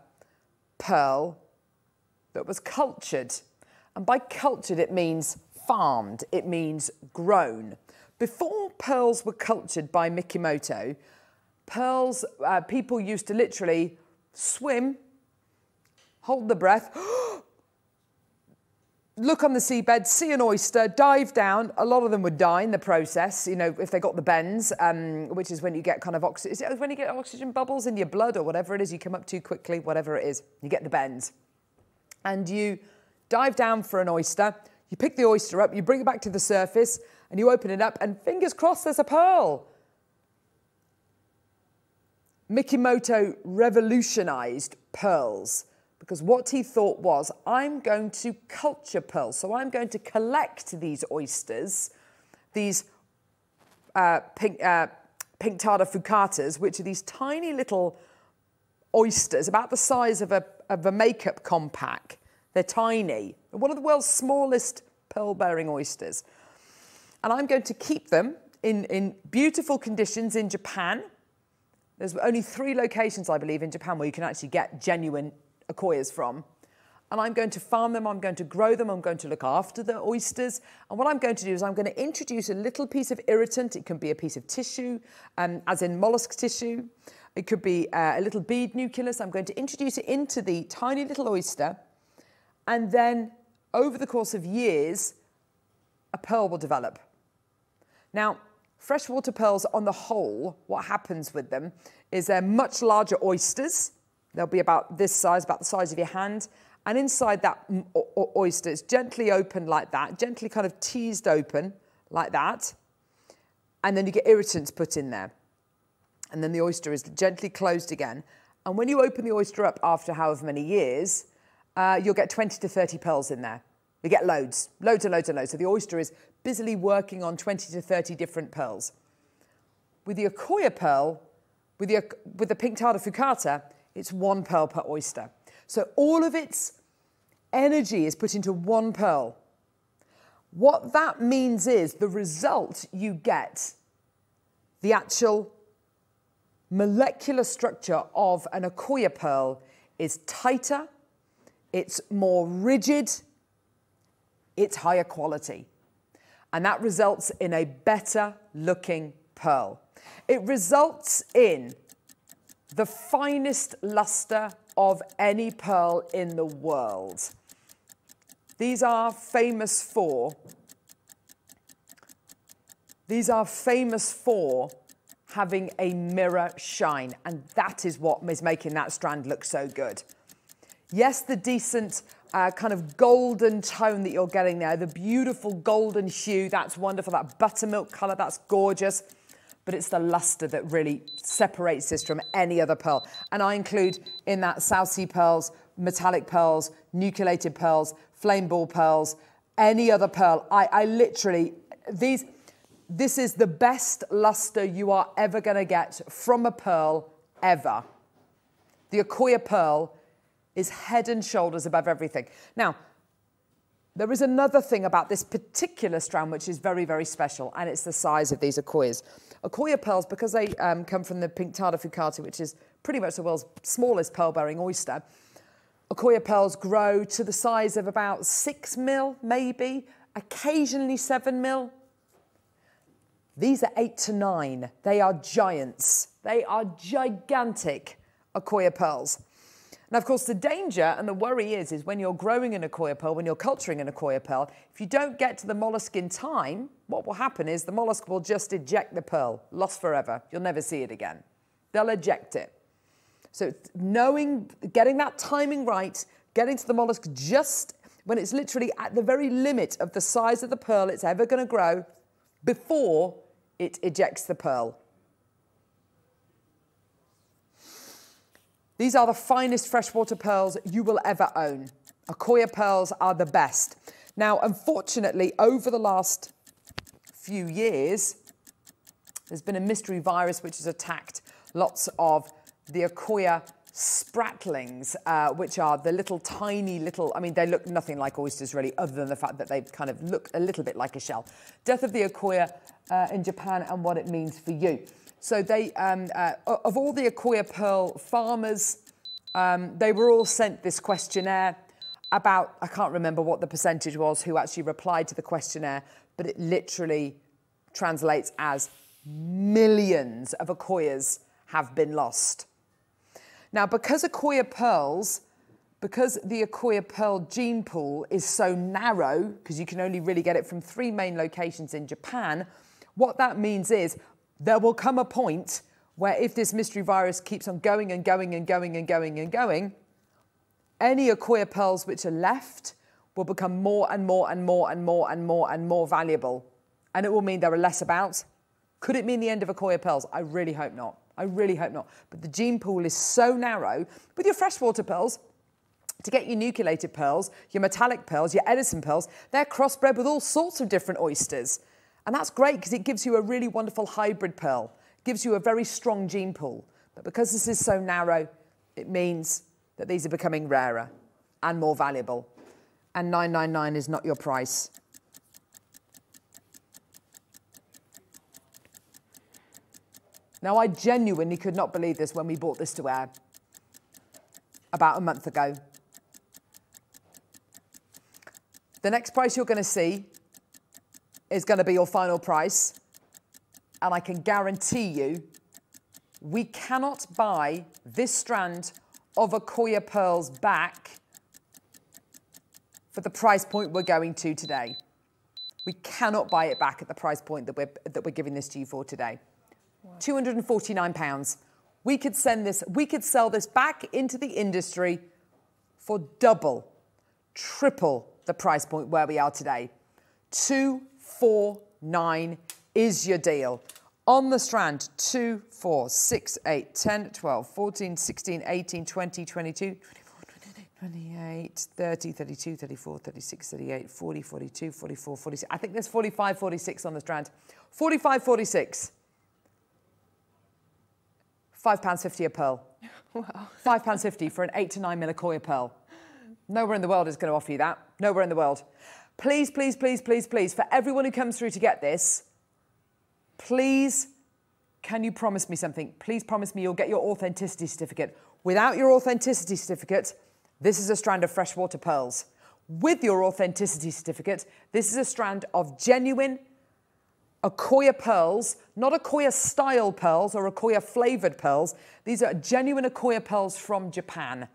pearl that was cultured. And by cultured, it means farmed, it means grown. Before pearls were cultured by Mikimoto, pearls, uh, people used to literally swim, hold the breath, look on the seabed, see an oyster, dive down. A lot of them would die in the process, you know, if they got the bends, um, which is when you get kind of oxygen. Is it when you get oxygen bubbles in your blood or whatever it is, you come up too quickly, whatever it is, you get the bends. And you dive down for an oyster, you pick the oyster up, you bring it back to the surface, and you open it up, and fingers crossed there's a pearl. Mikimoto revolutionized pearls because what he thought was, I'm going to culture pearls. So I'm going to collect these oysters, these uh, pink, uh, Pinctada fucatas, which are these tiny little oysters, about the size of a, of a makeup compact. They're tiny. One of the world's smallest pearl-bearing oysters. And I'm going to keep them in, in beautiful conditions in Japan. There's only three locations, I believe, in Japan where you can actually get genuine Akoyas from. And I'm going to farm them, I'm going to grow them, I'm going to look after the oysters. And what I'm going to do is I'm going to introduce a little piece of irritant. It can be a piece of tissue, um, as in mollusk tissue. It could be uh, a little bead nucleus. I'm going to introduce it into the tiny little oyster. And then over the course of years, a pearl will develop. Now, freshwater pearls on the whole, what happens with them is they're much larger oysters They'll be about this size, about the size of your hand. And inside that oyster, it's gently open like that, gently kind of teased open like that. And then you get irritants put in there. And then the oyster is gently closed again. And when you open the oyster up after however many years, uh, you'll get 20 to 30 pearls in there. You get loads, loads and loads and loads. So the oyster is busily working on 20 to 30 different pearls. With the Akoya pearl, with the, with the Pinctada fucata, it's one pearl per oyster. So all of its energy is put into one pearl. What that means is the result you get, the actual molecular structure of an Akoya pearl is tighter, it's more rigid, it's higher quality. And that results in a better looking pearl. It results in the finest luster of any pearl in the world. These are famous for these are famous for having a mirror shine, and that is what is making that strand look so good. Yes, the decent uh, kind of golden tone that you're getting there, the beautiful golden hue, that's wonderful. That buttermilk colour, that's gorgeous. But it's the luster that really separates this from any other pearl. And I include in that South Sea pearls, metallic pearls, nucleated pearls, flame ball pearls, any other pearl. I, I literally, these, this is the best luster you are ever going to get from a pearl ever. The Akoya pearl is head and shoulders above everything. Now, there is another thing about this particular strand which is very, very special, and it's the size of these Akoyas. Akoya pearls, because they um, come from the Pinctada fucata, which is pretty much the world's smallest pearl-bearing oyster, Akoya pearls grow to the size of about six mil, maybe, occasionally seven mil. These are eight to nine. They are giants. They are gigantic Akoya pearls. Now, of course, the danger and the worry is, is when you're growing an Akoya pearl, when you're culturing an Akoya pearl, if you don't get to the mollusk in time, what will happen is the mollusk will just eject the pearl, lost forever. You'll never see it again. They'll eject it. So knowing, getting that timing right, getting to the mollusk just when it's literally at the very limit of the size of the pearl it's ever going to grow before it ejects the pearl. These are the finest freshwater pearls you will ever own. Akoya pearls are the best. Now, unfortunately, over the last few years, there's been a mystery virus which has attacked lots of the Akoya spratlings, uh, which are the little tiny little, I mean, they look nothing like oysters really, other than the fact that they kind of look a little bit like a shell. Death of the Akoya uh, in Japan and what it means for you. So they, um, uh, of all the Akoya pearl farmers, um, they were all sent this questionnaire about, I can't remember what the percentage was who actually replied to the questionnaire, but it literally translates as millions of Akoyas have been lost. Now, because Akoya pearls, because the Akoya pearl gene pool is so narrow, because you can only really get it from three main locations in Japan, what that means is there will come a point where if this mystery virus keeps on going and going and going and going and going, any Akoya pearls which are left will become more and more and more and more and more and more valuable. And it will mean there are less about. Could it mean the end of Akoya pearls? I really hope not. I really hope not. But the gene pool is so narrow. With your freshwater pearls, to get your nucleated pearls, your metallic pearls, your Edison pearls, they're crossbred with all sorts of different oysters. And that's great because it gives you a really wonderful hybrid pearl, gives you a very strong gene pool. But because this is so narrow, it means that these are becoming rarer and more valuable. And 999 is not your price. Now, I genuinely could not believe this when we bought this to air about a month ago. The next price you're going to see is going to be your final price. And I can guarantee you, we cannot buy this strand of Akoya pearls back for the price point we're going to today. We cannot buy it back at the price point that we're, that we're giving this to you for today. Wow. 249 pounds. We could send this, we could sell this back into the industry for double, triple the price point where we are today. Two four, nine is your deal. On the strand, 2, 4, 6, 8, 10, 12, 14, 16, 18, 20, 22, 28, 30, 32, 34, 36, 38, 40, 42, 44, 46. I think there's 45, 46 on the strand. 45, 46. £5.50 a pearl. Wow. £5.50 for an 8 to 9 mil Akoya pearl. Nowhere in the world is going to offer you that. Nowhere in the world. Please, please, please, please, please, for everyone who comes through to get this, please, can you promise me something? Please promise me you'll get your authenticity certificate. Without your authenticity certificate, this is a strand of freshwater pearls. With your authenticity certificate, this is a strand of genuine Akoya pearls, not Akoya style pearls or Akoya flavored pearls. These are genuine Akoya pearls from Japan.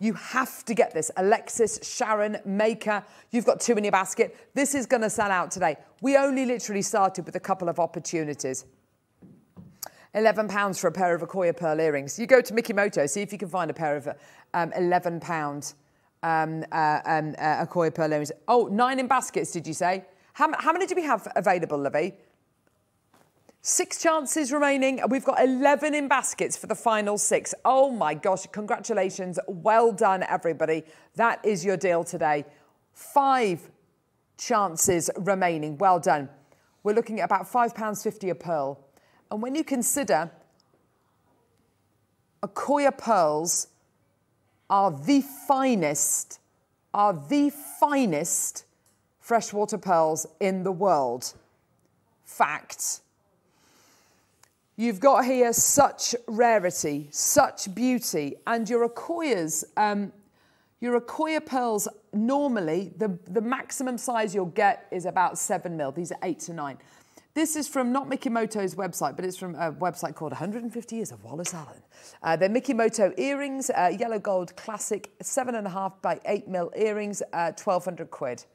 You have to get this. Alexis, Sharon, Maker, you've got two in your basket. This is going to sell out today. We only literally started with a couple of opportunities. £11 for a pair of Akoya pearl earrings. You go to Mikimoto, see if you can find a pair of um, £11 um, uh, um, uh, Akoya pearl earrings. Oh, nine in baskets, did you say? How, how many do we have available, Livy? Six chances remaining. We've got 11 in baskets for the final six. Oh my gosh, congratulations. Well done, everybody. That is your deal today. Five chances remaining. Well done. We're looking at about £5.50 a pearl. And when you consider Akoya pearls are the finest, are the finest freshwater pearls in the world. Fact. You've got here such rarity, such beauty, and your Akoyas, um, your Akoya pearls, normally the, the maximum size you'll get is about seven mil. These are eight to nine. This is from not Mikimoto's website, but it's from a website called 150 Years of Wallace Allen. Uh, they're Mikimoto earrings, uh, yellow gold classic, seven and a half by eight mil earrings, uh, 1200 quid.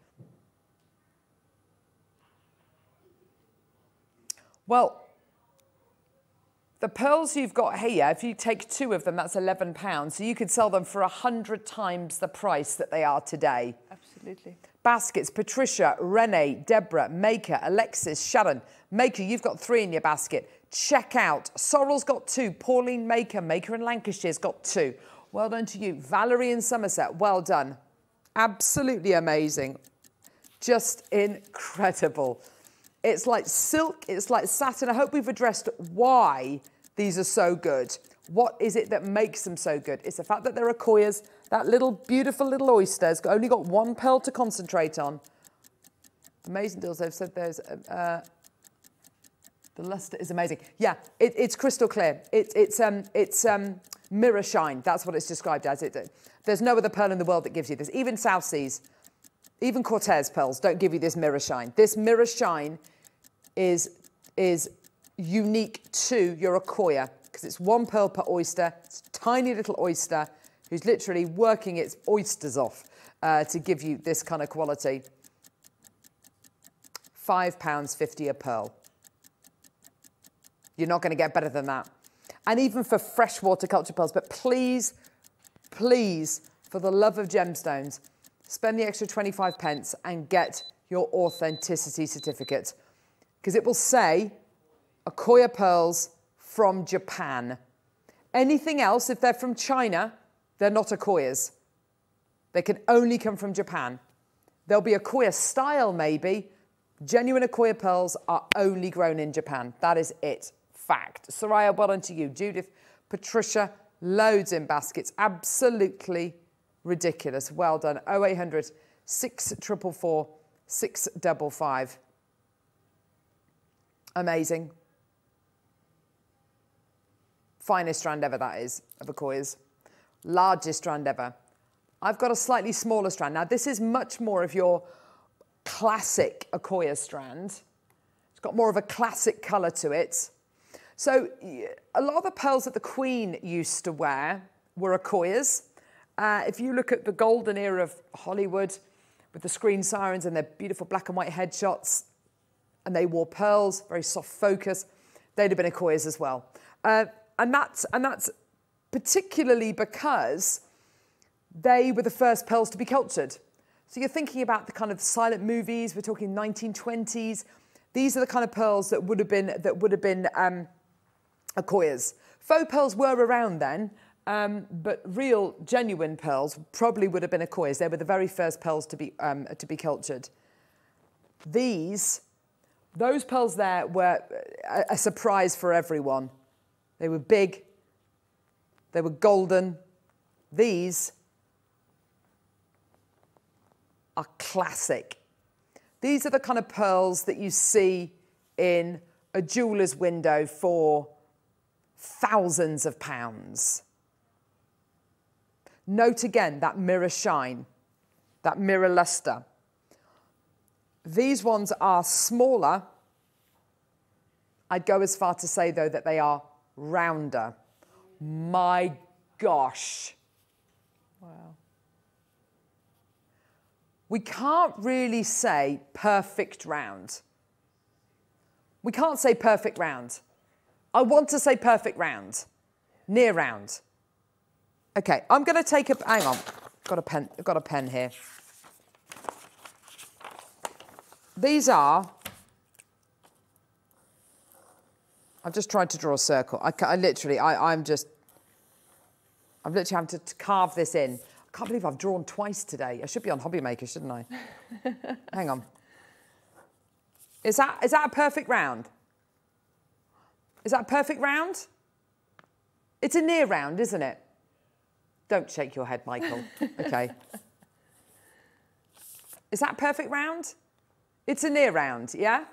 Well, the pearls you've got here, if you take two of them, that's £11. So you could sell them for 100 times the price that they are today. Absolutely. Baskets, Patricia, Renee, Deborah, Maker, Alexis, Sharon. Maker, you've got three in your basket. Check out. Sorrel's got two. Pauline Maker, Maker in Lancashire's got two. Well done to you. Valerie in Somerset, well done. Absolutely amazing. Just incredible. It's like silk, it's like satin. I hope we've addressed why these are so good. What is it that makes them so good? It's the fact that they're Akoyas, that little beautiful little oyster has only got one pearl to concentrate on. Amazing deals. They've said there's uh, the luster is amazing. Yeah, it, it's crystal clear. It, it's um, it's um, mirror shine. That's what it's described as. It, there's no other pearl in the world that gives you this. Even South Seas, even Cortez pearls don't give you this mirror shine. This mirror shine is is unique to your Akoya because it's one pearl per oyster. It's a tiny little oyster who's literally working its oysters off uh, to give you this kind of quality. £5.50 a pearl. You're not going to get better than that. And even for freshwater culture pearls, but please, please, for the love of gemstones, spend the extra 25 pence and get your authenticity certificate because it will say Akoya pearls from Japan. Anything else, if they're from China, they're not Akoyas. They can only come from Japan. There'll be Akoya style, maybe. Genuine Akoya pearls are only grown in Japan. That is it. Fact. Soraya, well done to you. Judith, Patricia, loads in baskets. Absolutely ridiculous. Well done. 0800 644 655. Amazing. Finest strand ever, that is, of a Akoyas. Largest strand ever. I've got a slightly smaller strand. Now, this is much more of your classic Akoya strand. It's got more of a classic colour to it. So a lot of the pearls that the Queen used to wear were Akoyas. Uh, if you look at the golden era of Hollywood with the screen sirens and their beautiful black and white headshots, and they wore pearls, very soft focus, they'd have been Akoyas as well. Uh, and that's and that's particularly because they were the first pearls to be cultured. So you're thinking about the kind of silent movies. We're talking 1920s. These are the kind of pearls that would have been that would have been um. Faux pearls were around then, um, but real, genuine pearls probably would have been Akoyas. They were the very first pearls to be um, to be cultured. These, those pearls there were a, a surprise for everyone. They were big, they were golden. These are classic. These are the kind of pearls that you see in a jeweller's window for thousands of pounds. Note again that mirror shine, that mirror luster. These ones are smaller. I'd go as far to say, though, that they are rounder. My gosh. Wow. We can't really say perfect round. We can't say perfect round. I want to say perfect round, near round. Okay, I'm going to take a. Hang on, got a pen. I've got a pen here. These are. I've just tried to draw a circle. I, I literally, I, I'm just. I'm literally having to, to carve this in. I can't believe I've drawn twice today. I should be on Hobby Maker, shouldn't I? Hang on. Is that is that a perfect round? Is that a perfect round? It's a near round, isn't it? Don't shake your head, Michael. Okay. Is that a perfect round? It's a near round, yeah?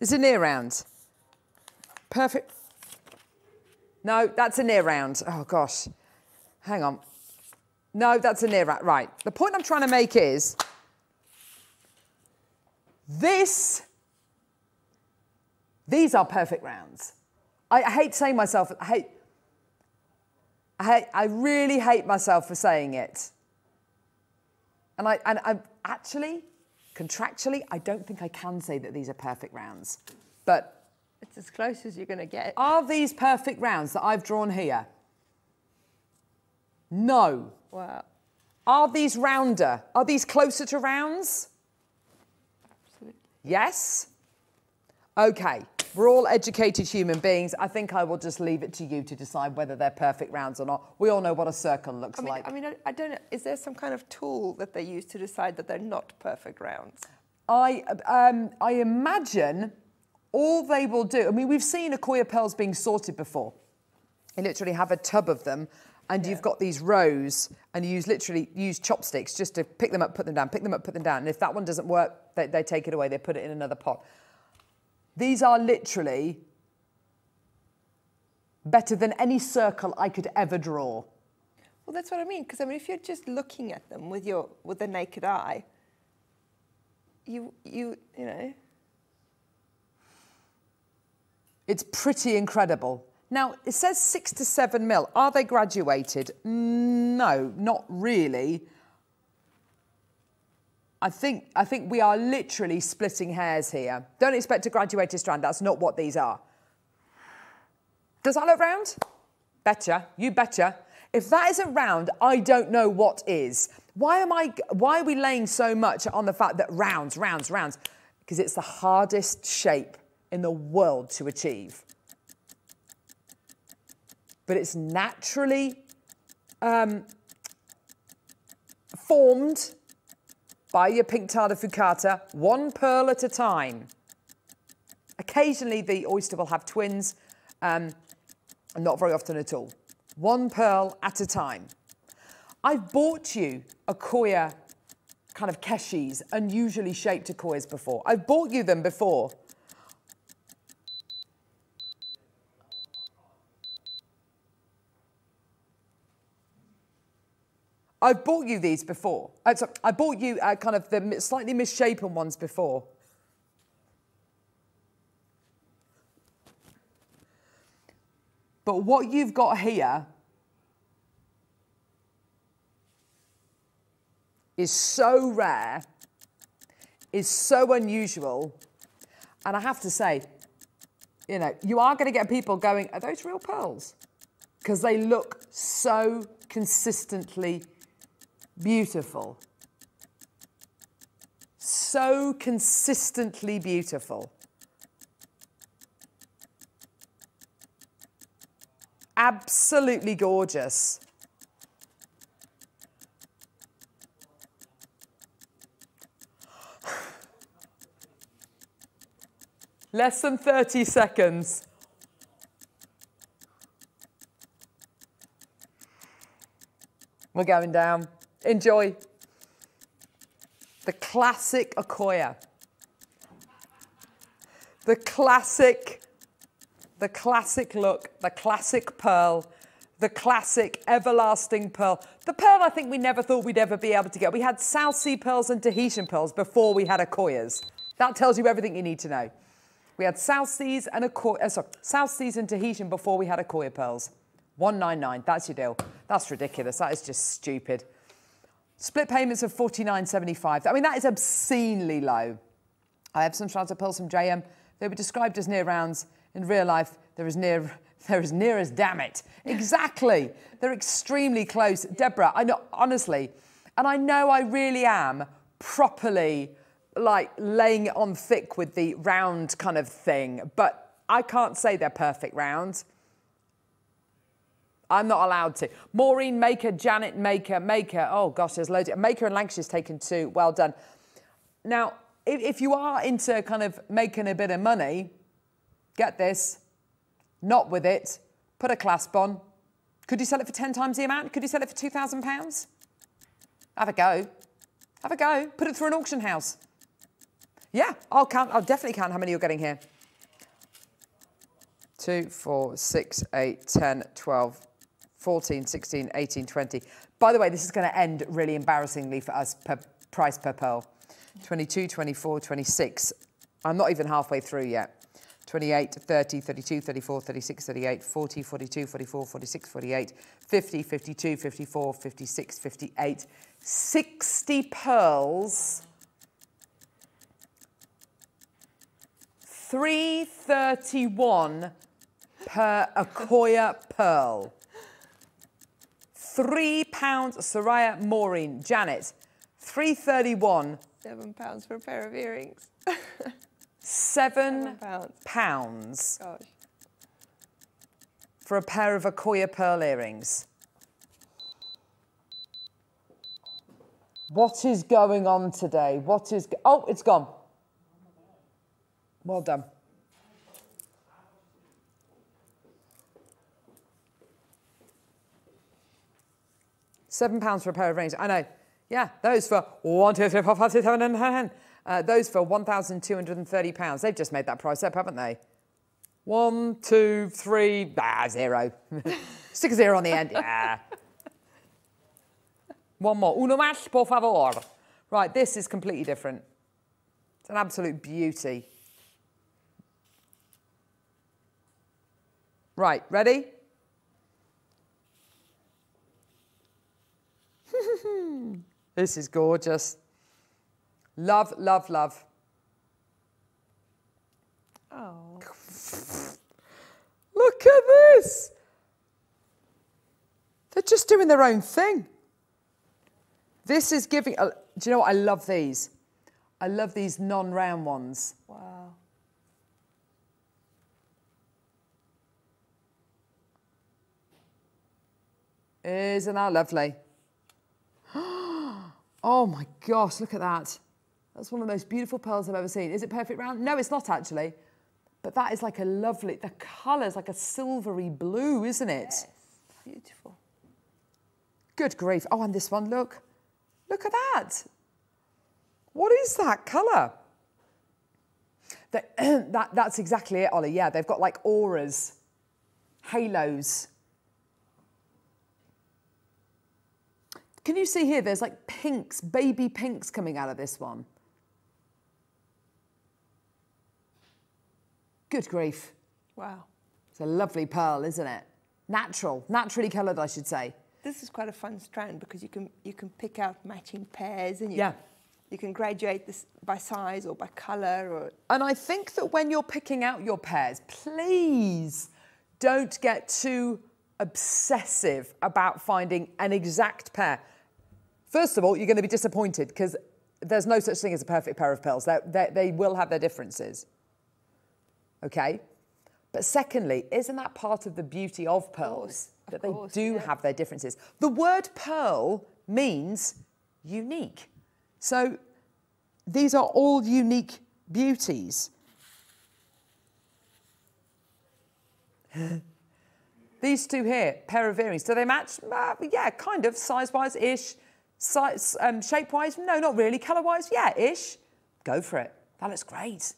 It's a near round. Perfect. No, that's a near round. Oh, gosh. Hang on. No, that's a near round. Right. The point I'm trying to make is this, these are perfect rounds. I, I hate saying myself, I hate, I, hate, I really hate myself for saying it. And I, and I actually, contractually, I don't think I can say that these are perfect rounds. But It's as close as you're going to get. are these perfect rounds that I've drawn here? No. Wow. Are these rounder? Are these closer to rounds? Absolutely. Yes? Okay, we're all educated human beings. I think I will just leave it to you to decide whether they're perfect rounds or not. We all know what a circle looks I mean, like. I mean, I, I don't know. Is there some kind of tool that they use to decide that they're not perfect rounds? I, um, I imagine all they will do, I mean, we've seen Akoya pearls being sorted before. You literally have a tub of them and you've got these rows and you use literally use chopsticks just to pick them up, put them down, pick them up, put them down. And if that one doesn't work, they, they take it away, they put it in another pot. These are literally better than any circle I could ever draw. Well, that's what I mean. Because I mean, if you're just looking at them with your with the naked eye, you you you know. It's pretty incredible. Now, it says six to seven mil. Are they graduated? No, not really. I think, I think we are literally splitting hairs here. Don't expect to graduate a graduated strand. That's not what these are. Does that look round? Betcha. You betcha. If that isn't round, I don't know what is. Why am I? Why are we laying so much on the fact that rounds, rounds, rounds? Because it's the hardest shape in the world to achieve. But it's naturally um, formed by your Pinctada fucata, one pearl at a time. Occasionally, the oyster will have twins, um, not very often at all. One pearl at a time. I've bought you Akoya kind of keshis, unusually shaped Akoyas before. I've bought you them before. I've bought you these before. Uh, sorry, I bought you uh, kind of the slightly misshapen ones before. But what you've got here is so rare, is so unusual. And I have to say, you know, you are going to get people going, are those real pearls? Because they look so consistently beautiful. So consistently beautiful. Absolutely gorgeous. Less than 30 seconds. We're going down. Enjoy. The classic Akoya. The classic, the classic look, the classic pearl, the classic everlasting pearl. The pearl I think we never thought we'd ever be able to get. We had South Sea pearls and Tahitian pearls before we had Akoyas. That tells you everything you need to know. We had South Seas and Akoya, uh, sorry, South Seas and Tahitian before we had Akoya pearls. 199, that's your deal. That's ridiculous. That is just stupid. Split payments of 49.75. I mean, that is obscenely low. I have some shards of pearls from JM. They were described as near rounds. In real life, they're as near, they're as near as damn it. Exactly. they're extremely close. Deborah, I know, honestly, and I know I really am properly like laying it on thick with the round kind of thing, but I can't say they're perfect rounds. I'm not allowed to. Maureen Maker, Janet Maker, Maker. Oh gosh, there's loads. Maker and Lancashire's taken two. Well done. Now, if, if you are into kind of making a bit of money, get this. Not with it. Put a clasp on. Could you sell it for 10 times the amount? Could you sell it for £2,000? Have a go. Have a go. Put it through an auction house. Yeah, I'll count. I'll definitely count how many you're getting here. 2, 4, 6, 8, 10, 12, 14, 16, 18, 20. By the way, this is going to end really embarrassingly for us per price per pearl. 22, 24, 26. I'm not even halfway through yet. 28, 30, 32, 34, 36, 38, 40, 42, 44, 46, 48, 50, 52, 54, 56, 58. 60 pearls. 331 per Akoya pearl. Three pounds, Soraya Maureen, Janet, 331. Seven pounds for a pair of earrings. Seven, Seven pounds. pounds for a pair of Akoya pearl earrings. What is going on today? What is... Oh, it's gone. Well done. Seven pounds for a pair of rings. I know. Yeah, those for one, two, three, four, five, six, seven, nine, ten. Uh, those for one thousand two hundred and thirty pounds. They've just made that price up, haven't they? One, two, three, ah, zero. Stick a zero on the end. Yeah. One more. Uno más, por favor. Right, this is completely different. It's an absolute beauty. Right, ready? this is gorgeous. Love, love, love. Oh. Look at this. They're just doing their own thing. This is giving. Uh, do you know what? I love these. I love these non round ones. Wow. Isn't that lovely? Oh my gosh, look at that. That's one of the most beautiful pearls I've ever seen. Is it perfect round? No, it's not actually. But that is like a lovely, the colour's like a silvery blue, isn't it? Yes. Beautiful. Good grief. Oh, and this one, look. Look at that. What is that colour? That, that, that's exactly it, Ollie. Yeah, they've got like auras, halos. Can you see here? There's like pinks, baby pinks coming out of this one. Good grief. Wow. It's a lovely pearl, isn't it? Natural, naturally coloured, I should say. This is quite a fun strand because you can you can pick out matching pairs and you Yeah. you can graduate this by size or by colour or And I think that when you're picking out your pairs, please don't get too obsessive about finding an exact pair. First of all, you're going to be disappointed because there's no such thing as a perfect pair of pearls. They're, they they will have their differences. Okay? But secondly, isn't that part of the beauty of pearls? of that course, they do yeah. have their differences. The word pearl means unique. So these are all unique beauties. These two here, pair of earrings, do they match? Uh, yeah, kind of, size-wise, ish. Size, um, shape-wise, no, not really. Colour-wise, yeah, ish. Go for it. That looks great.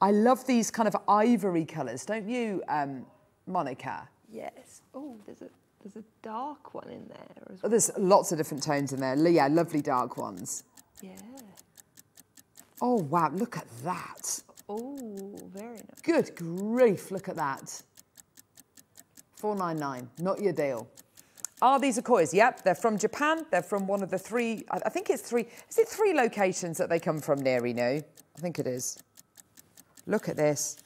I love these kind of ivory colours, don't you, um, Monika? Yes. Oh, there's a there's a dark one in there as Oh, well. there's lots of different tones in there. Yeah, lovely dark ones. Yeah. Oh, wow, look at that. Oh, very nice. Good grief, look at that. 499, not your deal. Are these Akoyas? Yep, they're from Japan. They're from one of the three, I think it's three, is it three locations that they come from near Eno? I think it is. Look at this.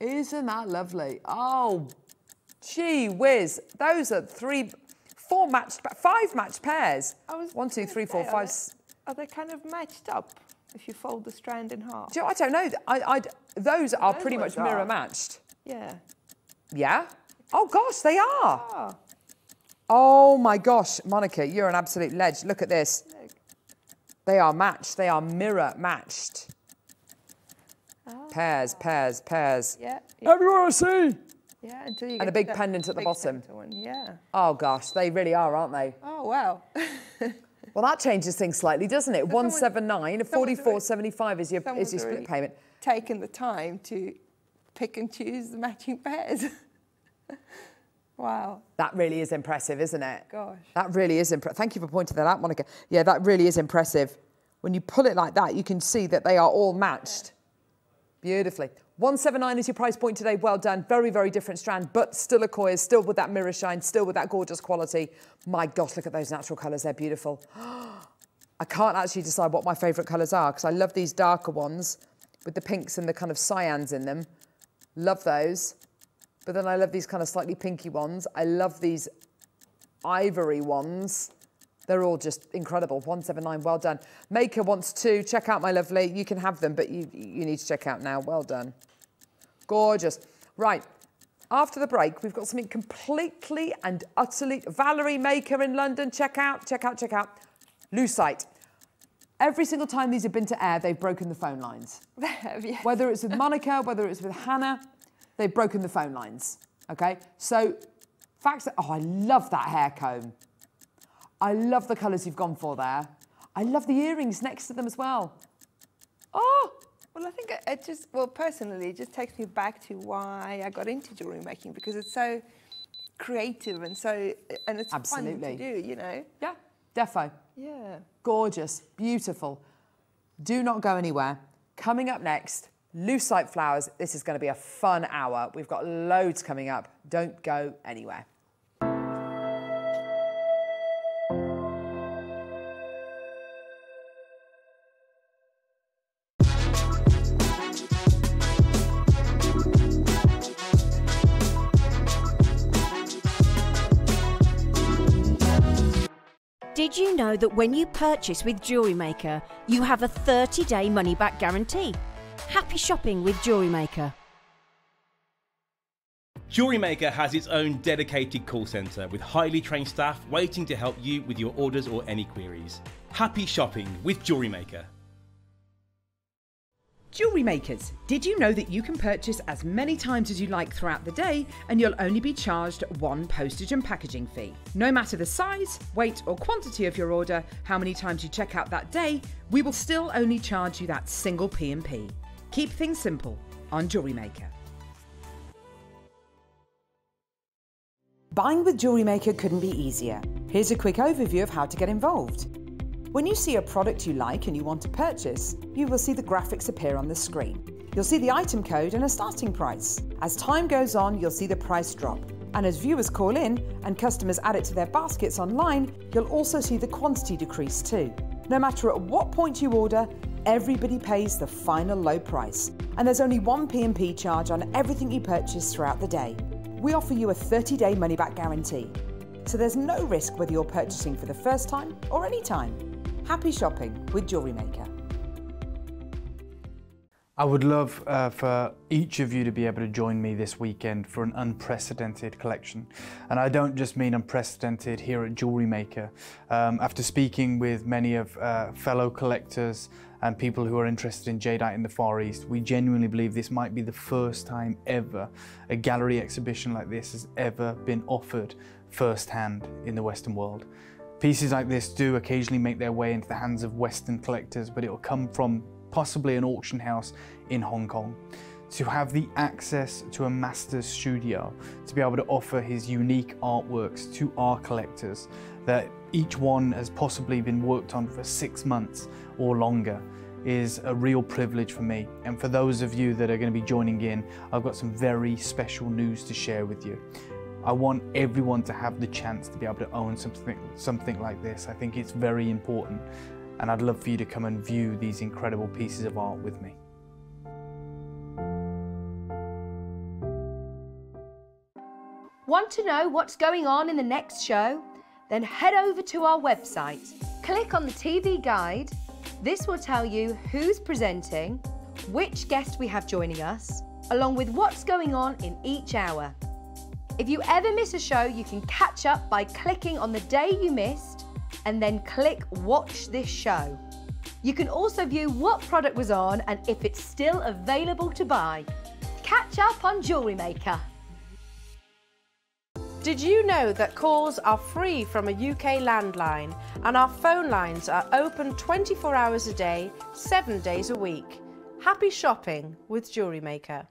Isn't that lovely? Oh, gee whiz. Those are three, four matched, five matched pairs. I was One, two, gonna three, four, say, are they- Are they kind of matched up if you fold the strand in half? Do you know, I don't know. I, I, those are Those pretty much ones mirror matched. Yeah. Yeah? Oh gosh, they are. Oh, Oh my gosh, Monika, you're an absolute ledge. Look at this. look. They are matched. They are mirror matched. Oh. Pairs, pairs, pairs. Yeah. Yeah. Everyone I see. yeah until you And a big pendant at the bottom. One. Yeah. Oh gosh, they really are, aren't they? Oh wow. Well, that changes things slightly, doesn't it? someone- 179, someone's 44.75 is your, is your split payment. Taken the time to pick and choose the matching pairs. wow. That really is impressive, isn't it? Gosh. That really is impressive. Thank you for pointing that out, Monika. Yeah, that really is impressive. When you pull it like that, you can see that they are all matched beautifully. 179 is your price point today. Well done. Very, very different strand, but still Akoya, still with that mirror shine, still with that gorgeous quality. My gosh, look at those natural colours. They're beautiful. I can't actually decide what my favourite colours are because I love these darker ones with the pinks and the kind of cyans in them. Love those. But then I love these kind of slightly pinky ones. I love these ivory ones. They're all just incredible. 179, well done. Maker wants to check out my lovely. You can have them, but you, you need to check out now. Well done. Gorgeous. Right. After the break, we've got something completely and utterly. Valerie Maker in London. Check out, check out, check out. Lucite. Every single time these have been to air, they've broken the phone lines. yeah. Whether it's with Monica, whether it's with Hannah, they've broken the phone lines. Okay? So, facts that, oh, I love that hair comb. I love the colours you've gone for there. I love the earrings next to them as well. Oh, Well, I think it, just, well, personally, it just takes me back to why I got into jewelry making because it's so creative and so, and it's Absolutely. fun to do, you know? yeah, defo. Yeah. Gorgeous, beautiful. Do not go anywhere. Coming up next, Lucite Flowers. This is going to be a fun hour. We've got loads coming up. Don't go anywhere. Know that when you purchase with Jewellery Maker, you have a 30 day money back guarantee? Happy shopping with Jewellery Maker. Jewellery Maker has its own dedicated call centre with highly trained staff waiting to help you with your orders or any queries. Happy shopping with Jewellery Maker. Jewellery makers, did you know that you can purchase as many times as you like throughout the day and you'll only be charged one postage and packaging fee? No matter the size, weight, or quantity of your order, how many times you check out that day, we will still only charge you that single P&P. Keep things simple on Jewellery Maker. Buying with Jewellery Maker couldn't be easier. Here's a quick overview of how to get involved. When you see a product you like and you want to purchase, you will see the graphics appear on the screen. You'll see the item code and a starting price. As time goes on, you'll see the price drop. And as viewers call in and customers add it to their baskets online, you'll also see the quantity decrease too. No matter at what point you order, everybody pays the final low price. And there's only one P&P charge on everything you purchase throughout the day. We offer you a 30-day money-back guarantee. So there's no risk whether you're purchasing for the first time or any time. Happy shopping with Jewellery Maker. I would love uh, for each of you to be able to join me this weekend for an unprecedented collection. And I don't just mean unprecedented here at Jewellery Maker. Um, after speaking with many of uh, fellow collectors and people who are interested in jadeite in the Far East, we genuinely believe this might be the first time ever a gallery exhibition like this has ever been offered firsthand in the Western world. Pieces like this do occasionally make their way into the hands of Western collectors, but it will come from possibly an auction house in Hong Kong. To have the access to a master's studio, to be able to offer his unique artworks to our collectors that each one has possibly been worked on for six months or longer is a real privilege for me. And for those of you that are going to be joining in, I've got some very special news to share with you. I want everyone to have the chance to be able to own something, something like this. I think it's very important. And I'd love for you to come and view these incredible pieces of art with me. Want to know what's going on in the next show? Then head over to our website. Click on the TV guide. This will tell you who's presenting, which guest we have joining us, along with what's going on in each hour. If you ever miss a show, you can catch up by clicking on the day you missed and then click Watch This Show. You can also view what product was on and if it's still available to buy. Catch up on Jewellery Maker. Did you know that calls are free from a UK landline and our phone lines are open 24 hours a day, 7 days a week? Happy shopping with Jewellery Maker.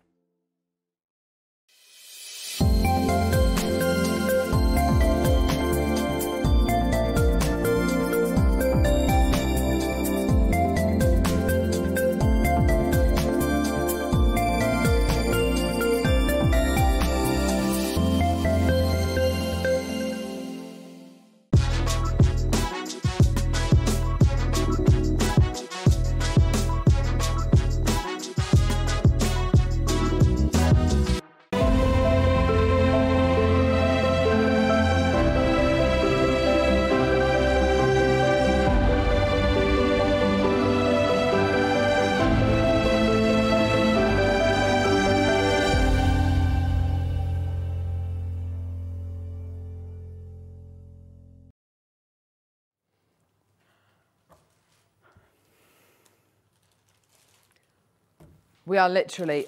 We are literally.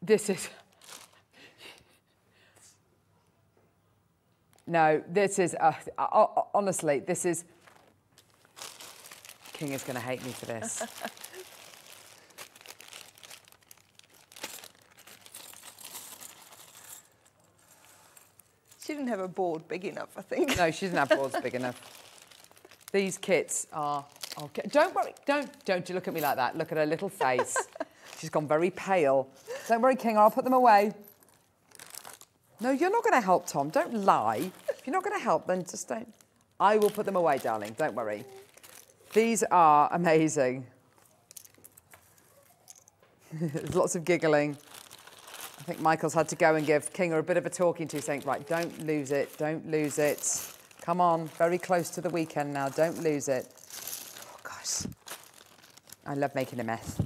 This is. No, this is. Uh, uh, honestly, this is. Kinga is going to hate me for this. She didn't have a board big enough, I think. no, she didn't have boards big enough. These kits are. Okay. Don't worry. Don't don't you look at me like that. Look at her little face. She's gone very pale. Don't worry, Kinga. I'll put them away. No, you're not going to help, Tom. Don't lie. If you're not going to help, then just don't. I will put them away, darling. Don't worry. These are amazing. There's lots of giggling. I think Michael's had to go and give Kinga a bit of a talking to, saying, right, don't lose it, don't lose it. Come on, very close to the weekend now, don't lose it. I love making a mess.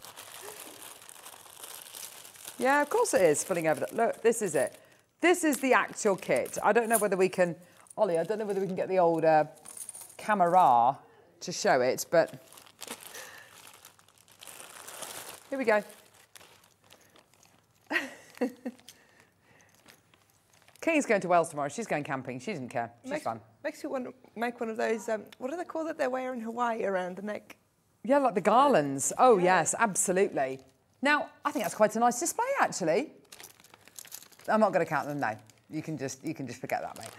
Yeah, of course it is, filling over. The, look, this is it. This is the actual kit. I don't know whether we can, Ollie, I don't know whether we can get the old uh, camera to show it, but here we go. Kinga's going to Wales tomorrow. She's going camping. She doesn't care. She's makes, fun. Makes you want to make one of those, um, what do they call that they wear in Hawaii around the neck? Yeah, like the garlands. Oh, yes, absolutely. Now, I think that's quite a nice display, actually. I'm not going to count them, no. You can just, you can just forget that, mate.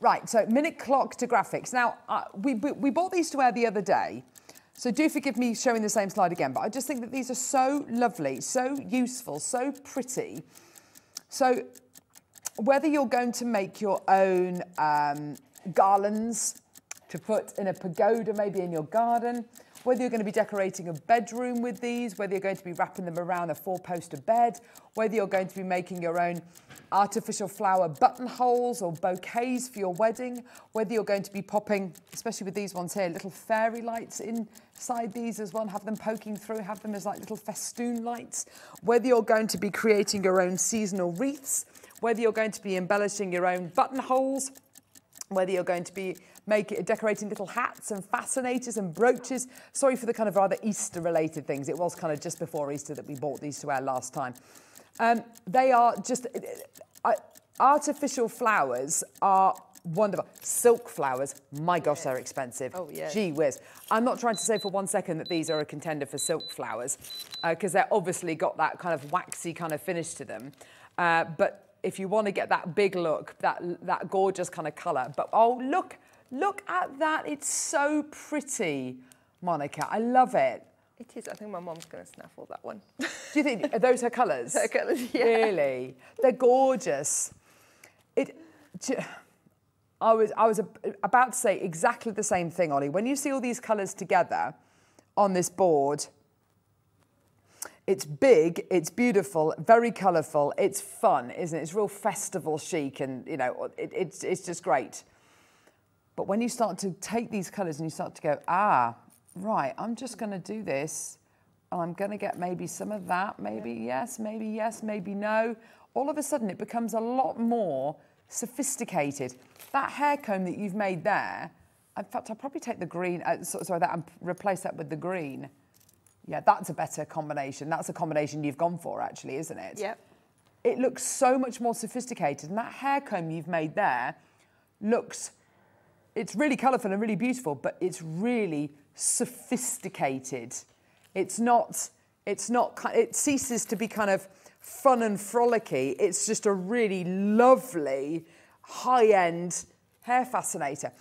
Right, so minute clock to graphics. Now, uh, we, we, we bought these to wear the other day, so do forgive me showing the same slide again, but I just think that these are so lovely, so useful, so pretty. So whether you're going to make your own um, garlands to put in a pagoda, maybe in your garden, whether you're going to be decorating a bedroom with these, whether you're going to be wrapping them around a four-poster bed, whether you're going to be making your own artificial flower buttonholes or bouquets for your wedding, whether you're going to be popping, especially with these ones here, little fairy lights inside these as well, have them poking through, have them as like little festoon lights, whether you're going to be creating your own seasonal wreaths, whether you're going to be embellishing your own buttonholes, whether you're going to be making decorating little hats and fascinators and brooches. Sorry for the kind of rather Easter related things. It was kind of just before Easter that we bought these to wear last time. Um, they are just uh, artificial flowers are Wonderful. Silk flowers, my gosh, they're expensive. Oh, yeah. Gee whiz. I'm not trying to say for one second that these are a contender for silk flowers, because they're obviously got that kind of waxy kind of finish to them. Uh, but if you want to get that big look, that, that gorgeous kind of colour. But oh, look, look at that. It's so pretty, Monika. I love it. It is. I think my mom's going to snaffle that one. Do you think, are those her colours? Her colours, yeah. Really? They're gorgeous. It, I was, I was about to say exactly the same thing, Ollie. When you see all these colours together on this board, it's big, it's beautiful, very colourful, it's fun, isn't it? It's real festival chic and, you know, it, it's, it's just great. But when you start to take these colours and you start to go, ah, right, I'm just going to do this. and I'm going to get maybe some of that, maybe yes, maybe yes, maybe no. All of a sudden, it becomes a lot more sophisticated. That hair comb that you've made there, in fact, I'll probably take the green, uh, so- sorry, that and replace that with the green. Yeah, that's a better combination. That's a combination you've gone for, actually, isn't it? Yep. It looks so much more sophisticated. And that hair comb you've made there looks, it's really colourful and really beautiful, but it's really sophisticated. It's not, it's not, it ceases to be kind of fun and frolicky. It's just a really lovely, high-end hair fascinator.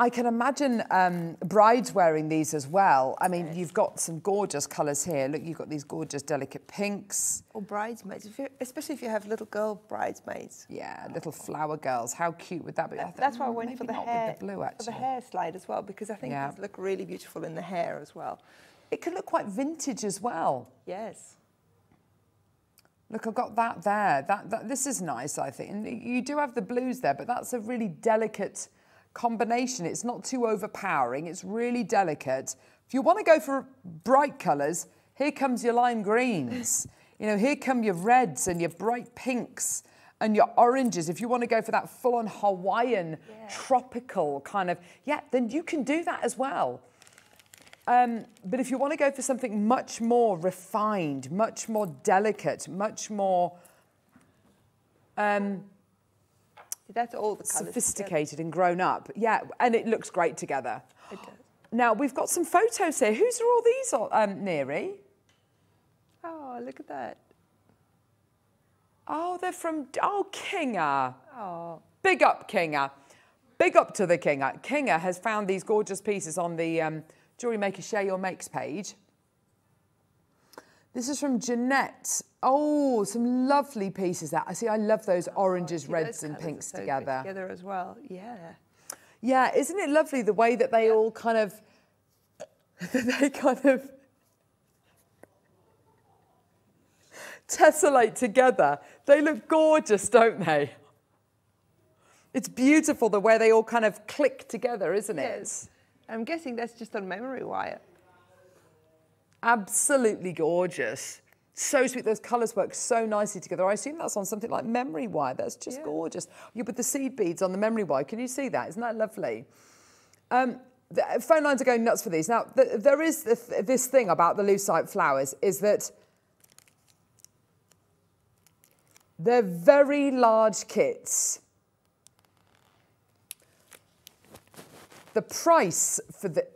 I can imagine um, brides wearing these as well. I mean, you've got some gorgeous colours here. Look, you've got these gorgeous delicate pinks. Or bridesmaids, if especially if you have little girl bridesmaids. Yeah, little flower girls. How cute would that be? Thought, That's why I "Mm, went for the hair, with the blue, for actually. the hair slide as well, because I think Yeah. these look really beautiful in the hair as well. It could look quite vintage as well. Yes. Look, I've got that there. That, that this is nice, I think. And you do have the blues there, but that's a really delicate combination. It's not too overpowering. It's really delicate. If you want to go for bright colours, here comes your lime greens. you know, here come your reds and your bright pinks and your oranges. If you want to go for that full-on Hawaiian, tropical kind of, yeah, then you can do that as well. Um, but if you want to go for something much more refined, much more delicate, much more um, That's all the colours. sophisticated and grown up, yeah, and it looks great together. It does. Now we've got some photos here. Whose are all these, um, Neri? Oh, look at that. Oh, they're from oh Kinga. Oh, Big up, Kinga. Big up to the Kinga. Kinga has found these gorgeous pieces on the um, Jewellery Maker Share Your Makes page. This is from Jeanette. Oh, some lovely pieces that I see, I love those oh, oranges, see, reds, and pinks so together. Together as well. Yeah. Yeah, isn't it lovely the way that they all kind of, they kind of tessellate together. They look gorgeous, don't they? It's beautiful the way they all kind of click together, isn't it? Yes. I'm guessing that's just on memory wire. Absolutely gorgeous. So sweet. Those colours work so nicely together. I assume that's on something like memory wire. That's just Yeah. gorgeous. You put the seed beads on the memory wire. Can you see that? Isn't that lovely? Um, the phone lines are going nuts for these. Now, th there is this, this thing about the lucite flowers is that they're very large kits. The price for the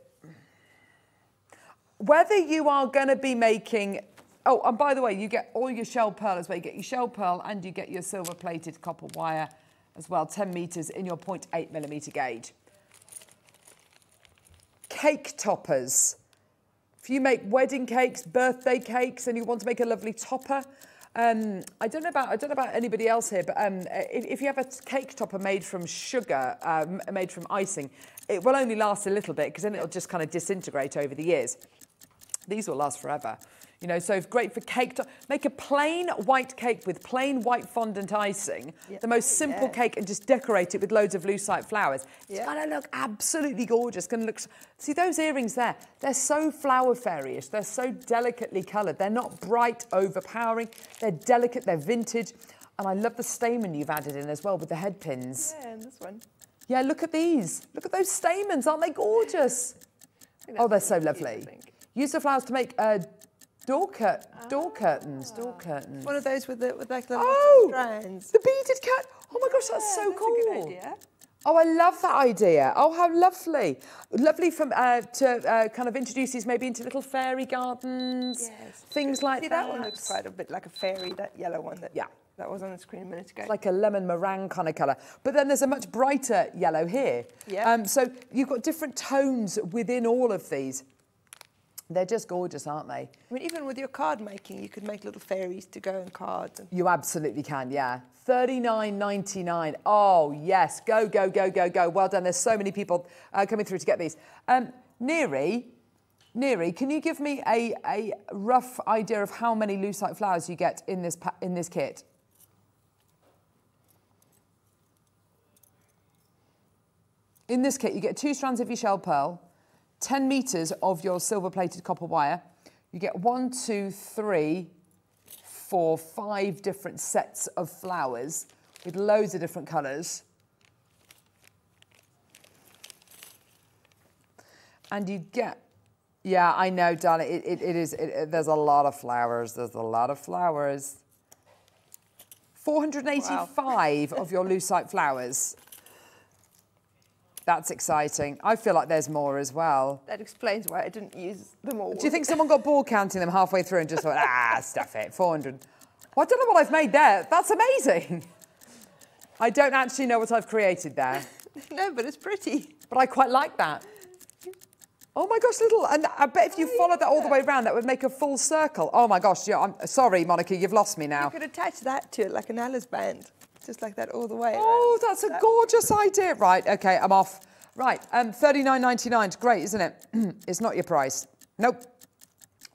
whether you are going to be making oh and by the way you get all your shell pearl as well you get your shell pearl and you get your silver plated copper wire as well 10 meters in your 0.8 millimeter gauge cake toppers if you make wedding cakes birthday cakes and you want to make a lovely topper um, I don't know about I don't know about anybody else here, but um, if, if you have a cake topper made from sugar, um, made from icing, it will only last a little bit because then it'll just kind of disintegrate over the years. These will last forever. You know, so it's great for cake. To- make a plain white cake with plain white fondant icing, Yeah. the most simple Yeah. cake, and just decorate it with loads of lucite flowers. It's Yeah. going to look absolutely gorgeous. Going to look. See those earrings there? They're so flower fairyish. They're so delicately coloured. They're not bright, overpowering. They're delicate. They're vintage. And I love the stamen you've added in as well with the head pins. Yeah, and this one. Yeah, look at these. Look at those stamens. Aren't they gorgeous? Oh, they're so really cute, I lovely. Use the flowers to make uh, door, cur- door curtains. Door curtains. One of those with the with like the Oh! strands. The beaded cat. Oh my gosh, that's Yeah, so that's cool. a good idea. Oh, I love that idea. Oh, how lovely. Lovely from uh, to uh, kind of introduce these maybe into little fairy gardens, Yes. things like See, that. that one looks quite a bit like a fairy, that yellow one that, Yeah. that was on the screen a minute ago. like a lemon meringue kind of colour. But then there's a much brighter yellow here. Yeah. Um, so you've got different tones within all of these. They're just gorgeous, aren't they? I mean, even with your card making, you could make little fairies to go in cards. And You absolutely can, yeah. Thirty-nine ninety-nine. Oh yes, go go go go go. Well done. There's so many people uh, coming through to get these. Um, Neri, Neri, can you give me a, a rough idea of how many lucite flowers you get in this in this kit? In this kit, you get two strands of your shell pearl, 10 meters of your silver plated copper wire. You get one, two, three, four, five different sets of flowers with loads of different colours. And you get, yeah, I know, darling, it, it, it is, it, there's a lot of flowers. There's a lot of flowers. 485 of your lucite flowers. That's exciting. I feel like there's more as well. that explains why I didn't use them all. Do you think someone got bored counting them halfway through and just thought, ah, stuff it, 400? Well, I don't know what I've made there. That's amazing. I don't actually know what I've created there, no, but it's pretty. but I quite like that. Oh my gosh, little, and I bet if you followed that all the way around, that would make a full circle. Oh my gosh, yeah, I'm sorry, Monika, you've lost me now. You could attach that to it like an Alice band, just like that all the way. Oh, around. that's a That- gorgeous idea. Right, okay, I'm off. Right, um, thirty-nine ninety-nine. Great, isn't it? it's not your price. Nope.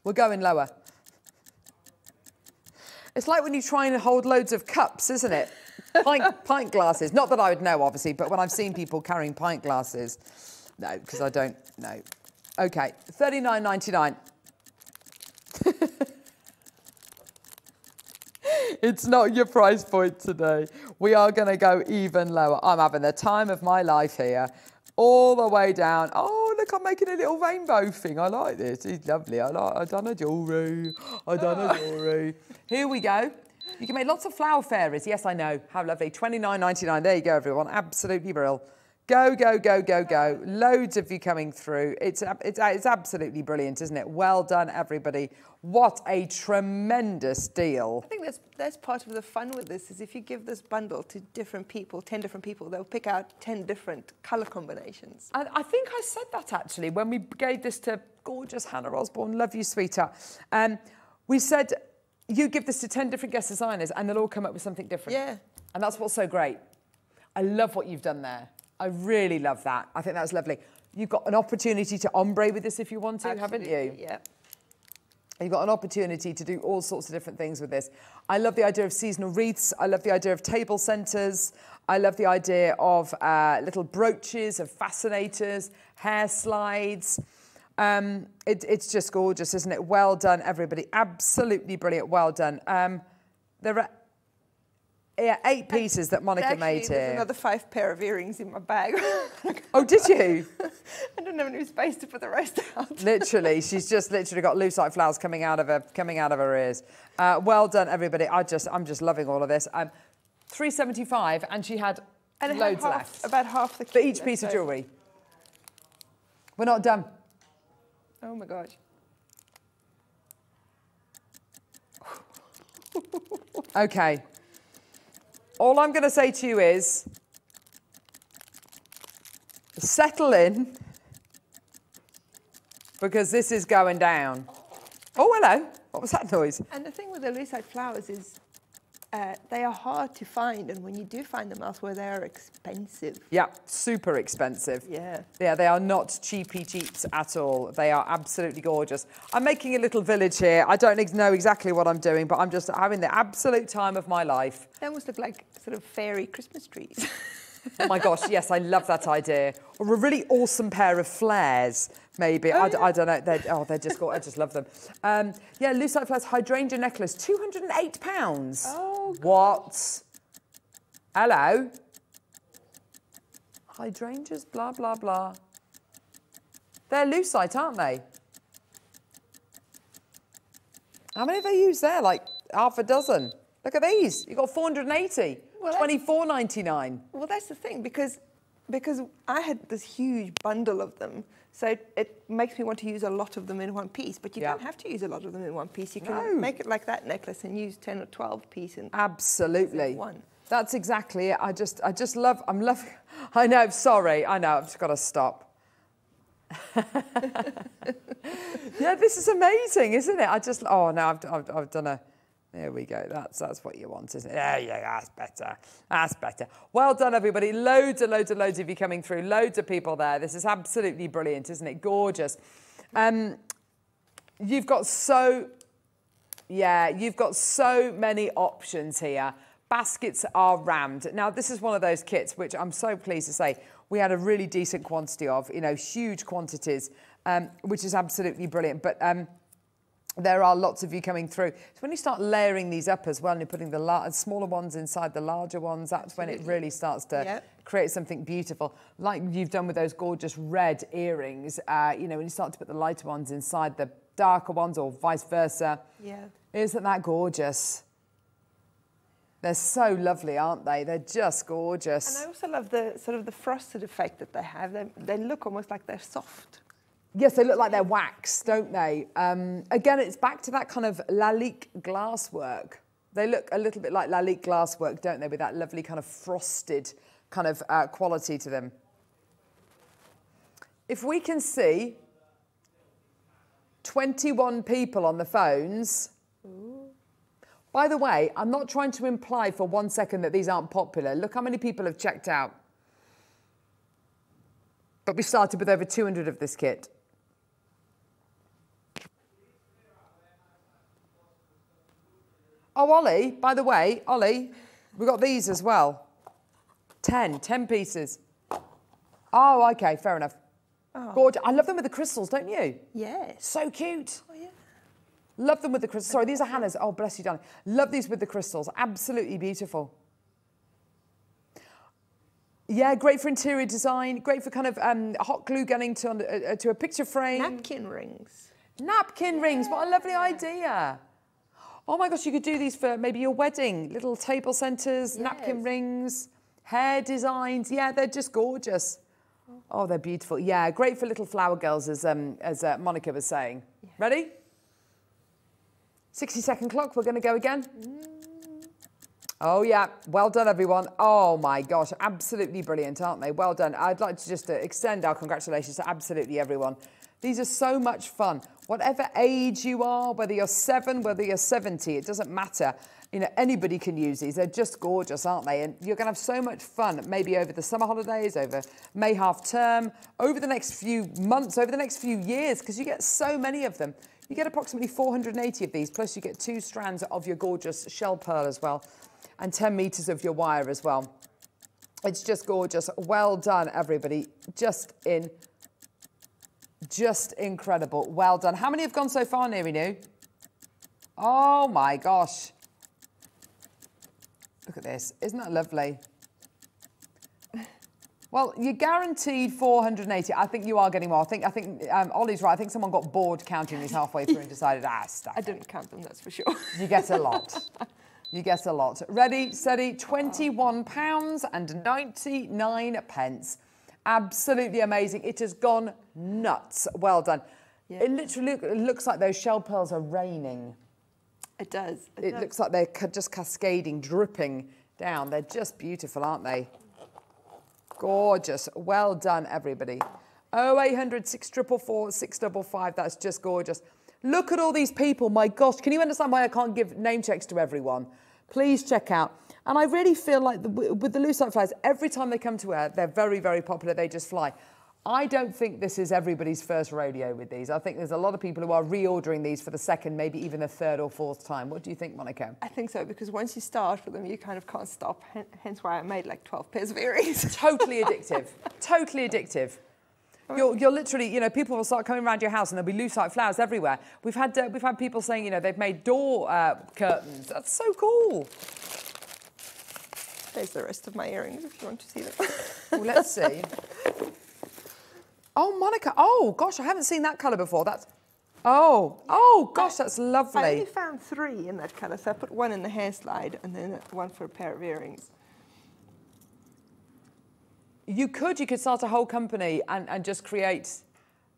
We're going lower. It's like when you try and hold loads of cups, isn't it? Pint, pint glasses. Not that I would know, obviously, but when I've seen people carrying pint glasses, no, because I don't know. Okay, thirty-nine ninety-nine. It's not your price point today. We are going to go even lower. I'm having the time of my life here. All the way down. Oh, look, I'm making a little rainbow thing. I like this. It's lovely. I like, I've done a jewellery. I've done a ah. jewellery. Here we go. You can make lots of flower fairies. Yes, I know. How lovely. Twenty nine ninety nine. There you go, everyone. Absolutely brilliant. Go, go, go, go, go. Loads of you coming through. It's, it's, it's absolutely brilliant, isn't it? Well done, everybody. What a tremendous deal. I think that's that's part of the fun with this is if you give this bundle to different people, ten different people, they'll pick out ten different colour combinations. And I think I said that actually when we gave this to gorgeous Hannah Osborne. Love you, sweetheart. Um, we said you give this to 10 different guest designers and they'll all come up with something different. Yeah. And that's what's so great. I love what you've done there. I really love that. I think that's lovely. You've got an opportunity to ombre with this if you want to, haven't you? Yeah. You've got an opportunity to do all sorts of different things with this. I love the idea of seasonal wreaths. I love the idea of table centres. I love the idea of uh, little brooches, of fascinators, hair slides. Um, it, it's just gorgeous, isn't it? Well done, everybody. Absolutely brilliant. Well done. Um, there are yeah, eight pieces that Monika Actually, made there's here. another five pair of earrings in my bag. Oh, did you? I don't have any space to put the rest out. literally, she's just literally got lucite flowers coming out of her coming out of her ears. Uh, well done, everybody. I just I'm just loving all of this. Um, 375, and she had And loads half, left about half the for each piece of jewellery. We're not done. Oh my gosh. Okay. All I'm going to say to you is settle in because this is going down. Oh, hello. What was that noise? And the thing with the lucite flowers is uh, they are hard to find, and when you do find them elsewhere, they are expensive. Yeah, super expensive. Yeah. Yeah, they are not cheapy cheaps at all. They are absolutely gorgeous. I'm making a little village here. I don't ex- know exactly what I'm doing, but I'm just having the absolute time of my life. They almost look like sort of fairy Christmas trees. Oh my gosh, yes, I love that idea. Or a really awesome pair of flares, maybe. I don't know. They're, oh, they're just gorgeous. I just love them. Um, yeah, lucite flares hydrangea necklace, £208. Oh, What? Hello? Hydrangeas, blah, blah, blah. They're lucite, aren't they? How many have they used there? Like half a dozen. Look at these. You've got 480. Well, that's- 24.99. well, that's the thing because because I had this huge bundle of them, so it, makes me want to use a lot of them in one piece. But you Yeah. don't have to use a lot of them in one piece. You can No. make it like that necklace and use ten or twelve piece in Absolutely. one. That's exactly it. I just, I just love. I'm loving. I know. Sorry. I know. I've just got to stop. yeah, this is amazing, isn't it? I just. Oh no, I've, I've, I've done a. There we go. That's that's what you want, isn't it? Yeah, yeah, that's better. That's better. Well done, everybody. Loads and loads and loads of you coming through. Loads of people there. This is absolutely brilliant, isn't it? Gorgeous. Um, you've got so yeah, you've got so many options here. Baskets are rammed. Now, this is one of those kits which I'm so pleased to say we had a really decent quantity of, you know, huge quantities, um, which is absolutely brilliant. But um, there are lots of you coming through. So when you start layering these up as well and you're putting the smaller ones inside the larger ones, that's when it really starts to Yep. create something beautiful, like you've done with those gorgeous red earrings. Uh, you know, when you start to put the lighter ones inside the darker ones or vice versa. Yeah. Isn't that gorgeous? They're so lovely, aren't they? They're just gorgeous. And. I also love the sort of the frosted effect that they have. They, they look almost like they're soft. Yes, they look like they're wax, don't they? Um, again, it's back to that kind of Lalique glasswork. They look a little bit like Lalique glasswork, don't they? With that lovely kind of frosted kind of uh, quality to them. If we can see 21 people on the phones. By the way, I'm not trying to imply for one second that these aren't popular. Look how many people have checked out. But we started with over 200 of this kit. Oh, Ollie, by the way, Ollie, we got these as well. 10, 10 pieces. Oh, okay, fair enough. Gorgeous. I love them with the crystals, don't you? Yes. So cute. Oh, yeah. Love them with the crystals. Sorry, these are Hannah's. Oh, bless you, darling. Love these with the crystals. Absolutely beautiful. Yeah, great for interior design. Great for kind of um, hot glue gunning to, uh, to a picture frame. Napkin rings. Napkin rings. What a lovely idea. Oh my gosh, you could do these for maybe your wedding. Little table centres, napkin rings, hair designs. Yeah, they're just gorgeous. Oh, they're beautiful. Yeah, great for little flower girls, as, um, as uh, Monika was saying. Ready? 60 second clock. We're going to go again. Oh, yeah. Well done, everyone. Oh, my gosh. Absolutely brilliant, aren't they? Well done. I'd like to just uh, extend our congratulations to absolutely everyone. These are so much fun. Whatever age you are, whether you're seven, whether you're 70, it doesn't matter. You know, anybody can use these. They're just gorgeous, aren't they? And you're going to have so much fun, maybe over the summer holidays, over May half term, over the next few months, over the next few years, because you get so many of them. You get approximately 480 of these, plus you get two strands of your gorgeous shell pearl as well, and 10 metres of your wire as well. It's just gorgeous. Well done, everybody. Just in, just incredible. Well done. How many have gone so far, Neri New? Oh my gosh. Look at this. Isn't that lovely? Well, you're guaranteed 480. I think you are getting more. I think I think um, Ollie's right. I think someone got bored counting these halfway through and decided, ah, stuff. I didn't count them, that's for sure. You get a lot. You get a lot. Ready, steady, £21 and 99 pence. Absolutely amazing. It has gone nuts. Well done. It literally it looks like those shell pearls are raining. It does. It does. looks like they're just cascading, dripping down. They're just beautiful, aren't they? Gorgeous. Well done, everybody. 0800 644 655. That's just gorgeous. Look at all these people. My gosh, can you understand why I can't give name checks to everyone? Please check out. And I really feel like the, with the Lucite flies, every time they come to air, they're very, very popular. They just fly. I don't think this is everybody's first rodeo with these. I think there's a lot of people who are reordering these for the second, maybe even the third or fourth time. What do you think, Monika? I think so because once you start with them, you kind of can't stop. hen- Hence why I made like 12 pairs of earrings. totally addictive. totally addictive. You're, you're literally, you know, people will start coming around your house and there'll be lucite flowers everywhere. We've had, uh, we've had people saying, you know, they've made door uh, curtains. That's so cool. There's the rest of my earrings if you want to see them. Well, let's see. Oh, Monika. Oh, gosh, I haven't seen that colour before. That's, oh, oh, gosh, that's lovely. I only found three in that colour, so I put one in the hair slide and then one for a pair of earrings. You could, you could start a whole company and, and just create,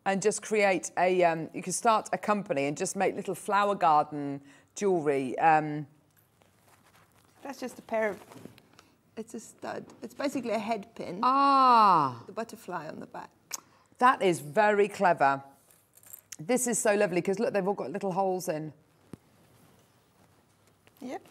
and just create a, um, you could start a company and just make little flower garden jewellery. Um, That's just a pair of, it's a stud. It's basically a head pin, ah, the butterfly on the back. that is very clever. This is so lovely because look, they've all got little holes in. Yep.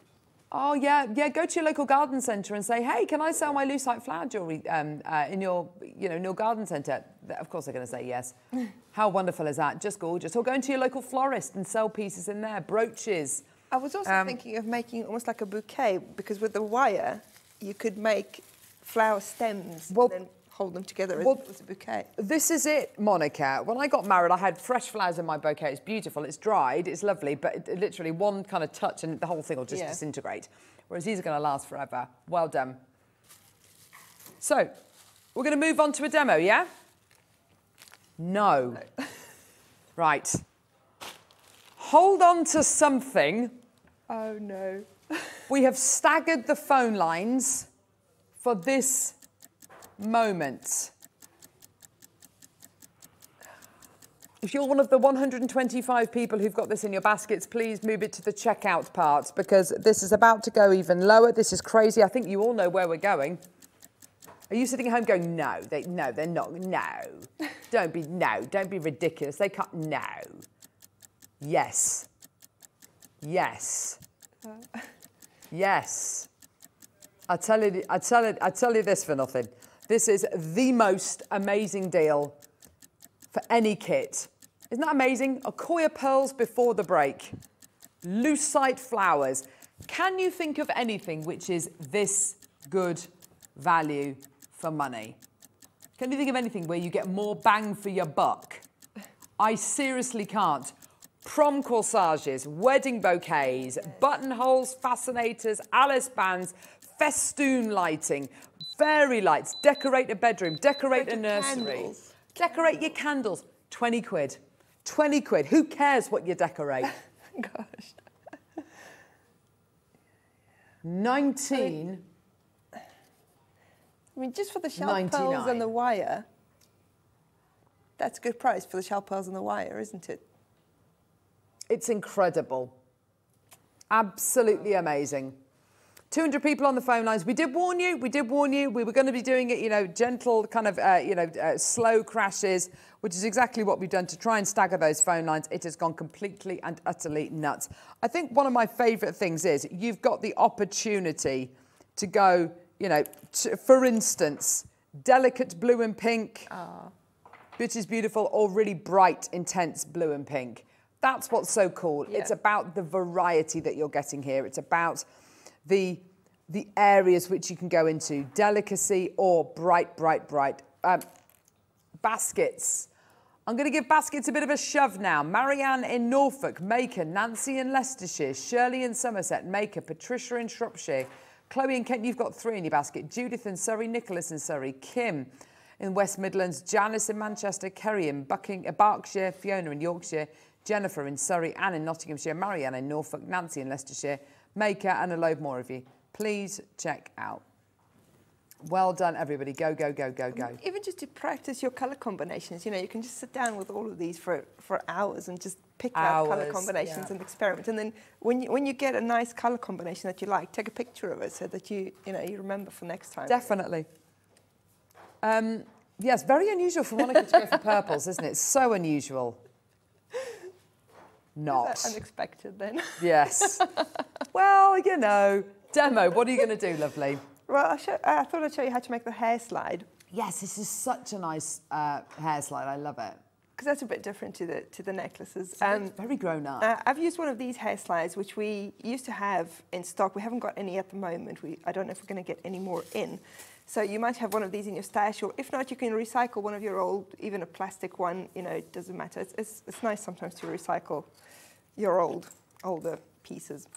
Oh yeah, yeah. Go to your local garden centre and say, "Hey, can I sell my lucite flower jewellery um, uh, in your, you know, in your garden centre?" Of course, they're going to say yes. How wonderful is that? Just gorgeous. Or go into your local florist and sell pieces in there, brooches. I was also Um, thinking of making almost like a bouquet because with the wire, you could make flower stems Well- and then hold them together as, well- as a bouquet. This is it, Monika. When I got married, I had fresh flowers in my bouquet. It's beautiful. It's dried. It's lovely, but it, it literally one kind of touch and the whole thing will just Yeah. disintegrate. Whereas these are going to last forever. Well done. So, we're going to move on to a demo, yeah? No. right. Hold on to something. Oh no. We have staggered the phone lines for this moment. If you're one of the 125 people who've got this in your baskets, please move it to the checkout part because this is about to go even lower. This is crazy. I think you all know where we're going. Are you sitting at home going, no, they, no, they're not, no. Don't be, no, don't be ridiculous. They can't, no. Yes. Yes. Uh. Yes. I tell you, I tell you, I tell you this for nothing. This is the most amazing deal for any kit. Isn't that amazing? Akoya pearls before the break. Lucite flowers. Can you think of anything which is this good value for money? Can you think of anything where you get more bang for your buck? I seriously can't. Prom corsages, wedding bouquets, buttonholes, fascinators, Alice bands, festoon lighting, fairy lights, decorate a bedroom, decorate a nursery, candles. decorate your candles. 20 quid. 20 quid. Who cares what you decorate? Gosh. 19. I mean, just for the shell pearls and the wire, that's a good price for the shell pearls and the wire, isn't it? It's incredible. Absolutely amazing. 200 people on the phone lines. We did warn you. We did warn you. We were going to be doing it, you know, gentle, kind of, uh, you know, uh, slow crashes, which is exactly what we've done to try and stagger those phone lines. It has gone completely and utterly nuts. I think one of my favourite things is you've got the opportunity to go, you know, to, for instance, delicate blue and pink which is beautiful, or really bright, intense blue and pink. That's what's so cool. It's about the variety that you're getting here. It's about the the areas which you can go into, delicacy or bright, bright, bright. Um, baskets. I'm going to give baskets a bit of a shove now. Marianne in Norfolk, Maker, Nancy in Leicestershire, Shirley in Somerset, Maker, Patricia in Shropshire, Chloe in Kent, you've got three in your basket, Judith in Surrey, Nicholas in Surrey, Kim in West Midlands, Janice in Manchester, Kerry in Bucking, uh, Berkshire, Fiona in Yorkshire, Jennifer in Surrey, Anne in Nottinghamshire, Marianne in Norfolk, Nancy in Leicestershire, Maker, and a load more of you. Please check out. Well done, everybody. Go, go, go, go, go. Even just to practice your color combinations, you know, you can just sit down with all of these for, for hours and just pick out color combinations yeah. and experiment. And then when you, when you get a nice color combination that you like, take a picture of it so that you, you know, you remember for next time. Definitely. Um, yes, very unusual for Monika to go for purples, isn't it? So unusual. Not. unexpected then? Yes. well, you know. Demo, what are you going to do, lovely? well, I, show, I thought I'd show you how to make the hair slide Yes, this is such a nice uh, hair slide. I love it. because that's a bit different to the, to the necklaces. It's Um, very grown up. Uh, I've used one of these hair slides, which we used to have in stock. We haven't got any at the moment. We, I don't know if we're going to get any more in. So you might have one of these in your stash, or if not, you can recycle one of your old, even a plastic one. You know, it doesn't matter. It's, it's, it's nice sometimes to recycle your old, older pieces.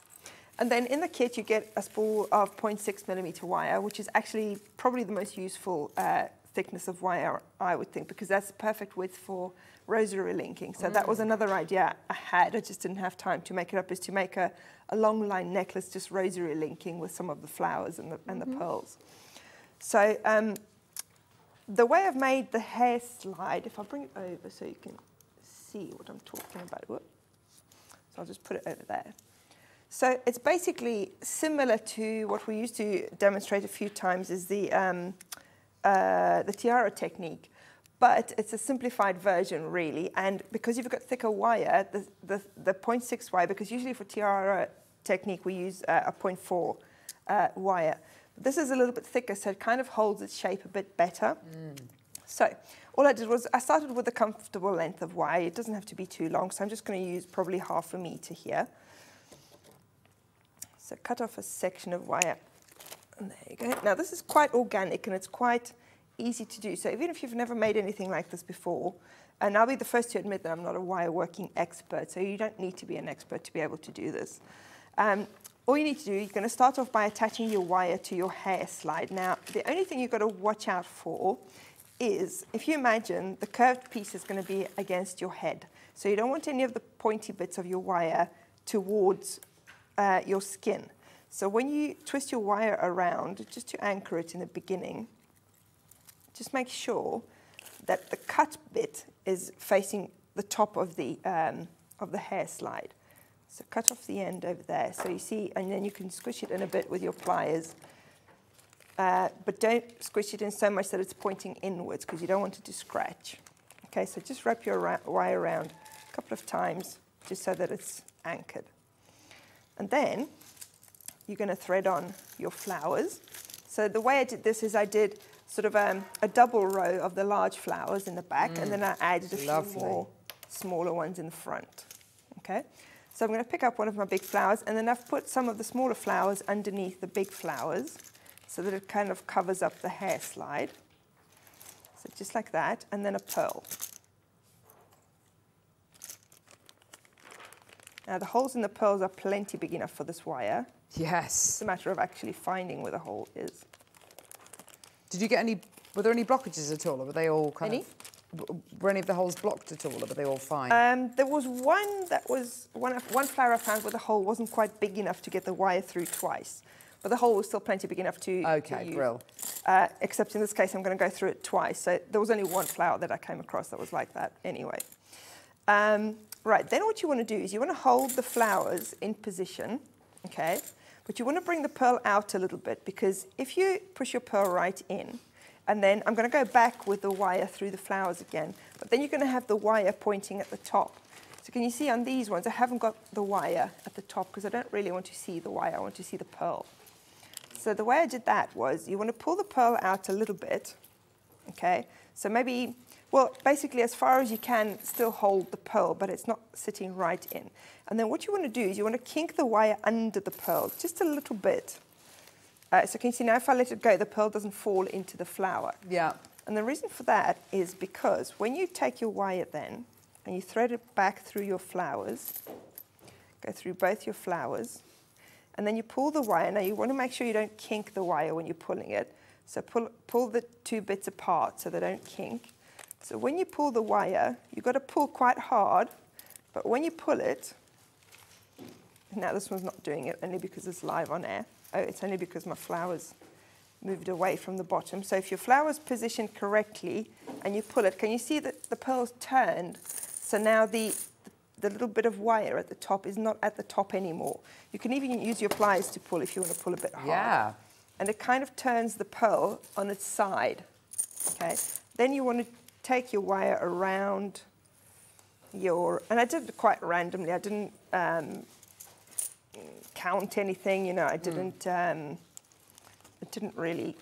And then in the kit, you get a spool of 0.6 millimeter wire, which is actually probably the most useful uh, thickness of wire, I would think, because that's the perfect width for rosary linking. So that was another idea I had. I just didn't have time to make it up, is to make a, a long line necklace, just rosary linking with some of the flowers and the, and the pearls. So um, the way I've made the hair slide, if I bring it over so you can see what I'm talking about. Whoop. So I'll just put it over there. So it's basically similar to what we used to demonstrate a few times is the, um, uh, the tiara technique, but it's a simplified version really. And because you've got thicker wire, the, the, the 0.6 wire, because usually for tiara technique we use uh, a 0.4 uh, wire. This is a little bit thicker, so it kind of holds its shape a bit better. Mm. So all I did was I started with a comfortable length of wire. It doesn't have to be too long, so I'm just going to use probably half a meter here. So cut off a section of wire. And there you go. Now this is quite organic and it's quite easy to do. So even if you've never made anything like this before, and I'll be the first to admit that I'm not a wire working expert, so you don't need to be an expert to be able to do this. Um, all you need to do, you're going to start off by attaching your wire to your hair slide. Now, the only thing you've got to watch out for is, if you imagine, the curved piece is going to be against your head. So you don't want any of the pointy bits of your wire towards uh, your skin. So when you twist your wire around, just to anchor it in the beginning, just make sure that the cut bit is facing the top of the, um, of the hair slide. So cut off the end over there. So you see, and then you can squish it in a bit with your pliers. Uh, but don't squish it in so much that it's pointing inwards because you don't want it to scratch. Okay, so just wrap your wire around a couple of times just so that it's anchored. And then you're going to thread on your flowers. So the way I did this is I did sort of um, a double row of the large flowers in the back, mm. and then I added a Lovely. few more smaller ones in the front. Okay, so I'm going to pick up one of my big flowers and then I've put some of the smaller flowers underneath the big flowers so that it kind of covers up the hair slide. So just like that, and then a pearl. Now the holes in the pearls are plenty big enough for this wire. Yes. It's a matter of actually finding where the hole is. Did you get any, were there any blockages at all, or were they all kind any? of were any of the holes blocked at all, or were they all fine? Um, there was one that was, one, one flower I found where the hole wasn't quite big enough to get the wire through twice. But the hole was still plenty big enough to, okay, to. Uh, except in this case, I'm going to go through it twice. So there was only one flower that I came across that was like that anyway. Um, right, then what you want to do is you want to hold the flowers in position, okay? But you want to bring the pearl out a little bit because if you push your pearl right in, and then I'm going to go back with the wire through the flowers again. But then you're going to have the wire pointing at the top. So can you see on these ones, I haven't got the wire at the top because I don't really want to see the wire. I want to see the pearl. So the way I did that was you want to pull the pearl out a little bit. Okay, so maybe, well, basically as far as you can still hold the pearl, but it's not sitting right in. And then what you want to do is you want to kink the wire under the pearl just a little bit. Uh, so can you see now if I let it go, the pearl doesn't fall into the flower. Yeah. And the reason for that is because when you take your wire then and you thread it back through your flowers, go through both your flowers, and then you pull the wire. Now you want to make sure you don't kink the wire when you're pulling it. So pull, pull the two bits apart so they don't kink. So when you pull the wire, you've got to pull quite hard, but when you pull it, now this one's not doing it only because it's live on air oh, it's only because my flowers moved away from the bottom. So if your flower's positioned correctly and you pull it, can you see that the pearl's turned? So now the, the little bit of wire at the top is not at the top anymore. You can even use your pliers to pull if you want to pull a bit hard. Yeah. And it kind of turns the pearl on its side. Okay. Then you want to take your wire around your, and I did it quite randomly. I didn't um, count anything. You know, I hmm. didn't. Mm. Um, I didn't really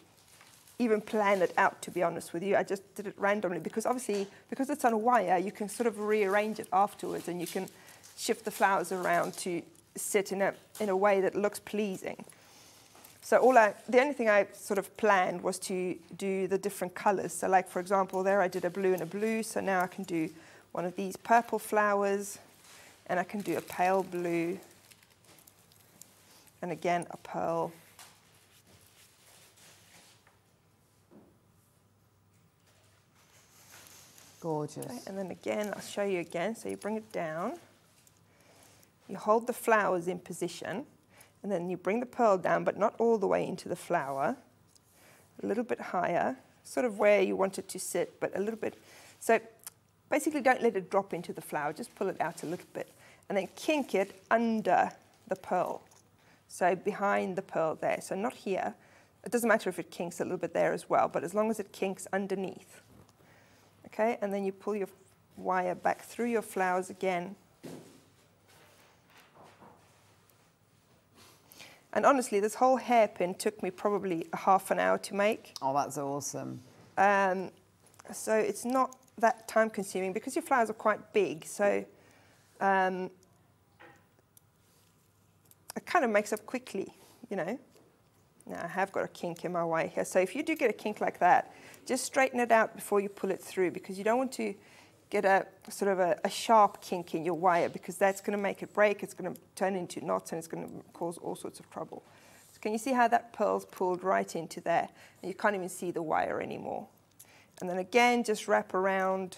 even plan it out. To be honest with you, I just did it randomly because obviously because it's on a wire, you can sort of rearrange it afterwards, and you can shift the flowers around to sit in a in a way that looks pleasing. So all I, the only thing I sort of planned was to do the different colors. So like for example, there I did a blue and a blue. So now I can do one of these purple flowers, and I can do a pale blue and again a pearl. Gorgeous. Okay, and then again, I'll show you again. So you bring it down, you hold the flowers in position, and then you bring the pearl down, but not all the way into the flower, a little bit higher, sort of where you want it to sit, but a little bit. So basically don't let it drop into the flower, just pull it out a little bit. And then kink it under the pearl. So behind the pearl there, so not here. It doesn't matter if it kinks a little bit there as well, but as long as it kinks underneath. Okay, and then you pull your wire back through your flowers again. And honestly, this whole hairpin took me probably a half an hour to make. Oh, that's awesome. Um, so it's not that time consuming because your flowers are quite big. So um, it kind of makes up quickly, you know. Now I have got a kink in my way here. So if you do get a kink like that, just straighten it out before you pull it through because you don't want to get a sort of a, a sharp kink in your wire because that's going to make it break. It's going to turn into knots and it's going to cause all sorts of trouble. So can you see how that pearl's pulled right into there? And you can't even see the wire anymore. And then again, just wrap around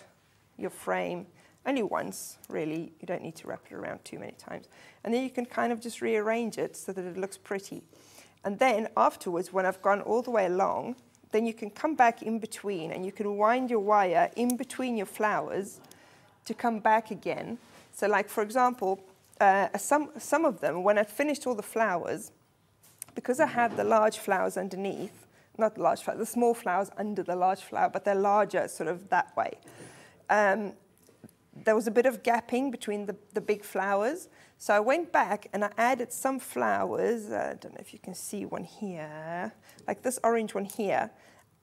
your frame only once, really. You don't need to wrap it around too many times. And then you can kind of just rearrange it so that it looks pretty. And then afterwards, when I've gone all the way along, then you can come back in between and you can wind your wire in between your flowers to come back again. So like, for example, uh, some, some of them, when I've finished all the flowers, because I had the large flowers underneath, not the large flower, the small flowers under the large flower, but they're larger sort of that way. Um, there was a bit of gapping between the, the big flowers. So I went back and I added some flowers. I don't know if you can see one here, like this orange one here.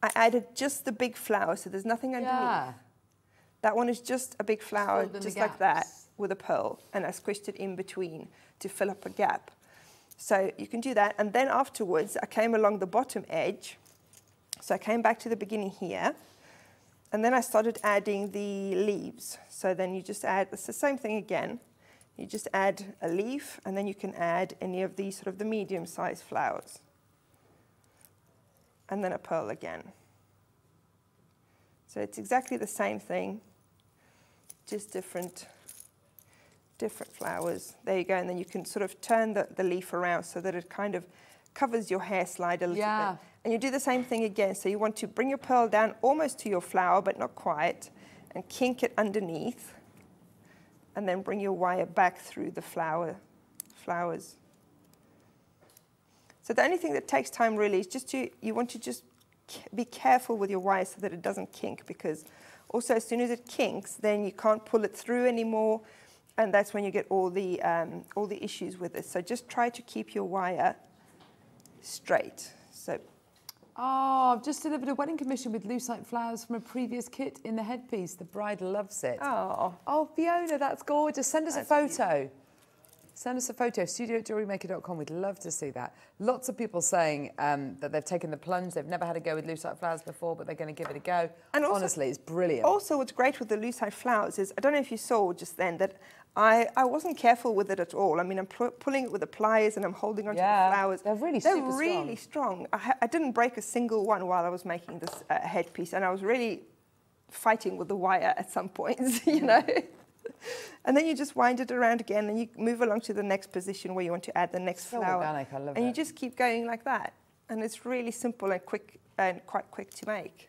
I added just the big flower, so there's nothing underneath. Yeah. That one is just a big flower, Filled in the just like that, with a pearl. And I squished it in between to fill up a gap. So you can do that. And then afterwards, I came along the bottom edge. So I came back to the beginning here. And then I started adding the leaves. So then you just add, it's the same thing again. You just add a leaf, and then you can add any of these sort of the medium-sized flowers. And then a pearl again. So it's exactly the same thing, just different, different flowers. There you go, and then you can sort of turn the, the leaf around so that it kind of covers your hair slide a little Yeah. bit. And you do the same thing again. So you want to bring your pearl down almost to your flower, but not quite, and kink it underneath, and then bring your wire back through the flower, flowers. So the only thing that takes time really is just to, you want to just be careful with your wire so that it doesn't kink because also as soon as it kinks, then you can't pull it through anymore and that's when you get all the, um, all the issues with it. So just try to keep your wire straight. So Oh, I've just delivered a wedding commission with lucite flowers from a previous kit in the headpiece. The bride loves it. Oh. Oh, Fiona, that's gorgeous. Send us a photo. Send us a photo, studio at jewelrymaker.com. We'd love to see that. Lots of people saying um, that they've taken the plunge. They've never had a go with lucite flowers before, but they're going to give it a go. And also- Honestly, it's brilliant. Also, what's great with the lucite flowers is, I don't know if you saw just then, that I, I wasn't careful with it at all. I mean, I'm pu- pulling it with the pliers and I'm holding onto Yeah, the flowers. they're really They're super really strong. I, ha- I didn't break a single one while I was making this uh, headpiece, and I was really fighting with the wire at some points, you know. and then you just wind it around again, and you move along to the next position where you want to add the next So flower. organic, I love and you just keep going like that, and it's really simple and quick and quite quick to make.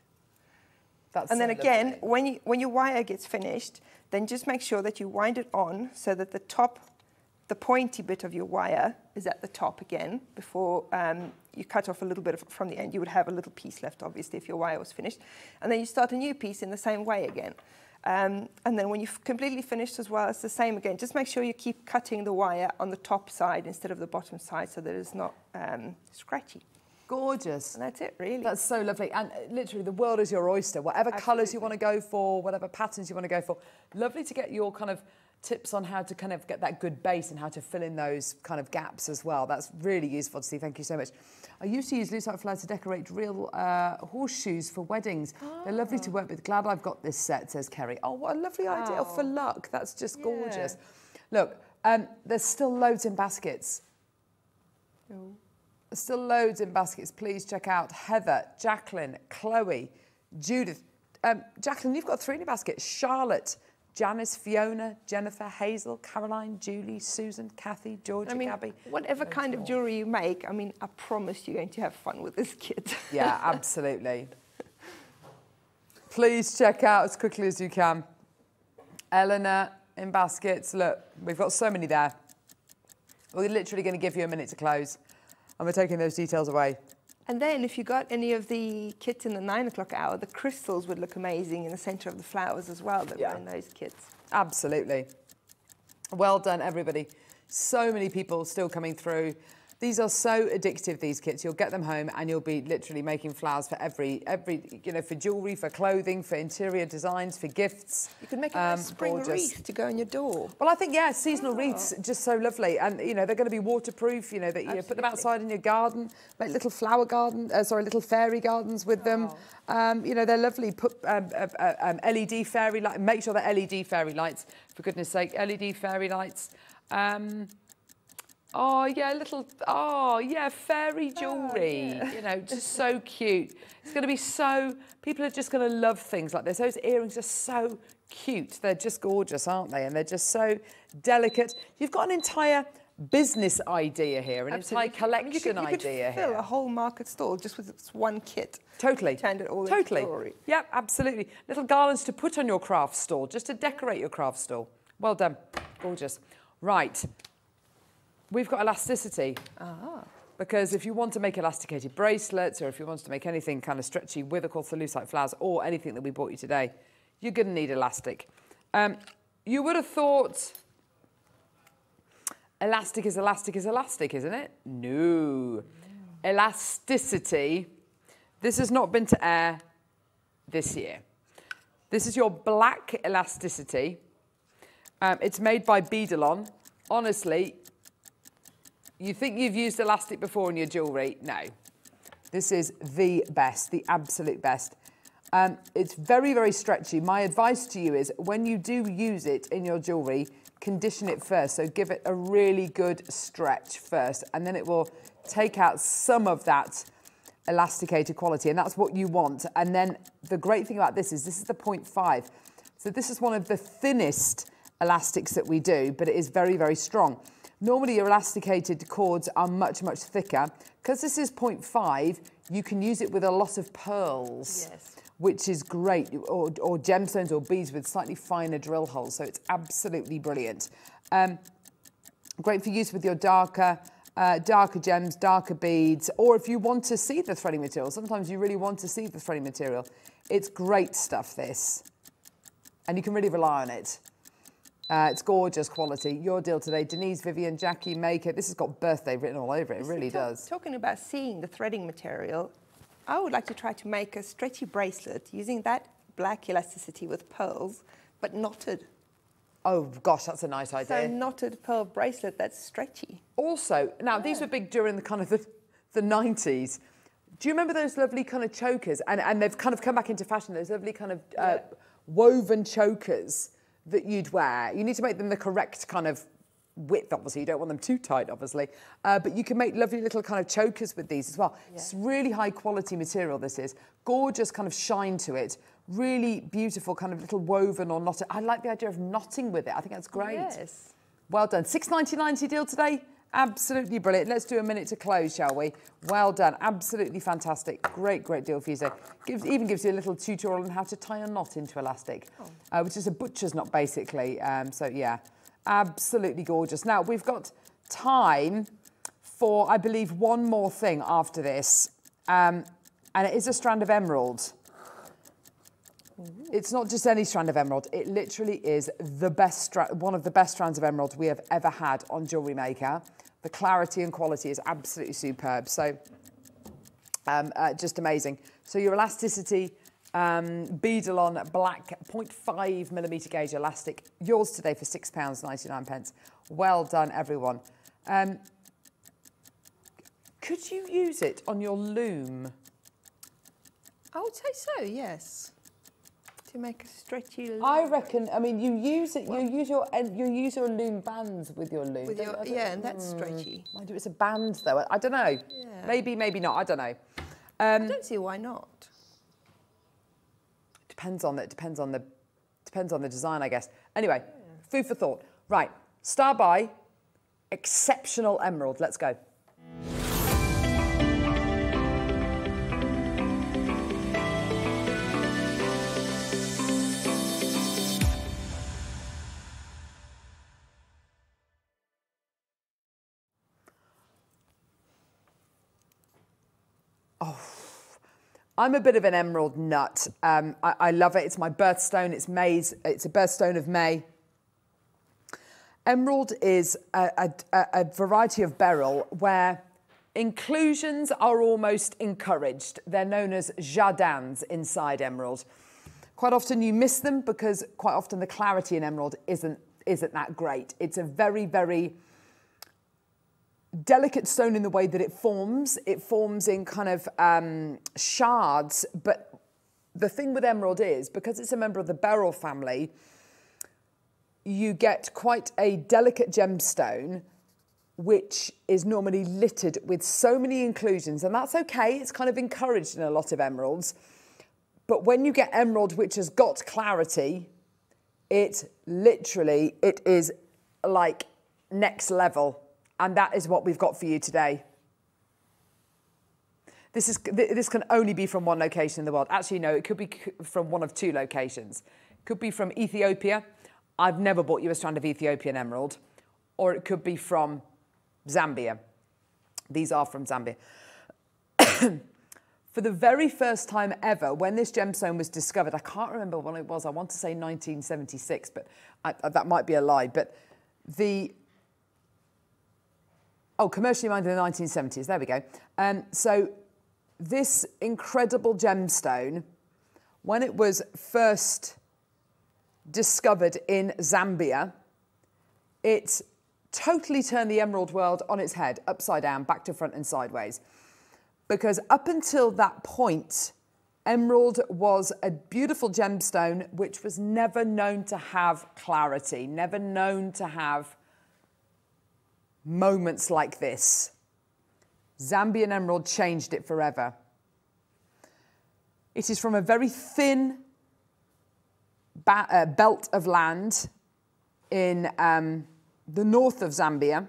That's And then again, when, you, when your wire gets finished, then just make sure that you wind it on so that the top, the pointy bit of your wire is at the top again before um, you cut off a little bit of, from the end. You would have a little piece left, obviously, if your wire was finished. And then you start a new piece in the same way again. Um, and then when you've completely finished as well, it's the same again. Just make sure you keep cutting the wire on the top side instead of the bottom side so that it's not um, scratchy. Gorgeous. And that's it, really. That's so lovely. And uh, literally, the world is your oyster. Whatever colours you want to go for, whatever patterns you want to go for. Lovely to get your kind of tips on how to kind of get that good base and how to fill in those kind of gaps as well. That's really useful to see. Thank you so much. I used to use lucite flowers to decorate real uh, horseshoes for weddings. They're lovely to work with. Glad I've got this set, says Kerry. Oh, what a lovely idea for luck. That's just gorgeous. Look, um, there's still loads in baskets. There's still loads in baskets. Please check out Heather, Jacqueline, Chloe, Judith. Um, Jacqueline, you've got three in your basket. Charlotte, Janice, Fiona, Jennifer, Hazel, Caroline, Julie, Susan, Kathy, Georgia, I mean, Gabby. whatever kind of jewelry you make, I mean, I promise you're going to have fun with this kit. Yeah, absolutely. Please check out as quickly as you can. Eleanor in baskets. Look, we've got so many there. We're literally going to give you a minute to close. And we're taking those details away. And then if you got any of the kits in the nine o'clock hour, the crystals would look amazing in the center of the flowers as well that Yeah. were in those kits. Absolutely. Well done, everybody. So many people still coming through. These are so addictive, these kits. You'll get them home and you'll be literally making flowers for every, every you know, for jewellery, for clothing, for interior designs, for gifts. You could make a Um, spring gorgeous. wreath to go on your door. Well, I think, yeah, seasonal wreaths, just so lovely. And, you know, they're going to be waterproof, you know, that you put them outside in your garden, make little flower garden, uh, sorry, little fairy gardens with them. Um, you know, they're lovely. Put um, uh, uh, um, LED fairy light, make sure they're LED fairy lights, for goodness sake, LED fairy lights. Um, Oh yeah, little. Oh yeah, fairy oh, jewellery. You know, just so cute. It's going to be so. People are just going to love things like this. Those earrings are so cute. They're just gorgeous, aren't they? And they're just so delicate. You've got an entire business idea here, an entire Absolutely. I mean, collection you could, you could idea fill here. a whole market stall just with this one kit. Totally. Turned it all into totally. jewellery. Yep, absolutely. Little garlands to put on your craft stall, just to decorate your craft stall. Well done. Gorgeous. Right. We've got elasticity. Ah. Because if you want to make elasticated bracelets or if you want to make anything kind of stretchy with, of course, the lucite flowers or anything that we bought you today, you're going to need elastic. Um, you would have thought elastic is elastic is elastic, isn't it? No. Elasticity. This has not been to air this year. This is your black elasticity. Um, it's made by Beadalon. Honestly, you think you've used elastic before in your jewellery? No. This is the best, the absolute best. Um, it's very, very stretchy. My advice to you is when you do use it in your jewellery, condition it first. So give it a really good stretch first, and then it will take out some of that elasticated quality, and that's what you want. And then the great thing about this is this is the 0.5. So this is one of the thinnest elastics that we do, but it is very, very strong. Normally your elasticated cords are much, much thicker. Because this is 0.5, you can use it with a lot of pearls. Yes. Which is great, or, or gemstones or beads with slightly finer drill holes. So it's absolutely brilliant. Um, great for use with your darker, uh, darker gems, darker beads, or if you want to see the threading material. Sometimes you really want to see the threading material. It's great stuff, this. And you can really rely on it. Uh, it's gorgeous quality. Your deal today, Denise, Vivian, Jackie, Maker. This has got birthday written all over it. It really does. Talking about seeing the threading material, I would like to try to make a stretchy bracelet using that black elasticity with pearls, but knotted. Oh gosh, that's a nice idea. So knotted pearl bracelet that's stretchy. Also, now these were big during the kind of the, the 90s. Do you remember those lovely kind of chokers? And, and they've kind of come back into fashion, those lovely kind of uh, woven chokers that you'd wear. You need to make them the correct kind of width, obviously. You don't want them too tight, obviously. Uh, but you can make lovely little kind of chokers with these as well. It's really high quality material, this is. Gorgeous kind of shine to it. Really beautiful kind of little woven or knotted. I like the idea of knotting with it. I think that's great. Yes. Well done. 6.99 deal today. Absolutely brilliant. Let's do a minute to close, shall we? Well done. Absolutely fantastic. Great, great deal for you. So gives, even gives you a little tutorial on how to tie a knot into elastic, uh, which is a butcher's knot basically. Um, so yeah, absolutely gorgeous. Now we've got time for, I believe, one more thing after this, um, and it is a strand of emerald. It's not just any strand of emerald. It literally is the best, one of the best strands of emerald we have ever had on Jewellery Maker. The clarity and quality is absolutely superb. So, um, uh, just amazing. So your elasticity, um, Beadalon black 0.5 millimetre gauge elastic. Yours today for £6.99. pence. Well done, everyone. Um, could you use it on your loom? I would say so, yes. To make a stretchy I reckon. I mean, you use it. you use your and you use your loom bands with your loom. with your? I yeah, and that's stretchy. Mind you, it's a band though. I, I don't know. Yeah. Maybe, maybe not. I don't know. I Um, don't see why not. depends on the depends on the depends on the design, I guess. Anyway, food for thought. Right, star buy exceptional emerald. Let's go. I'm a bit of an emerald nut. Um, I, I love it. It's my birthstone. It's May's. It's a birthstone of May. Emerald is a, a, a variety of beryl where inclusions are almost encouraged. They're known as jardins inside emerald. Quite often you miss them because quite often the clarity in emerald isn't, isn't that great. It's a very, very delicate stone in the way that it forms. It forms in kind of um, shards, but the thing with emerald is because it's a member of the beryl family, you get quite a delicate gemstone which is normally littered with so many inclusions. And that's okay it's kind of encouraged in a lot of emeralds. But when you get emerald which has got clarity it literally it is like next level and that is what we've got for you today this is this can only be from one location in the world actually no it could be from one of two locations it could be from ethiopia I've never bought you a strand of Ethiopian emerald, or it could be from Zambia. These are from Zambia. For the very first time ever, when this gemstone was discovered, I can't remember when it was, I want to say 1976, but I, that might be a lie. But the, oh, commercially mined in the 1970s, there we go. Um, so this incredible gemstone, when it was first discovered in Zambia. It totally turned the emerald world on its head, upside down, back to front, and sideways. Because up until that point, emerald was a beautiful gemstone which was never known to have clarity, never known to have moments like this. Zambian emerald changed it forever. It is from a very thin uh, belt of land in um, the north of Zambia.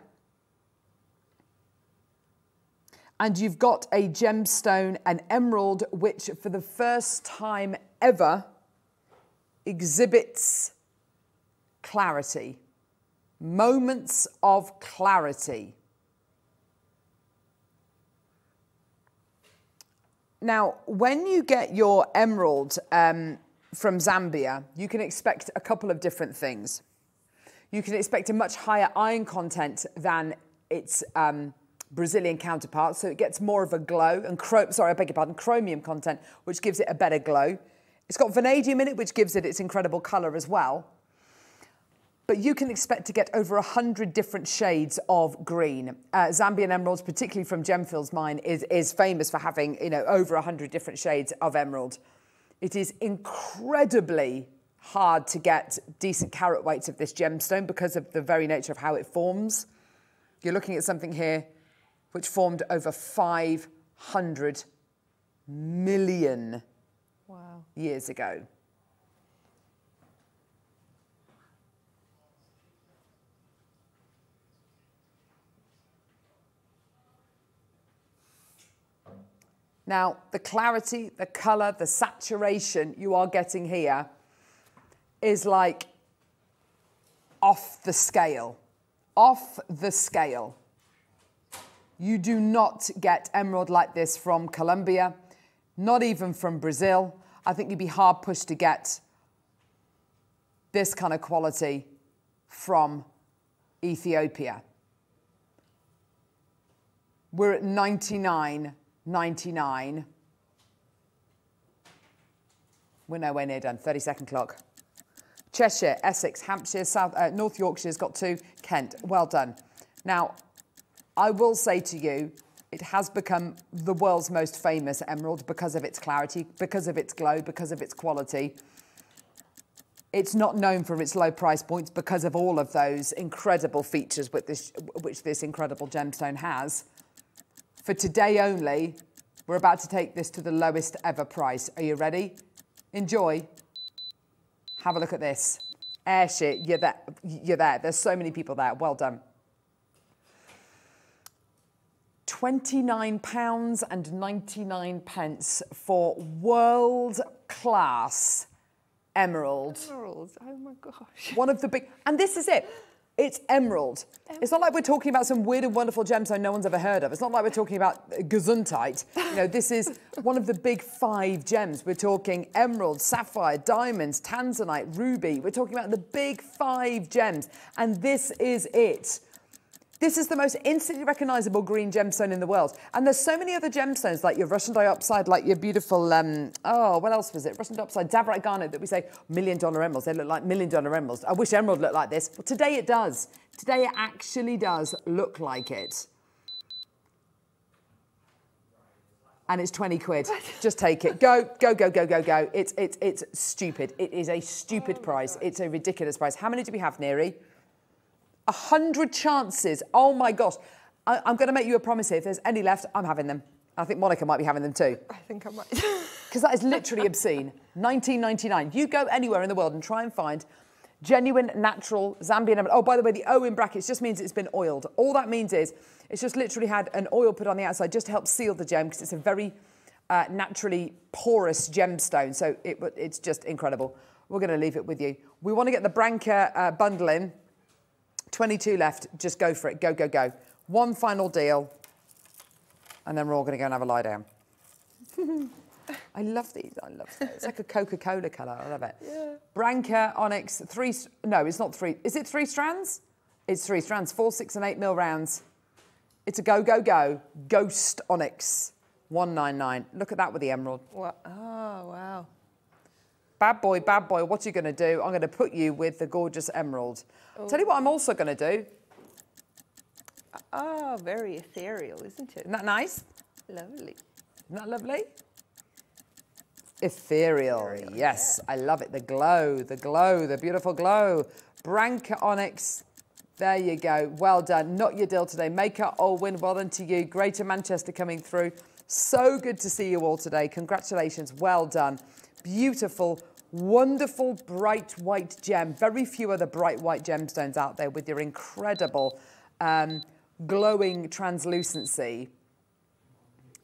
And you've got a gemstone, an emerald, which for the first time ever exhibits clarity, moments of clarity. Now, when you get your emerald, um, from Zambia, you can expect a couple of different things. You can expect a much higher iron content than its um, Brazilian counterpart, so it gets more of a glow, and chrome, sorry, I beg your pardon, chromium content, which gives it a better glow. It's got vanadium in it, which gives it its incredible colour as well. But you can expect to get over 100 different shades of green. Uh, Zambian emeralds, particularly from Gemfields mine, is, is famous for having you know, over 100 different shades of emerald. It is incredibly hard to get decent carat weights of this gemstone because of the very nature of how it forms. You're looking at something here which formed over 500 million wow. years ago. Now, the clarity, the color, the saturation you are getting here is like off the scale. Off the scale. You do not get emerald like this from Colombia, not even from Brazil. I think you'd be hard pushed to get this kind of quality from Ethiopia. We're at 99 99. We're nowhere near done. 30 second clock. Cheshire, Essex, Hampshire, South, uh, North Yorkshire's got two. Kent, well done. Now, I will say to you, it has become the world's most famous emerald because of its clarity, because of its glow, because of its quality. It's not known for its low price points because of all of those incredible features this, which this incredible gemstone has. For today only, we're about to take this to the lowest ever price. Are you ready? Enjoy. Have a look at this. Ayrshire, you're there. You're there. There's so many people there. Well done. £29 and 99 pence for world class emerald. Emeralds, oh my gosh. One of the big, and this is it. It's emerald. It's not like we're talking about some weird and wonderful gemstone no one's ever heard of. It's not like we're talking about uh, gesundheit. You know, this is one of the big five gems. We're talking emerald, sapphire, diamonds, tanzanite, ruby. We're talking about the big five gems. And this is it. This is the most instantly recognizable green gemstone in the world. And there's so many other gemstones, like your Russian diopside, like your beautiful, um, oh, what else was it? Russian diopside, Davrite garnet that we say million dollar emeralds. They look like million dollar emeralds. I wish emerald looked like this. Well, today it does. Today it actually does look like it. and it's 20 quid. Just take it. Go, go, go, go, go, go. It's, it's, it's stupid. It is a stupid price. It's a ridiculous price. How many do we have, Neri? A hundred chances. Oh my gosh. I, I'm going to make you a promise here. If there's any left, I'm having them. I think Monika might be having them too. I think I might. Because that is literally obscene. 19.99. You go anywhere in the world and try and find genuine, natural Zambian. Oh, by the way, the O in brackets just means it's been oiled. All that means is it's just literally had an oil put on the outside just to help seal the gem because it's a very uh, naturally porous gemstone. So it, it's just incredible. We're going to leave it with you. We want to get the Branca uh, bundle in. 22 left. Just go for it. Go, go, go. One final deal. And then we're all going to go and have a lie down. I love these. I love it. It's like a Coca-Cola colour. I love it. Yeah. Branca, Onyx, three. No, it's not three. Is it three strands? It's three strands. Four, six, and eight mil rounds. It's a go, go, go. Ghost Onyx, 199. Look at that with the emerald. What? Oh, wow. Bad boy, bad boy, what are you going to do? I'm going to put you with the gorgeous emerald. Ooh. Tell you what I'm also going to do. Oh, very ethereal, isn't it? Isn't that nice? Lovely. Isn't that lovely? Ethereal, ethereal yes. Yeah. I love it. The glow, the glow, the beautiful glow. Branca Onyx. There you go. Well done. Not your deal today. Maker Olwyn, well done to you. Greater Manchester coming through. So good to see you all today. Congratulations. Well done. Beautiful wonderful bright white gem. Very few other bright white gemstones out there with your incredible um, glowing translucency.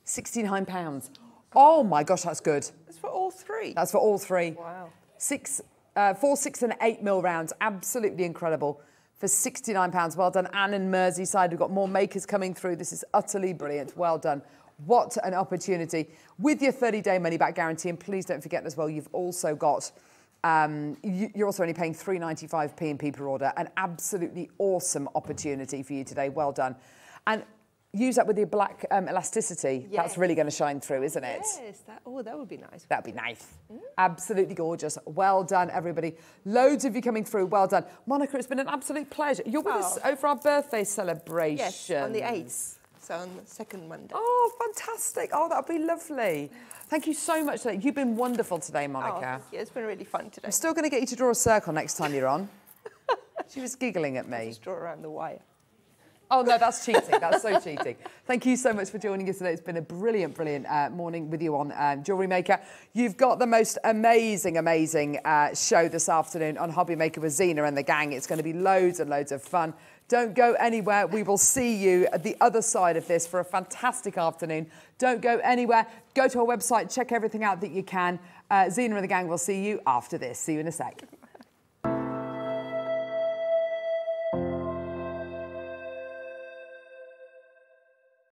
69 pounds. Oh my gosh, that's good. That's for all three? That's for all three. Wow. Six, uh, four, six and eight mil rounds. Absolutely incredible for 69 pounds. Well done. Anne and Merseyside, we've got more makers coming through. This is utterly brilliant. Well done. What an opportunity with your 30 day money back guarantee. And please don't forget as well, you've also got. Um, you're also only paying 3.95 P and P per order. An absolutely awesome opportunity for you today. Well done. And use that with your black um, elasticity. Yes. That's really going to shine through, isn't it? Yes. That, oh, that would be nice. That'd be nice. Mm. Absolutely gorgeous. Well done, everybody. Loads of you coming through. Well done. Monika, it's been an absolute pleasure. You're with oh. us over our birthday celebration. Yes, on the 8th on the second Monday. Oh, fantastic. Oh, that'll be lovely. Thank you so much. You've been wonderful today, Monika. Oh, yeah, it's been really fun today. I'm still going to get you to draw a circle next time you're on. she was giggling at me. Just draw around the wire. Oh, no, that's cheating. That's so cheating. Thank you so much for joining us today. It's been a brilliant, brilliant uh, morning with you on uh, Jewellery Maker. You've got the most amazing, amazing uh, show this afternoon on Hobby Maker with Zena and the gang. It's going to be loads and loads of fun. Don't go anywhere. We will see you at the other side of this for a fantastic afternoon. Don't go anywhere. Go to our website, check everything out that you can. Uh, Zena and the gang will see you after this. See you in a sec.